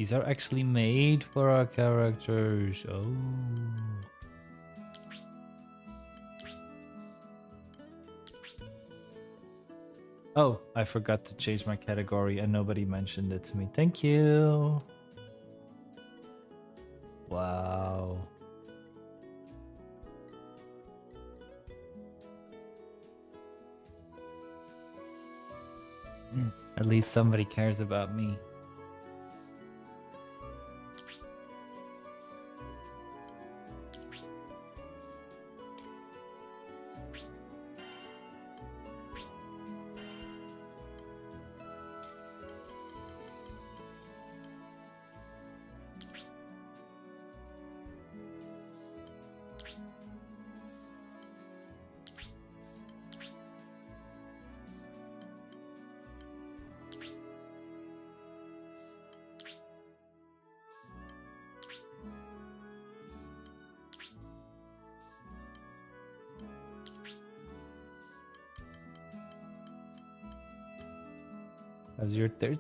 These are actually made for our characters. Oh. Oh, I forgot to change my category and nobody mentioned it to me. Thank you. Wow. Hmm, at least somebody cares about me.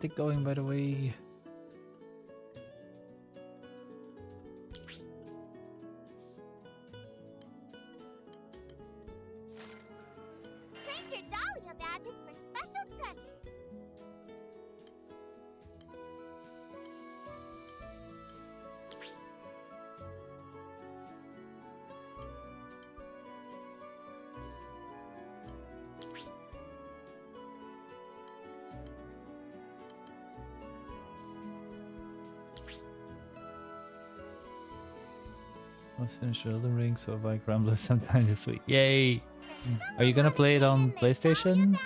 Going, by the way? Finish Elden Ring so if I Grumbler <laughs> sometime this week. Yay! <laughs> Are you gonna play it on PlayStation?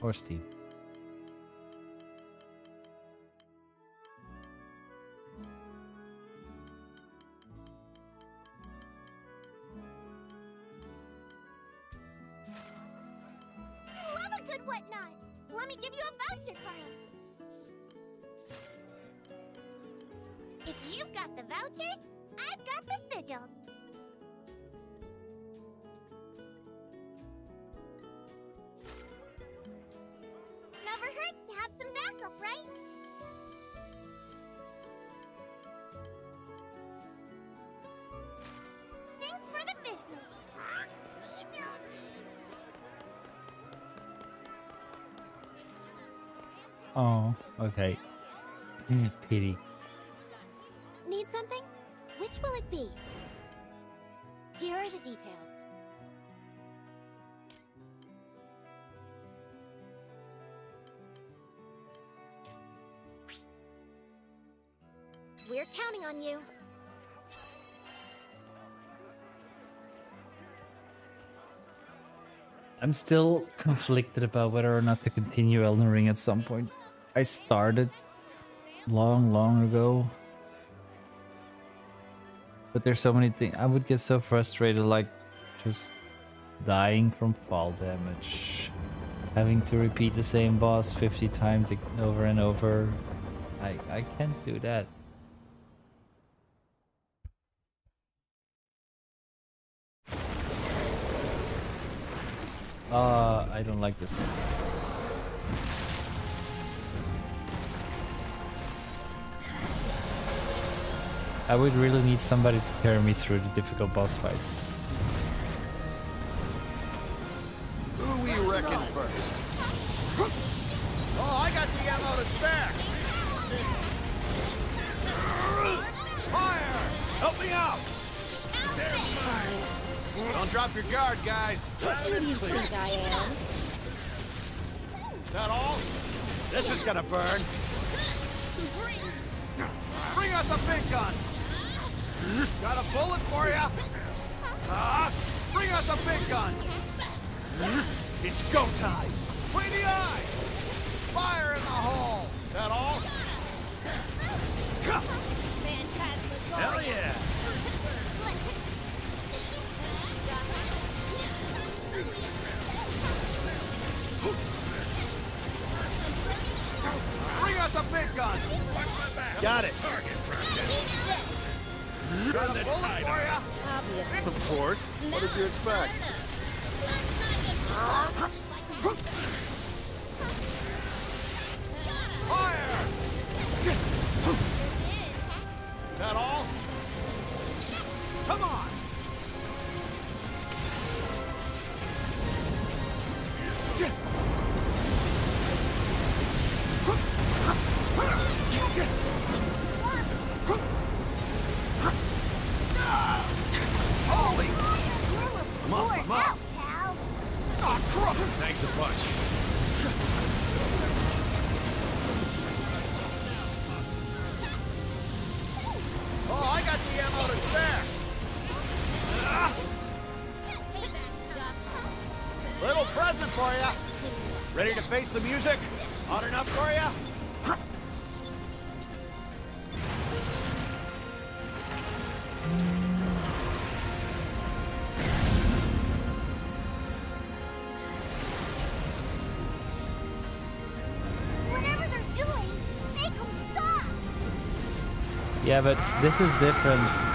Or Steam? Oh, okay. Hmm, Pity. Need something? Which will it be? Here are the details. We're counting on you. I'm still conflicted about whether or not to continue Elden Ring at some point. I started long, long ago. But there's so many things. I would get so frustrated, like just dying from fall damage, having to repeat the same boss 50 times over and over. I, I can't do that. Uh, I don't like this one. I would really need somebody to carry me through the difficult boss fights. Who we reckon first? <laughs> Oh, I got the ammo to spare. Fire! Help me out! There's mine. Don't drop your guard, guys. Who do you think I am? That all? This is gonna burn. Bring out the big gun. Got a bullet for ya! Uh, bring out the big guns! It's go time! Play the eye! Fire in the hole! That all? Hell yeah! Bring out the big guns! Got it! Target a bullet for ya. Of course. What did you expect? Yeah, but this is different.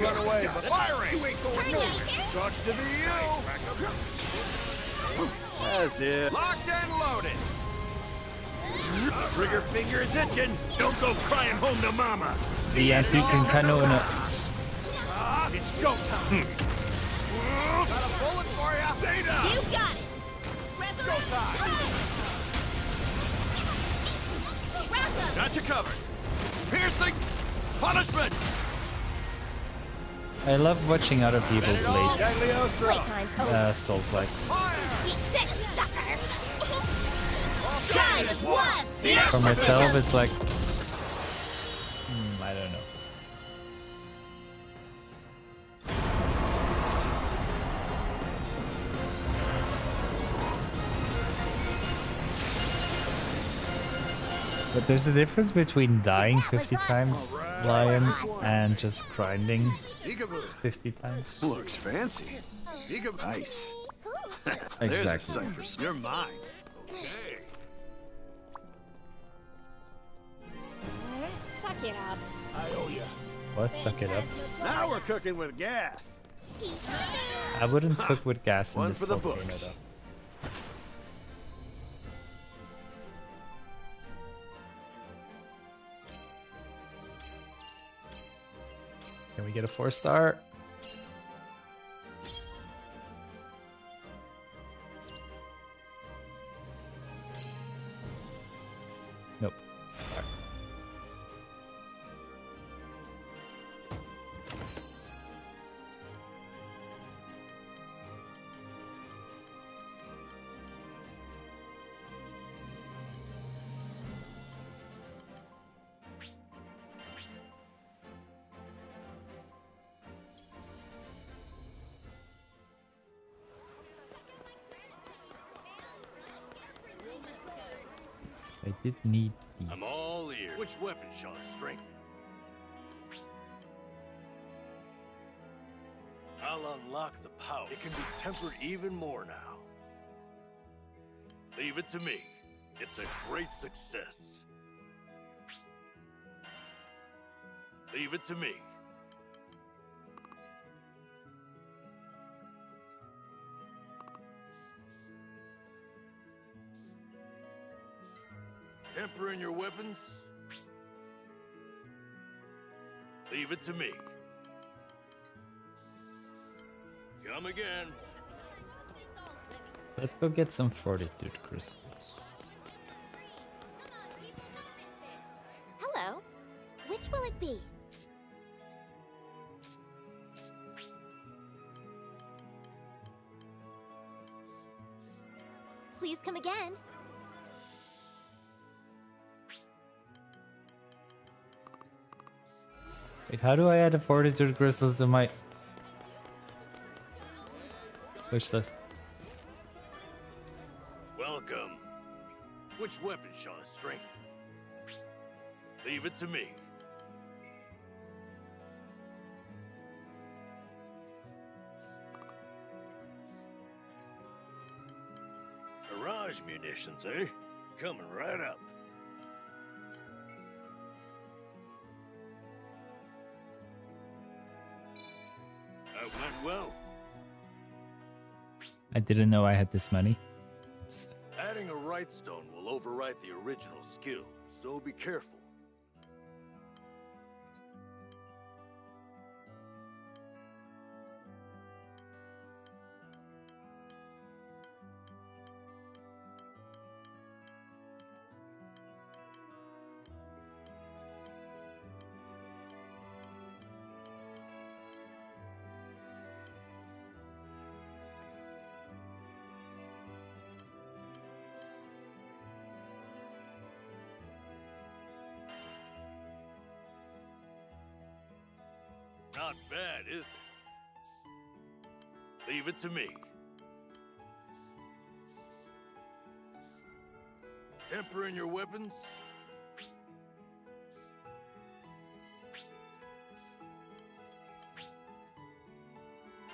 Run away, but firing! You ain't going nowhere. Sucks to be you. As did. Locked and loaded. Trigger finger is itching. Don't go crying home to mama. The anti-Kanona. Ah, I love watching other people play uh, Souls likes. Eat this, sucker! Shine as one! For myself, it's like. But there's a difference between dying 50 times, Lion, and just grinding 50 times. Looks fancy. Nice. <laughs> There's a Exactly. sight for some- You're mine. Suck it up. I owe you. What? Suck it up. Now we're cooking with gas. I wouldn't cook with gas in One this for the volcano, books. Can we get a four star? weapon shall strength. I'll unlock the power. It can be tempered even more now. Leave it to me. It's a great success. Leave it to me. Tempering your weapons? Leave it to me. Come again. Let's go get some fortitude crystals. Hello. Which will it be? Please come again. Wait, how do I add a fortitude crystals to my wish list? Welcome. Which weapon, shall I Strength? Leave it to me. Mirage munitions, eh? Coming right up. Well. I didn't know I had this money. Oops. Adding a wrightstone will overwrite the original skill, so be careful. To me. Tempering your weapons?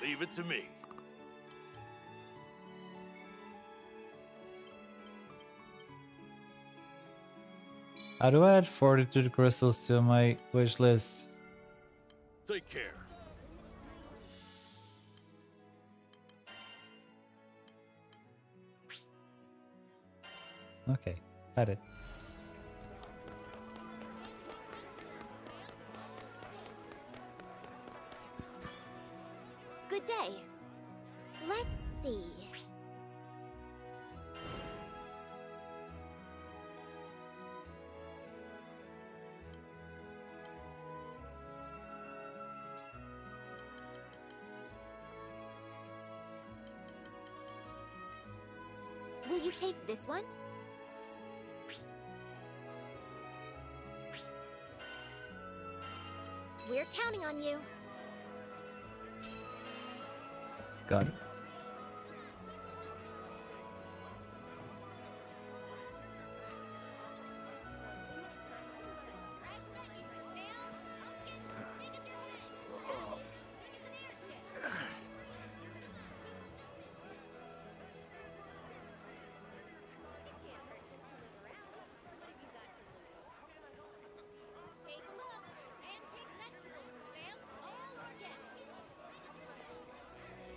Leave it to me. How do I add fortitude crystals to my wish list? Got it.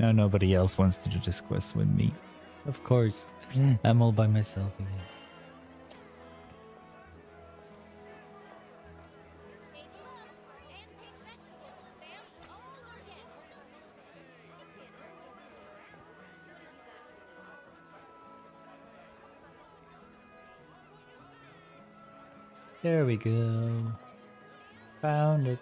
Now nobody else wants to do this quest with me. Of course, I'm all by myself again. There we go. Found it.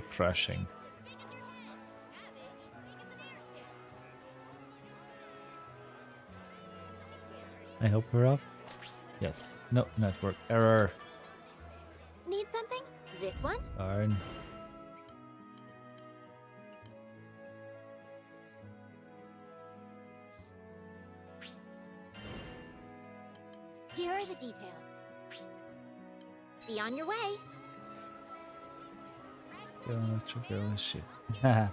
Or crashing? I hope we're off. Yes. No, network error. Need something? This one? Darn. Here are the details. Be on your way. Electric girl and shit. <laughs> this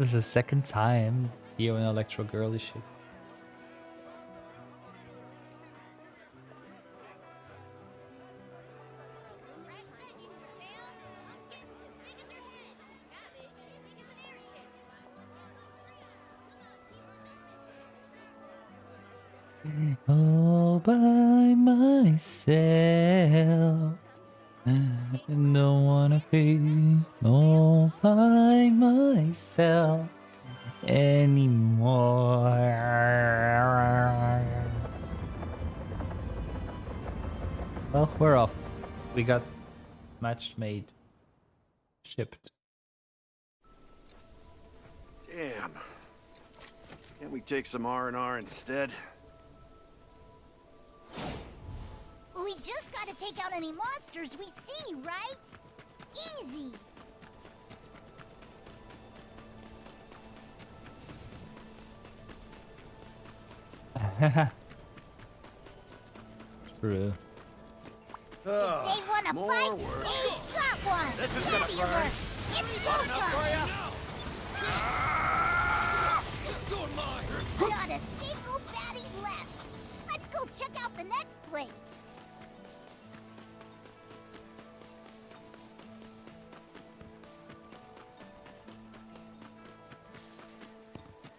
is the second time and Electro Girly shit. Made. Shipped. Damn. Can't we take some R&R instead?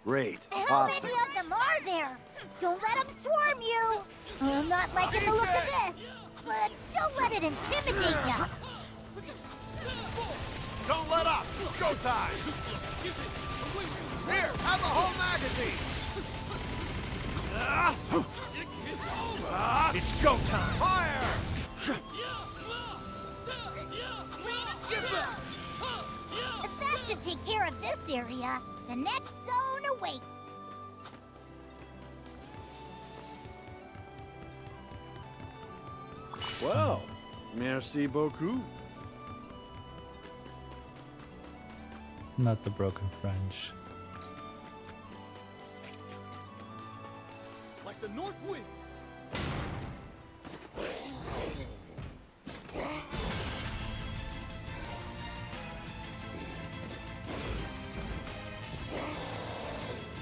Raid. How many of them are there? Don't let them swarm you. I'm not liking the look of this, but don't let it intimidate you. Don't let up! It's go time! Here, have the whole magazine! Ah! It's go time! Fire! That should take care of this area. The next Well, merci beaucoup. Not the broken French. Like the north wind.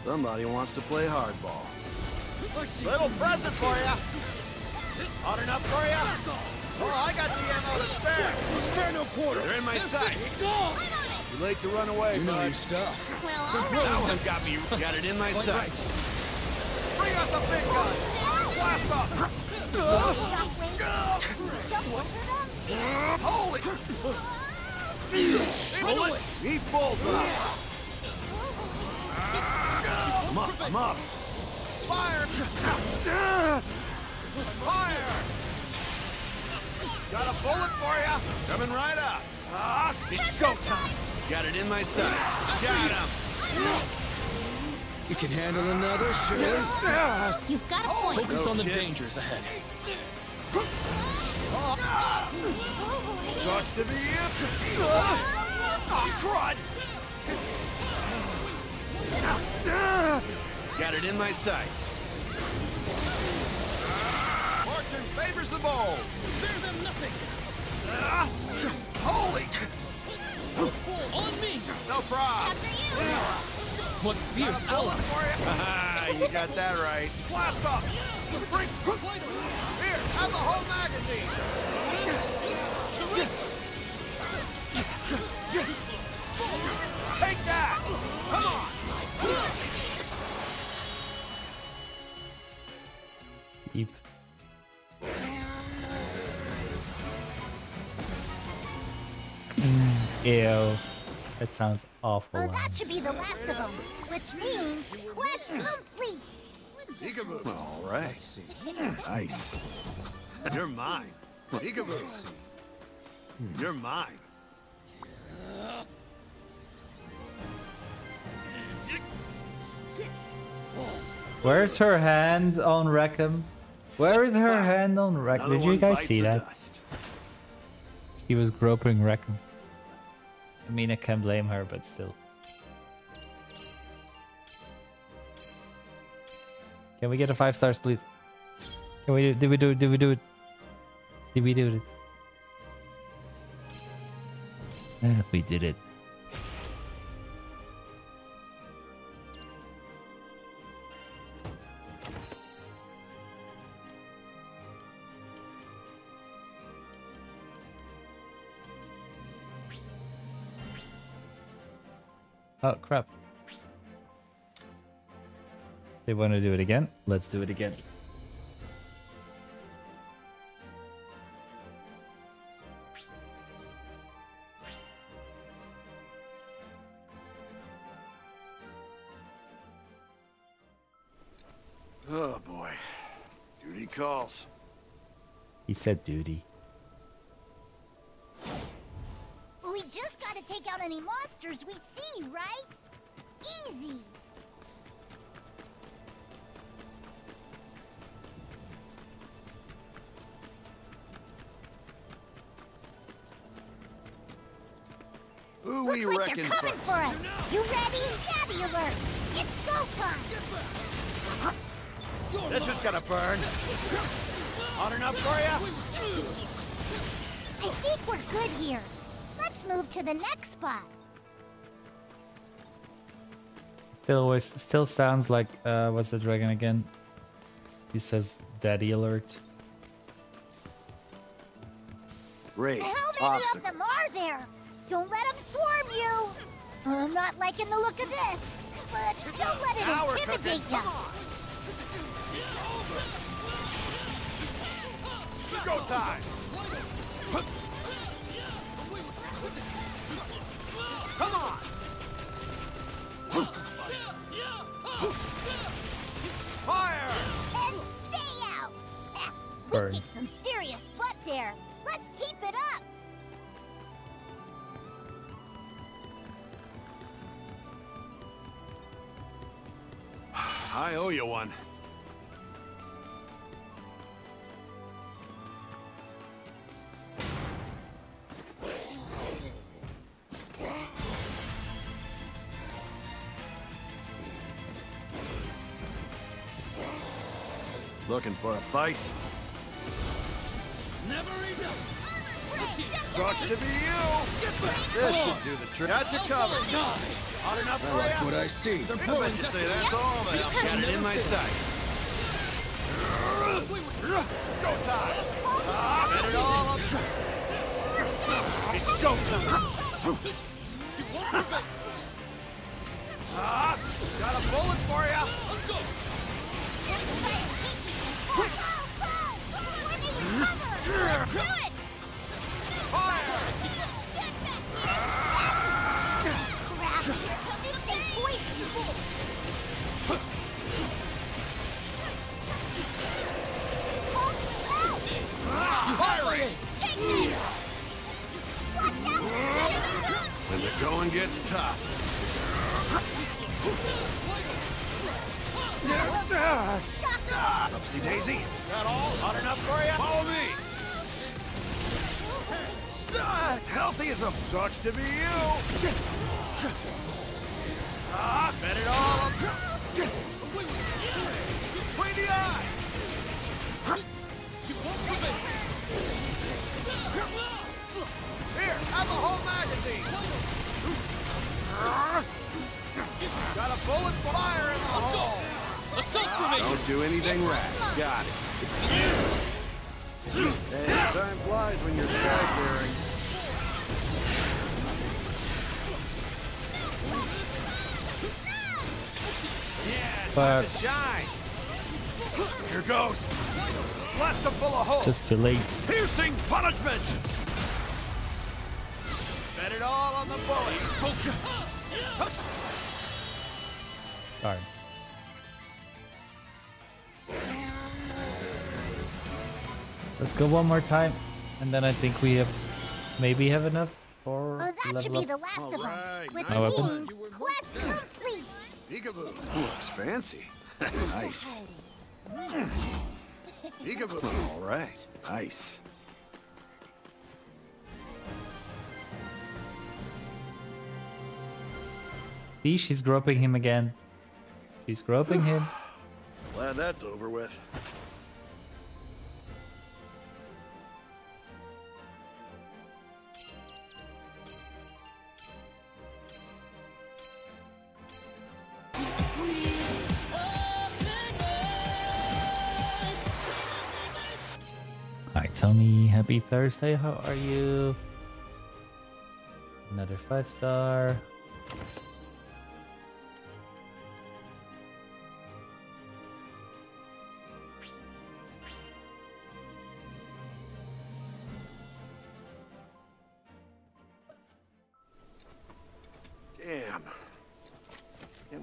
Somebody wants to play hardball. Little present for you. Hot enough for you? Oh, I got the ammo to spare. Spare no quarter. They're in my sights. Too late to run away, you bud. stuff. Well, That one got me. Got it in my sights. Bring out the big gun. Blast off. Holy! Bullet! He pulls up. I'm up, I'm up. Fire! Ah! Fire! Got a bullet for you. Coming right up. Ah, it's go time. Got it in my sights. Got him. You can handle another, sure. You've got a point. Focus on the dangers ahead. Sucks to be you. Oh, crud! Got it in my sights. Favors the bold. Spare them nothing. Ah, Holy! On me. No problem. What fierce Got ally. you. Ah, <laughs> you got that right. Blast off. Bring. Here, have the whole magazine. Take that. Ew. That sounds awful. Well, that should be the last of them, which means quest complete. Peekaboo. All right. <laughs> Nice. You're mine. Peekaboo. Hmm. You're mine. Where's her hand on Rackam? Where is her hand on Rackam? Did you guys see that? dust. He was groping Rackam. I mean, I can't blame her, but still. Can we get a five stars, please? Can we? Did we do? it? Did we do it? Did we do it? We did it. Oh crap. They want to do it again? Let's do it again. Oh boy. Duty calls. He said duty. Out any monsters we see, right? Easy. Who Looks we like reckon they're coming first? for us. You ready? Daddy alert! It's go time! This is gonna burn. Hot enough for you? I think we're good here. Let's move to the next spot. Still always still sounds like uh what's the dragon again? He says daddy alert. Great. How many of them are there? Don't let them swarm you. I'm not liking the look of this, but don't let it Now we're intimidate cooking. you. Go time. Come on. Fire! And stay out. Ah, <laughs> Burn. We kicked some serious butt there. Let's keep it up. <sighs> I owe you one. Looking for a fight? Sucks to be you! This should do the trick. Got you covered. Hot enough for I like what I see. I bet you say that's all, man. Got it in my sights. Go time. Get it all up. It's go time. Ah, got a bullet for ya. Do it! Crap! If they poison Firing! When the going gets tough. Upsy daisy. Got all? Hot enough for you? Follow me. Ah, Healthy as a sucks to be you. Ah, bet it all up. Between the eye. Here, have the whole magazine. Got a bullet fire in the hole. Don't do anything rash. Got it. Hey, time flies when you're sky Yeah, Fuck. Here goes. Blast them full of holes. Just too late. Piercing punishment! Bet it all on the bullet. Darn. Let's go one more time, and then I think we have maybe have enough for Oh, that should level be the up. last of them. Which My weapon? means quest complete. Peekaboo. Looks fancy. <laughs> nice. Peekaboo. All right. Nice. See, she's groping him again. She's groping him. <sighs> Glad that's over with. Hi, Tommy. Happy Thursday. How are you? Another five star. Damn.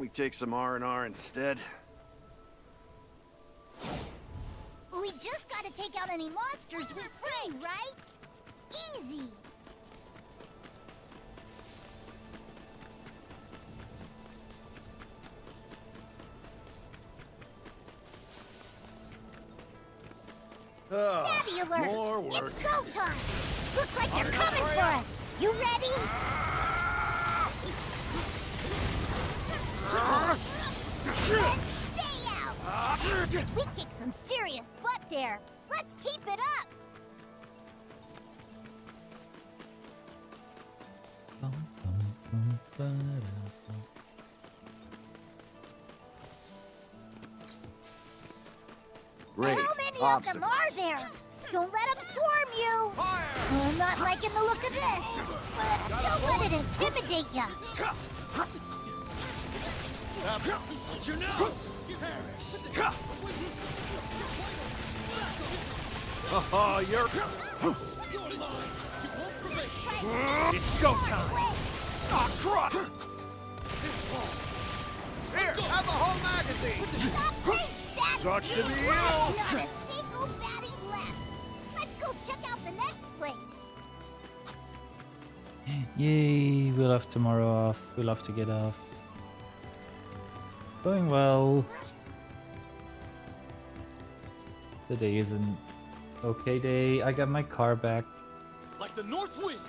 Can't we take some R&R instead? We just gotta take out any monsters we see, right? Easy. Ah, Ugh, Navy alert! more work. It's go time! Looks like they're coming for us! You ready? Stay out! We kicked some serious butt there! Let's keep it up! Great. How many Obstacles. of them are there? Don't let them swarm you! I'm not liking the look of this, but don't let it intimidate ya! you know? Oh, you're... It's go time! Oh, crap! Here, have the whole magazine! Such to be you! Not a single baddie left! Let's go check out the next place! Yay, we'll have tomorrow off. We'll have to get off. Going well. Today is an okay day. I got my car back, Like the north wind.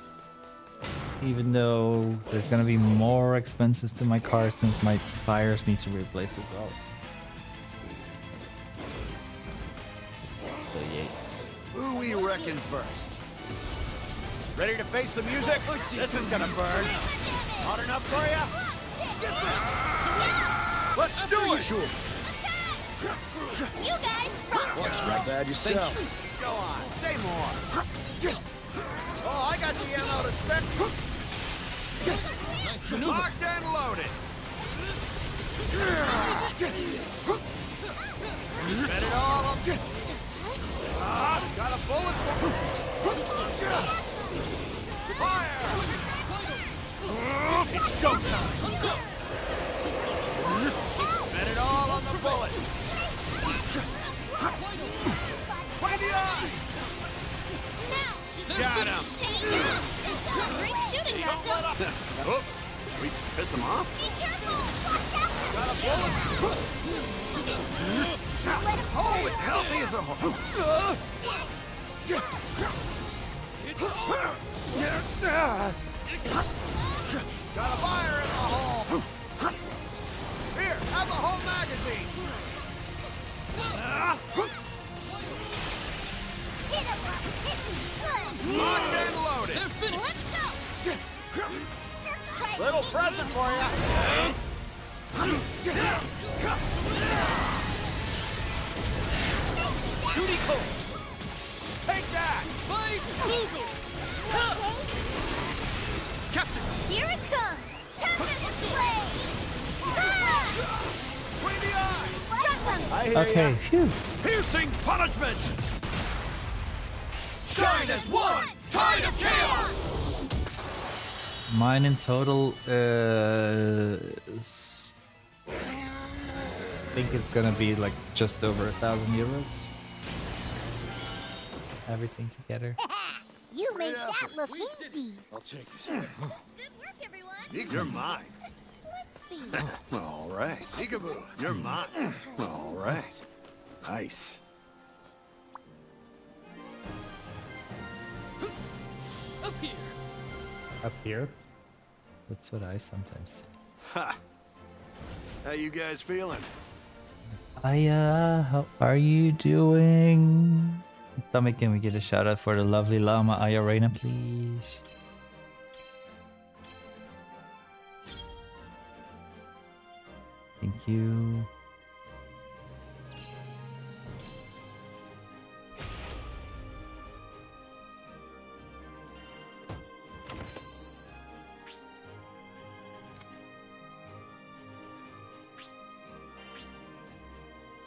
even though there's gonna be more expenses to my car since my tires need to be replaced as well. Who we reckon first? Ready to face the music? This is gonna burn. Hot enough for ya? Let's do it! You guys rock! Looks not bad yourself. Go on, say more. Oh, I got the ammo to spend. Locked and loaded. Bet it all up. Ah, got a bullet for Fire! It's go time. Bet it all on the bullet. In the eye! Got him! Great shooting, Rocco! Oops! We piss him off? Be careful! Watch out! Got a bullet! Oh, it healthy as a whole. Got a fire in the hole! Here, have the whole magazine! Hit him up! Hit him good! Locked and loaded! Let's go! Little present for you! Duty code! Take that! Easy! Captain! Here it comes! Tempest Blade! Ah! Okay, ya. phew. Piercing punishment! Shine as one! Tide of chaos! Mine in total uh, is. I think it's gonna be like just over a thousand euros. Everything together. <laughs> You made that look easy! I'll take it. Good work, everyone! You're mine. Let's. <laughs> All right. Peekaboo, you're mine. <clears throat> All right. Nice. Up here. Up here. That's what I sometimes say. Ha! How you guys feeling? Aya, uh, how are you doing? Tommy, can we get a shout out for the lovely llama Aya Reina, please? Thank you.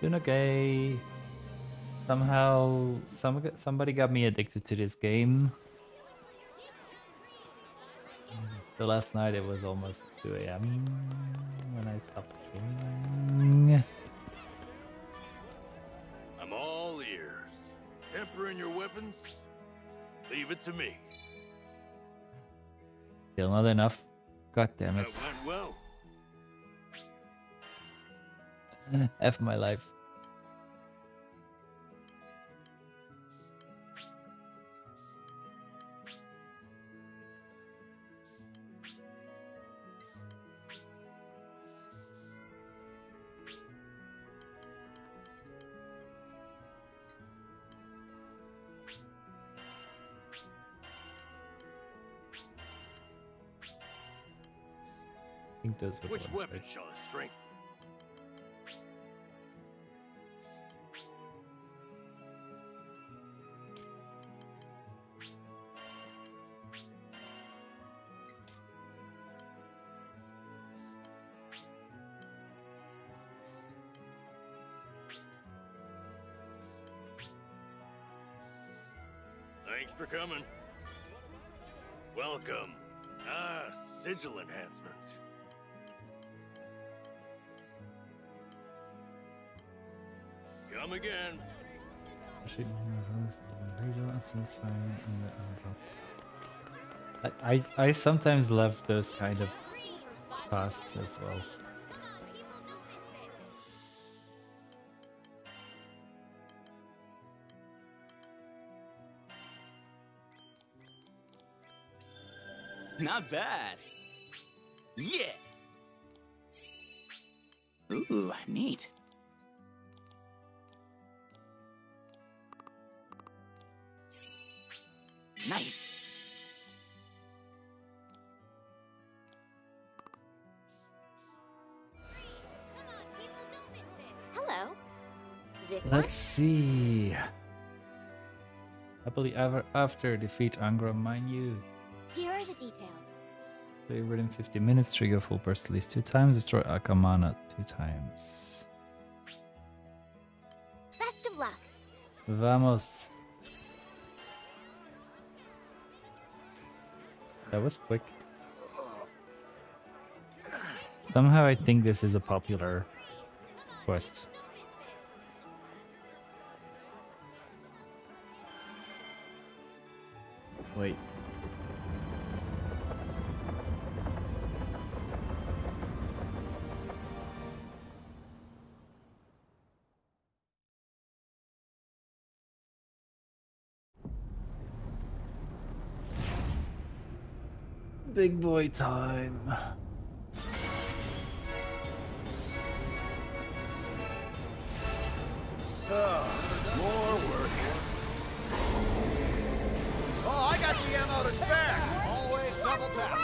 Doing okay. Somehow, some somebody got me addicted to this game. The last night it was almost 2 a.m. when I stopped streaming. I'm all ears. Tempering your weapons? Leave it to me. Still not enough. God damn it. That went well. <laughs> F my life. I think those were the Which weapon right? shall I and satisfying in the I, I I sometimes love those kind of tasks as well. Not bad. Yeah. Ooh, neat. Nice. Hello. This Let's see. Happily ever after defeat Angra, mind you. Here are the details. Play within 50 minutes, trigger full burst at least two times, destroy Akamana two times. Best of luck. Vamos. That was quick. Somehow I think this is a popular quest. Wait. Big boy time. Ah, more work. Oh, I got the ammo to spare. Always double tap.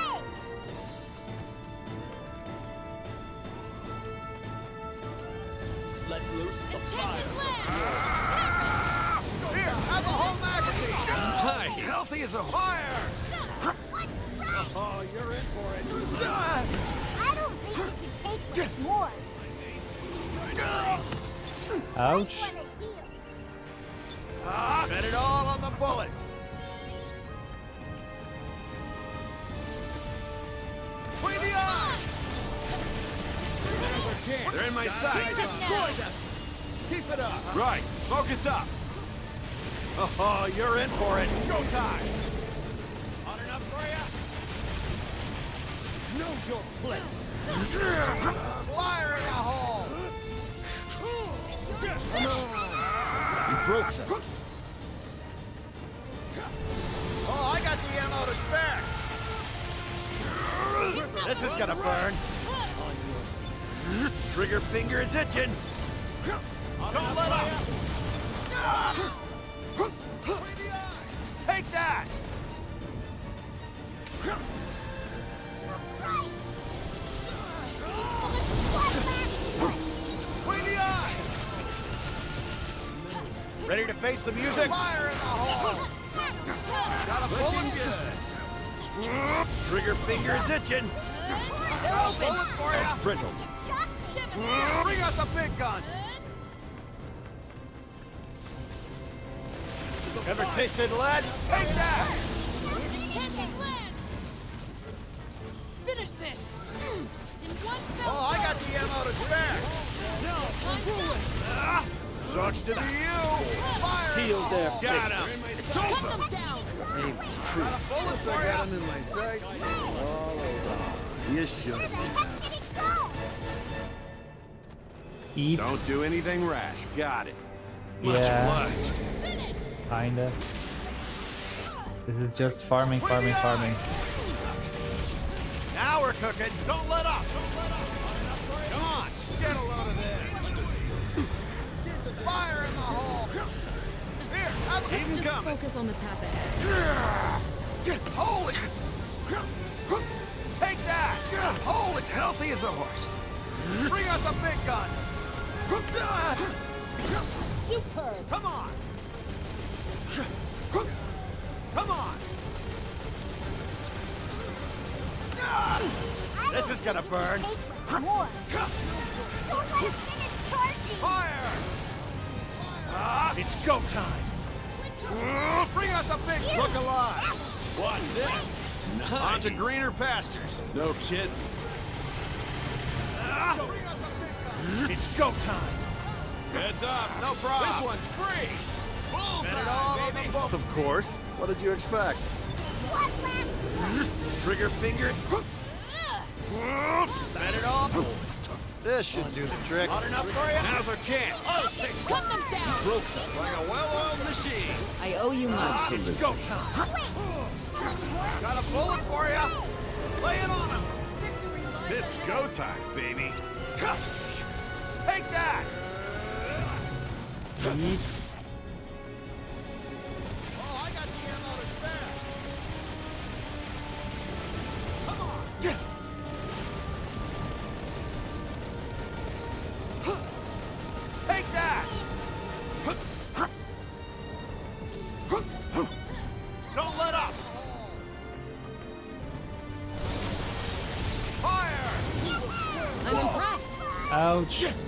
Let loose the fire. Ah! Here, have the whole magazine. Hi, healthy as a Fire! You're in for it. I don't think you can take much more. Ouch. Ah, bet it all on the bullet. Between the eyes. There's our chance. They're in my sight. Destroy them. Keep it up. Right, focus up. Oh, you're in for it. Go time. Hot enough for you? Know your place. Fire in the hole. You broke some. Oh, I got the ammo to spare. This is gonna burn. Trigger finger is itching. Don't let up! Take that! Ready to face the music? Fire in the hole! Got a bullet? good. Trigger finger is itching. Got a bullet for ya. Brittle. Bring out the big guns. Ever tasted lead? Take that! Finish this! In one Oh, I got the ammo to spare. Ah, sucks to be you. Fire! Healed there. Got him. It's Cut over. them down! Aim true. Got a bullet for I got him in my sights. All over. You should. Eat. Don't do anything rash. Got it. Yeah. Kinda. This is just farming, farming, farming. Now we're cooking. Don't let up. Don't let up. A Let's just coming. focus on the path ahead. Holy! Take that! Holy! Healthy as a horse. Bring out the big guns. Superb! Come on! Come on! This is gonna burn. More. Don't let him finish charging. Fire! Ah, it's go time. Bring out the big look alive. Watch this. Nice. On to greener pastures. No kid. Ah, It's go time. Heads up. No problem. This one's free. Bullseye, Bet all on baby. the book. Of course. What did you expect? What last Trigger finger. Bet it all. This should do the trick. Not enough for you? Now's our chance. Oh, Cut them down! Broke them like a well-oiled machine. I owe you much. It's go time. Got a bullet for you. Lay it on him. It's go time, baby. Take that. Eat. Oh, I got the ammo to spare. Come on. Ouch.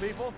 People.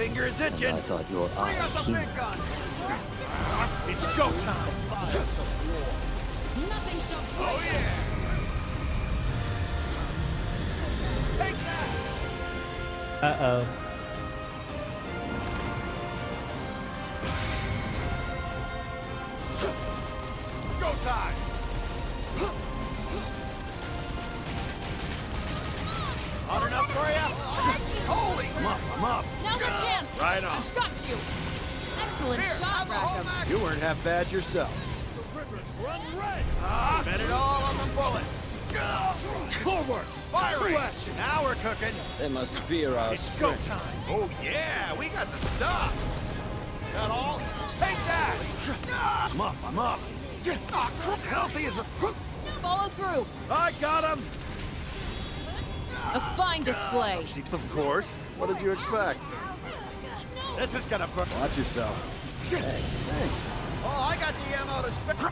Finger is itching. I thought your Bring out the big gun. It's go time. Nothing shall break. Oh yeah. Take that. Uh-oh. Go You weren't half bad yourself. Run red. Ah, bet it all on the bullet. Forward. Firing. Now we're cooking. They must fear our It's go strength. time. Oh yeah, we got the stuff. Got all? Take that. I'm up, I'm up. Ah, healthy as a... Crook. Follow through. I got him. A fine display. Of course. What did you expect? This is gonna burn. Watch yourself. Hey, thanks. Got the ammo to spare.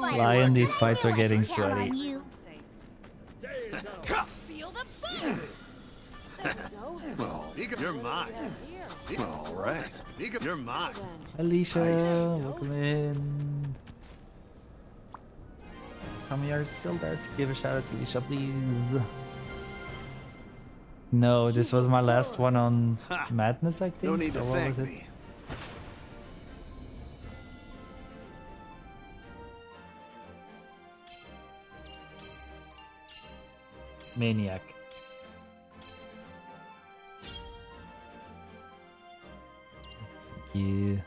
Lion, these fights are getting sweaty. you. Feel the fire. There we go. You're mine. All right. You're mine. Alicia, Nice. welcome in. Tommy, are still there to give a shout out to Alicia, please? No, this was my last one on Madness, I think. No need to or thank me. Maniac. Thank you.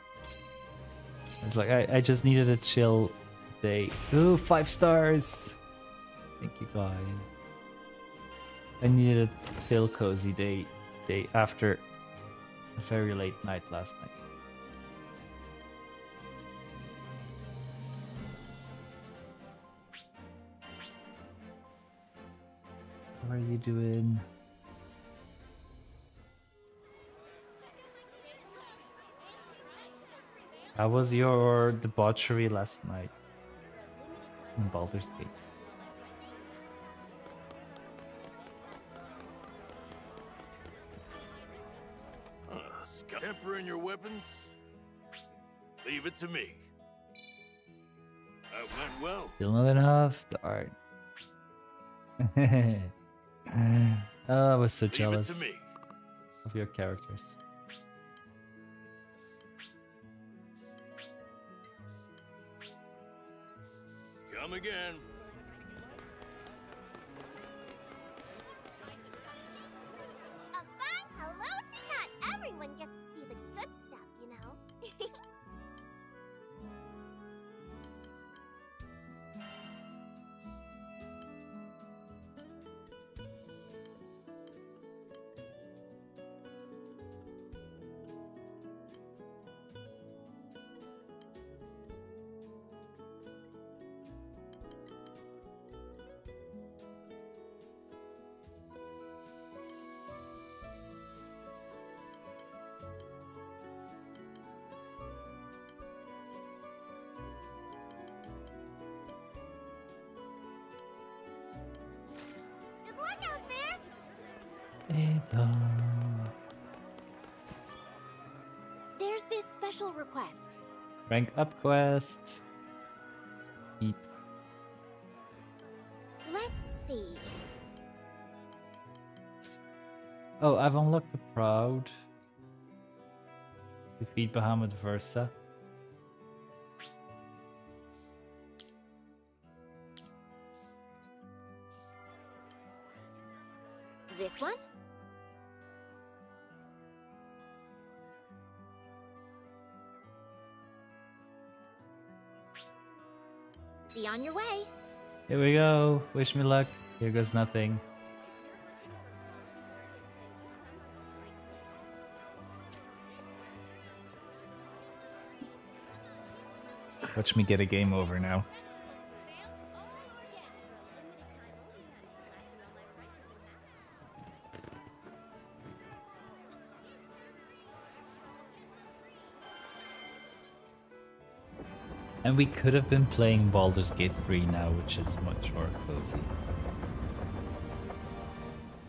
It's like I, I just needed a chill day. Ooh, five stars. Thank you guys. I needed a chill cozy day today after a very late night last night. How are you doing? How was your debauchery last night in Baldur's Gate? Uh, Scott. Temper in your weapons? Leave it to me. That went well. Still not enough. Darn. <laughs> oh, I was so Leave jealous of your characters. Come again. Special request. Rank up quest. Eat. Let's see. Oh, I've unlocked the Proud. Defeat Bahamut Versa. Here we go. Wish me luck. Here goes nothing. Watch me get a game over now. And we could have been playing Baldur's Gate 3 now, which is much more cozy.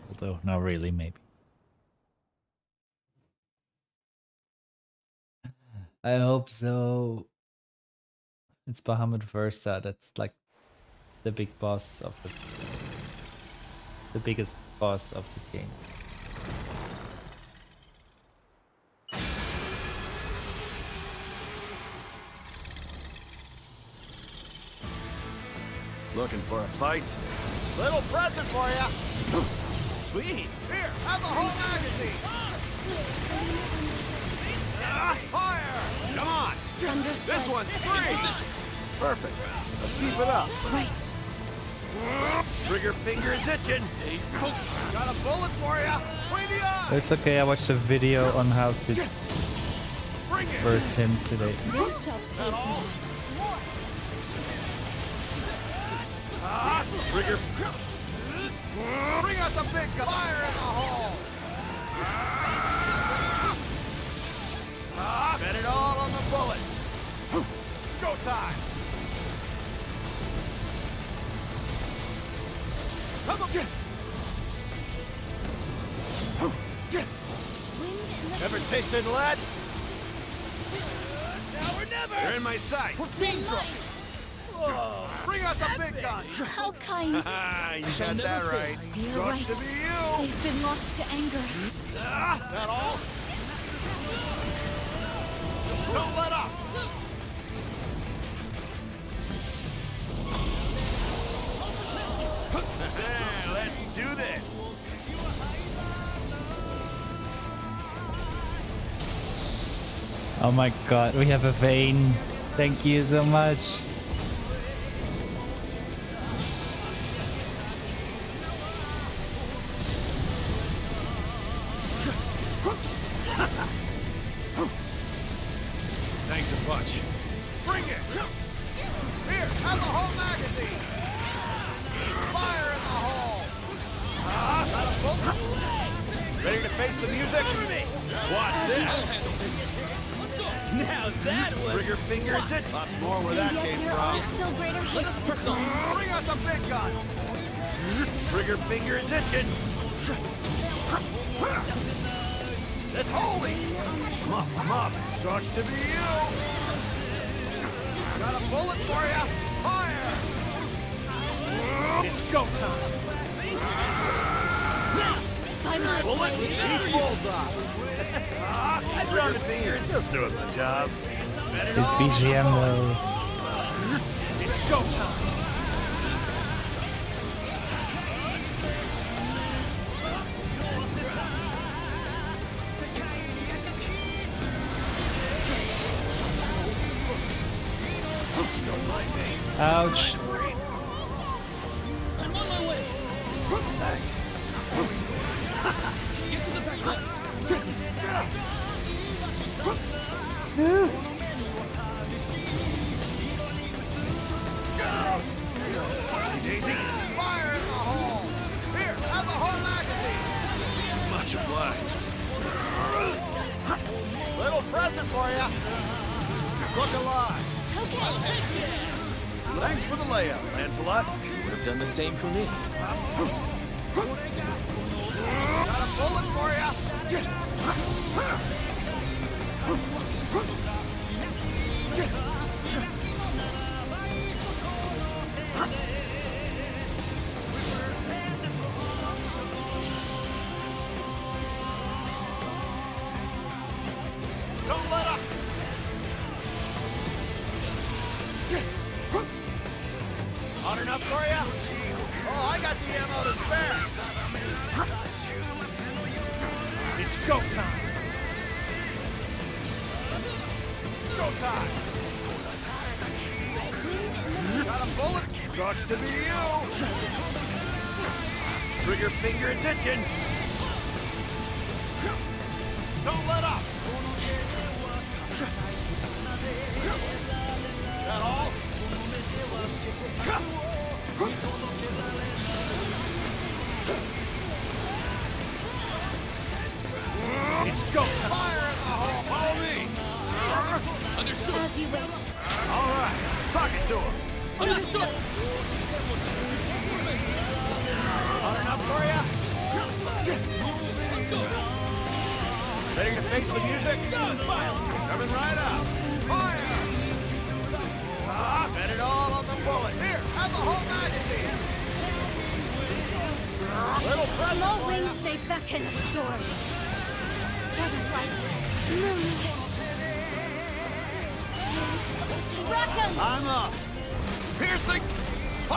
Although, not really, maybe. <sighs> I hope so. It's Bahamut Versa, that's like the big boss of the the biggest boss of the game. Looking for a fight? Little present for you. <laughs> Sweet. Here, have the whole magazine. Ah, fire! Come on. This one's free. Perfect. Let's keep it up. Right. Trigger finger is itching. Got a bullet for you. Between the eyes. It's okay, I watched a video on how to Bring it. verse him today. Trigger. Bring out the big gun. Fire in the hole. Ah, bet it all on the bullet. Go time. Come on. Ever tasted lead? Now or never. They're in my sight! sights. Whoa. Bring out the big gun. How kind. <laughs> you got that right. You're Sucks right. to be you. They've been lost to anger. Ah, that all? Don't let up. Let's do this. Oh my god, we have a Vane. Thank you so much. It BGM on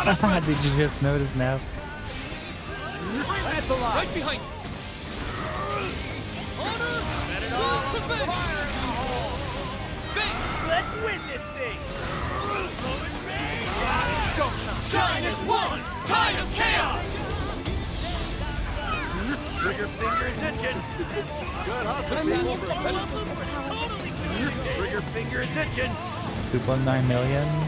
<laughs> Did you just notice now? That's a lot. Right behind. Bet it all fire in the hole. Let's win this thing. Go time. Shine as one. Tide of chaos. Trigger finger's itching. Good hustle, people. Trigger finger's itching. 2.9 million.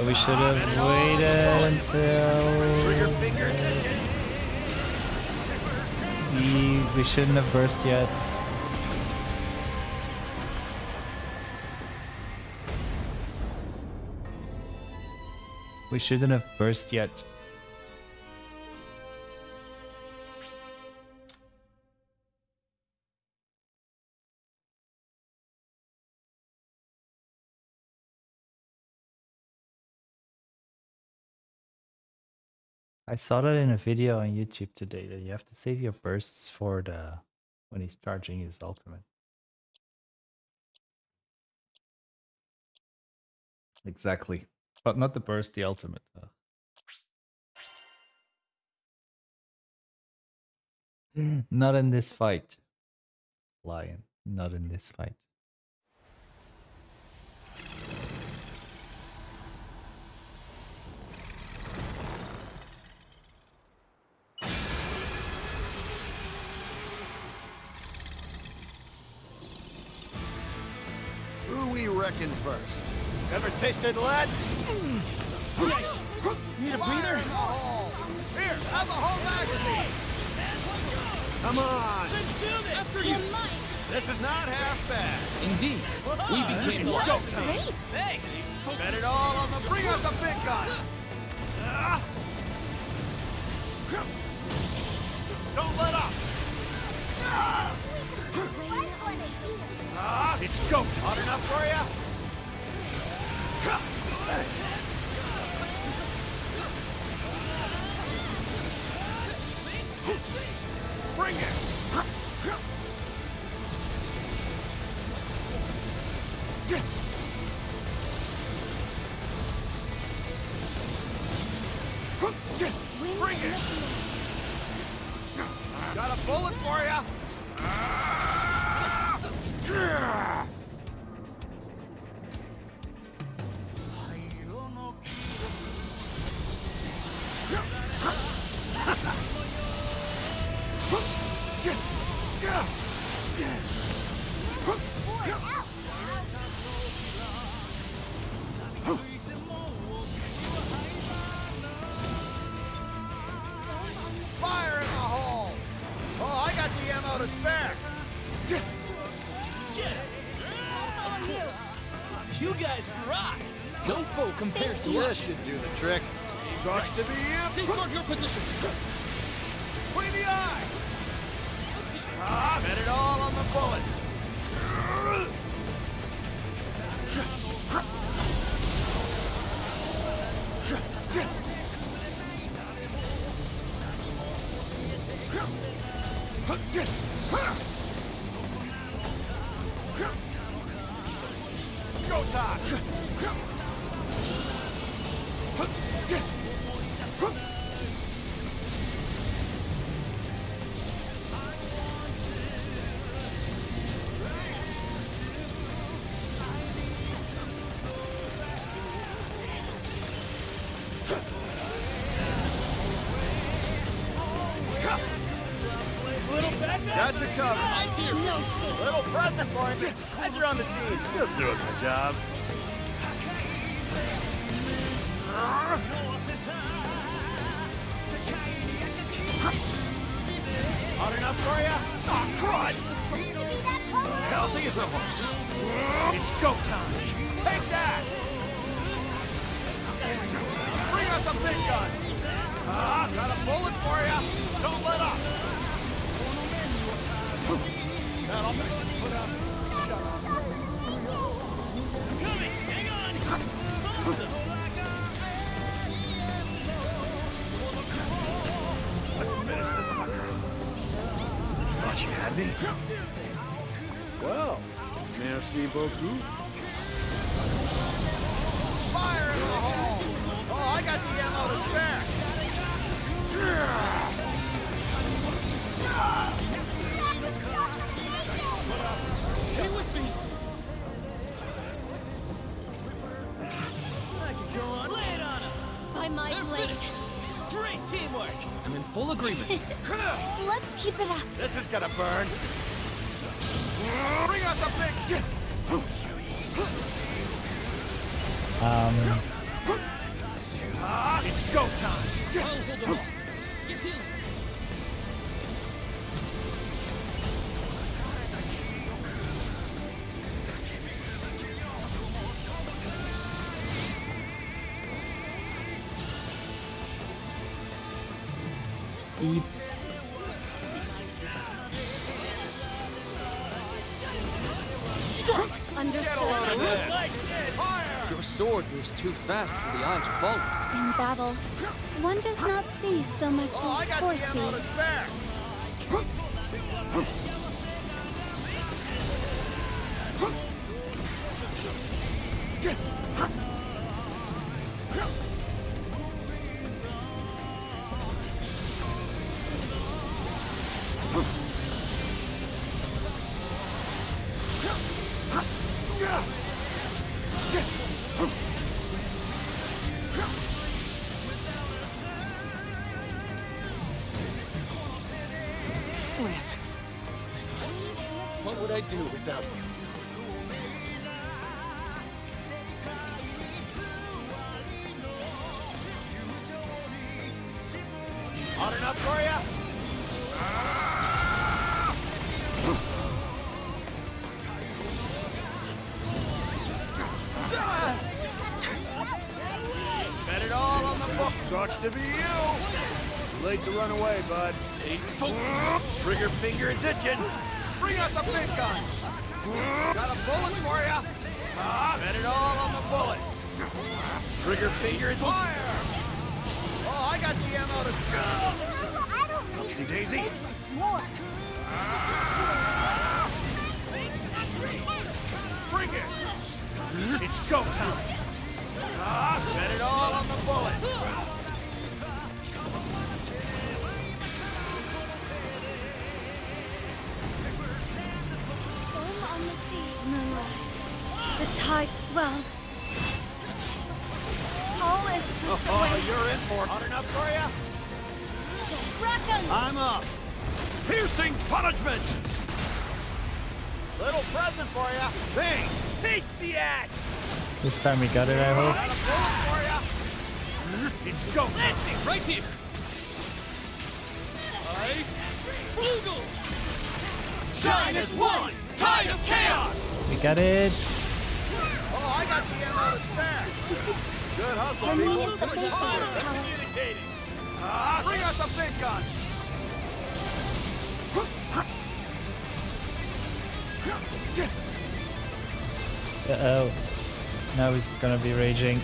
But we should have waited until. See, we shouldn't have burst yet. We shouldn't have burst yet. I saw that in a video on YouTube today that you have to save your bursts for the when he's charging his ultimate. Exactly. But not the burst, the ultimate. <clears throat> Not in this fight. Lion. Not in this fight. Who first? Ever tasted lead? Need a breather? Here, have the whole magazine. Come on. After you. This is not half bad. Indeed. We became It's one. go time. Thanks. Bet it all on the bring out the big guns. Don't let up. Ah. It's go time. Hot enough for you? Bring it. support. As you're on the team. Just doing my job. Stop! healed. Understood. Get a load of this! Your sword moves too fast for the eye to follow. In battle, one does not see so much as oh, time we got it, I hope. It's go. Right here. Ice. Shine one. Tide of chaos. We got it. Oh, I got the ammo. Good hustle, Communicating. Ah, bring out the big. Uh oh. Now he's gonna be raging.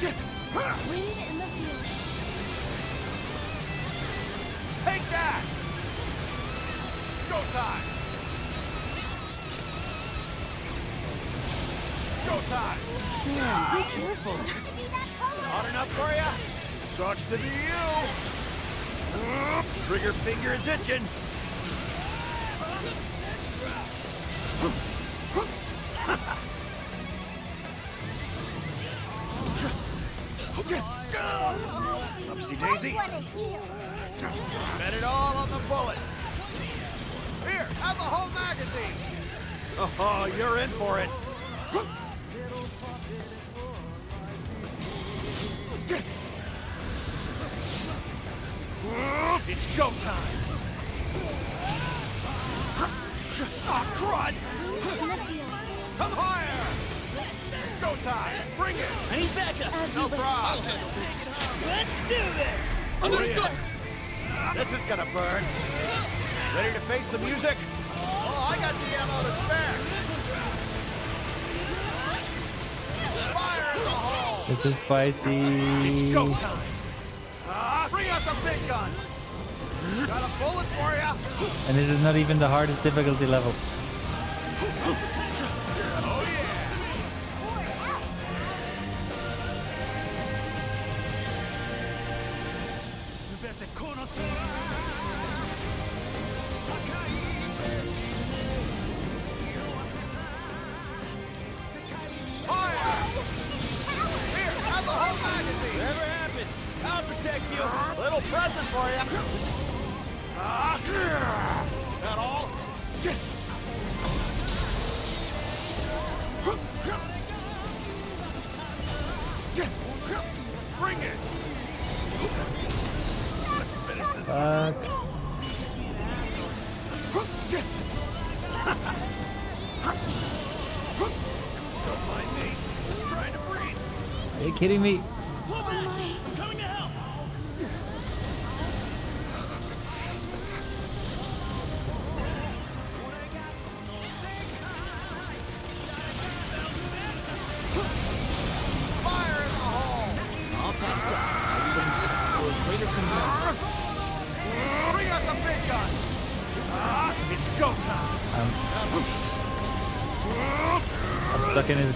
Take that! Go time! Go time! Yeah, be careful. Hot enough for ya? Sucks to be you! Trigger finger is itching! This is spicy. Go time! Ah, bring out the big guns! Got a bullet for ya! And this is not even the hardest difficulty level.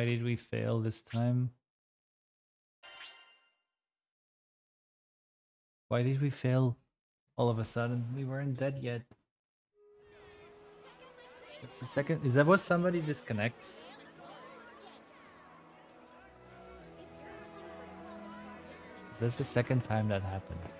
Why did we fail this time? Why did we fail all of a sudden? We weren't dead yet. It's the second. Is that what somebody disconnects? Is this the second time that happened?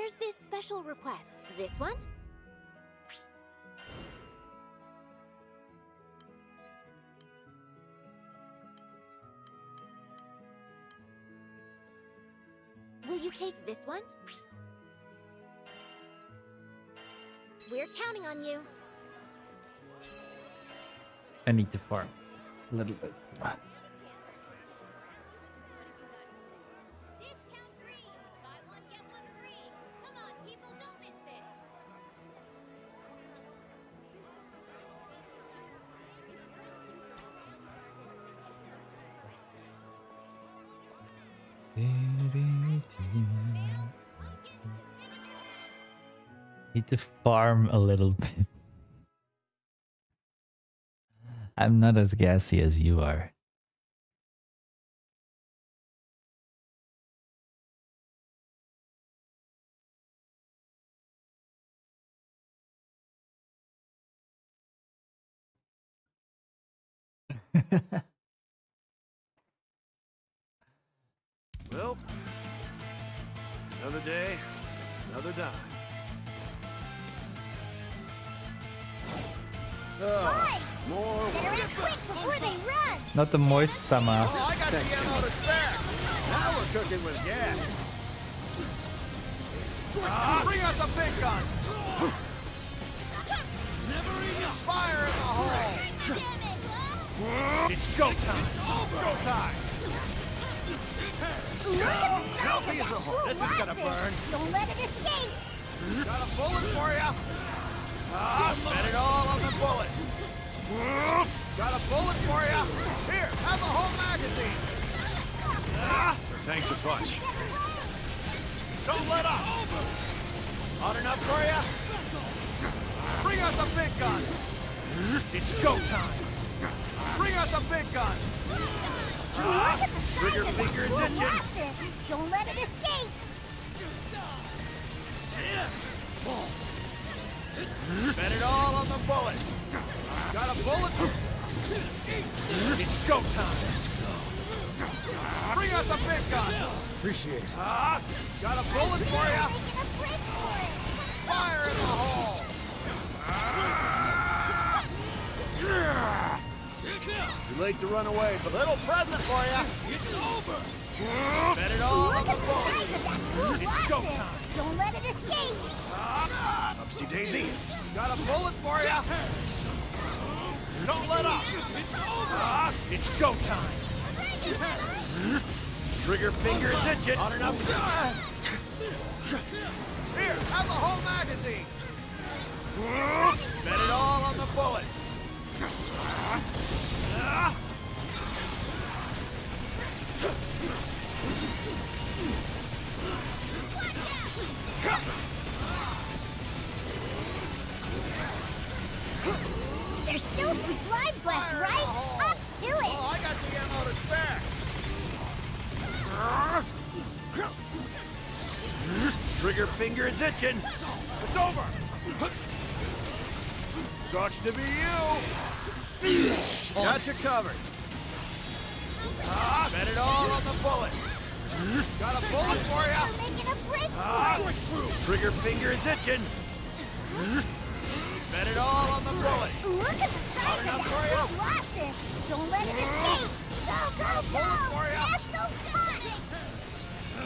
There's this special request. This one? Will you take this one? We're counting on you. I need to farm a little bit. Need to farm a little bit. I'm not as gassy as you are. <laughs> another day, another dime. Ugh, more Better quick before they run. Not the moist summer. Oh, I got the ammo to spare. Now we're cooking with gas. Ah, bring out the big guns. Fire in the hole. It's go time. Go time. Healthy as a horse. This is gonna burn. Don't let it escape. Got a bullet for you. Ah, bet it all on the bullet. Got a bullet for you. Here, have the whole magazine. Ah, Thanks a bunch. don't let up. Hot enough for you? Bring out the big gun. It's go time. Bring out the big gun. Ah, Look at the size trigger of finger is itching. Don't let it escape. Bet it all on the bullet. Got a bullet? It's go time. Let's go. Bring out the big gun. Appreciate it. Ah, got a bullet for you. Making a break for it. Fire in the hole. Ah. Too late to run away, but little present for you. It's over. Bet it all on Look the at the bullet. size of that It's go molasses. time. Don't let it escape. Upsy daisy. Got a bullet for you. Don't let up. It's Ah, it's go time. Trigger finger is itching. Hot enough. Here, have the whole magazine. Bet it all on the bullet. Ah. There's still some slimes left, right? Up to it. Oh, I got the ammo to spare. Trigger finger is itching. It's over. Sucks to be you. Got you covered. Ah, bet it all on the bullet. Got a bullet for you. making a break Ah, trigger finger is itching. Bet it all on the bullet. Look at the size of that you? Don't let it escape. Go, go, go. for ya. Mash those.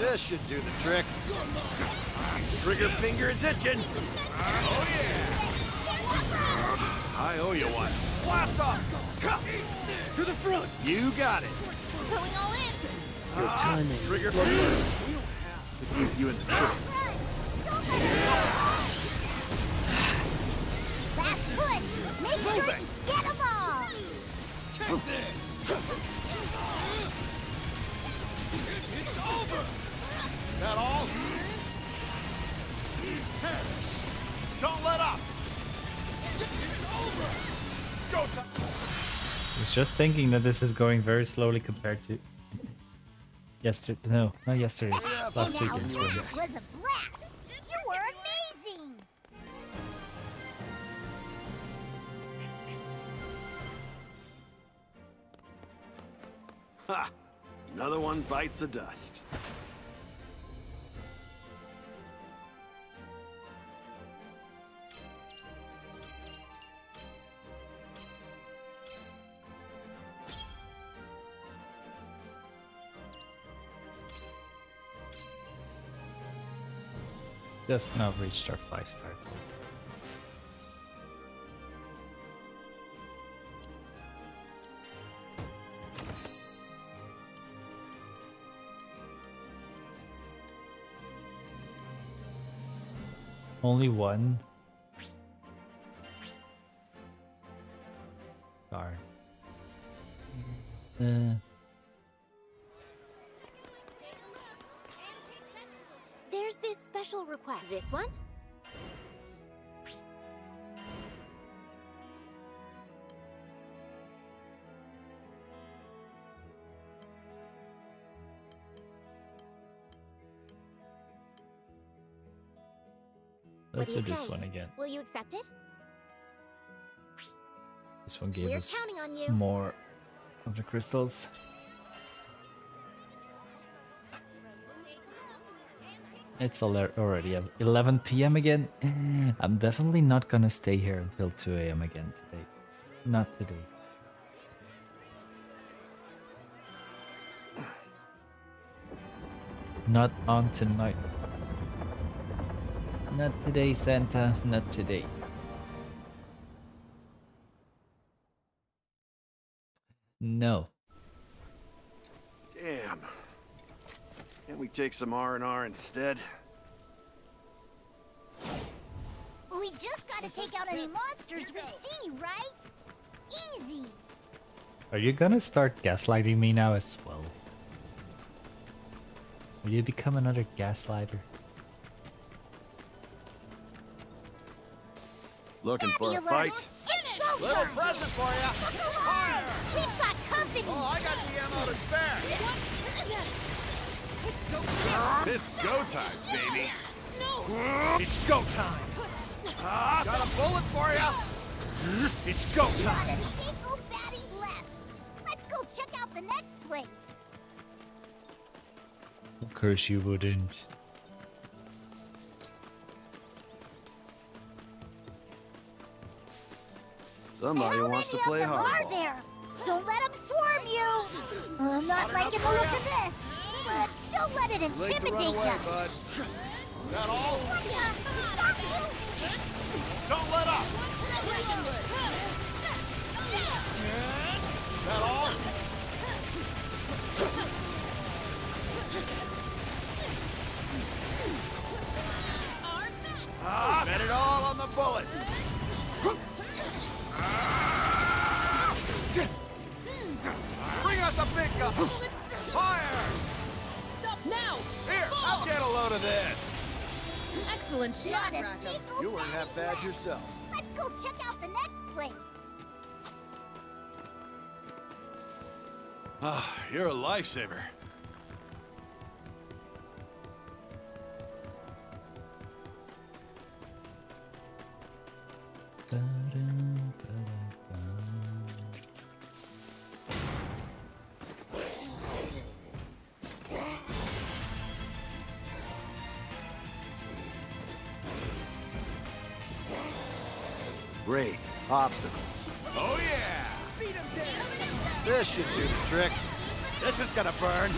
This should do the trick. Trigger finger is itching. Oh yeah. I owe you one. Blast off. To the front. You got it. We're Going all in. Your ah. timing. Trigger finger. To keep you in the trick. Last push. Make sure Move you get them all. Take oh. this. It's over. That all? Don't let up. Go time. I was just thinking that this is going very slowly compared to yesterday. No, not yesterday's. Uh, last now weekend's that release. was a blast. You were amazing. Ha! Another one bites the dust. Just now reached our five star goal. Only one. Darn. Uh, There's this special request. This one? let's do do this one again. Will you accept it? This one gave We're us counting on you. more of the crystals. It's already 11 p.m. again. Eh, I'm definitely not gonna stay here until 2 a.m. again today. Not today. Not on tonight. Not today, Santa. Not today. No. Can't we take some R&R instead? We just gotta take out any monsters we see, right? Easy. Are you gonna start gaslighting me now as well? Will you become another gaslighter? Looking for a fight? It's go Little present for ya. Fire! We've got company. Oh, I got the ammo to spare. It's go time, baby. It's go time. Ah, got a bullet for ya. It's go Not time. a single baddie left. Let's go check out the next place. Of course you wouldn't. Somebody How wants to play of them are hardball. there? Don't let them swarm you. I'm not liking the look of this, but don't let it Late to run intimidate away, you. bud. That all? What the? Stop you! Don't let up. That all? Ah, bet it all on the bullet. Bring out the big gun. Fire! Stop now! Here, I'll get a load of this. Excellent shot, Not a Rocco. single You weren't half bad yourself. Let's go check out the next place. Ah, you're a lifesaver. Great. Obstacles. Oh yeah! This should do the trick. This is gonna burn.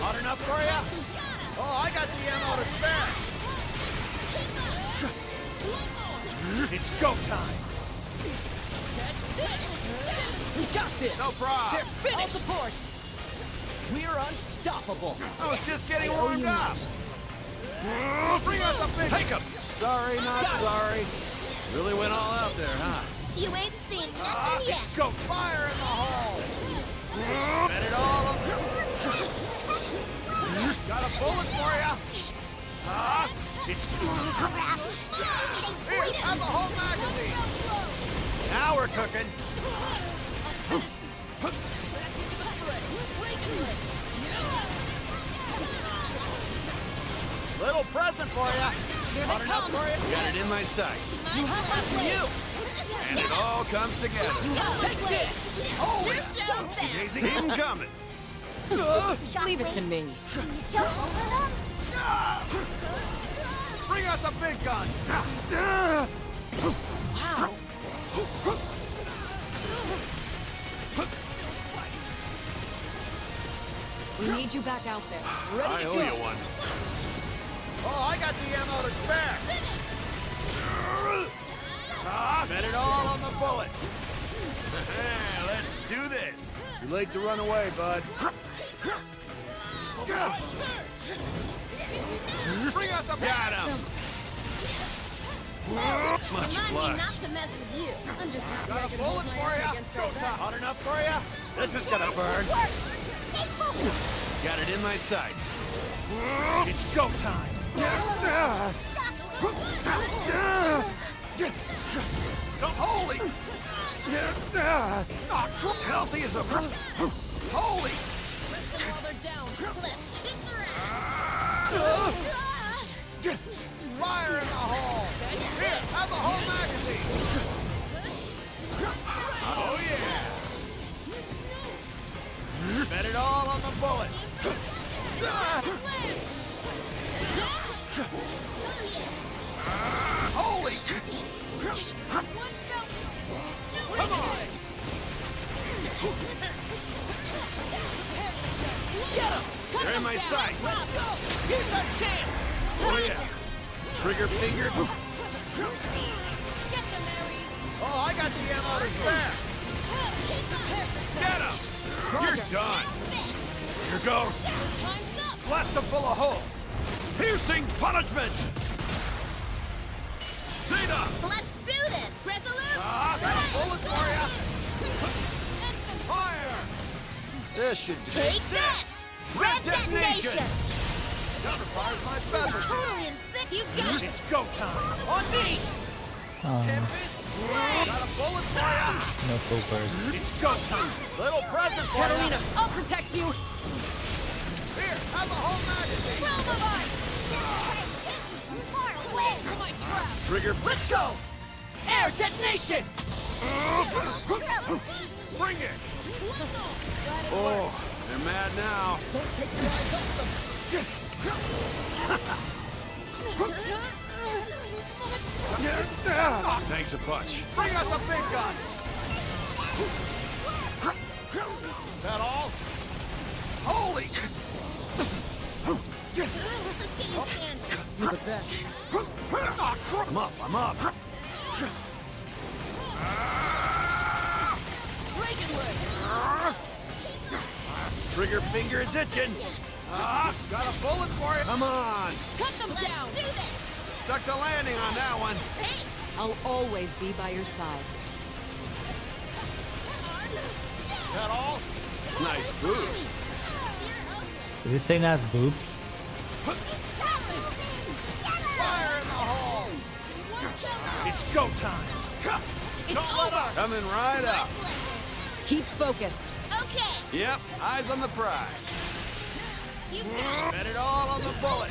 Hot enough for ya? Oh, I got the ammo to spare. It's go time. We got this! No problem. They're finished! All support! We're unstoppable! I was just getting warmed up. Bring out the big. Take 'em. Sorry, not sorry. Really went all out there, huh? You ain't seen Ah, nothing yet. go fire in the hole. Bet it all Got a bullet for ya. Ah, It's Crap. here, have the whole magazine. Now we're cooking. Little present for ya. Here Hot they come. Got it in my sights. You have my you. And it all comes together. Take this! Holy Daisy, keep 'em coming. <laughs> Leave it to me. Jump over them? Bring out the big gun. Wow. We need you back out there. Ready I to owe go. you one. Oh, I got the ammo to spare. Ah, bet it all on the bullet. <laughs> Let's do this. Too late to run away, bud. Bring out the got him. Much Remind me obliged. not to mess with you. I'm just happy Got a bullet for own ya. against Go our time. best. Hot enough for ya? This is gonna burn. Work. Stay focused. Got it in my sights. it's go time. Holy! Healthy as a... Holy! Fire in the hole! Here, have the whole magazine! Oh yeah! Bet it all on the bullet. Holy! Come on! Get him! They're in my sight. Here's our chance! Oh yeah. Trigger finger. Oh, I got the ammo to spare. Get him! You're done. Here goes. Blast him full of holes. Piercing punishment. Zeta! Let's do this! Resolute! Ah, got a bullet for ya. Fire! This should do Take this! Red detonation! Counterfire's my specialty. Totally sick, you got it! It's go time. On me! Oh, Got a bullet for ya. no full burst. It's go time. Little present for Katalina. I'll protect you! Here, have a whole magazine. Far away from my trap! Trigger, let's go! Air detonation! Bring it! Oh, they're mad now. Thanks a bunch. Bring out the big guns! That all? Holy! You're the best. I'm up, I'm up. Trigger finger is itching. Ah, got a bullet for you. Come on. Cut them down! Stuck the landing on that one. I'll always be by your side. That all? Nice boost. Did he say Nas boobs? Fire in the hole. It's go time. Don't let up. Coming right up. Keep focused. Okay, Yep, eyes on the prize. Bet it all on the bullet.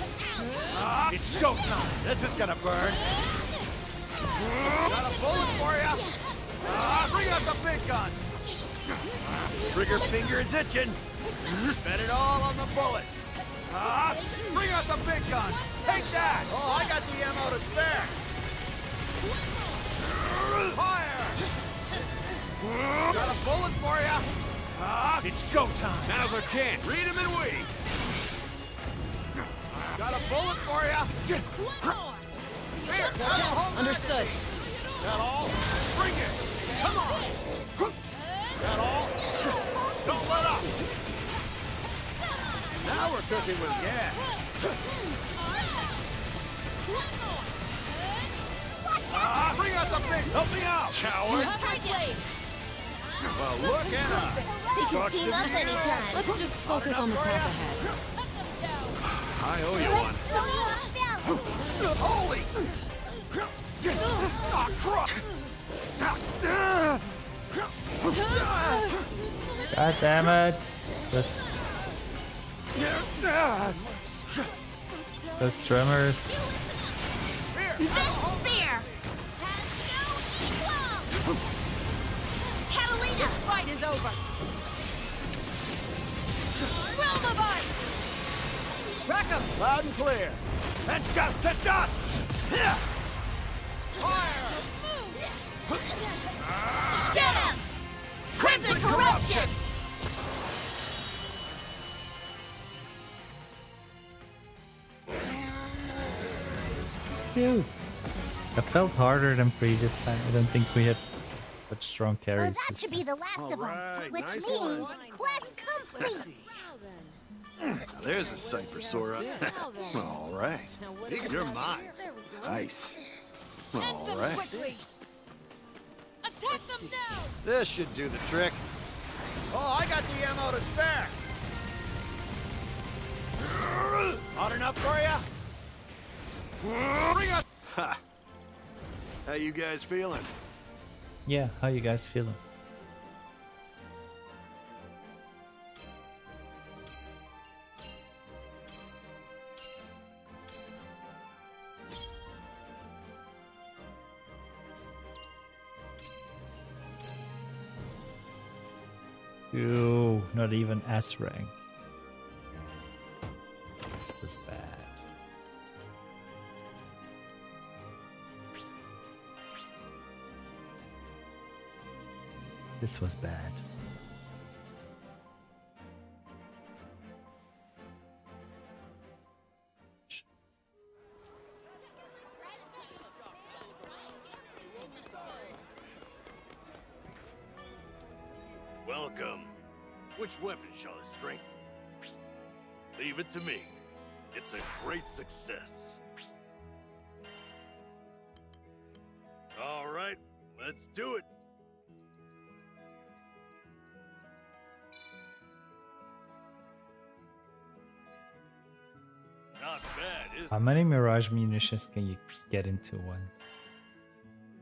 Ah, it's go time. This is gonna burn. Got a bullet for ya. Ah, bring out the big gun. Trigger finger is itching. Bet it all on the bullet. Ah, bring out the big gun. Take that. Oh, I got the ammo to spare. Fire. Got a bullet for ya. Ah, it's go time. Now's our chance. Read him and we. Got a bullet for ya. A Understood. that all? Bring it! Come on! That all? Don't let up! Now we're cooking with gas. Ah, bring out the big... Help me out, coward! Well, look at us! we can team up anytime. Let's just focus on the path ahead. I owe you one. Holy! Ah, crook! God damn it! This, those tremors. This spear has no equal! Katalina! This fight is over. Realm of Ice! Rack 'em! Loud and clear. And dust to dust! Fire! Get him! Crimson corruption! Phew. That felt harder than previous time. I don't think we had such strong Oh, carries. that this should be the last of them, right, which nice means quest complete. now, There's a sight for Sora. <laughs> All right. You're mine. Nice. All right. Quickly! Attack them now! This should do the trick. Oh, I got the ammo to spare. Hot enough for ya? Bring up. Ha. How you guys feeling? Yeah, how you guys feeling? Ew. not even S rank. This is bad. This was bad. Welcome. Which weapon shall I strengthen? Leave it to me. It's a great success. All right, let's do it. Bad, How many Mirage munitions can you get into one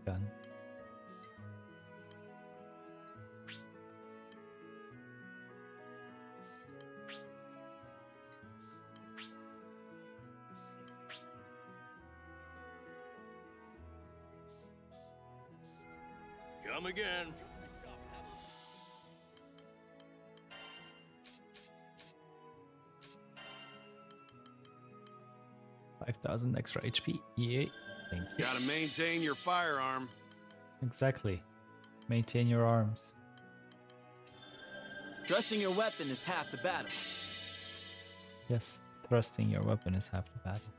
gun? Come again. Five thousand extra HP. Yay! Thank you. Gotta maintain your firearm. Exactly. Maintain your arms. Trusting your weapon is half the battle. Yes, thrusting your weapon is half the battle.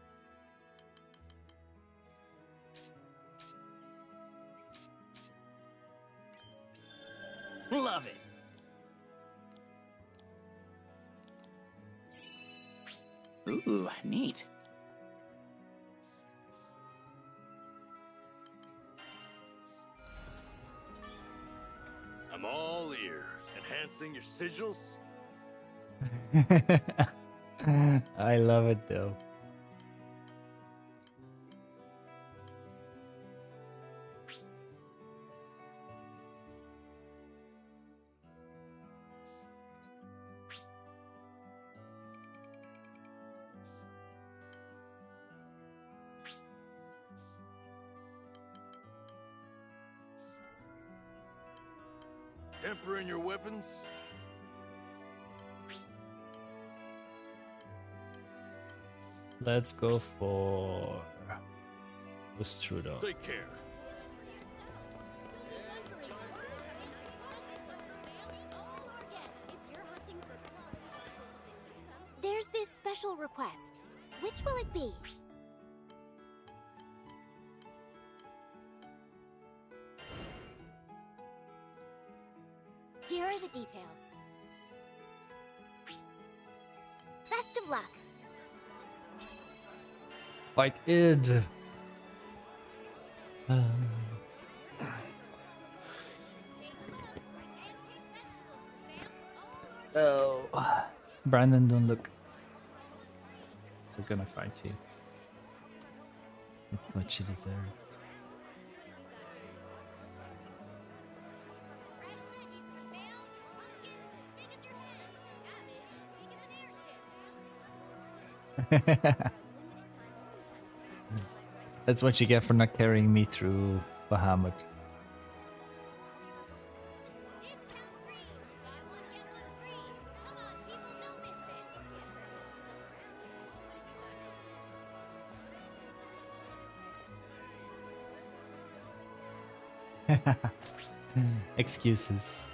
Love it. Ooh, neat. I'm all ears. Enhancing your sigils? <laughs> I love it though. Let's go for the strudel. Take care. Id. Um, oh, Brandon, don't look. We're gonna fight you. That's what you deserve. <laughs> That's what you get for not carrying me through Bahamut. <laughs> Excuses.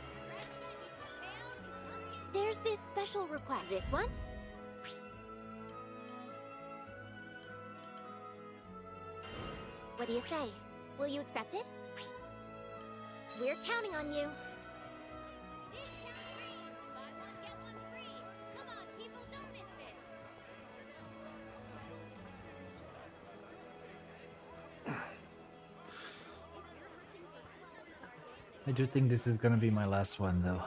Do think this is gonna be my last one though.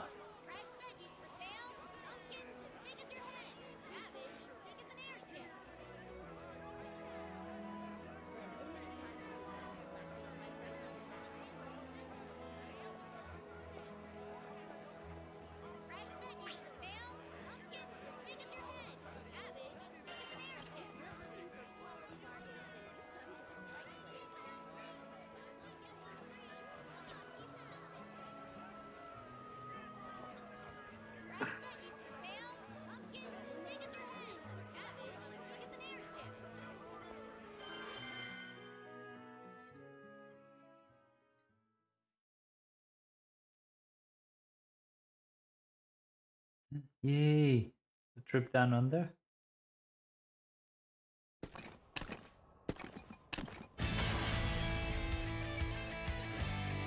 Yay! The trip down under.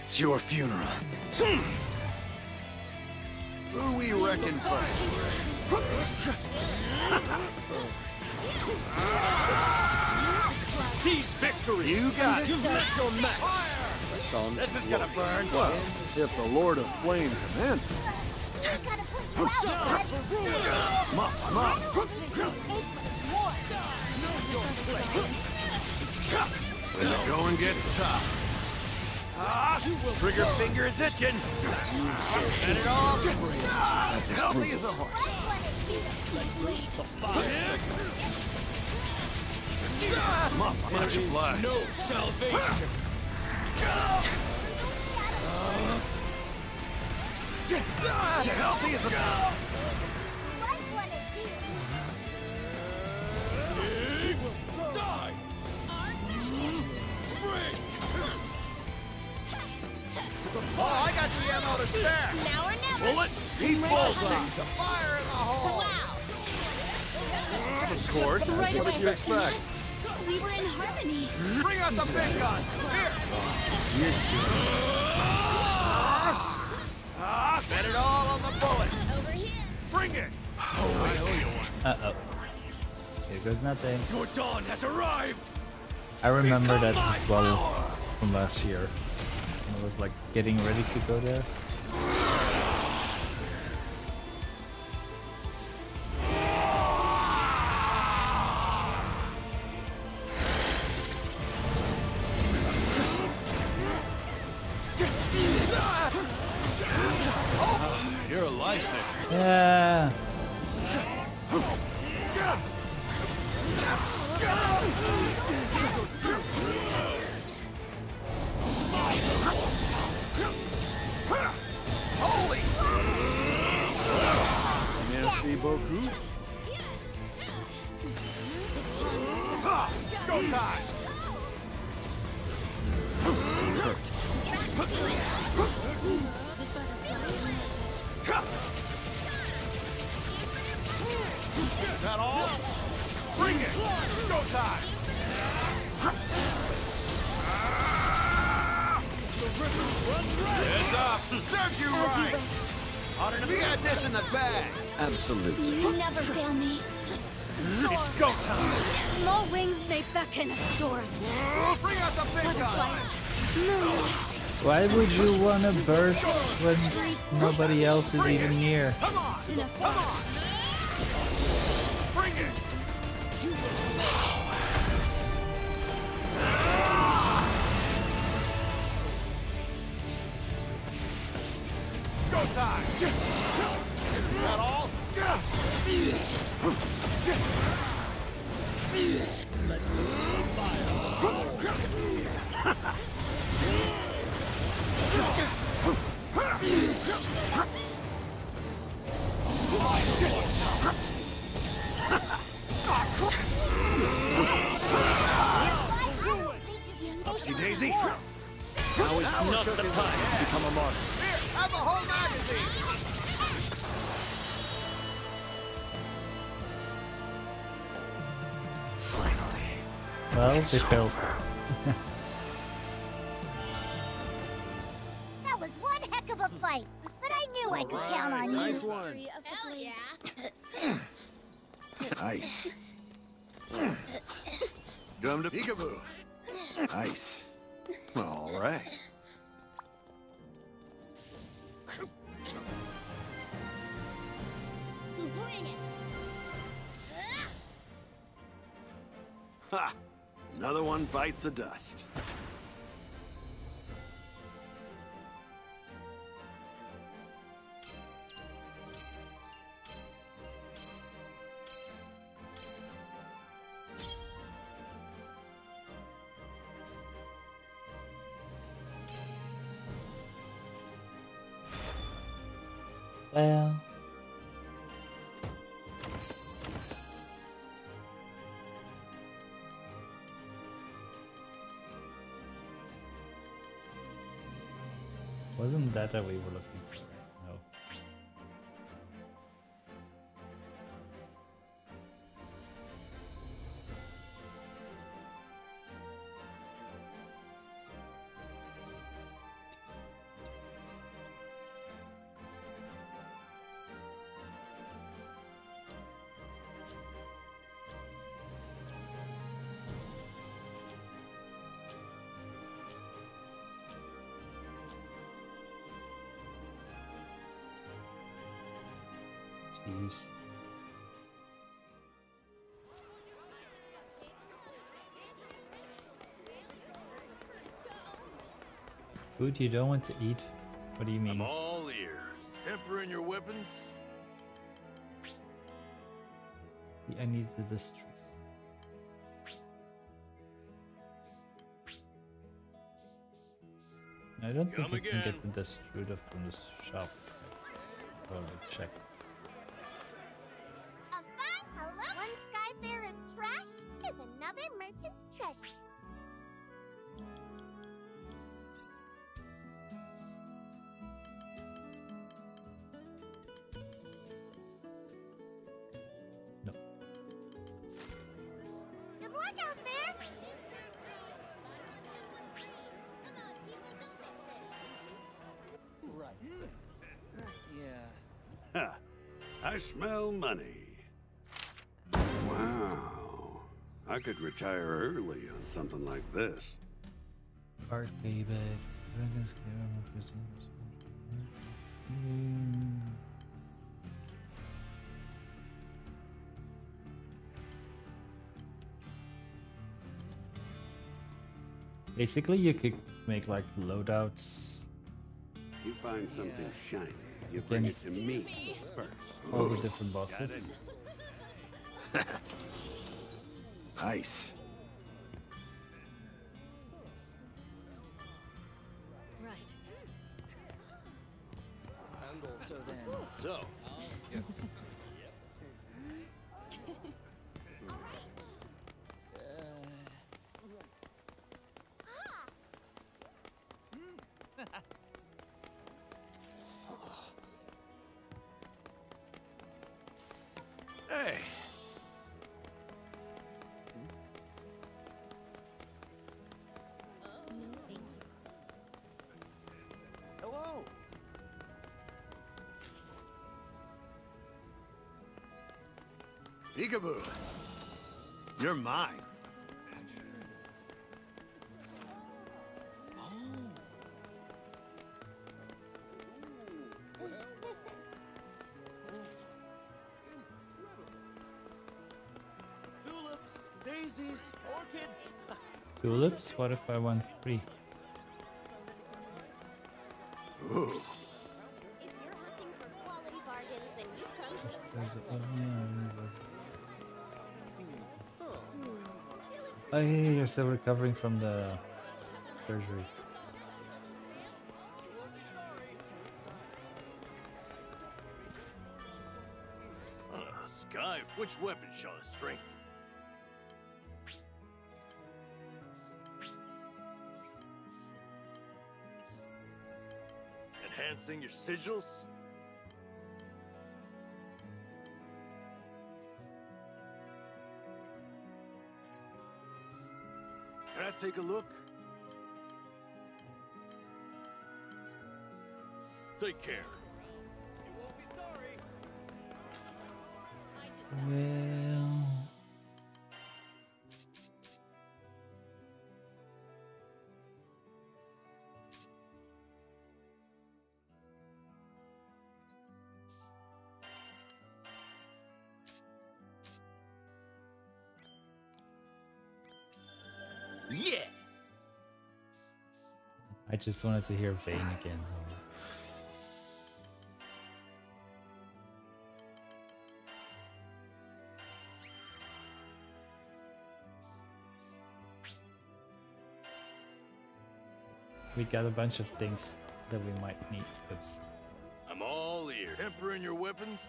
It's your funeral. Who we reckon first? <laughs> Seize victory! You got it. You've met your match! I This is gonna burn. Well, if the Lord of Flame commands it. When the going gets tough. Ah, trigger finger is itching. Get it all. Healthy as a horse. Much obliged. No salvation! Healthy as a Die! Oh, I got the ammo to spare. Now or never. Bullet, heat bullseye. The fire in the hole. Of course, what did you expect? We were in harmony. Bring out the big gun. Here. Ah, bet it all on the bullet. Over here. Bring it. Uh oh. Here goes nothing. Your dawn has arrived. I remember that as well from last year. When I was like getting ready to go there. Burst when nobody else is even near? They failed. Bites the dust. Well. That we were looking Food you don't want to eat? What do you mean? I'm all ears. Tempering your weapons? I need the district. I don't think Come you can get the distributor from the shop. Probably check. Retire early on something like this. Art baby. Dragons care of prisoners. Basically, you could make like loadouts You find something shiny, you bring it to Against- me first. all the different bosses. <laughs> it. Peekaboo. You're mine. <laughs> Tulips, daisies, orchids. Tulips? What if I want three? You're still recovering from the surgery. Uh, Sky, which weapon shall I strengthen? Enhancing your sigils? Take a look? Take care. I just wanted to hear Vane again. We got a bunch of things that we might need. Oops. I'm all ears. Tempering your weapons?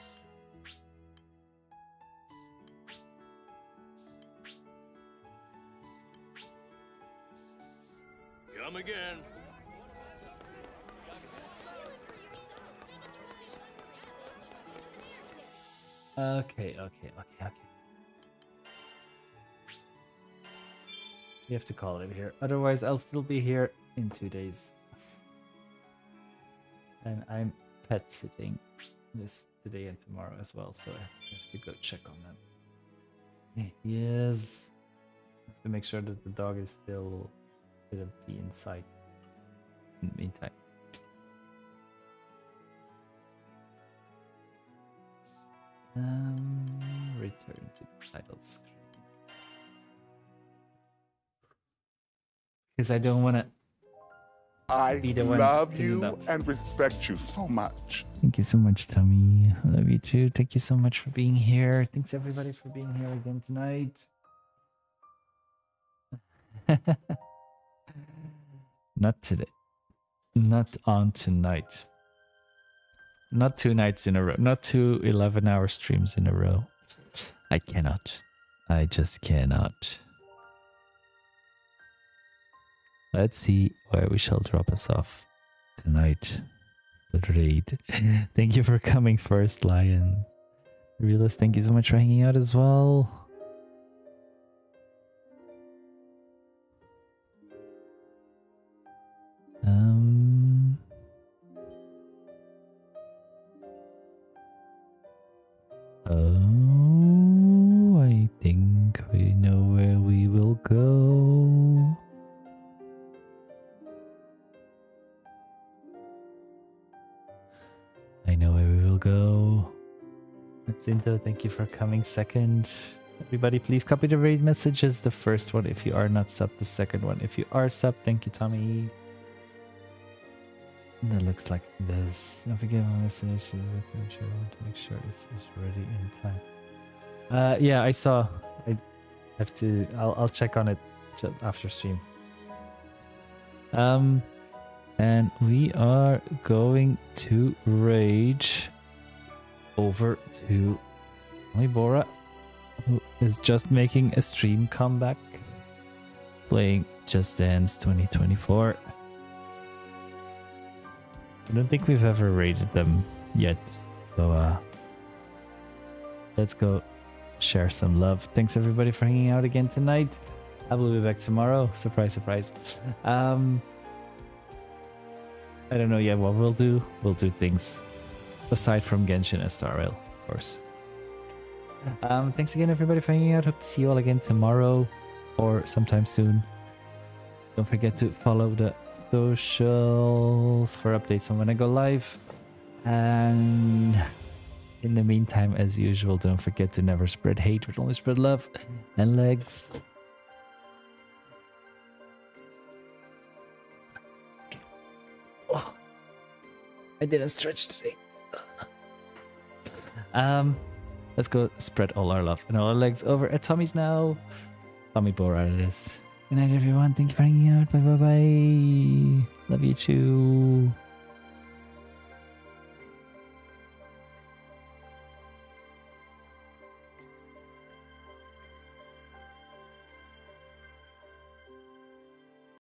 Come again. Okay, okay, okay, okay. You have to call it here. Otherwise, I'll still be here in two days. And I'm pet sitting this today and tomorrow as well, so I have to go check on them. Eh, yes. Have to make sure that the dog is still gonna be inside in the meantime. Um, return to title screen. Because I don't want to. I Be the one love you and respect you so much. Thank you so much, Tommy. I love you too. Thank you so much for being here. Thanks everybody for being here again tonight. <laughs> Not today. Not on tonight. Not two nights in a row. Not two 11 hour streams in a row. I cannot. I just cannot. Let's see where we shall drop us off tonight. Good raid. Mm. Thank you for coming first, Lion. Realist, thank you so much for hanging out as well. Zinto, thank you for coming second. Everybody, please copy the raid messages. The first one if you are not sub, the second one if you are sub. Thank you, Tommy. That looks like this. Don't forget my message to make sure it's it's ready in time. Uh, yeah, I saw. I have to. I'll I'll check on it after stream. Um, and we are going to rage over to Libora, who is just making a stream comeback, playing Just Dance 2024. I don't think we've ever rated them yet, so uh, let's go share some love. Thanks everybody for hanging out again tonight. I will be back tomorrow. Surprise, surprise. Um, I don't know yet what we'll do. We'll do things aside from Genshin and Star Rail, of course. Um, thanks again, everybody, for hanging out. Hope to see you all again tomorrow or sometime soon. Don't forget to follow the socials for updates on when I go live. And in the meantime, as usual, don't forget to never spread hate, but only spread love and legs. Oh, I didn't stretch today. Um, let's go spread all our love and all our legs over at Tommy's now. Tommy Bora it is. Good night, everyone. Thank you for hanging out. Bye bye bye. Love you too.